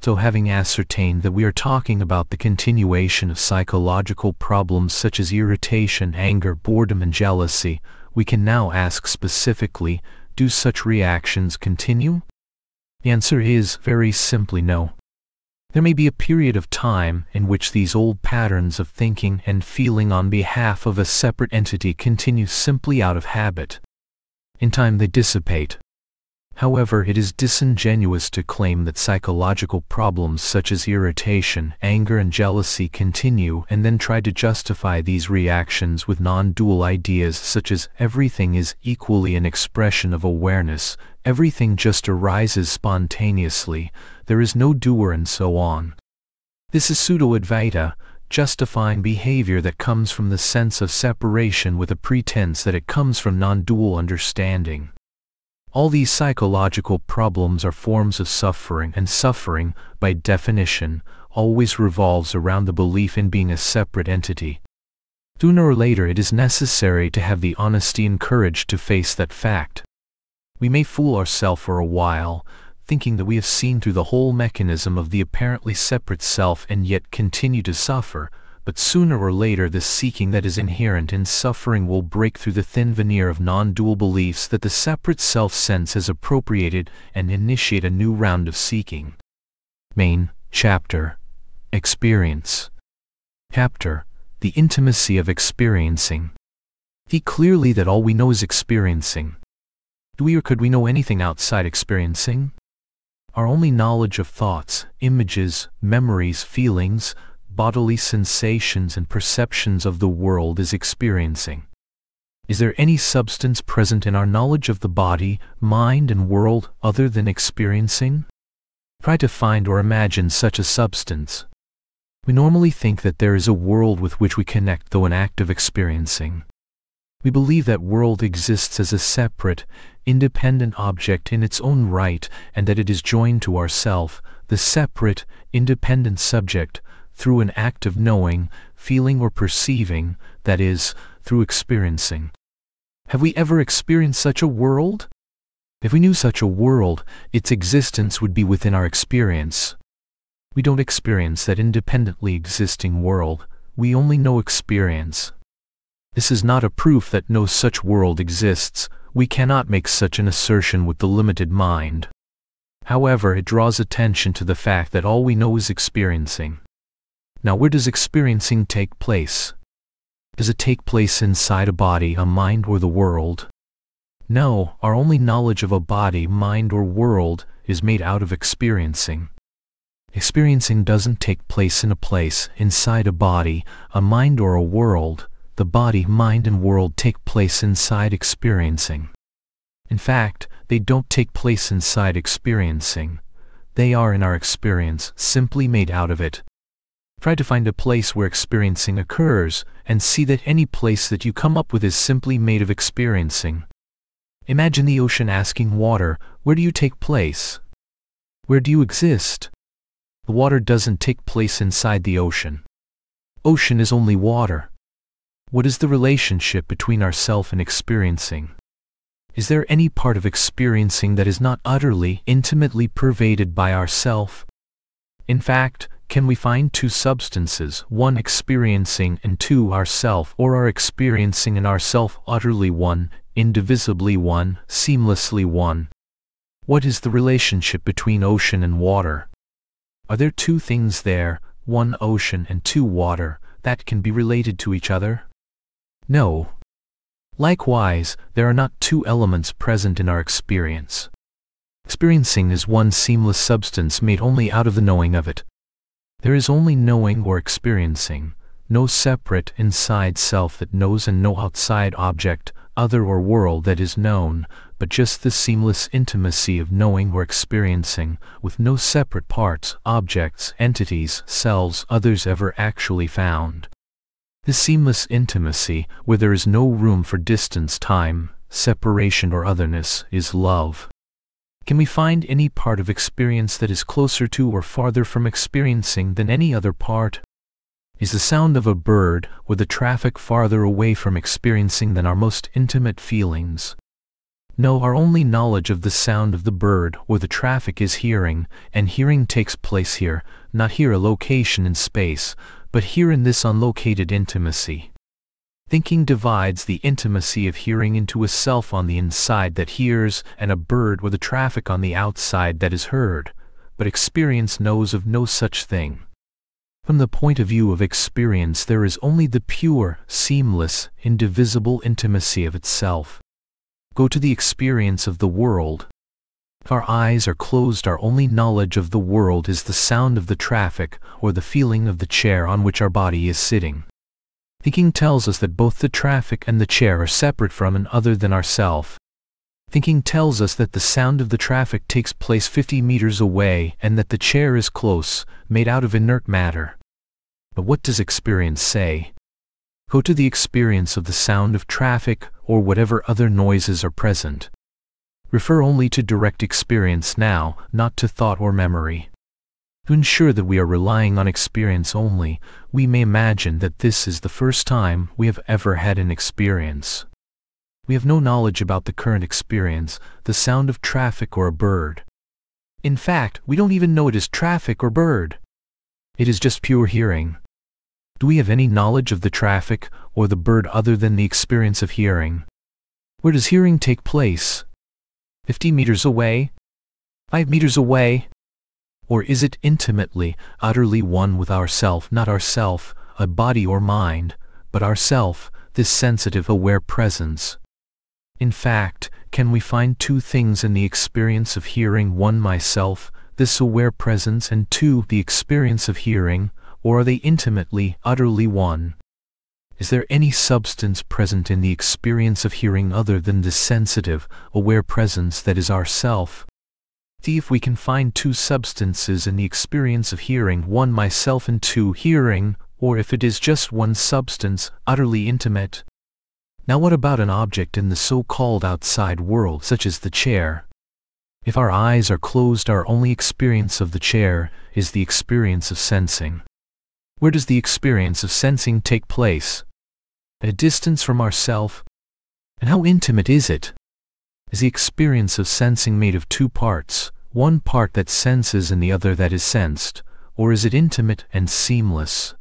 So having ascertained that we are talking about the continuation of psychological problems such as irritation, anger, boredom, and jealousy, we can now ask specifically, do such reactions continue? The answer is very simply no. There may be a period of time in which these old patterns of thinking and feeling on behalf of a separate entity continue simply out of habit. In time they dissipate, However, it is disingenuous to claim that psychological problems such as irritation, anger, and jealousy continue and then try to justify these reactions with non-dual ideas such as everything is equally an expression of awareness, everything just arises spontaneously, there is no doer and so on. This is pseudo-Advaita, justifying behavior that comes from the sense of separation with a pretense that it comes from non-dual understanding. All these psychological problems are forms of suffering, and suffering, by definition, always revolves around the belief in being a separate entity. Sooner or later it is necessary to have the honesty and courage to face that fact. We may fool ourselves for a while, thinking that we have seen through the whole mechanism of the apparently separate self and yet continue to suffer, but sooner or later this seeking that is inherent in suffering will break through the thin veneer of non-dual beliefs that the separate self-sense has appropriated and initiate a new round of seeking. Main Chapter Experience Chapter The Intimacy of Experiencing See clearly that all we know is experiencing. Do we or could we know anything outside experiencing? Our only knowledge of thoughts, images, memories, feelings, bodily sensations and perceptions of the world is experiencing. Is there any substance present in our knowledge of the body, mind and world other than experiencing? Try to find or imagine such a substance. We normally think that there is a world with which we connect though an act of experiencing. We believe that world exists as a separate, independent object in its own right and that it is joined to ourself, the separate, independent subject, through an act of knowing, feeling or perceiving, that is, through experiencing. Have we ever experienced such a world? If we knew such a world, its existence would be within our experience. We don't experience that independently existing world, we only know experience. This is not a proof that no such world exists, we cannot make such an assertion with the limited mind. However, it draws attention to the fact that all we know is experiencing. Now where does experiencing take place? Does it take place inside a body, a mind, or the world? No, our only knowledge of a body, mind, or world is made out of experiencing. Experiencing doesn't take place in a place, inside a body, a mind, or a world the body, mind and world take place inside experiencing. In fact, they don't take place inside experiencing. They are in our experience, simply made out of it. Try to find a place where experiencing occurs, and see that any place that you come up with is simply made of experiencing. Imagine the ocean asking water, where do you take place? Where do you exist? The water doesn't take place inside the ocean. Ocean is only water. What is the relationship between ourself and experiencing? Is there any part of experiencing that is not utterly, intimately pervaded by ourself? In fact, can we find two substances, one experiencing and two ourself, or are experiencing and ourself utterly one, indivisibly one, seamlessly one? What is the relationship between ocean and water? Are there two things there, one ocean and two water, that can be related to each other? No. Likewise, there are not two elements present in our experience. Experiencing is one seamless substance made only out of the knowing of it. There is only knowing or experiencing, no separate inside self that knows and no outside object, other or world that is known, but just the seamless intimacy of knowing or experiencing, with no separate parts, objects, entities, selves, others ever actually found. This seamless intimacy, where there is no room for distance, time, separation or otherness, is love. Can we find any part of experience that is closer to or farther from experiencing than any other part? Is the sound of a bird or the traffic farther away from experiencing than our most intimate feelings? No, our only knowledge of the sound of the bird or the traffic is hearing, and hearing takes place here, not here a location in space, but here in this unlocated intimacy. Thinking divides the intimacy of hearing into a self on the inside that hears and a bird with a traffic on the outside that is heard, but experience knows of no such thing. From the point of view of experience there is only the pure, seamless, indivisible intimacy of itself. Go to the experience of the world, our eyes are closed our only knowledge of the world is the sound of the traffic or the feeling of the chair on which our body is sitting. Thinking tells us that both the traffic and the chair are separate from and other than ourself. Thinking tells us that the sound of the traffic takes place 50 meters away and that the chair is close, made out of inert matter. But what does experience say? Go to the experience of the sound of traffic or whatever other noises are present. Refer only to direct experience now, not to thought or memory. To ensure that we are relying on experience only, we may imagine that this is the first time we have ever had an experience. We have no knowledge about the current experience, the sound of traffic or a bird. In fact, we don't even know it is traffic or bird. It is just pure hearing. Do we have any knowledge of the traffic or the bird other than the experience of hearing? Where does hearing take place? 50 meters away? 5 meters away? Or is it intimately, utterly one with ourself, not ourself, a body or mind, but ourself, this sensitive aware presence? In fact, can we find two things in the experience of hearing one myself, this aware presence and two the experience of hearing, or are they intimately, utterly one? Is there any substance present in the experience of hearing other than the sensitive, aware presence that is ourself? See if we can find two substances in the experience of hearing, one myself and two hearing, or if it is just one substance, utterly intimate. Now what about an object in the so-called outside world, such as the chair? If our eyes are closed, our only experience of the chair is the experience of sensing. Where does the experience of sensing take place? At a distance from ourself? And how intimate is it? Is the experience of sensing made of two parts, one part that senses and the other that is sensed, or is it intimate and seamless?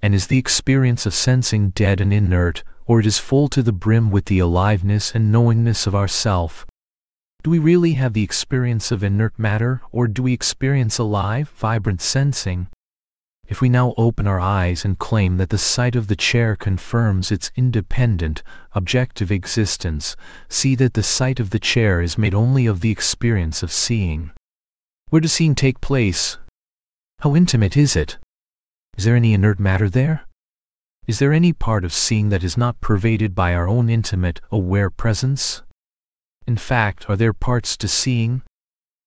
And is the experience of sensing dead and inert, or it is full to the brim with the aliveness and knowingness of ourself? Do we really have the experience of inert matter, or do we experience alive, vibrant sensing? If we now open our eyes and claim that the sight of the chair confirms its independent, objective existence, see that the sight of the chair is made only of the experience of seeing. Where does seeing take place? How intimate is it? Is there any inert matter there? Is there any part of seeing that is not pervaded by our own intimate, aware presence? In fact, are there parts to seeing?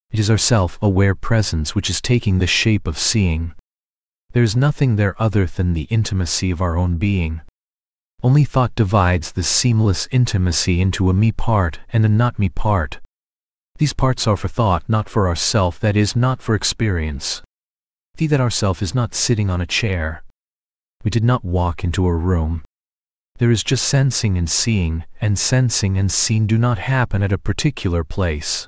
It is our self-aware presence which is taking the shape of seeing. There is nothing there other than the intimacy of our own being. Only thought divides this seamless intimacy into a me part and a not me part. These parts are for thought, not for ourself, that is, not for experience. See that ourself is not sitting on a chair. We did not walk into a room. There is just sensing and seeing, and sensing and seeing do not happen at a particular place.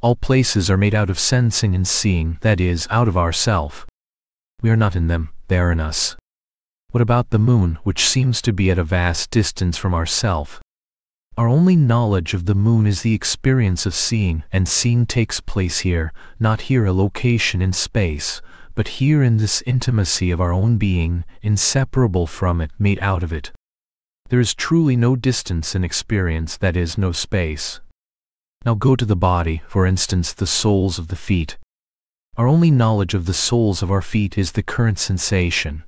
All places are made out of sensing and seeing, that is, out of ourself. We are not in them, they are in us. What about the moon, which seems to be at a vast distance from ourself? Our only knowledge of the moon is the experience of seeing, and seeing takes place here, not here a location in space, but here in this intimacy of our own being, inseparable from it, made out of it. There is truly no distance in experience, that is, no space. Now go to the body, for instance, the soles of the feet. Our only knowledge of the soles of our feet is the current sensation.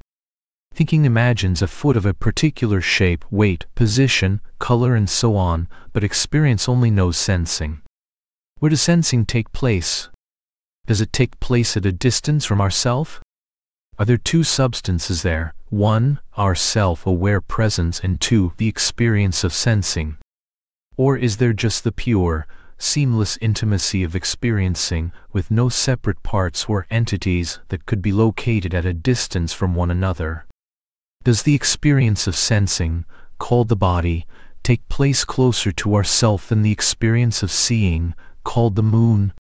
Thinking imagines a foot of a particular shape, weight, position, color, and so on, but experience only knows sensing. Where does sensing take place? Does it take place at a distance from ourself? Are there two substances there, one, our self-aware presence and two, the experience of sensing? Or is there just the pure, seamless intimacy of experiencing, with no separate parts or entities that could be located at a distance from one another? Does the experience of sensing, called the body, take place closer to ourself than the experience of seeing, called the moon?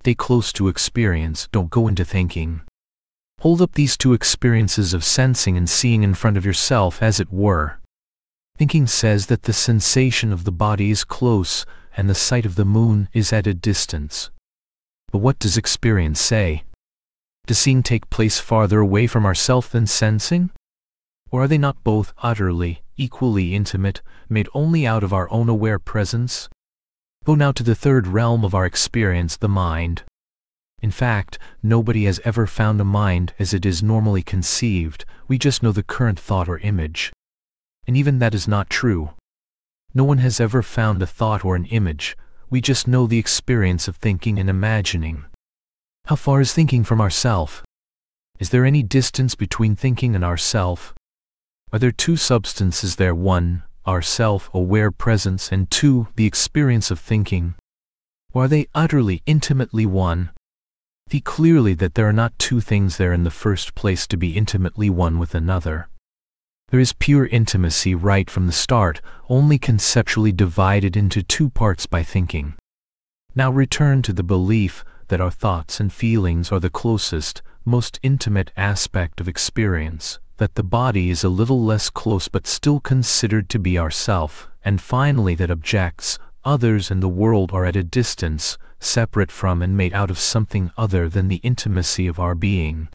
Stay close to experience, don't go into thinking. Hold up these two experiences of sensing and seeing in front of yourself as it were. Thinking says that the sensation of the body is close and the sight of the moon is at a distance. But what does experience say? Does seeing take place farther away from ourself than sensing? Or are they not both utterly, equally intimate, made only out of our own aware presence? Go now to the third realm of our experience, the mind. In fact, nobody has ever found a mind as it is normally conceived, we just know the current thought or image. And even that is not true. No one has ever found a thought or an image, we just know the experience of thinking and imagining. How far is thinking from ourself? Is there any distance between thinking and ourself? Are there two substances there? One, our self-aware presence, and two, the experience of thinking? Or are they utterly, intimately one? See clearly that there are not two things there in the first place to be intimately one with another. There is pure intimacy right from the start, only conceptually divided into two parts by thinking. Now return to the belief that our thoughts and feelings are the closest, most intimate aspect of experience, that the body is a little less close but still considered to be ourself, and finally that objects, others and the world are at a distance, separate from and made out of something other than the intimacy of our being.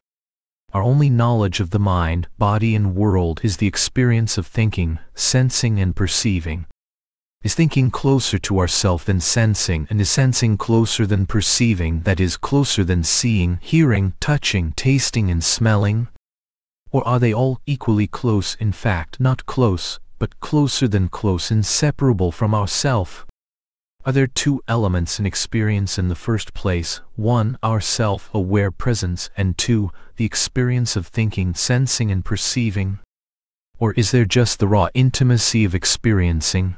Our only knowledge of the mind, body and world is the experience of thinking, sensing and perceiving. Is thinking closer to ourself than sensing, and is sensing closer than perceiving, that is, closer than seeing, hearing, touching, tasting and smelling? Or are they all equally close, in fact, not close, but closer than close, inseparable from ourself? Are there two elements in experience in the first place, one, our self-aware presence, and two, the experience of thinking, sensing and perceiving? Or is there just the raw intimacy of experiencing?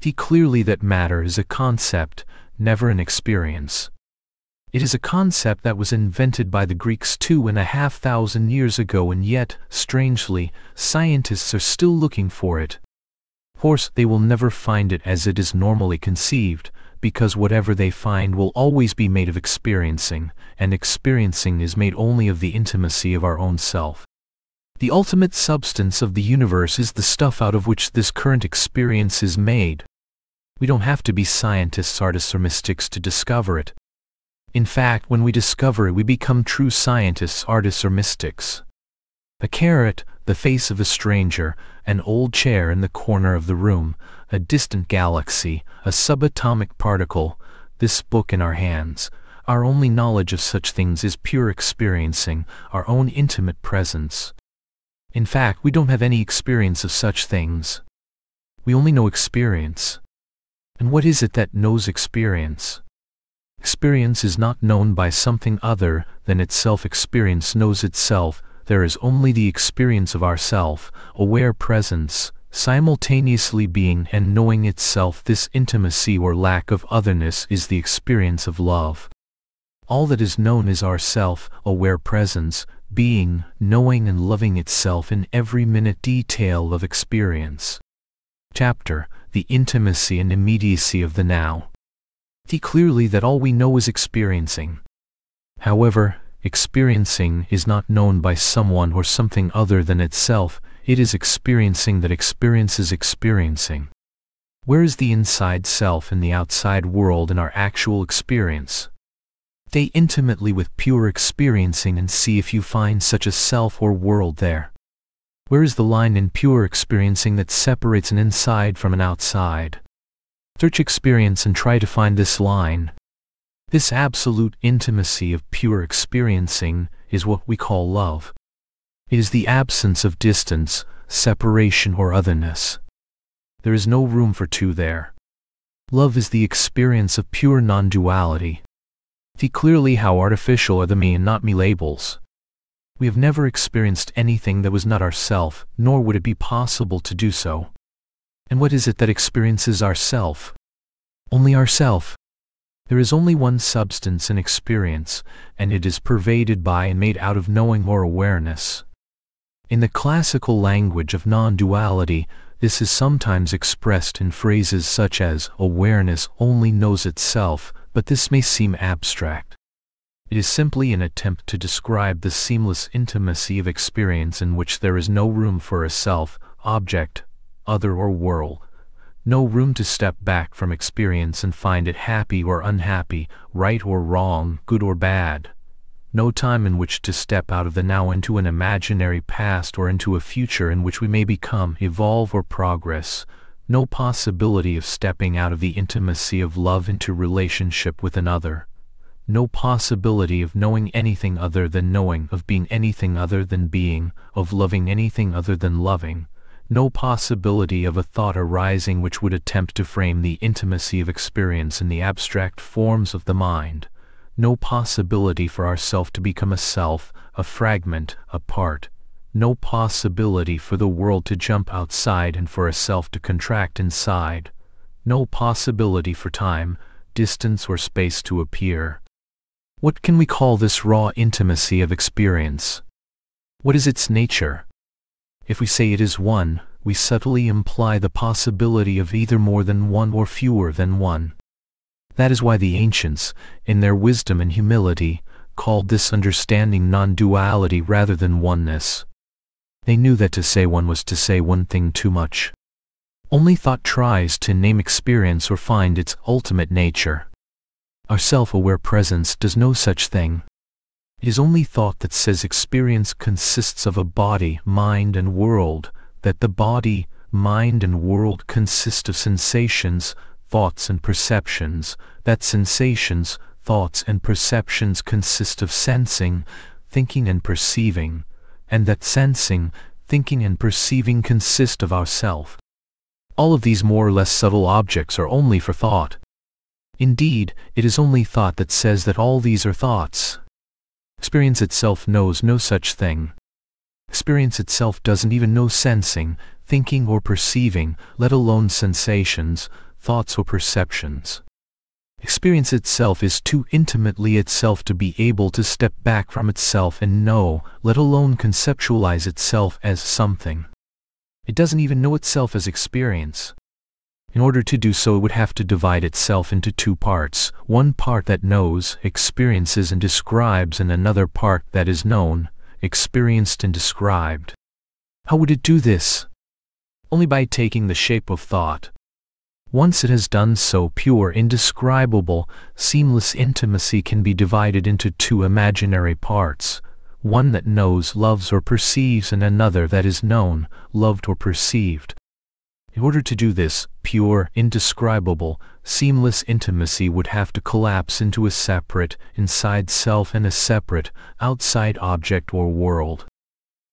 See clearly that matter is a concept, never an experience. It is a concept that was invented by the Greeks two and a half thousand years ago and yet, strangely, scientists are still looking for it Of course, they will never find it as it is normally conceived, because whatever they find will always be made of experiencing, and experiencing is made only of the intimacy of our own self. The ultimate substance of the universe is the stuff out of which this current experience is made. We don't have to be scientists, artists, or mystics to discover it. In fact, when we discover it, we become true scientists, artists, or mystics. A carrot, the face of a stranger, an old chair in the corner of the room, a distant galaxy, a subatomic particle, this book in our hands. Our only knowledge of such things is pure experiencing, our own intimate presence. In fact, we don't have any experience of such things. We only know experience. And what is it that knows experience? Experience is not known by something other than itself. Experience knows itself, there is only the experience of ourself, aware presence, simultaneously being and knowing itself. This intimacy or lack of otherness is the experience of love. All that is known is ourself, aware presence, being, knowing and loving itself in every minute detail of experience. Chapter The Intimacy and Immediacy of the Now. See clearly that all we know is experiencing. However, Experiencing is not known by someone or something other than itself, it is experiencing that experiences experiencing. Where is the inside self and the outside world in our actual experience? Stay intimately with pure experiencing and see if you find such a self or world there. Where is the line in pure experiencing that separates an inside from an outside? Search experience and try to find this line. This absolute intimacy of pure experiencing is what we call love. It is the absence of distance, separation or otherness. There is no room for two there. Love is the experience of pure non-duality. See clearly how artificial are the me and not me labels. We have never experienced anything that was not ourself, nor would it be possible to do so. And what is it that experiences ourself? Only ourself. There is only one substance in experience, and it is pervaded by and made out of knowing or awareness. In the classical language of non-duality, this is sometimes expressed in phrases such as, awareness only knows itself, but this may seem abstract. It is simply an attempt to describe the seamless intimacy of experience in which there is no room for a self, object, other or world, no room to step back from experience and find it happy or unhappy, right or wrong, good or bad. No time in which to step out of the now into an imaginary past or into a future in which we may become, evolve or progress. No possibility of stepping out of the intimacy of love into relationship with another. No possibility of knowing anything other than knowing, of being anything other than being, of loving anything other than loving no possibility of a thought arising which would attempt to frame the intimacy of experience in the abstract forms of the mind, no possibility for ourself to become a self, a fragment, a part, no possibility for the world to jump outside and for a self to contract inside, no possibility for time, distance or space to appear. What can we call this raw intimacy of experience? What is its nature? If we say it is one, we subtly imply the possibility of either more than one or fewer than one. That is why the ancients, in their wisdom and humility, called this understanding non-duality rather than oneness. They knew that to say one was to say one thing too much. Only thought tries to name experience or find its ultimate nature. Our self-aware presence does no such thing. Is only thought that says experience consists of a body, mind and world, that the body, mind and world consist of sensations, thoughts and perceptions, that sensations, thoughts and perceptions consist of sensing, thinking and perceiving, and that sensing, thinking and perceiving consist of ourself. All of these more or less subtle objects are only for thought. Indeed, it is only thought that says that all these are thoughts. Experience itself knows no such thing. Experience itself doesn't even know sensing, thinking or perceiving, let alone sensations, thoughts or perceptions. Experience itself is too intimately itself to be able to step back from itself and know, let alone conceptualize itself as something. It doesn't even know itself as experience. In order to do so it would have to divide itself into two parts, one part that knows, experiences and describes and another part that is known, experienced and described. How would it do this? Only by taking the shape of thought. Once it has done so pure, indescribable, seamless intimacy can be divided into two imaginary parts, one that knows, loves or perceives and another that is known, loved or perceived. In order to do this, pure, indescribable, seamless intimacy would have to collapse into a separate, inside self and a separate, outside object or world.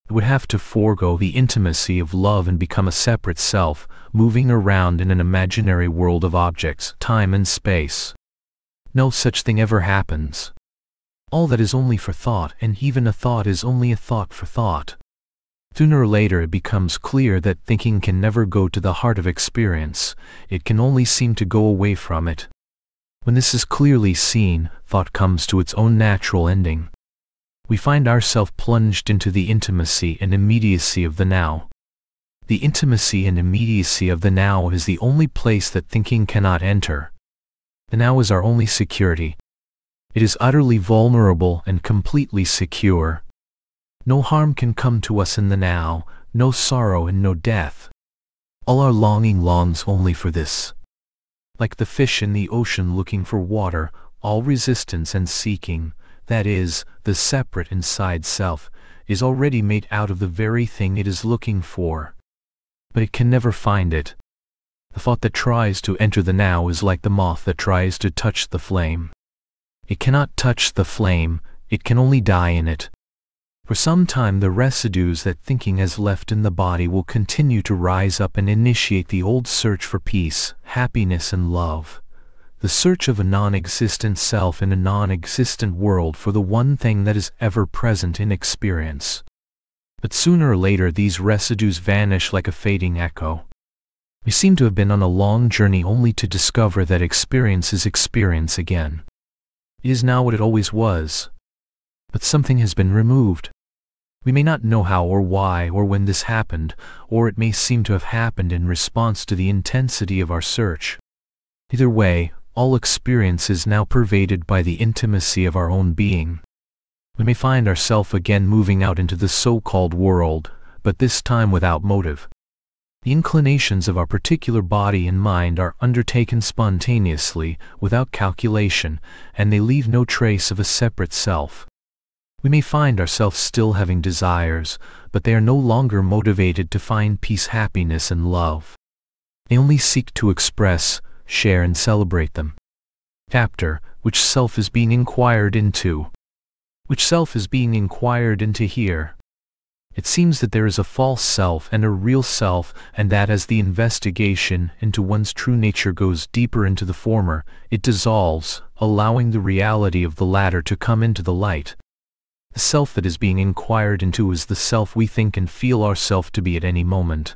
It would have to forego the intimacy of love and become a separate self, moving around in an imaginary world of objects, time and space. No such thing ever happens. All that is only for thought, and even a thought is only a thought for thought. Sooner or later it becomes clear that thinking can never go to the heart of experience, it can only seem to go away from it. When this is clearly seen, thought comes to its own natural ending. We find ourselves plunged into the intimacy and immediacy of the now. The intimacy and immediacy of the now is the only place that thinking cannot enter. The now is our only security. It is utterly vulnerable and completely secure. No harm can come to us in the now, no sorrow and no death. All our longing longs only for this. Like the fish in the ocean looking for water, all resistance and seeking, that is, the separate inside self, is already made out of the very thing it is looking for. But it can never find it. The thought that tries to enter the now is like the moth that tries to touch the flame. It cannot touch the flame, it can only die in it. For some time the residues that thinking has left in the body will continue to rise up and initiate the old search for peace, happiness and love. The search of a non-existent self in a non-existent world for the one thing that is ever present in experience. But sooner or later these residues vanish like a fading echo. We seem to have been on a long journey only to discover that experience is experience again. It is now what it always was. But something has been removed. We may not know how or why or when this happened, or it may seem to have happened in response to the intensity of our search. Either way, all experience is now pervaded by the intimacy of our own being. We may find ourselves again moving out into the so-called world, but this time without motive. The inclinations of our particular body and mind are undertaken spontaneously, without calculation, and they leave no trace of a separate self. We may find ourselves still having desires, but they are no longer motivated to find peace, happiness, and love. They only seek to express, share, and celebrate them. Chapter, which self is being inquired into? Which self is being inquired into here? It seems that there is a false self and a real self, and that as the investigation into one's true nature goes deeper into the former, it dissolves, allowing the reality of the latter to come into the light. The self that is being inquired into is the self we think and feel ourself to be at any moment.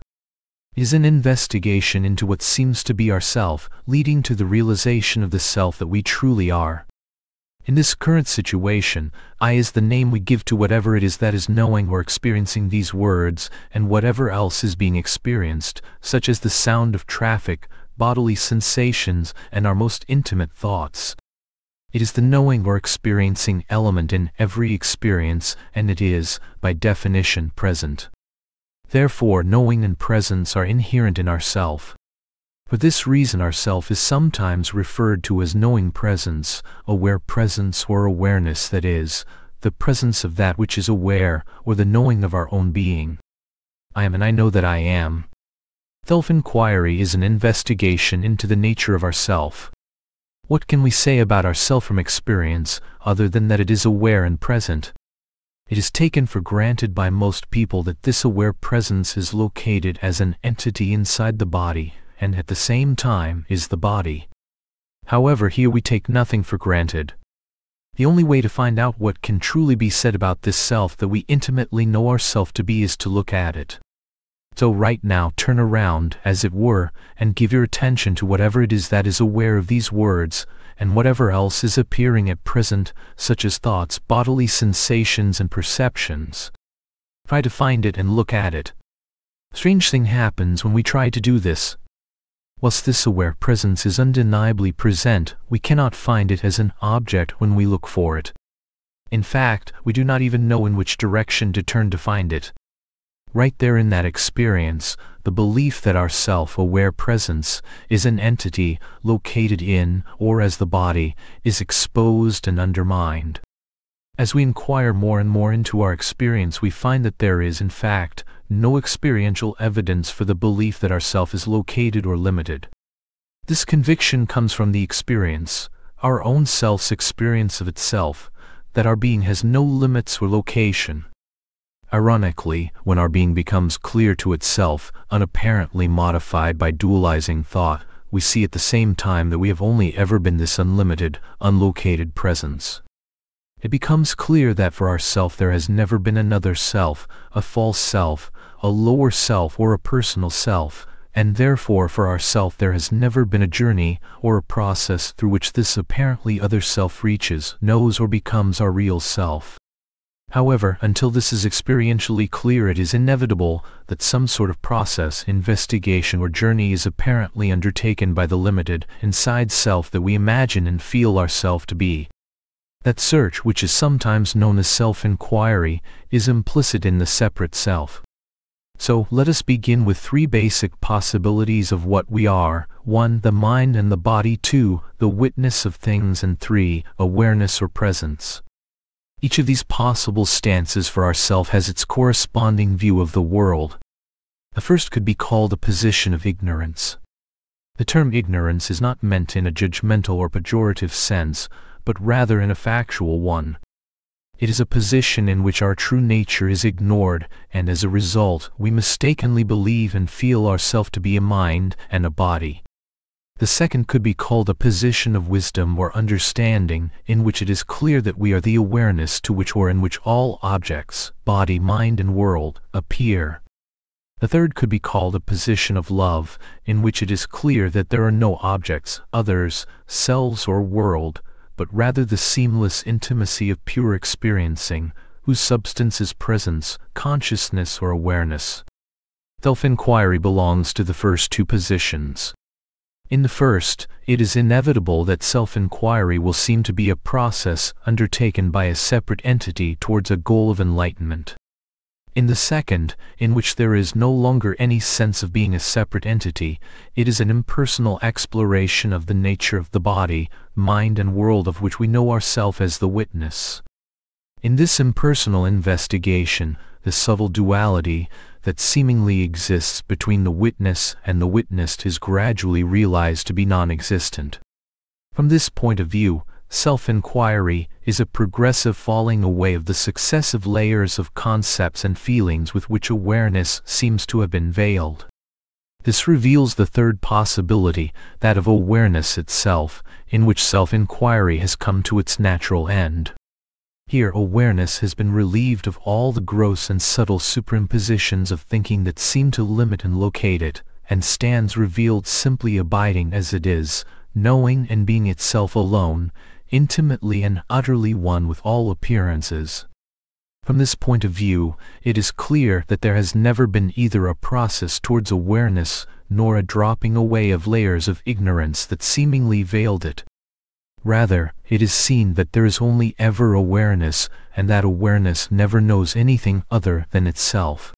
Is an investigation into what seems to be ourself, leading to the realization of the self that we truly are. In this current situation, I is the name we give to whatever it is that is knowing or experiencing these words, and whatever else is being experienced, such as the sound of traffic, bodily sensations, and our most intimate thoughts. It is the knowing or experiencing element in every experience, and it is, by definition, present. Therefore, knowing and presence are inherent in ourself. For this reason our self is sometimes referred to as knowing presence, aware presence or awareness that is, the presence of that which is aware, or the knowing of our own being. I am and I know that I am. Self-inquiry is an investigation into the nature of ourself. What can we say about ourself from experience, other than that it is aware and present? It is taken for granted by most people that this aware presence is located as an entity inside the body, and at the same time is the body. However, here we take nothing for granted. The only way to find out what can truly be said about this self that we intimately know ourself to be is to look at it. So right now turn around, as it were, and give your attention to whatever it is that is aware of these words, and whatever else is appearing at present, such as thoughts, bodily sensations and perceptions. Try to find it and look at it. Strange thing happens when we try to do this, Whilst this aware presence is undeniably present, we cannot find it as an object when we look for it. In fact, we do not even know in which direction to turn to find it. Right there in that experience, the belief that our self-aware presence is an entity located in, or as the body, is exposed and undermined. As we inquire more and more into our experience we find that there is, in fact, no experiential evidence for the belief that our self is located or limited. This conviction comes from the experience, our own self's experience of itself, that our being has no limits or location. Ironically, when our being becomes clear to itself, unapparently modified by dualizing thought, we see at the same time that we have only ever been this unlimited, unlocated presence it becomes clear that for ourself there has never been another self, a false self, a lower self or a personal self, and therefore for ourself there has never been a journey or a process through which this apparently other self reaches, knows or becomes our real self. However, until this is experientially clear it is inevitable that some sort of process, investigation or journey is apparently undertaken by the limited, inside self that we imagine and feel ourself to be, that search, which is sometimes known as self-inquiry, is implicit in the separate self. So, let us begin with three basic possibilities of what we are. 1. The mind and the body. 2. The witness of things. And 3. Awareness or presence. Each of these possible stances for ourself has its corresponding view of the world. The first could be called a position of ignorance. The term ignorance is not meant in a judgmental or pejorative sense, but rather in a factual one. It is a position in which our true nature is ignored, and as a result, we mistakenly believe and feel ourselves to be a mind and a body. The second could be called a position of wisdom or understanding, in which it is clear that we are the awareness to which or in which all objects, body, mind, and world, appear. The third could be called a position of love, in which it is clear that there are no objects, others, selves, or world, but rather the seamless intimacy of pure experiencing, whose substance is presence, consciousness or awareness. Self-inquiry belongs to the first two positions. In the first, it is inevitable that self-inquiry will seem to be a process undertaken by a separate entity towards a goal of enlightenment. In the second, in which there is no longer any sense of being a separate entity, it is an impersonal exploration of the nature of the body, mind and world of which we know ourself as the witness. In this impersonal investigation, the subtle duality that seemingly exists between the witness and the witnessed is gradually realized to be non-existent. From this point of view, Self-inquiry is a progressive falling away of the successive layers of concepts and feelings with which awareness seems to have been veiled. This reveals the third possibility, that of awareness itself, in which self-inquiry has come to its natural end. Here awareness has been relieved of all the gross and subtle superimpositions of thinking that seem to limit and locate it, and stands revealed simply abiding as it is, knowing and being itself alone, intimately and utterly one with all appearances. From this point of view, it is clear that there has never been either a process towards awareness nor a dropping away of layers of ignorance that seemingly veiled it. Rather, it is seen that there is only ever awareness, and that awareness never knows anything other than itself.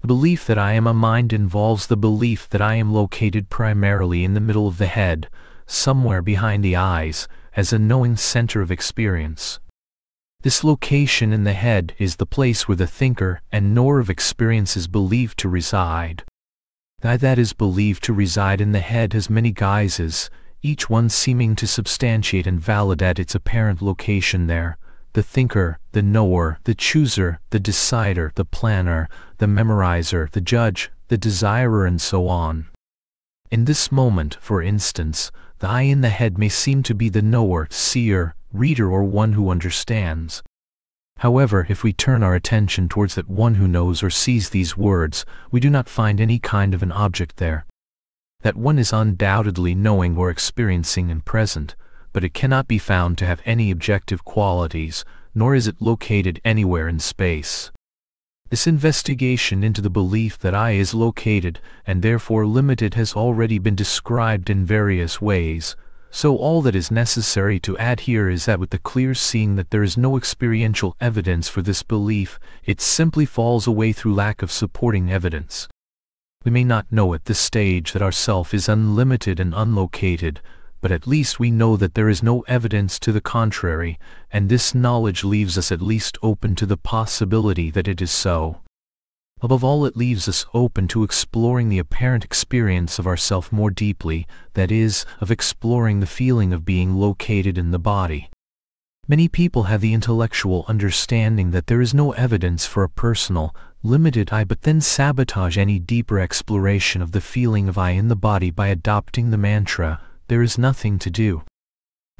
The belief that I am a mind involves the belief that I am located primarily in the middle of the head, somewhere behind the eyes, as a knowing center of experience. This location in the head is the place where the thinker and knower of experience is believed to reside. That that is believed to reside in the head has many guises, each one seeming to substantiate and validate at its apparent location there. The thinker, the knower, the chooser, the decider, the planner, the memorizer, the judge, the desirer and so on. In this moment, for instance, the I in the head may seem to be the knower, seer, reader or one who understands. However, if we turn our attention towards that one who knows or sees these words, we do not find any kind of an object there that one is undoubtedly knowing or experiencing and present, but it cannot be found to have any objective qualities, nor is it located anywhere in space. This investigation into the belief that I is located and therefore limited has already been described in various ways, so all that is necessary to add here is that with the clear seeing that there is no experiential evidence for this belief, it simply falls away through lack of supporting evidence. We may not know at this stage that our self is unlimited and unlocated, but at least we know that there is no evidence to the contrary, and this knowledge leaves us at least open to the possibility that it is so. Above all it leaves us open to exploring the apparent experience of ourself more deeply, that is, of exploring the feeling of being located in the body. Many people have the intellectual understanding that there is no evidence for a personal, limited I but then sabotage any deeper exploration of the feeling of I in the body by adopting the mantra, there is nothing to do.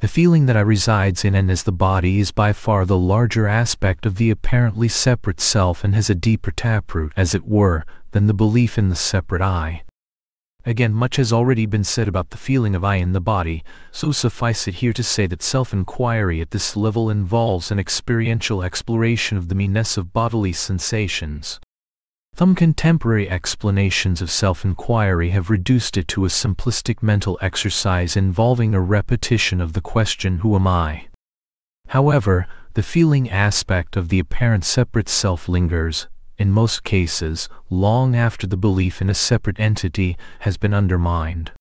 The feeling that I resides in and as the body is by far the larger aspect of the apparently separate self and has a deeper taproot, as it were, than the belief in the separate I. Again, much has already been said about the feeling of I in the body, so suffice it here to say that self-inquiry at this level involves an experiential exploration of the me-ness of bodily sensations. Some contemporary explanations of self-inquiry have reduced it to a simplistic mental exercise involving a repetition of the question Who am I? However, the feeling aspect of the apparent separate self lingers, in most cases, long after the belief in a separate entity has been undermined.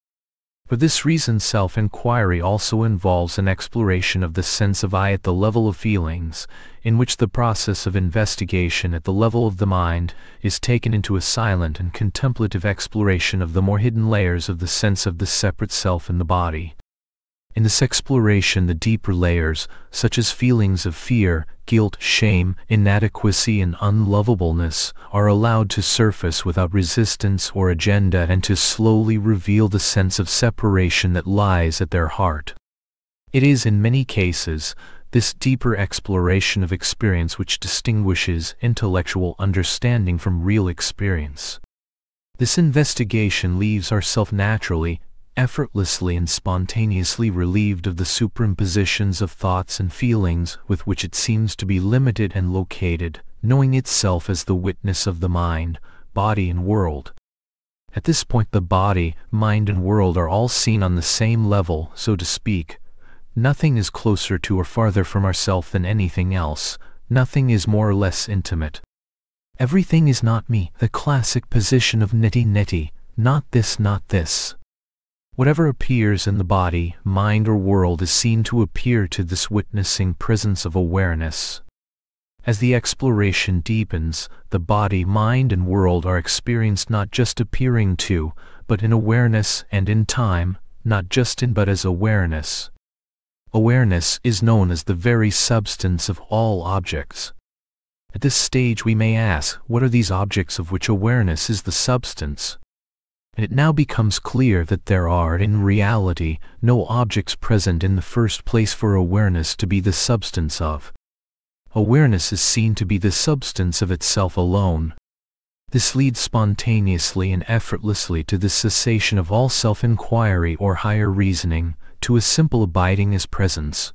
For this reason self-inquiry also involves an exploration of the sense of I at the level of feelings, in which the process of investigation at the level of the mind is taken into a silent and contemplative exploration of the more hidden layers of the sense of the separate self in the body. In this exploration the deeper layers, such as feelings of fear, guilt, shame, inadequacy and unlovableness, are allowed to surface without resistance or agenda and to slowly reveal the sense of separation that lies at their heart. It is in many cases, this deeper exploration of experience which distinguishes intellectual understanding from real experience. This investigation leaves ourself naturally, effortlessly and spontaneously relieved of the superimpositions of thoughts and feelings with which it seems to be limited and located, knowing itself as the witness of the mind, body and world. At this point the body, mind and world are all seen on the same level, so to speak. Nothing is closer to or farther from ourself than anything else, nothing is more or less intimate. Everything is not me, the classic position of neti neti, not this not this. Whatever appears in the body, mind or world is seen to appear to this witnessing presence of awareness. As the exploration deepens, the body, mind and world are experienced not just appearing to, but in awareness and in time, not just in but as awareness. Awareness is known as the very substance of all objects. At this stage we may ask, what are these objects of which awareness is the substance? It now becomes clear that there are, in reality, no objects present in the first place for awareness to be the substance of. Awareness is seen to be the substance of itself alone. This leads spontaneously and effortlessly to the cessation of all self-inquiry or higher reasoning, to a simple abiding as presence.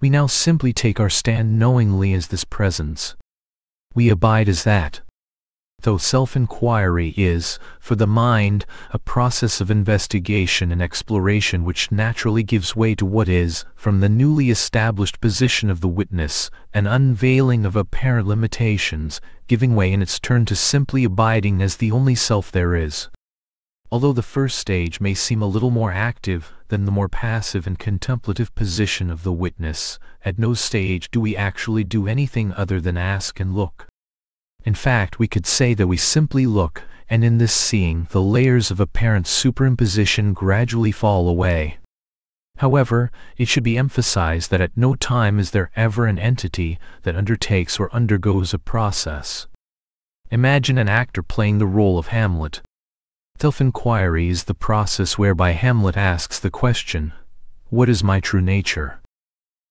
We now simply take our stand knowingly as this presence. We abide as that though self-inquiry is, for the mind, a process of investigation and exploration which naturally gives way to what is, from the newly established position of the witness, an unveiling of apparent limitations, giving way in its turn to simply abiding as the only self there is. Although the first stage may seem a little more active than the more passive and contemplative position of the witness, at no stage do we actually do anything other than ask and look. In fact, we could say that we simply look, and in this seeing, the layers of apparent superimposition gradually fall away. However, it should be emphasized that at no time is there ever an entity that undertakes or undergoes a process. Imagine an actor playing the role of Hamlet. Self-inquiry is the process whereby Hamlet asks the question, What is my true nature?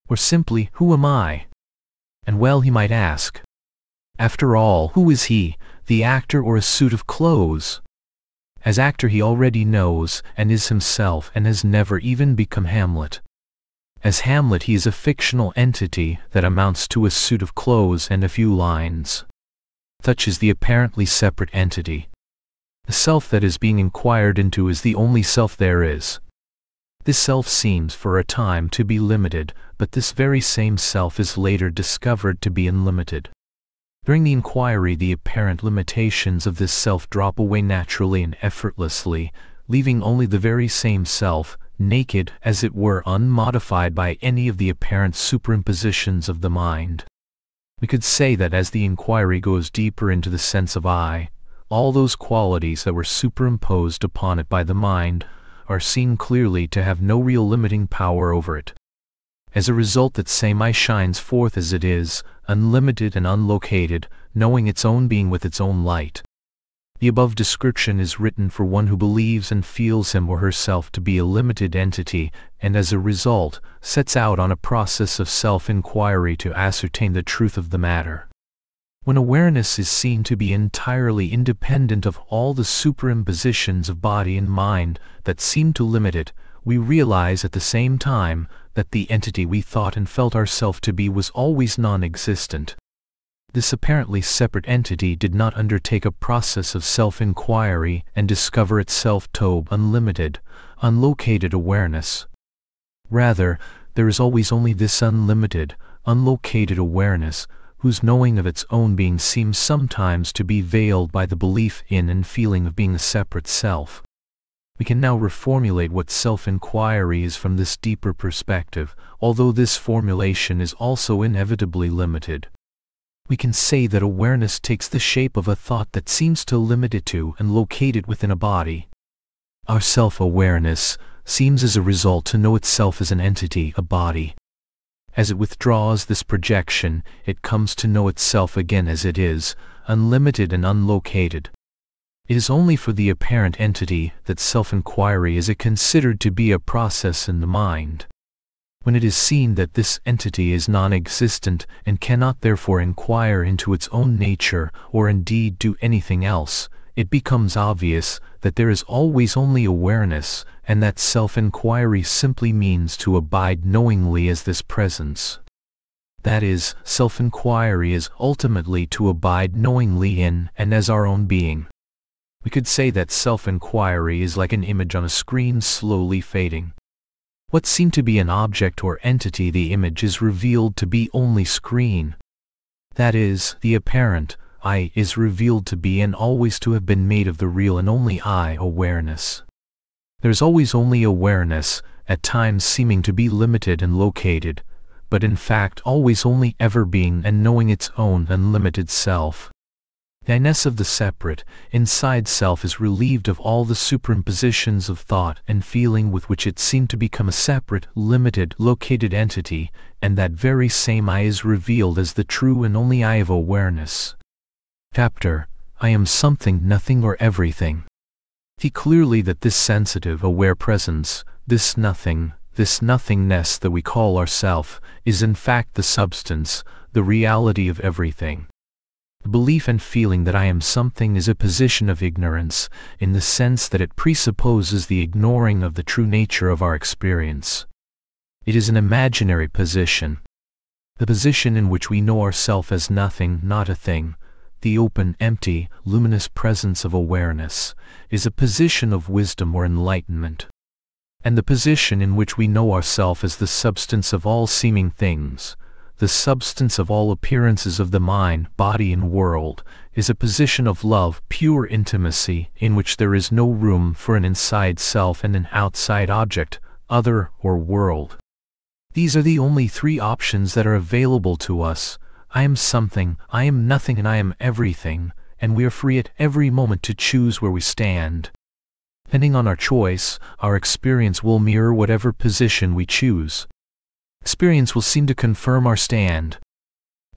Or simply, Who am I? And well he might ask, after all, who is he, the actor or a suit of clothes? As actor he already knows, and is himself, and has never even become Hamlet. As Hamlet he is a fictional entity that amounts to a suit of clothes and a few lines. Such is the apparently separate entity. The self that is being inquired into is the only self there is. This self seems for a time to be limited, but this very same self is later discovered to be unlimited. During the inquiry the apparent limitations of this self drop away naturally and effortlessly, leaving only the very same self, naked, as it were unmodified by any of the apparent superimpositions of the mind. We could say that as the inquiry goes deeper into the sense of I, all those qualities that were superimposed upon it by the mind are seen clearly to have no real limiting power over it. As a result that same I shines forth as it is, unlimited and unlocated, knowing its own being with its own light. The above description is written for one who believes and feels him or herself to be a limited entity, and as a result, sets out on a process of self-inquiry to ascertain the truth of the matter. When awareness is seen to be entirely independent of all the superimpositions of body and mind that seem to limit it, we realize at the same time that the entity we thought and felt ourself to be was always non-existent. This apparently separate entity did not undertake a process of self-inquiry and discover itself to be unlimited, unlocated awareness. Rather, there is always only this unlimited, unlocated awareness, whose knowing of its own being seems sometimes to be veiled by the belief in and feeling of being a separate self. We can now reformulate what self-inquiry is from this deeper perspective, although this formulation is also inevitably limited. We can say that awareness takes the shape of a thought that seems to limit it to and locate it within a body. Our self-awareness seems as a result to know itself as an entity, a body. As it withdraws this projection, it comes to know itself again as it is, unlimited and unlocated. It is only for the apparent entity that self-inquiry is considered to be a process in the mind. When it is seen that this entity is non-existent and cannot therefore inquire into its own nature or indeed do anything else, it becomes obvious that there is always only awareness and that self-inquiry simply means to abide knowingly as this presence. That is, self-inquiry is ultimately to abide knowingly in and as our own being. We could say that self-inquiry is like an image on a screen slowly fading. What seemed to be an object or entity the image is revealed to be only screen. That is, the apparent, I is revealed to be and always to have been made of the real and only I awareness. There's always only awareness, at times seeming to be limited and located, but in fact always only ever being and knowing its own unlimited self. The I-ness of the separate, inside self is relieved of all the superimpositions of thought and feeling with which it seemed to become a separate, limited, located entity, and that very same I is revealed as the true and only I of awareness. Chapter I am something, nothing or everything. See clearly that this sensitive, aware presence, this nothing, this nothingness that we call ourself, is in fact the substance, the reality of everything. The belief and feeling that I am something is a position of ignorance, in the sense that it presupposes the ignoring of the true nature of our experience. It is an imaginary position. The position in which we know ourself as nothing, not a thing, the open, empty, luminous presence of awareness, is a position of wisdom or enlightenment. And the position in which we know ourself as the substance of all seeming things, the substance of all appearances of the mind, body, and world, is a position of love, pure intimacy, in which there is no room for an inside self and an outside object, other, or world. These are the only three options that are available to us. I am something, I am nothing, and I am everything, and we are free at every moment to choose where we stand. Depending on our choice, our experience will mirror whatever position we choose. Experience will seem to confirm our stand.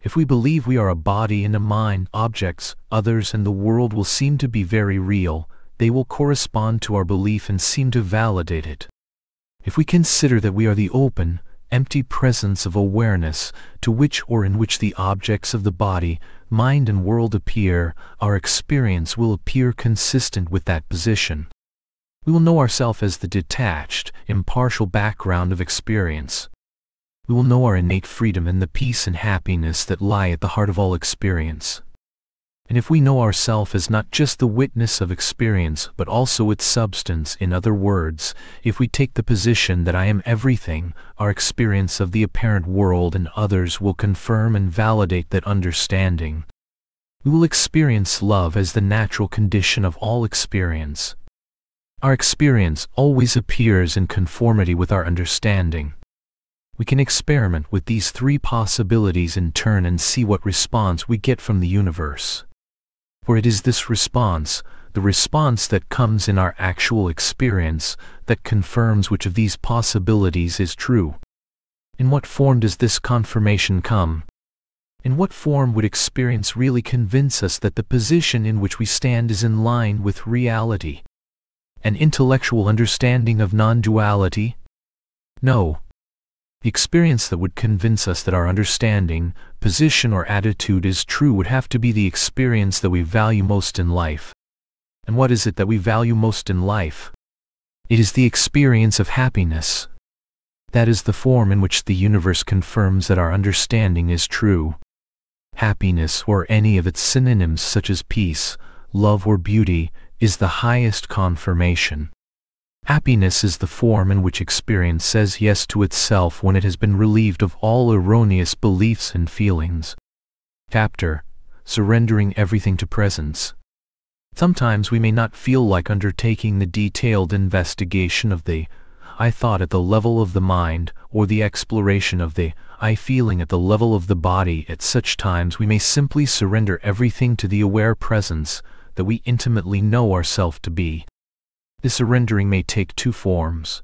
If we believe we are a body and a mind, objects, others, and the world will seem to be very real, they will correspond to our belief and seem to validate it. If we consider that we are the open, empty presence of awareness to which or in which the objects of the body, mind, and world appear, our experience will appear consistent with that position. We will know ourselves as the detached, impartial background of experience we will know our innate freedom and the peace and happiness that lie at the heart of all experience. And if we know ourself as not just the witness of experience but also its substance, in other words, if we take the position that I am everything, our experience of the apparent world and others will confirm and validate that understanding. We will experience love as the natural condition of all experience. Our experience always appears in conformity with our understanding we can experiment with these three possibilities in turn and see what response we get from the universe. For it is this response, the response that comes in our actual experience, that confirms which of these possibilities is true. In what form does this confirmation come? In what form would experience really convince us that the position in which we stand is in line with reality? An intellectual understanding of non-duality? No, experience that would convince us that our understanding, position, or attitude is true would have to be the experience that we value most in life. And what is it that we value most in life? It is the experience of happiness. That is the form in which the universe confirms that our understanding is true. Happiness, or any of its synonyms such as peace, love, or beauty, is the highest confirmation. Happiness is the form in which experience says yes to itself when it has been relieved of all erroneous beliefs and feelings. Chapter Surrendering Everything to Presence. Sometimes we may not feel like undertaking the detailed investigation of the I thought at the level of the mind, or the exploration of the I feeling at the level of the body. At such times we may simply surrender everything to the aware presence that we intimately know ourself to be. This surrendering may take two forms.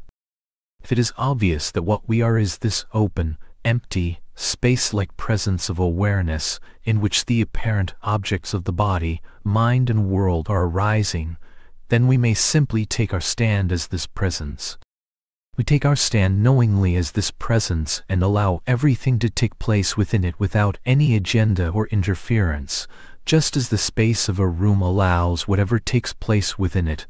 If it is obvious that what we are is this open, empty, space-like presence of awareness in which the apparent objects of the body, mind and world are arising, then we may simply take our stand as this presence. We take our stand knowingly as this presence and allow everything to take place within it without any agenda or interference, just as the space of a room allows whatever takes place within it,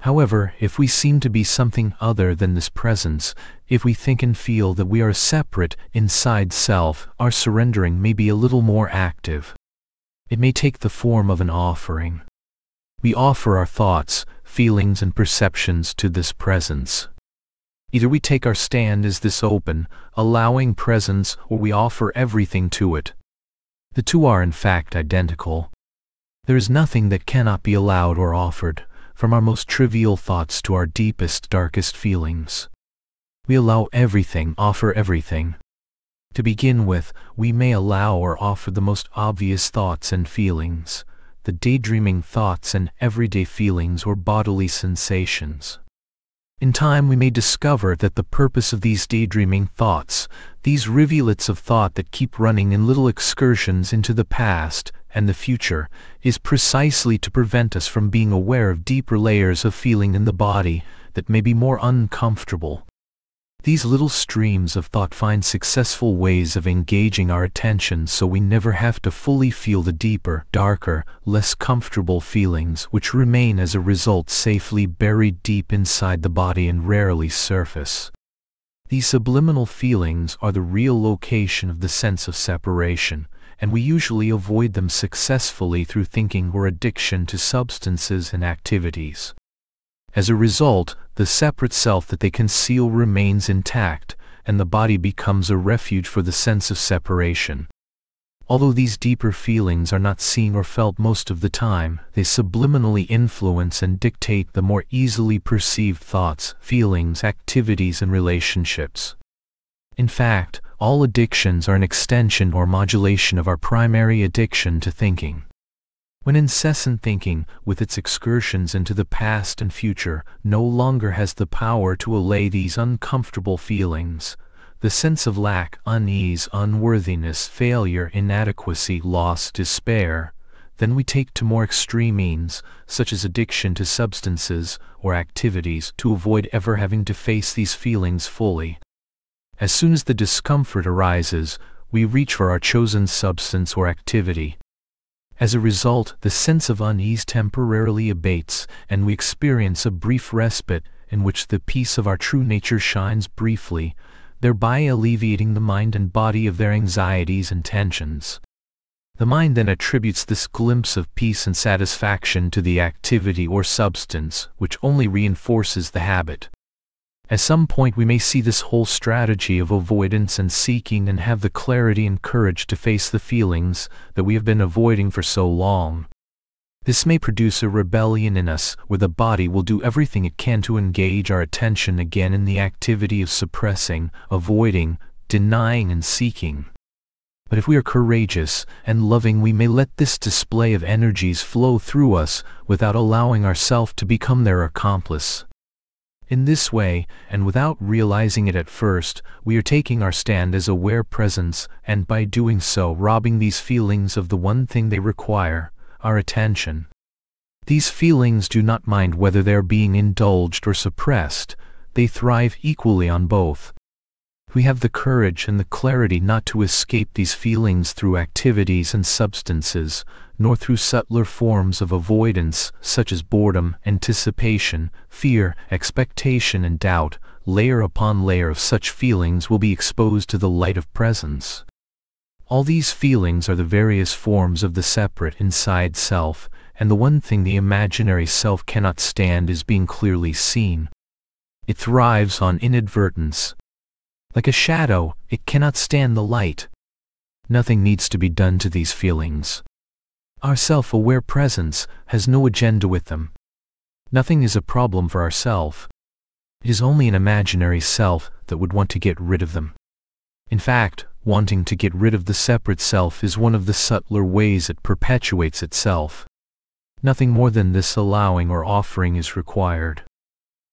However, if we seem to be something other than this presence, if we think and feel that we are a separate, inside self, our surrendering may be a little more active. It may take the form of an offering. We offer our thoughts, feelings, and perceptions to this presence. Either we take our stand as this open, allowing presence, or we offer everything to it. The two are in fact identical. There is nothing that cannot be allowed or offered from our most trivial thoughts to our deepest, darkest feelings. We allow everything, offer everything. To begin with, we may allow or offer the most obvious thoughts and feelings, the daydreaming thoughts and everyday feelings or bodily sensations. In time we may discover that the purpose of these daydreaming thoughts, these rivulets of thought that keep running in little excursions into the past, and the future, is precisely to prevent us from being aware of deeper layers of feeling in the body that may be more uncomfortable. These little streams of thought find successful ways of engaging our attention so we never have to fully feel the deeper, darker, less comfortable feelings which remain as a result safely buried deep inside the body and rarely surface. These subliminal feelings are the real location of the sense of separation, and we usually avoid them successfully through thinking or addiction to substances and activities. As a result, the separate self that they conceal remains intact, and the body becomes a refuge for the sense of separation. Although these deeper feelings are not seen or felt most of the time, they subliminally influence and dictate the more easily perceived thoughts, feelings, activities, and relationships. In fact, all addictions are an extension or modulation of our primary addiction to thinking. When incessant thinking, with its excursions into the past and future, no longer has the power to allay these uncomfortable feelings, the sense of lack, unease, unworthiness, failure, inadequacy, loss, despair, then we take to more extreme means, such as addiction to substances or activities, to avoid ever having to face these feelings fully. As soon as the discomfort arises, we reach for our chosen substance or activity, as a result, the sense of unease temporarily abates, and we experience a brief respite in which the peace of our true nature shines briefly, thereby alleviating the mind and body of their anxieties and tensions. The mind then attributes this glimpse of peace and satisfaction to the activity or substance, which only reinforces the habit. At some point we may see this whole strategy of avoidance and seeking and have the clarity and courage to face the feelings that we have been avoiding for so long. This may produce a rebellion in us where the body will do everything it can to engage our attention again in the activity of suppressing, avoiding, denying and seeking. But if we are courageous and loving we may let this display of energies flow through us without allowing ourselves to become their accomplice. In this way, and without realizing it at first, we are taking our stand as aware presence, and by doing so robbing these feelings of the one thing they require, our attention. These feelings do not mind whether they are being indulged or suppressed, they thrive equally on both. We have the courage and the clarity not to escape these feelings through activities and substances, nor through subtler forms of avoidance such as boredom, anticipation, fear, expectation and doubt, layer upon layer of such feelings will be exposed to the light of presence. All these feelings are the various forms of the separate inside self, and the one thing the imaginary self cannot stand is being clearly seen. It thrives on inadvertence. Like a shadow, it cannot stand the light. Nothing needs to be done to these feelings. Our self-aware presence has no agenda with them. Nothing is a problem for ourself. It is only an imaginary self that would want to get rid of them. In fact, wanting to get rid of the separate self is one of the subtler ways it perpetuates itself. Nothing more than this allowing or offering is required.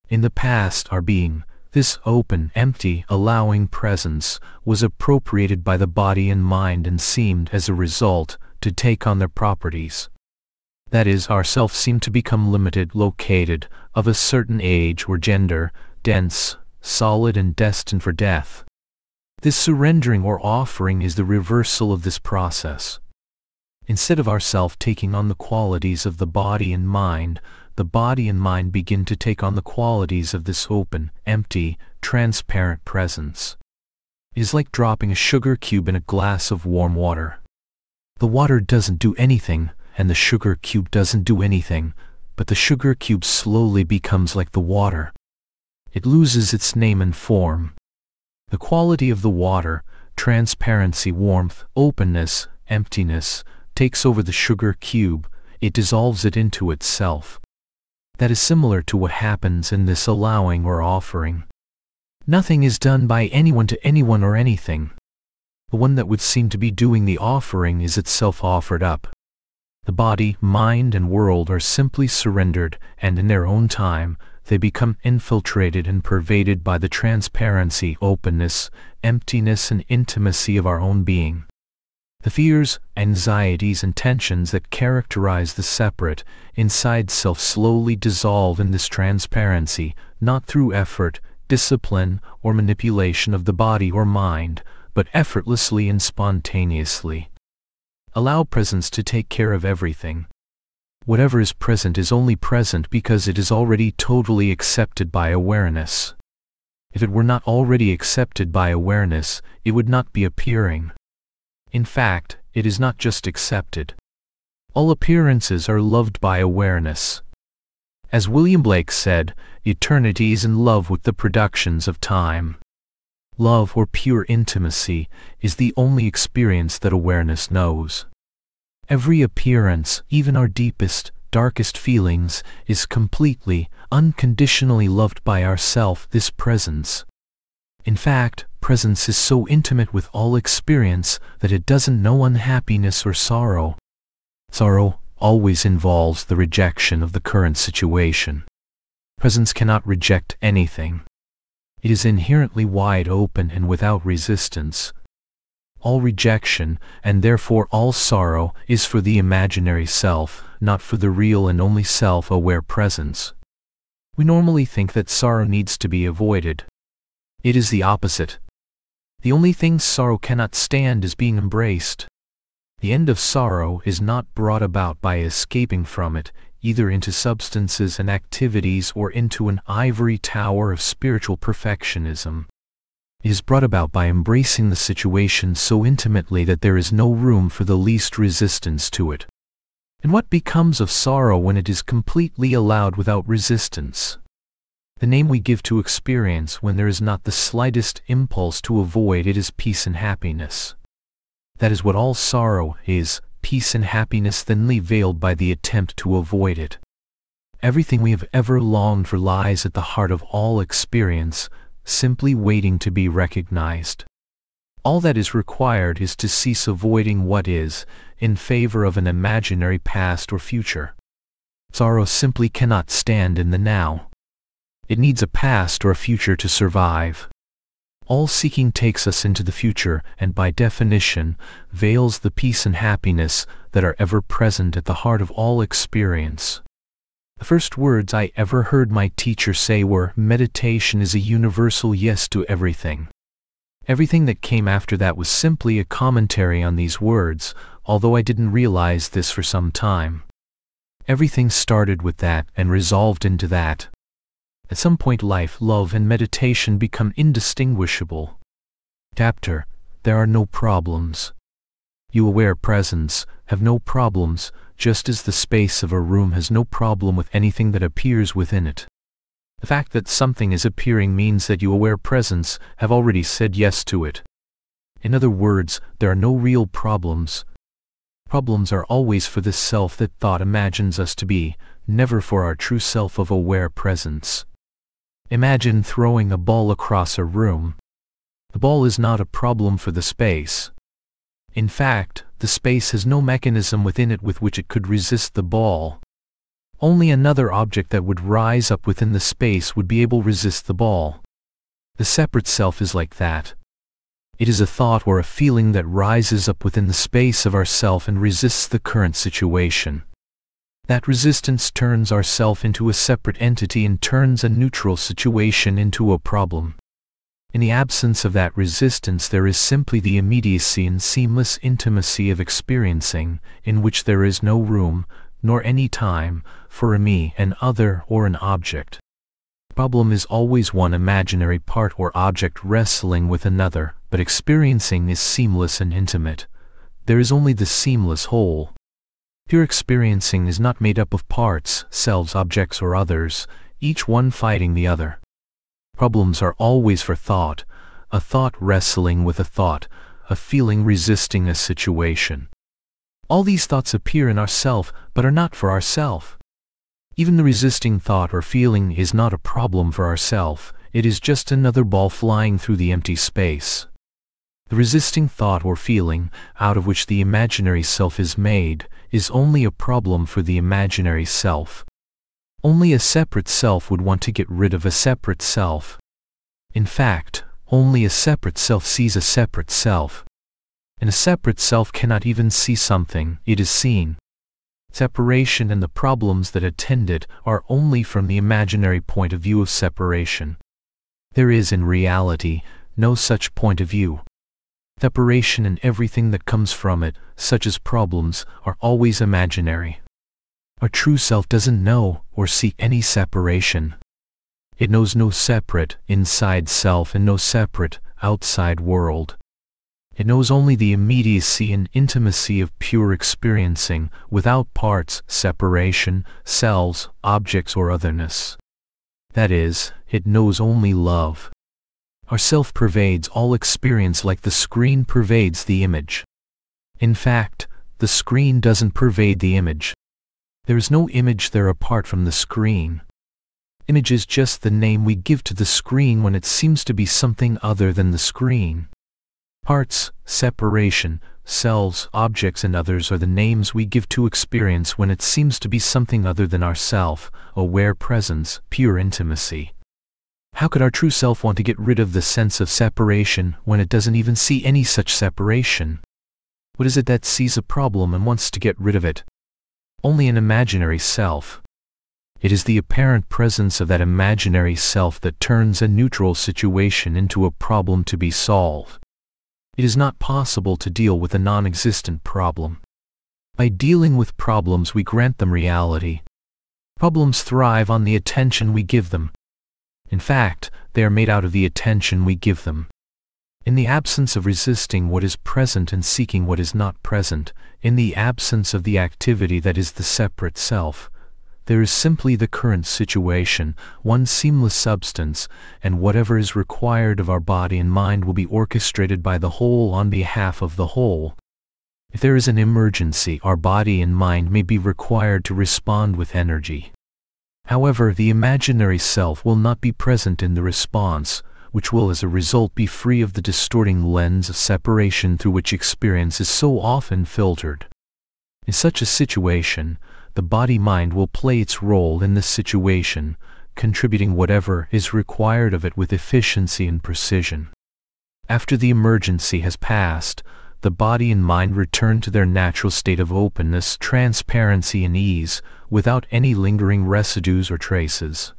In the past our being, this open, empty, allowing presence, was appropriated by the body and mind and seemed, as a result, to take on their properties. That is, our self seemed to become limited, located, of a certain age or gender, dense, solid and destined for death. This surrendering or offering is the reversal of this process. Instead of our self taking on the qualities of the body and mind, the body and mind begin to take on the qualities of this open, empty, transparent presence. It is like dropping a sugar cube in a glass of warm water. The water doesn't do anything, and the sugar cube doesn't do anything, but the sugar cube slowly becomes like the water. It loses its name and form. The quality of the water, transparency, warmth, openness, emptiness, takes over the sugar cube, it dissolves it into itself. That is similar to what happens in this allowing or offering. Nothing is done by anyone to anyone or anything. The one that would seem to be doing the offering is itself offered up. The body, mind, and world are simply surrendered, and in their own time, they become infiltrated and pervaded by the transparency, openness, emptiness, and intimacy of our own being. The fears, anxieties, and tensions that characterize the separate, inside self slowly dissolve in this transparency, not through effort, discipline, or manipulation of the body or mind, but effortlessly and spontaneously. Allow presence to take care of everything. Whatever is present is only present because it is already totally accepted by awareness. If it were not already accepted by awareness, it would not be appearing. In fact, it is not just accepted. All appearances are loved by awareness. As William Blake said, eternity is in love with the productions of time. Love or pure intimacy is the only experience that awareness knows. Every appearance, even our deepest, darkest feelings, is completely, unconditionally loved by ourself, this presence. In fact, presence is so intimate with all experience that it doesn't know unhappiness or sorrow. Sorrow, always involves the rejection of the current situation. Presence cannot reject anything. It is inherently wide open and without resistance. All rejection, and therefore all sorrow, is for the imaginary self, not for the real and only self-aware presence. We normally think that sorrow needs to be avoided. It is the opposite. The only thing sorrow cannot stand is being embraced. The end of sorrow is not brought about by escaping from it, either into substances and activities or into an ivory tower of spiritual perfectionism. It is brought about by embracing the situation so intimately that there is no room for the least resistance to it. And what becomes of sorrow when it is completely allowed without resistance? The name we give to experience when there is not the slightest impulse to avoid it is peace and happiness. That is what all sorrow is, peace and happiness thinly veiled by the attempt to avoid it. Everything we have ever longed for lies at the heart of all experience, simply waiting to be recognized. All that is required is to cease avoiding what is, in favor of an imaginary past or future. Sorrow simply cannot stand in the now. It needs a past or a future to survive. All seeking takes us into the future and by definition veils the peace and happiness that are ever present at the heart of all experience. The first words I ever heard my teacher say were, meditation is a universal yes to everything. Everything that came after that was simply a commentary on these words, although I didn't realize this for some time. Everything started with that and resolved into that. At some point life, love, and meditation become indistinguishable. Chapter, there are no problems. You aware presence, have no problems, just as the space of a room has no problem with anything that appears within it. The fact that something is appearing means that you aware presence have already said yes to it. In other words, there are no real problems. Problems are always for the self that thought imagines us to be, never for our true self of aware presence. Imagine throwing a ball across a room. The ball is not a problem for the space. In fact, the space has no mechanism within it with which it could resist the ball. Only another object that would rise up within the space would be able to resist the ball. The separate self is like that. It is a thought or a feeling that rises up within the space of ourself and resists the current situation. That resistance turns ourself into a separate entity and turns a neutral situation into a problem. In the absence of that resistance there is simply the immediacy and seamless intimacy of experiencing, in which there is no room, nor any time, for a me, an other, or an object. Problem is always one imaginary part or object wrestling with another, but experiencing is seamless and intimate. There is only the seamless whole. Pure experiencing is not made up of parts, selves, objects, or others, each one fighting the other. Problems are always for thought, a thought wrestling with a thought, a feeling resisting a situation. All these thoughts appear in ourself, but are not for ourself. Even the resisting thought or feeling is not a problem for ourself, it is just another ball flying through the empty space. The resisting thought or feeling, out of which the imaginary self is made, is only a problem for the imaginary self. Only a separate self would want to get rid of a separate self. In fact, only a separate self sees a separate self. And a separate self cannot even see something, it is seen. Separation and the problems that attend it are only from the imaginary point of view of separation. There is in reality no such point of view. Separation and everything that comes from it, such as problems, are always imaginary. A true self doesn't know or see any separation. It knows no separate inside self and no separate outside world. It knows only the immediacy and intimacy of pure experiencing, without parts, separation, selves, objects, or otherness. That is, it knows only love. Our self pervades all experience like the screen pervades the image. In fact, the screen doesn't pervade the image. There is no image there apart from the screen. Image is just the name we give to the screen when it seems to be something other than the screen. Parts, separation, selves, objects and others are the names we give to experience when it seems to be something other than ourself, aware presence, pure intimacy. How could our true self want to get rid of the sense of separation when it doesn't even see any such separation? What is it that sees a problem and wants to get rid of it? Only an imaginary self. It is the apparent presence of that imaginary self that turns a neutral situation into a problem to be solved. It is not possible to deal with a non-existent problem. By dealing with problems we grant them reality. Problems thrive on the attention we give them. In fact, they are made out of the attention we give them. In the absence of resisting what is present and seeking what is not present, in the absence of the activity that is the separate self, there is simply the current situation, one seamless substance, and whatever is required of our body and mind will be orchestrated by the whole on behalf of the whole. If there is an emergency, our body and mind may be required to respond with energy. However, the imaginary self will not be present in the response, which will as a result be free of the distorting lens of separation through which experience is so often filtered. In such a situation, the body-mind will play its role in this situation, contributing whatever is required of it with efficiency and precision. After the emergency has passed, the body and mind return to their natural state of openness, transparency and ease, without any lingering residues or traces.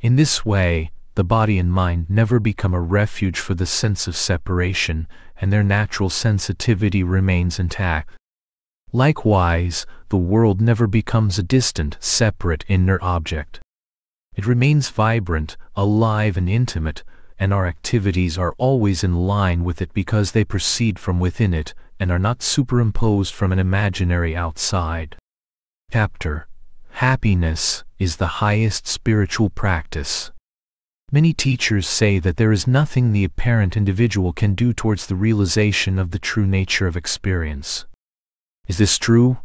In this way, the body and mind never become a refuge for the sense of separation, and their natural sensitivity remains intact. Likewise, the world never becomes a distant, separate inner object. It remains vibrant, alive and intimate, and our activities are always in line with it because they proceed from within it and are not superimposed from an imaginary outside. Chapter Happiness is the highest spiritual practice. Many teachers say that there is nothing the apparent individual can do towards the realization of the true nature of experience. Is this true?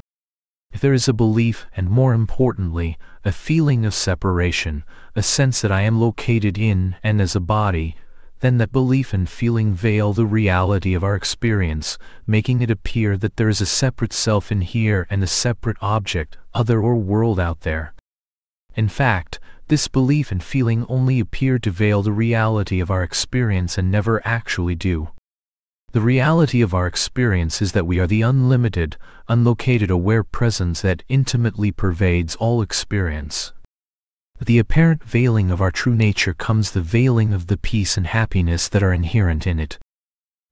If there is a belief, and more importantly, a feeling of separation, a sense that I am located in and as a body, then that belief and feeling veil the reality of our experience, making it appear that there is a separate self in here and a separate object, other or world out there. In fact, this belief and feeling only appear to veil the reality of our experience and never actually do. The reality of our experience is that we are the unlimited, unlocated aware presence that intimately pervades all experience. The apparent veiling of our true nature comes the veiling of the peace and happiness that are inherent in it.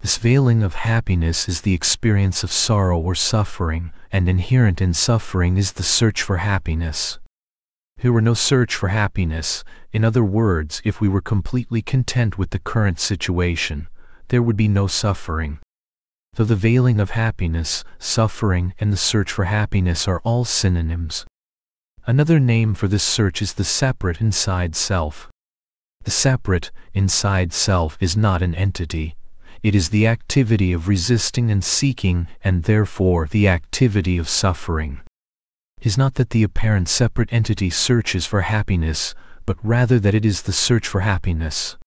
This veiling of happiness is the experience of sorrow or suffering, and inherent in suffering is the search for happiness. There were no search for happiness, in other words, if we were completely content with the current situation, there would be no suffering. Though the veiling of happiness, suffering, and the search for happiness are all synonyms. Another name for this search is the separate inside self. The separate inside self is not an entity. It is the activity of resisting and seeking, and therefore the activity of suffering. It is not that the apparent separate entity searches for happiness, but rather that it is the search for happiness.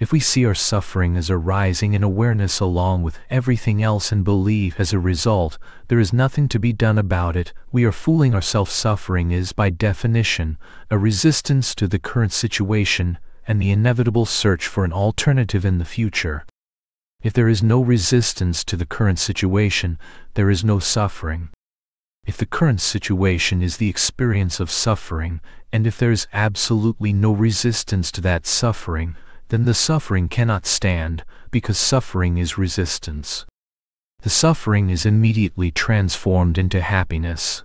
If we see our suffering as arising in awareness along with everything else and believe as a result, there is nothing to be done about it, we are fooling ourselves. Suffering is, by definition, a resistance to the current situation and the inevitable search for an alternative in the future. If there is no resistance to the current situation, there is no suffering. If the current situation is the experience of suffering, and if there is absolutely no resistance to that suffering, then the suffering cannot stand, because suffering is resistance. The suffering is immediately transformed into happiness.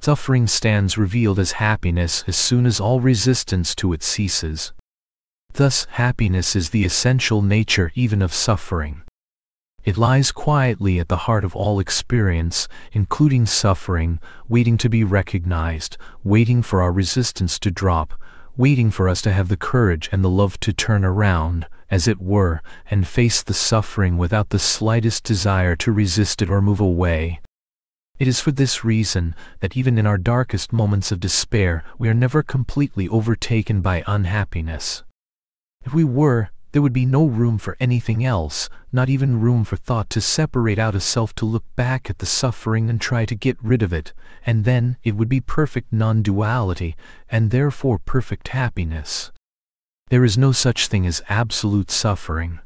Suffering stands revealed as happiness as soon as all resistance to it ceases. Thus, happiness is the essential nature even of suffering. It lies quietly at the heart of all experience, including suffering, waiting to be recognized, waiting for our resistance to drop, waiting for us to have the courage and the love to turn around, as it were, and face the suffering without the slightest desire to resist it or move away. It is for this reason that even in our darkest moments of despair, we are never completely overtaken by unhappiness. If we were, there would be no room for anything else, not even room for thought to separate out a self to look back at the suffering and try to get rid of it, and then it would be perfect non-duality, and therefore perfect happiness. There is no such thing as absolute suffering.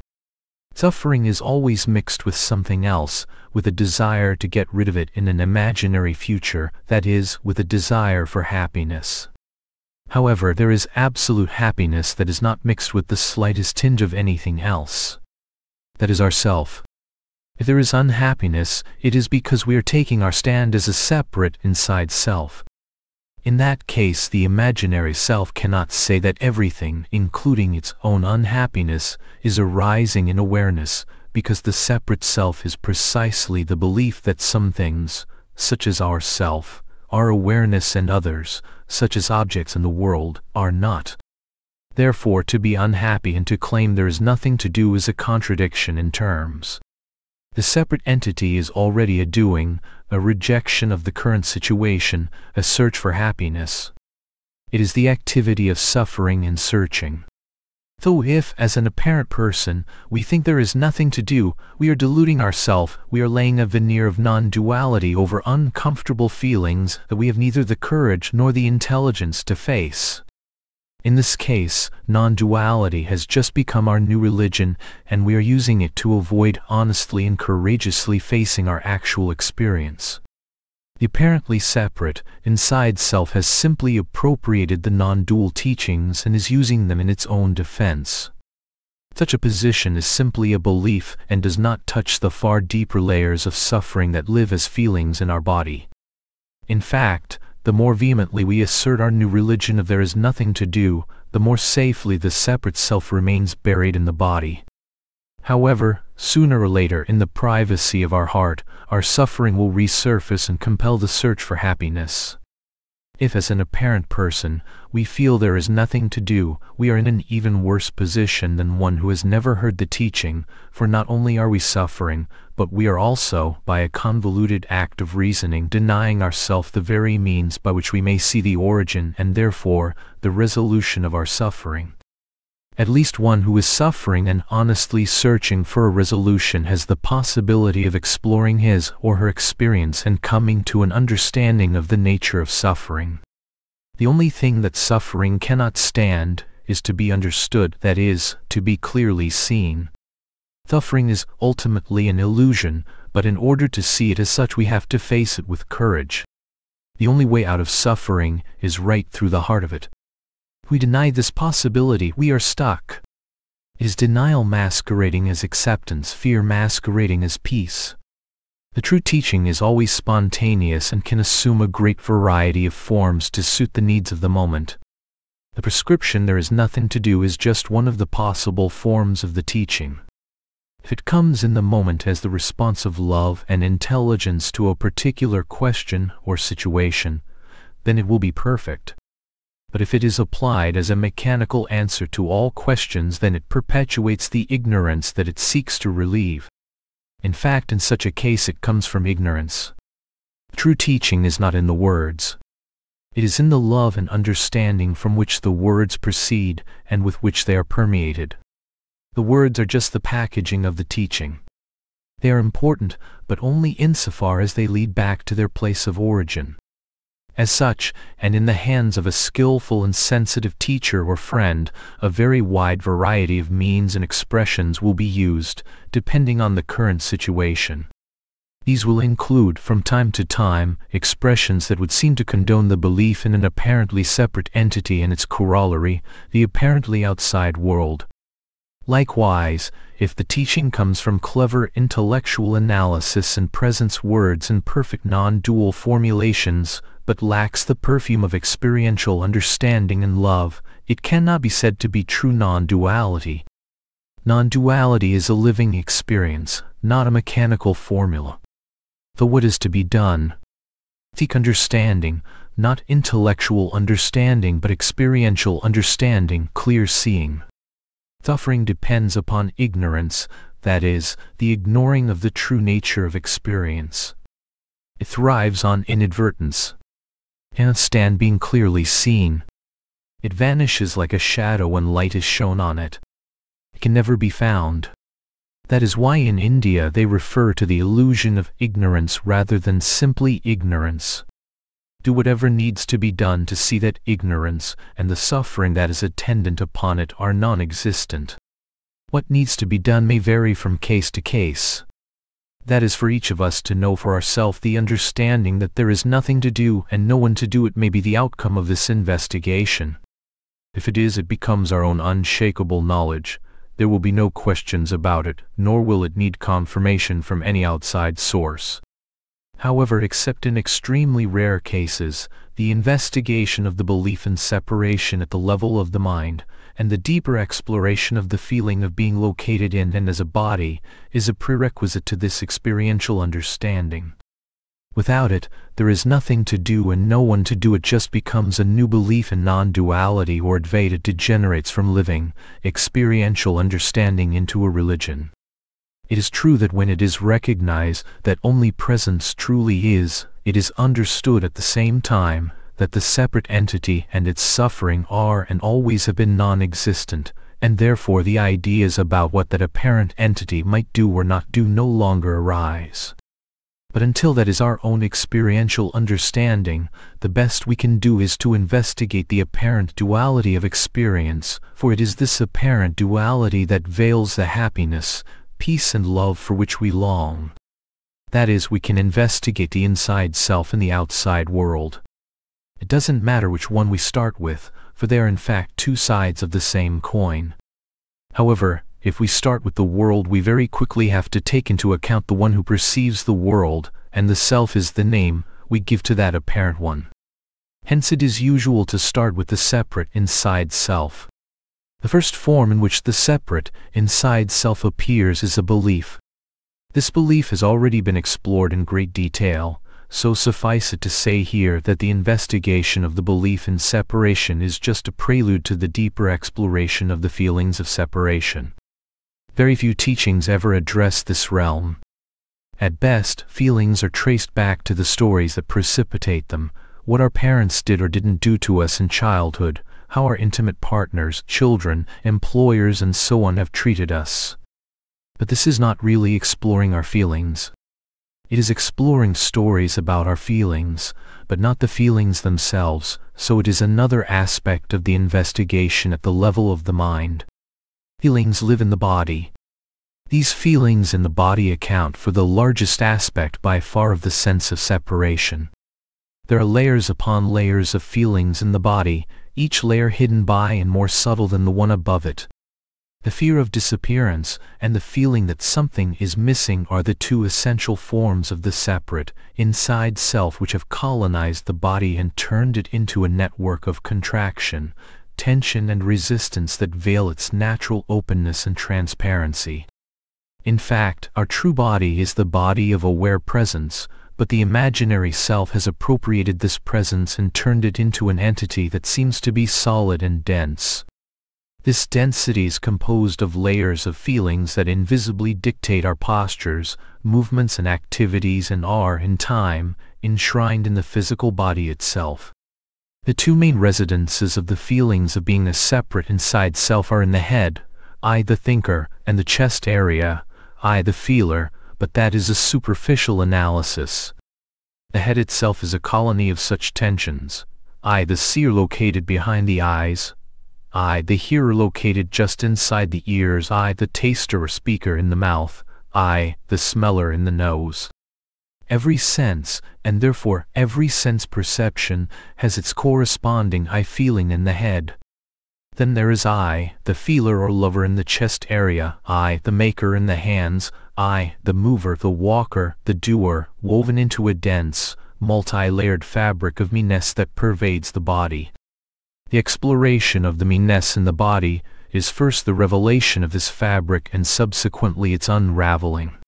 Suffering is always mixed with something else, with a desire to get rid of it in an imaginary future, that is, with a desire for happiness. However, there is absolute happiness that is not mixed with the slightest tinge of anything else. That is ourself. If there is unhappiness, it is because we are taking our stand as a separate inside self. In that case, the imaginary self cannot say that everything, including its own unhappiness, is arising in awareness, because the separate self is precisely the belief that some things, such as our self, our awareness and others, such as objects in the world, are not. Therefore, to be unhappy and to claim there is nothing to do is a contradiction in terms. The separate entity is already a doing, a rejection of the current situation, a search for happiness. It is the activity of suffering and searching. Though if, as an apparent person, we think there is nothing to do, we are deluding ourselves, we are laying a veneer of non-duality over uncomfortable feelings that we have neither the courage nor the intelligence to face. In this case, non-duality has just become our new religion, and we are using it to avoid honestly and courageously facing our actual experience. The apparently separate, inside self has simply appropriated the non-dual teachings and is using them in its own defense. Such a position is simply a belief and does not touch the far deeper layers of suffering that live as feelings in our body. In fact, the more vehemently we assert our new religion of there is nothing to do, the more safely the separate self remains buried in the body. However, sooner or later in the privacy of our heart, our suffering will resurface and compel the search for happiness. If as an apparent person, we feel there is nothing to do, we are in an even worse position than one who has never heard the teaching, for not only are we suffering, but we are also, by a convoluted act of reasoning, denying ourselves the very means by which we may see the origin and therefore the resolution of our suffering. At least one who is suffering and honestly searching for a resolution has the possibility of exploring his or her experience and coming to an understanding of the nature of suffering. The only thing that suffering cannot stand is to be understood, that is, to be clearly seen. Suffering is ultimately an illusion, but in order to see it as such we have to face it with courage. The only way out of suffering is right through the heart of it we deny this possibility, we are stuck. Is denial masquerading as acceptance, fear masquerading as peace. The true teaching is always spontaneous and can assume a great variety of forms to suit the needs of the moment. The prescription there is nothing to do is just one of the possible forms of the teaching. If it comes in the moment as the response of love and intelligence to a particular question or situation, then it will be perfect but if it is applied as a mechanical answer to all questions then it perpetuates the ignorance that it seeks to relieve. In fact, in such a case it comes from ignorance. True teaching is not in the words. It is in the love and understanding from which the words proceed and with which they are permeated. The words are just the packaging of the teaching. They are important, but only insofar as they lead back to their place of origin. As such, and in the hands of a skillful and sensitive teacher or friend, a very wide variety of means and expressions will be used, depending on the current situation. These will include, from time to time, expressions that would seem to condone the belief in an apparently separate entity and its corollary, the apparently outside world. Likewise, if the teaching comes from clever intellectual analysis and presents words in perfect non-dual formulations, but lacks the perfume of experiential understanding and love, it cannot be said to be true non-duality. Non-duality is a living experience, not a mechanical formula. The what is to be done? Seek understanding, not intellectual understanding but experiential understanding, clear seeing. Suffering depends upon ignorance, that is, the ignoring of the true nature of experience. It thrives on inadvertence. Cannot stand being clearly seen. It vanishes like a shadow when light is shown on it. It can never be found. That is why in India they refer to the illusion of ignorance rather than simply ignorance do whatever needs to be done to see that ignorance and the suffering that is attendant upon it are non-existent. What needs to be done may vary from case to case. That is for each of us to know for ourselves the understanding that there is nothing to do and no one to do it may be the outcome of this investigation. If it is, it becomes our own unshakable knowledge. There will be no questions about it, nor will it need confirmation from any outside source. However, except in extremely rare cases, the investigation of the belief in separation at the level of the mind, and the deeper exploration of the feeling of being located in and as a body, is a prerequisite to this experiential understanding. Without it, there is nothing to do and no one to do it just becomes a new belief in non-duality or Advaita degenerates from living, experiential understanding into a religion. It is true that when it is recognized that only presence truly is, it is understood at the same time that the separate entity and its suffering are and always have been non-existent, and therefore the ideas about what that apparent entity might do or not do no longer arise. But until that is our own experiential understanding, the best we can do is to investigate the apparent duality of experience, for it is this apparent duality that veils the happiness, peace and love for which we long. That is, we can investigate the inside self and the outside world. It doesn't matter which one we start with, for they are in fact two sides of the same coin. However, if we start with the world we very quickly have to take into account the one who perceives the world, and the self is the name we give to that apparent one. Hence it is usual to start with the separate inside self. The first form in which the separate, inside self appears is a belief. This belief has already been explored in great detail, so suffice it to say here that the investigation of the belief in separation is just a prelude to the deeper exploration of the feelings of separation. Very few teachings ever address this realm. At best, feelings are traced back to the stories that precipitate them, what our parents did or didn't do to us in childhood, how our intimate partners, children, employers, and so on have treated us. But this is not really exploring our feelings. It is exploring stories about our feelings, but not the feelings themselves, so it is another aspect of the investigation at the level of the mind. Feelings live in the body. These feelings in the body account for the largest aspect by far of the sense of separation. There are layers upon layers of feelings in the body, each layer hidden by and more subtle than the one above it. The fear of disappearance and the feeling that something is missing are the two essential forms of the separate, inside self which have colonized the body and turned it into a network of contraction, tension and resistance that veil its natural openness and transparency. In fact, our true body is the body of aware presence, but the imaginary self has appropriated this presence and turned it into an entity that seems to be solid and dense. This density is composed of layers of feelings that invisibly dictate our postures, movements and activities and are, in time, enshrined in the physical body itself. The two main residences of the feelings of being a separate inside self are in the head, I the thinker, and the chest area, I the feeler, but that is a superficial analysis. The head itself is a colony of such tensions. I, the seer located behind the eyes. I, the hearer located just inside the ears. I, the taster or speaker in the mouth. I, the smeller in the nose. Every sense, and therefore every sense perception, has its corresponding I feeling in the head. Then there is I, the feeler or lover in the chest area, I, the maker in the hands, I, the mover, the walker, the doer, woven into a dense, multi-layered fabric of me-ness that pervades the body. The exploration of the me-ness in the body is first the revelation of this fabric and subsequently its unraveling.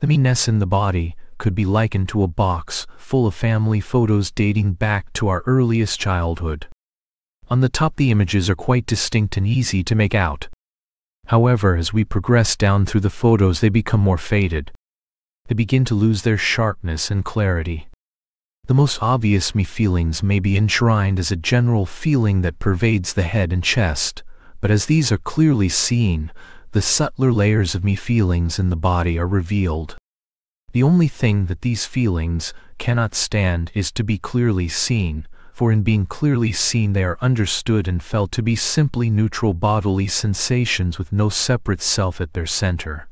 The me-ness in the body could be likened to a box full of family photos dating back to our earliest childhood. On the top the images are quite distinct and easy to make out. However, as we progress down through the photos they become more faded. They begin to lose their sharpness and clarity. The most obvious me feelings may be enshrined as a general feeling that pervades the head and chest, but as these are clearly seen, the subtler layers of me feelings in the body are revealed. The only thing that these feelings cannot stand is to be clearly seen, for in being clearly seen they are understood and felt to be simply neutral bodily sensations with no separate self at their center.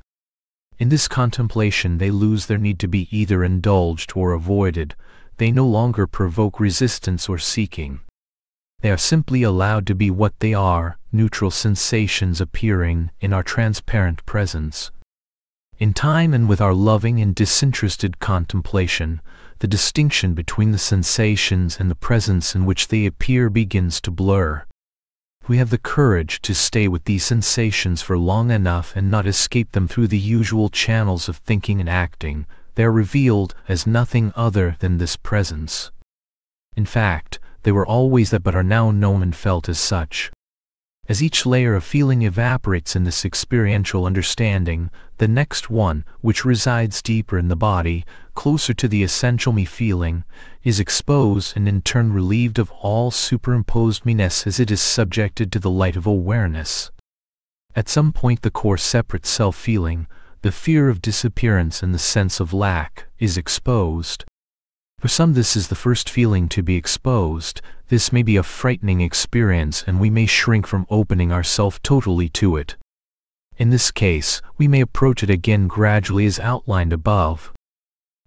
In this contemplation they lose their need to be either indulged or avoided, they no longer provoke resistance or seeking. They are simply allowed to be what they are, neutral sensations appearing in our transparent presence. In time and with our loving and disinterested contemplation, the distinction between the sensations and the presence in which they appear begins to blur. We have the courage to stay with these sensations for long enough and not escape them through the usual channels of thinking and acting. They are revealed as nothing other than this presence. In fact, they were always that but are now known and felt as such. As each layer of feeling evaporates in this experiential understanding, the next one, which resides deeper in the body, closer to the essential me feeling, is exposed and in turn relieved of all superimposed me-ness as it is subjected to the light of awareness. At some point the core separate self-feeling, the fear of disappearance and the sense of lack, is exposed. For some this is the first feeling to be exposed, this may be a frightening experience and we may shrink from opening ourselves totally to it. In this case, we may approach it again gradually as outlined above.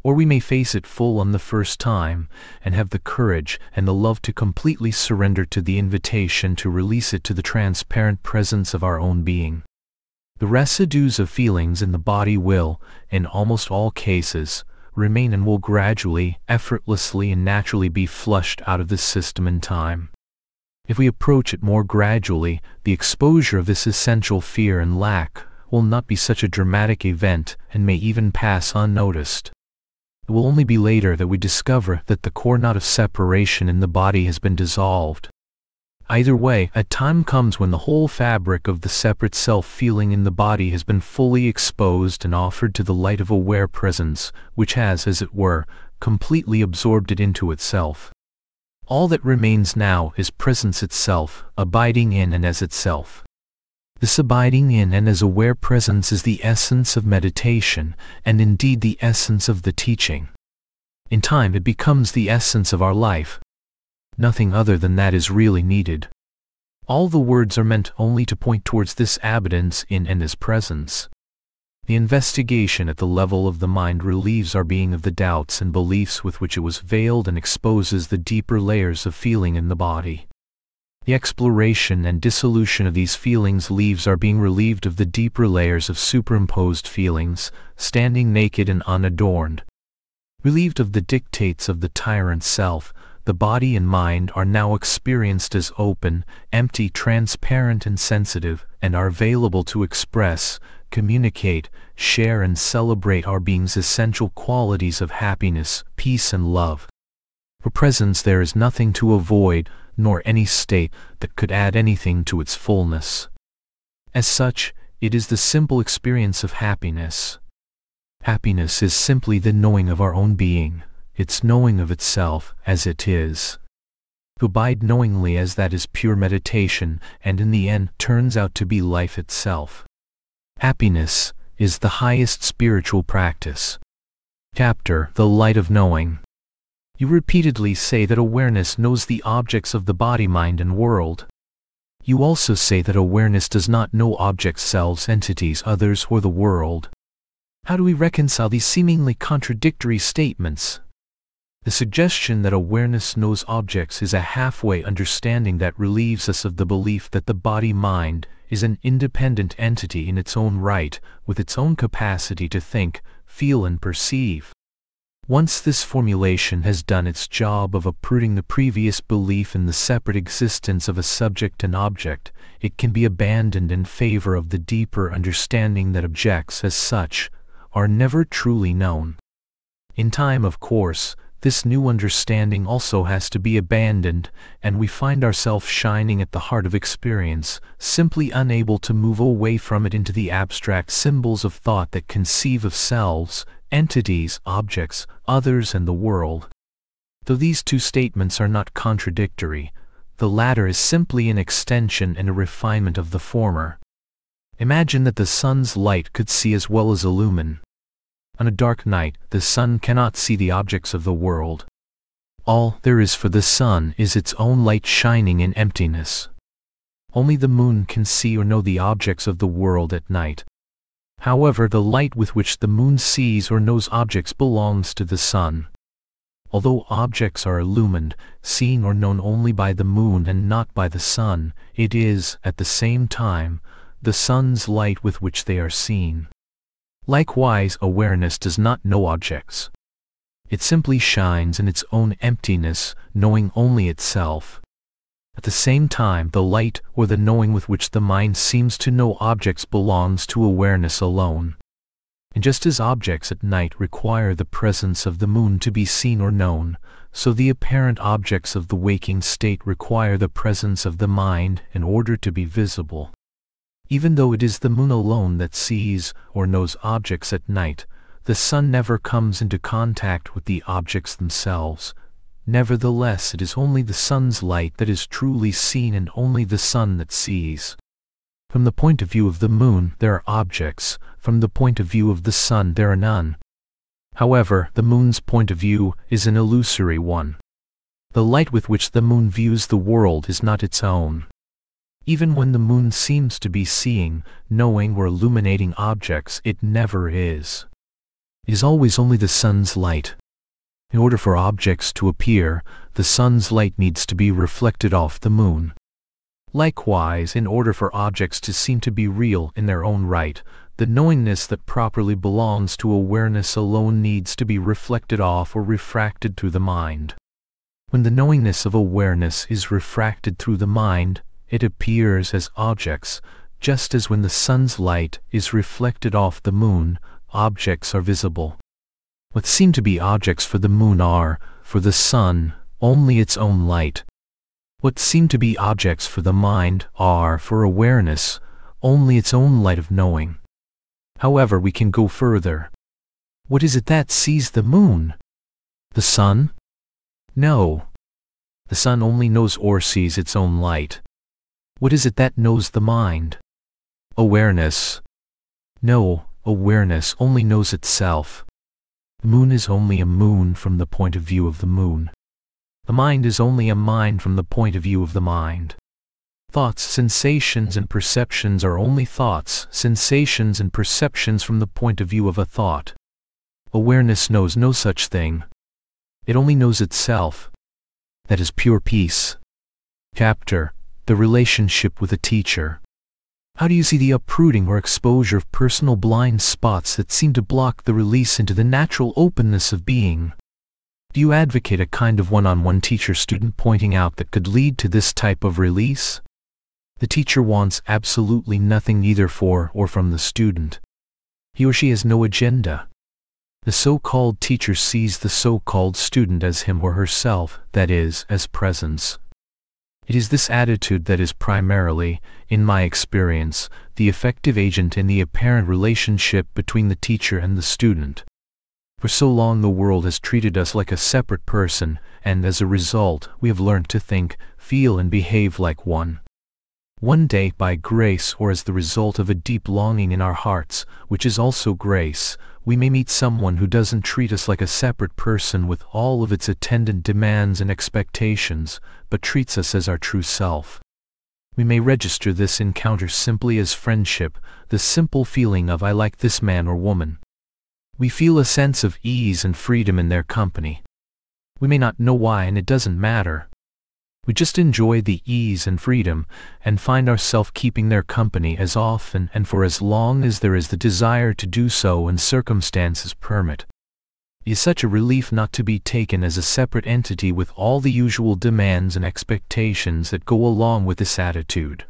Or we may face it full on the first time, and have the courage and the love to completely surrender to the invitation to release it to the transparent presence of our own being. The residues of feelings in the body will, in almost all cases, remain and will gradually, effortlessly and naturally be flushed out of the system in time. If we approach it more gradually, the exposure of this essential fear and lack will not be such a dramatic event and may even pass unnoticed. It will only be later that we discover that the core knot of separation in the body has been dissolved, Either way, a time comes when the whole fabric of the separate self-feeling in the body has been fully exposed and offered to the light of aware presence, which has, as it were, completely absorbed it into itself. All that remains now is presence itself, abiding in and as itself. This abiding in and as aware presence is the essence of meditation, and indeed the essence of the teaching. In time it becomes the essence of our life, Nothing other than that is really needed. All the words are meant only to point towards this abidance in and his presence. The investigation at the level of the mind relieves our being of the doubts and beliefs with which it was veiled and exposes the deeper layers of feeling in the body. The exploration and dissolution of these feelings leaves our being relieved of the deeper layers of superimposed feelings, standing naked and unadorned. Relieved of the dictates of the tyrant self, the body and mind are now experienced as open, empty, transparent and sensitive, and are available to express, communicate, share and celebrate our being's essential qualities of happiness, peace and love. For presence there is nothing to avoid, nor any state that could add anything to its fullness. As such, it is the simple experience of happiness. Happiness is simply the knowing of our own being its knowing of itself as it is. To abide knowingly as that is pure meditation, and in the end turns out to be life itself. Happiness is the highest spiritual practice. Chapter The Light of Knowing You repeatedly say that awareness knows the objects of the body, mind, and world. You also say that awareness does not know objects, selves, entities, others, or the world. How do we reconcile these seemingly contradictory statements? The suggestion that awareness knows objects is a halfway understanding that relieves us of the belief that the body mind is an independent entity in its own right, with its own capacity to think, feel, and perceive. Once this formulation has done its job of uprooting the previous belief in the separate existence of a subject and object, it can be abandoned in favor of the deeper understanding that objects as such are never truly known. In time, of course, this new understanding also has to be abandoned, and we find ourselves shining at the heart of experience, simply unable to move away from it into the abstract symbols of thought that conceive of selves, entities, objects, others, and the world. Though these two statements are not contradictory, the latter is simply an extension and a refinement of the former. Imagine that the sun's light could see as well as illumine. On a dark night, the sun cannot see the objects of the world. All there is for the sun is its own light shining in emptiness. Only the moon can see or know the objects of the world at night, However, the light with which the moon sees or knows objects belongs to the sun. Although objects are illumined, seen or known only by the moon and not by the sun, it is, at the same time, the sun's light with which they are seen. Likewise, awareness does not know objects. It simply shines in its own emptiness, knowing only itself. At the same time, the light or the knowing with which the mind seems to know objects belongs to awareness alone. And just as objects at night require the presence of the moon to be seen or known, so the apparent objects of the waking state require the presence of the mind in order to be visible. Even though it is the moon alone that sees or knows objects at night, the sun never comes into contact with the objects themselves, Nevertheless, it is only the sun's light that is truly seen and only the sun that sees. From the point of view of the moon, there are objects, from the point of view of the sun, there are none. However, the moon's point of view is an illusory one. The light with which the moon views the world is not its own. Even when the moon seems to be seeing, knowing, or illuminating objects, it never is. Is always only the sun's light, in order for objects to appear, the sun's light needs to be reflected off the moon. Likewise, in order for objects to seem to be real in their own right, the knowingness that properly belongs to awareness alone needs to be reflected off or refracted through the mind. When the knowingness of awareness is refracted through the mind, it appears as objects, just as when the sun's light is reflected off the moon, objects are visible. What seem to be objects for the moon are, for the sun, only its own light. What seem to be objects for the mind are, for awareness, only its own light of knowing. However, we can go further. What is it that sees the moon? The sun? No. The sun only knows or sees its own light. What is it that knows the mind? Awareness. No, awareness only knows itself. The moon is only a moon from the point of view of the moon. The mind is only a mind from the point of view of the mind. Thoughts, sensations, and perceptions are only thoughts, sensations, and perceptions from the point of view of a thought. Awareness knows no such thing. It only knows itself. That is pure peace. Chapter The Relationship with a Teacher. How do you see the uprooting or exposure of personal blind spots that seem to block the release into the natural openness of being? Do you advocate a kind of one-on-one teacher-student pointing out that could lead to this type of release? The teacher wants absolutely nothing either for or from the student. He or she has no agenda. The so-called teacher sees the so-called student as him or herself, that is, as presence. It is this attitude that is primarily, in my experience, the effective agent in the apparent relationship between the teacher and the student. For so long the world has treated us like a separate person, and as a result, we have learned to think, feel, and behave like one. One day, by grace or as the result of a deep longing in our hearts, which is also grace, we may meet someone who doesn't treat us like a separate person with all of its attendant demands and expectations, but treats us as our true self. We may register this encounter simply as friendship, the simple feeling of I like this man or woman. We feel a sense of ease and freedom in their company. We may not know why and it doesn't matter. We just enjoy the ease and freedom and find ourselves keeping their company as often and for as long as there is the desire to do so and circumstances permit. It is such a relief not to be taken as a separate entity with all the usual demands and expectations that go along with this attitude.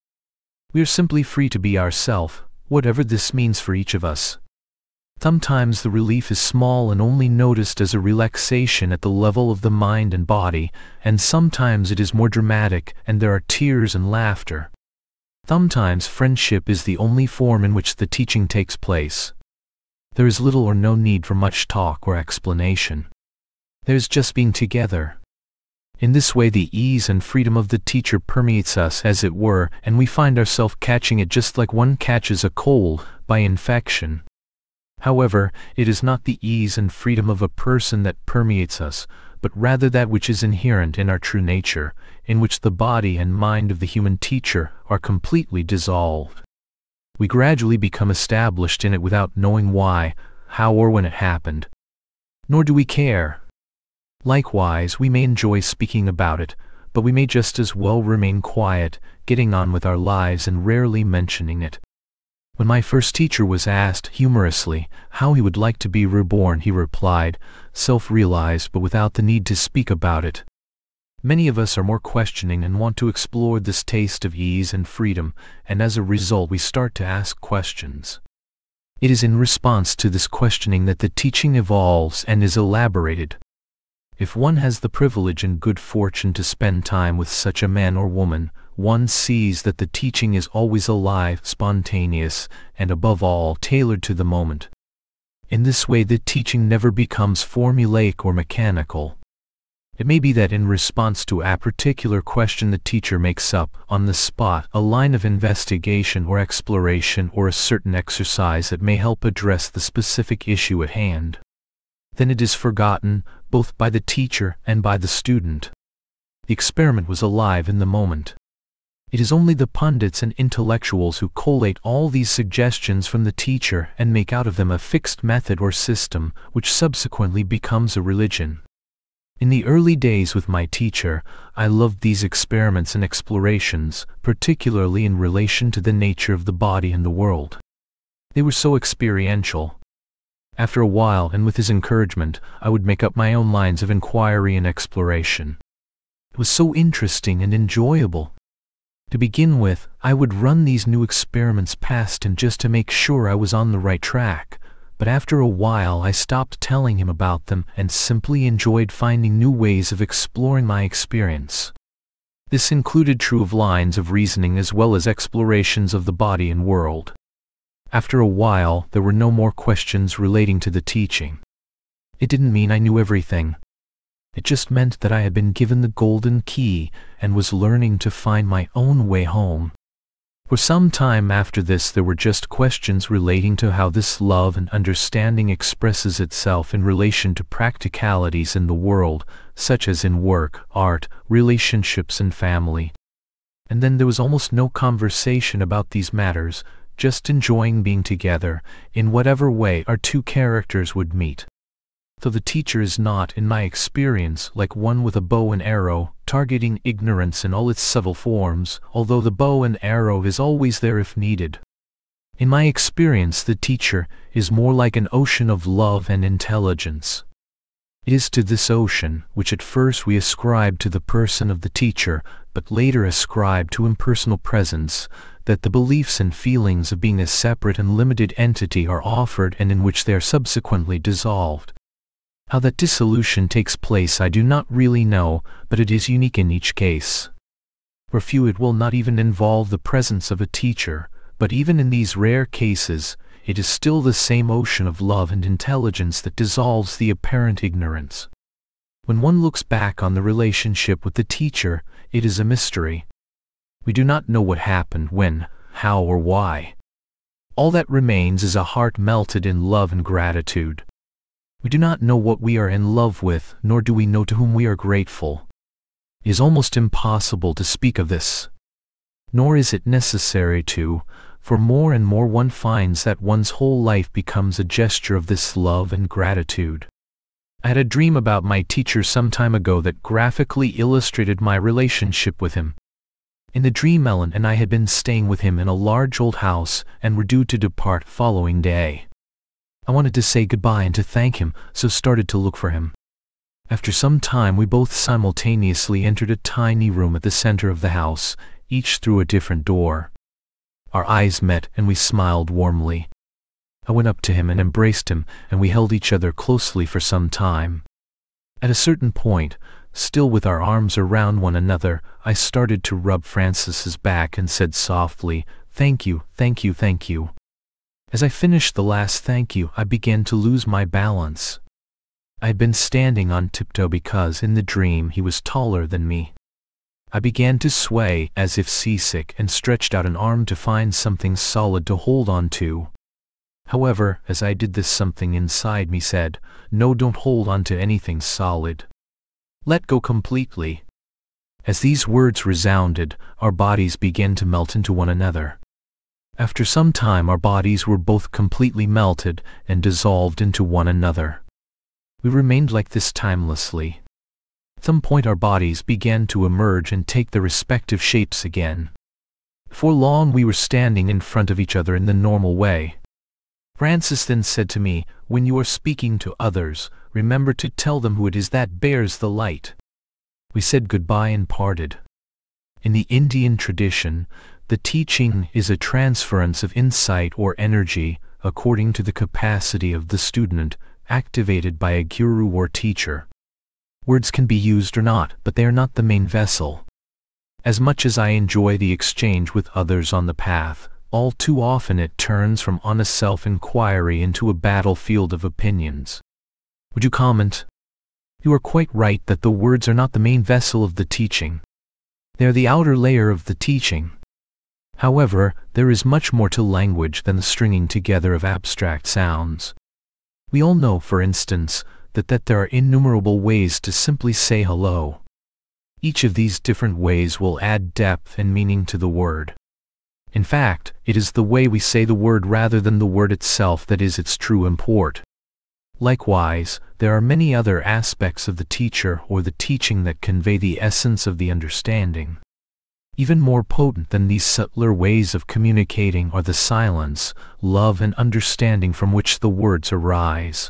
We are simply free to be ourselves, whatever this means for each of us. Sometimes the relief is small and only noticed as a relaxation at the level of the mind and body, and sometimes it is more dramatic and there are tears and laughter. Sometimes friendship is the only form in which the teaching takes place. There is little or no need for much talk or explanation. There is just being together. In this way the ease and freedom of the teacher permeates us as it were, and we find ourselves catching it just like one catches a cold, by infection. However, it is not the ease and freedom of a person that permeates us, but rather that which is inherent in our true nature, in which the body and mind of the human teacher are completely dissolved. We gradually become established in it without knowing why, how or when it happened. Nor do we care. Likewise, we may enjoy speaking about it, but we may just as well remain quiet, getting on with our lives and rarely mentioning it. When my first teacher was asked, humorously, how he would like to be reborn, he replied, self-realized but without the need to speak about it. Many of us are more questioning and want to explore this taste of ease and freedom, and as a result we start to ask questions. It is in response to this questioning that the teaching evolves and is elaborated. If one has the privilege and good fortune to spend time with such a man or woman, one sees that the teaching is always alive, spontaneous, and above all tailored to the moment. In this way the teaching never becomes formulaic or mechanical. It may be that in response to a particular question the teacher makes up, on the spot, a line of investigation or exploration or a certain exercise that may help address the specific issue at hand. Then it is forgotten, both by the teacher and by the student. The experiment was alive in the moment. It is only the pundits and intellectuals who collate all these suggestions from the teacher and make out of them a fixed method or system, which subsequently becomes a religion. In the early days with my teacher, I loved these experiments and explorations, particularly in relation to the nature of the body and the world. They were so experiential. After a while, and with his encouragement, I would make up my own lines of inquiry and exploration. It was so interesting and enjoyable. To begin with, I would run these new experiments past him just to make sure I was on the right track, but after a while I stopped telling him about them and simply enjoyed finding new ways of exploring my experience. This included true of lines of reasoning as well as explorations of the body and world. After a while, there were no more questions relating to the teaching. It didn't mean I knew everything. It just meant that I had been given the golden key and was learning to find my own way home. For some time after this there were just questions relating to how this love and understanding expresses itself in relation to practicalities in the world, such as in work, art, relationships and family. And then there was almost no conversation about these matters, just enjoying being together, in whatever way our two characters would meet though the teacher is not, in my experience, like one with a bow and arrow, targeting ignorance in all its subtle forms, although the bow and arrow is always there if needed. In my experience the teacher is more like an ocean of love and intelligence. It is to this ocean, which at first we ascribe to the person of the teacher, but later ascribe to impersonal presence, that the beliefs and feelings of being a separate and limited entity are offered and in which they are subsequently dissolved. How that dissolution takes place I do not really know, but it is unique in each case. For few it will not even involve the presence of a teacher, but even in these rare cases, it is still the same ocean of love and intelligence that dissolves the apparent ignorance. When one looks back on the relationship with the teacher, it is a mystery. We do not know what happened, when, how, or why. All that remains is a heart melted in love and gratitude. We do not know what we are in love with, nor do we know to whom we are grateful. It is almost impossible to speak of this. Nor is it necessary to, for more and more one finds that one's whole life becomes a gesture of this love and gratitude. I had a dream about my teacher some time ago that graphically illustrated my relationship with him. In the dream Ellen and I had been staying with him in a large old house and were due to depart following day. I wanted to say goodbye and to thank him, so started to look for him. After some time we both simultaneously entered a tiny room at the center of the house, each through a different door. Our eyes met and we smiled warmly. I went up to him and embraced him, and we held each other closely for some time. At a certain point, still with our arms around one another, I started to rub Francis's back and said softly, Thank you, thank you, thank you. As I finished the last thank you, I began to lose my balance. I had been standing on tiptoe because in the dream he was taller than me. I began to sway as if seasick and stretched out an arm to find something solid to hold on to. However, as I did this something inside me said, no don't hold on to anything solid. Let go completely. As these words resounded, our bodies began to melt into one another. After some time our bodies were both completely melted and dissolved into one another. We remained like this timelessly. At some point our bodies began to emerge and take their respective shapes again. For long we were standing in front of each other in the normal way. Francis then said to me, When you are speaking to others, remember to tell them who it is that bears the light. We said goodbye and parted. In the Indian tradition, the teaching is a transference of insight or energy according to the capacity of the student, activated by a guru or teacher. Words can be used or not, but they are not the main vessel. As much as I enjoy the exchange with others on the path, all too often it turns from honest self-inquiry into a battlefield of opinions. Would you comment? You are quite right that the words are not the main vessel of the teaching. They are the outer layer of the teaching. However, there is much more to language than the stringing together of abstract sounds. We all know, for instance, that, that there are innumerable ways to simply say hello. Each of these different ways will add depth and meaning to the word. In fact, it is the way we say the word rather than the word itself that is its true import. Likewise, there are many other aspects of the teacher or the teaching that convey the essence of the understanding. Even more potent than these subtler ways of communicating are the silence, love and understanding from which the words arise.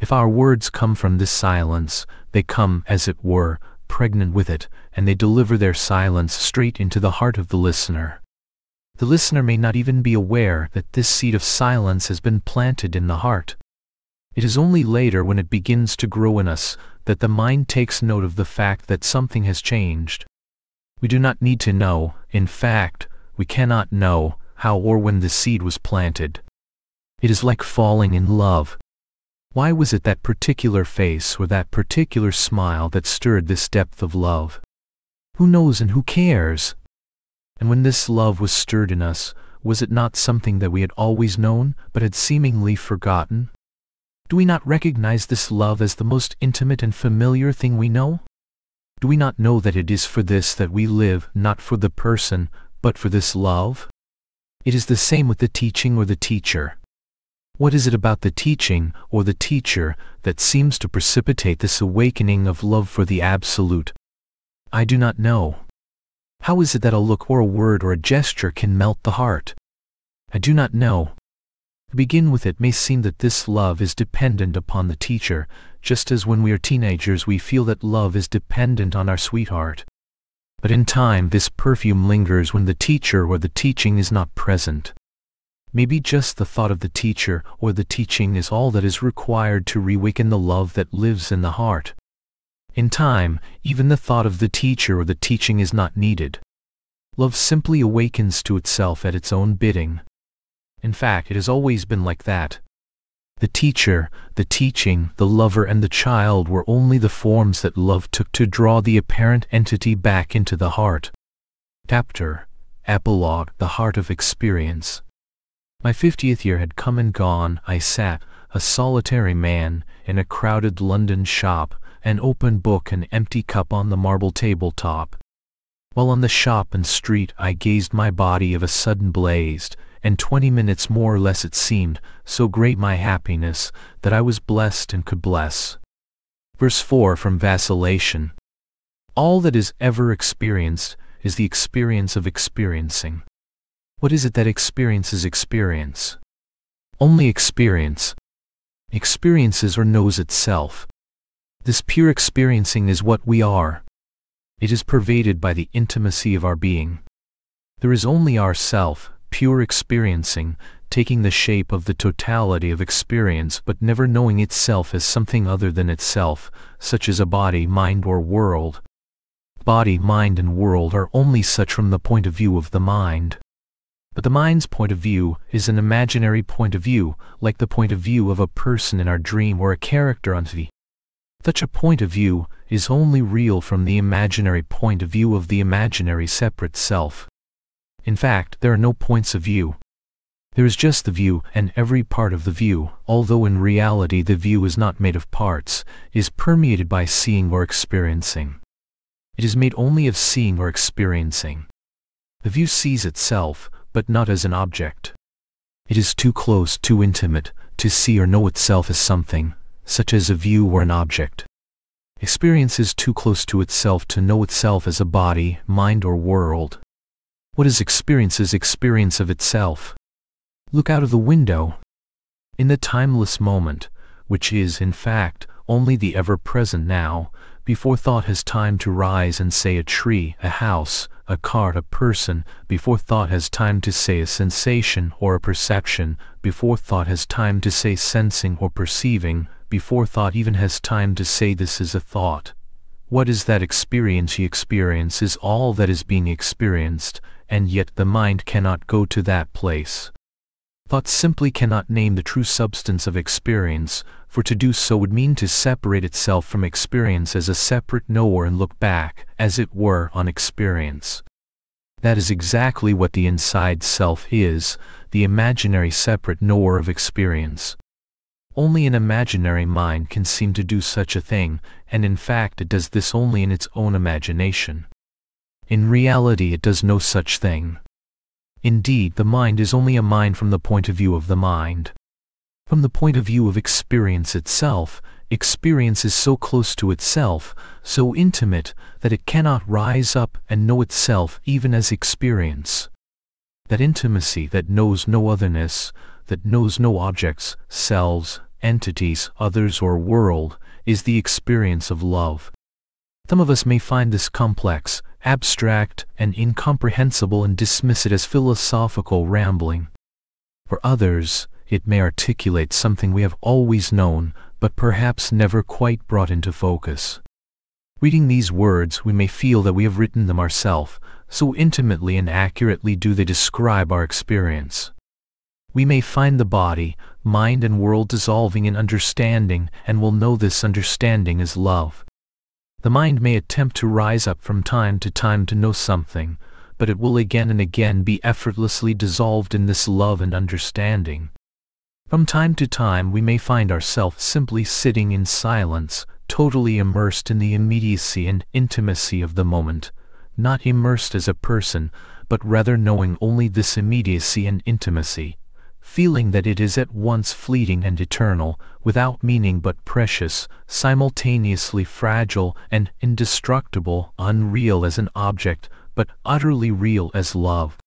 If our words come from this silence, they come, as it were, pregnant with it, and they deliver their silence straight into the heart of the listener. The listener may not even be aware that this seed of silence has been planted in the heart. It is only later when it begins to grow in us that the mind takes note of the fact that something has changed. We do not need to know, in fact, we cannot know, how or when the seed was planted. It is like falling in love. Why was it that particular face or that particular smile that stirred this depth of love? Who knows and who cares? And when this love was stirred in us, was it not something that we had always known, but had seemingly forgotten? Do we not recognize this love as the most intimate and familiar thing we know? Do we not know that it is for this that we live, not for the person, but for this love? It is the same with the teaching or the teacher. What is it about the teaching or the teacher that seems to precipitate this awakening of love for the Absolute? I do not know. How is it that a look or a word or a gesture can melt the heart? I do not know. To begin with it may seem that this love is dependent upon the teacher, just as when we are teenagers we feel that love is dependent on our sweetheart. But in time this perfume lingers when the teacher or the teaching is not present. Maybe just the thought of the teacher or the teaching is all that is required to reawaken the love that lives in the heart. In time, even the thought of the teacher or the teaching is not needed. Love simply awakens to itself at its own bidding. In fact, it has always been like that. The teacher, the teaching, the lover and the child were only the forms that love took to draw the apparent entity back into the heart. Chapter Epilogue The Heart of Experience. My fiftieth year had come and gone. I sat, a solitary man, in a crowded London shop, an open book and empty cup on the marble tabletop. While on the shop and street I gazed my body of a sudden blazed, and twenty minutes more or less it seemed, so great my happiness, that I was blessed and could bless. Verse 4 from Vacillation. All that is ever experienced is the experience of experiencing. What is it that experiences experience? Only experience. Experiences or knows itself. This pure experiencing is what we are. It is pervaded by the intimacy of our being. There is only our self, pure experiencing, taking the shape of the totality of experience but never knowing itself as something other than itself, such as a body, mind, or world, body, mind, and world are only such from the point of view of the mind. But the mind's point of view is an imaginary point of view, like the point of view of a person in our dream or a character on TV. Such a point of view is only real from the imaginary point of view of the imaginary separate self. In fact, there are no points of view. There is just the view, and every part of the view, although in reality the view is not made of parts, is permeated by seeing or experiencing. It is made only of seeing or experiencing. The view sees itself, but not as an object. It is too close, too intimate, to see or know itself as something, such as a view or an object. Experience is too close to itself to know itself as a body, mind, or world. What is experience's experience of itself? Look out of the window. In the timeless moment, which is, in fact, only the ever-present now, before thought has time to rise and say a tree, a house, a cart, a person, before thought has time to say a sensation or a perception, before thought has time to say sensing or perceiving, before thought even has time to say this is a thought. What is that experience ye experience is all that is being experienced, and yet the mind cannot go to that place. Thought simply cannot name the true substance of experience, for to do so would mean to separate itself from experience as a separate knower and look back, as it were, on experience. That is exactly what the inside self is, the imaginary separate knower of experience. Only an imaginary mind can seem to do such a thing, and in fact it does this only in its own imagination. In reality it does no such thing. Indeed, the mind is only a mind from the point of view of the mind. From the point of view of experience itself, experience is so close to itself, so intimate, that it cannot rise up and know itself even as experience. That intimacy that knows no otherness, that knows no objects, selves, entities, others or world, is the experience of love. Some of us may find this complex, abstract, and incomprehensible and dismiss it as philosophical rambling. For others, it may articulate something we have always known, but perhaps never quite brought into focus. Reading these words, we may feel that we have written them ourselves, so intimately and accurately do they describe our experience. We may find the body, mind, and world dissolving in understanding, and will know this understanding is love. The mind may attempt to rise up from time to time to know something, but it will again and again be effortlessly dissolved in this love and understanding. From time to time we may find ourselves simply sitting in silence, totally immersed in the immediacy and intimacy of the moment, not immersed as a person, but rather knowing only this immediacy and intimacy, feeling that it is at once fleeting and eternal, without meaning but precious, simultaneously fragile and indestructible, unreal as an object, but utterly real as love.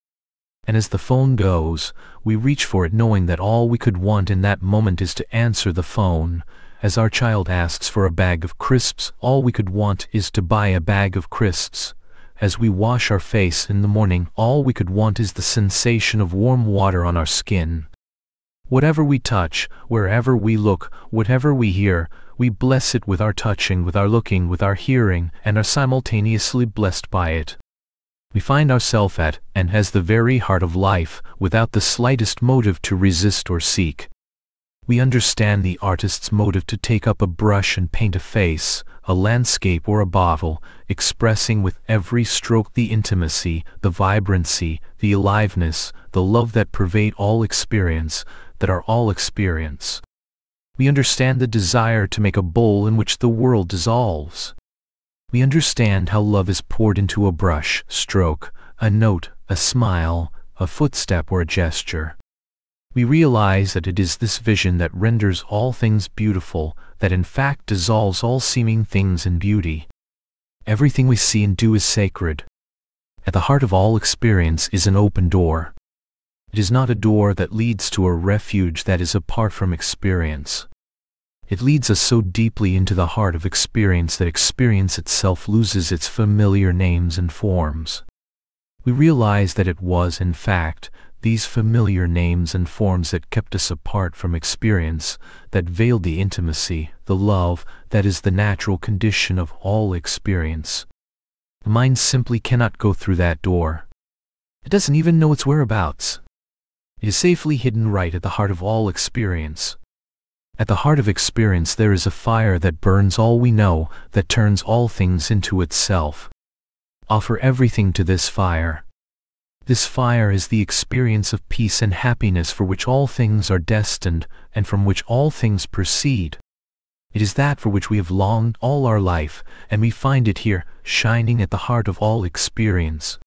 And as the phone goes, we reach for it knowing that all we could want in that moment is to answer the phone. As our child asks for a bag of crisps, all we could want is to buy a bag of crisps. As we wash our face in the morning, all we could want is the sensation of warm water on our skin. Whatever we touch, wherever we look, whatever we hear, we bless it with our touching, with our looking, with our hearing, and are simultaneously blessed by it. We find ourselves at, and as the very heart of life, without the slightest motive to resist or seek. We understand the artist's motive to take up a brush and paint a face, a landscape or a bottle, expressing with every stroke the intimacy, the vibrancy, the aliveness, the love that pervade all experience, that are all experience. We understand the desire to make a bowl in which the world dissolves. We understand how love is poured into a brush, stroke, a note, a smile, a footstep or a gesture. We realize that it is this vision that renders all things beautiful, that in fact dissolves all seeming things in beauty. Everything we see and do is sacred. At the heart of all experience is an open door. It is not a door that leads to a refuge that is apart from experience. It leads us so deeply into the heart of experience that experience itself loses its familiar names and forms. We realize that it was, in fact, these familiar names and forms that kept us apart from experience, that veiled the intimacy, the love, that is the natural condition of all experience. The mind simply cannot go through that door. It doesn't even know its whereabouts. Is safely hidden right at the heart of all experience. At the heart of experience there is a fire that burns all we know, that turns all things into itself. Offer everything to this fire. This fire is the experience of peace and happiness for which all things are destined, and from which all things proceed. It is that for which we have longed all our life, and we find it here, shining at the heart of all experience.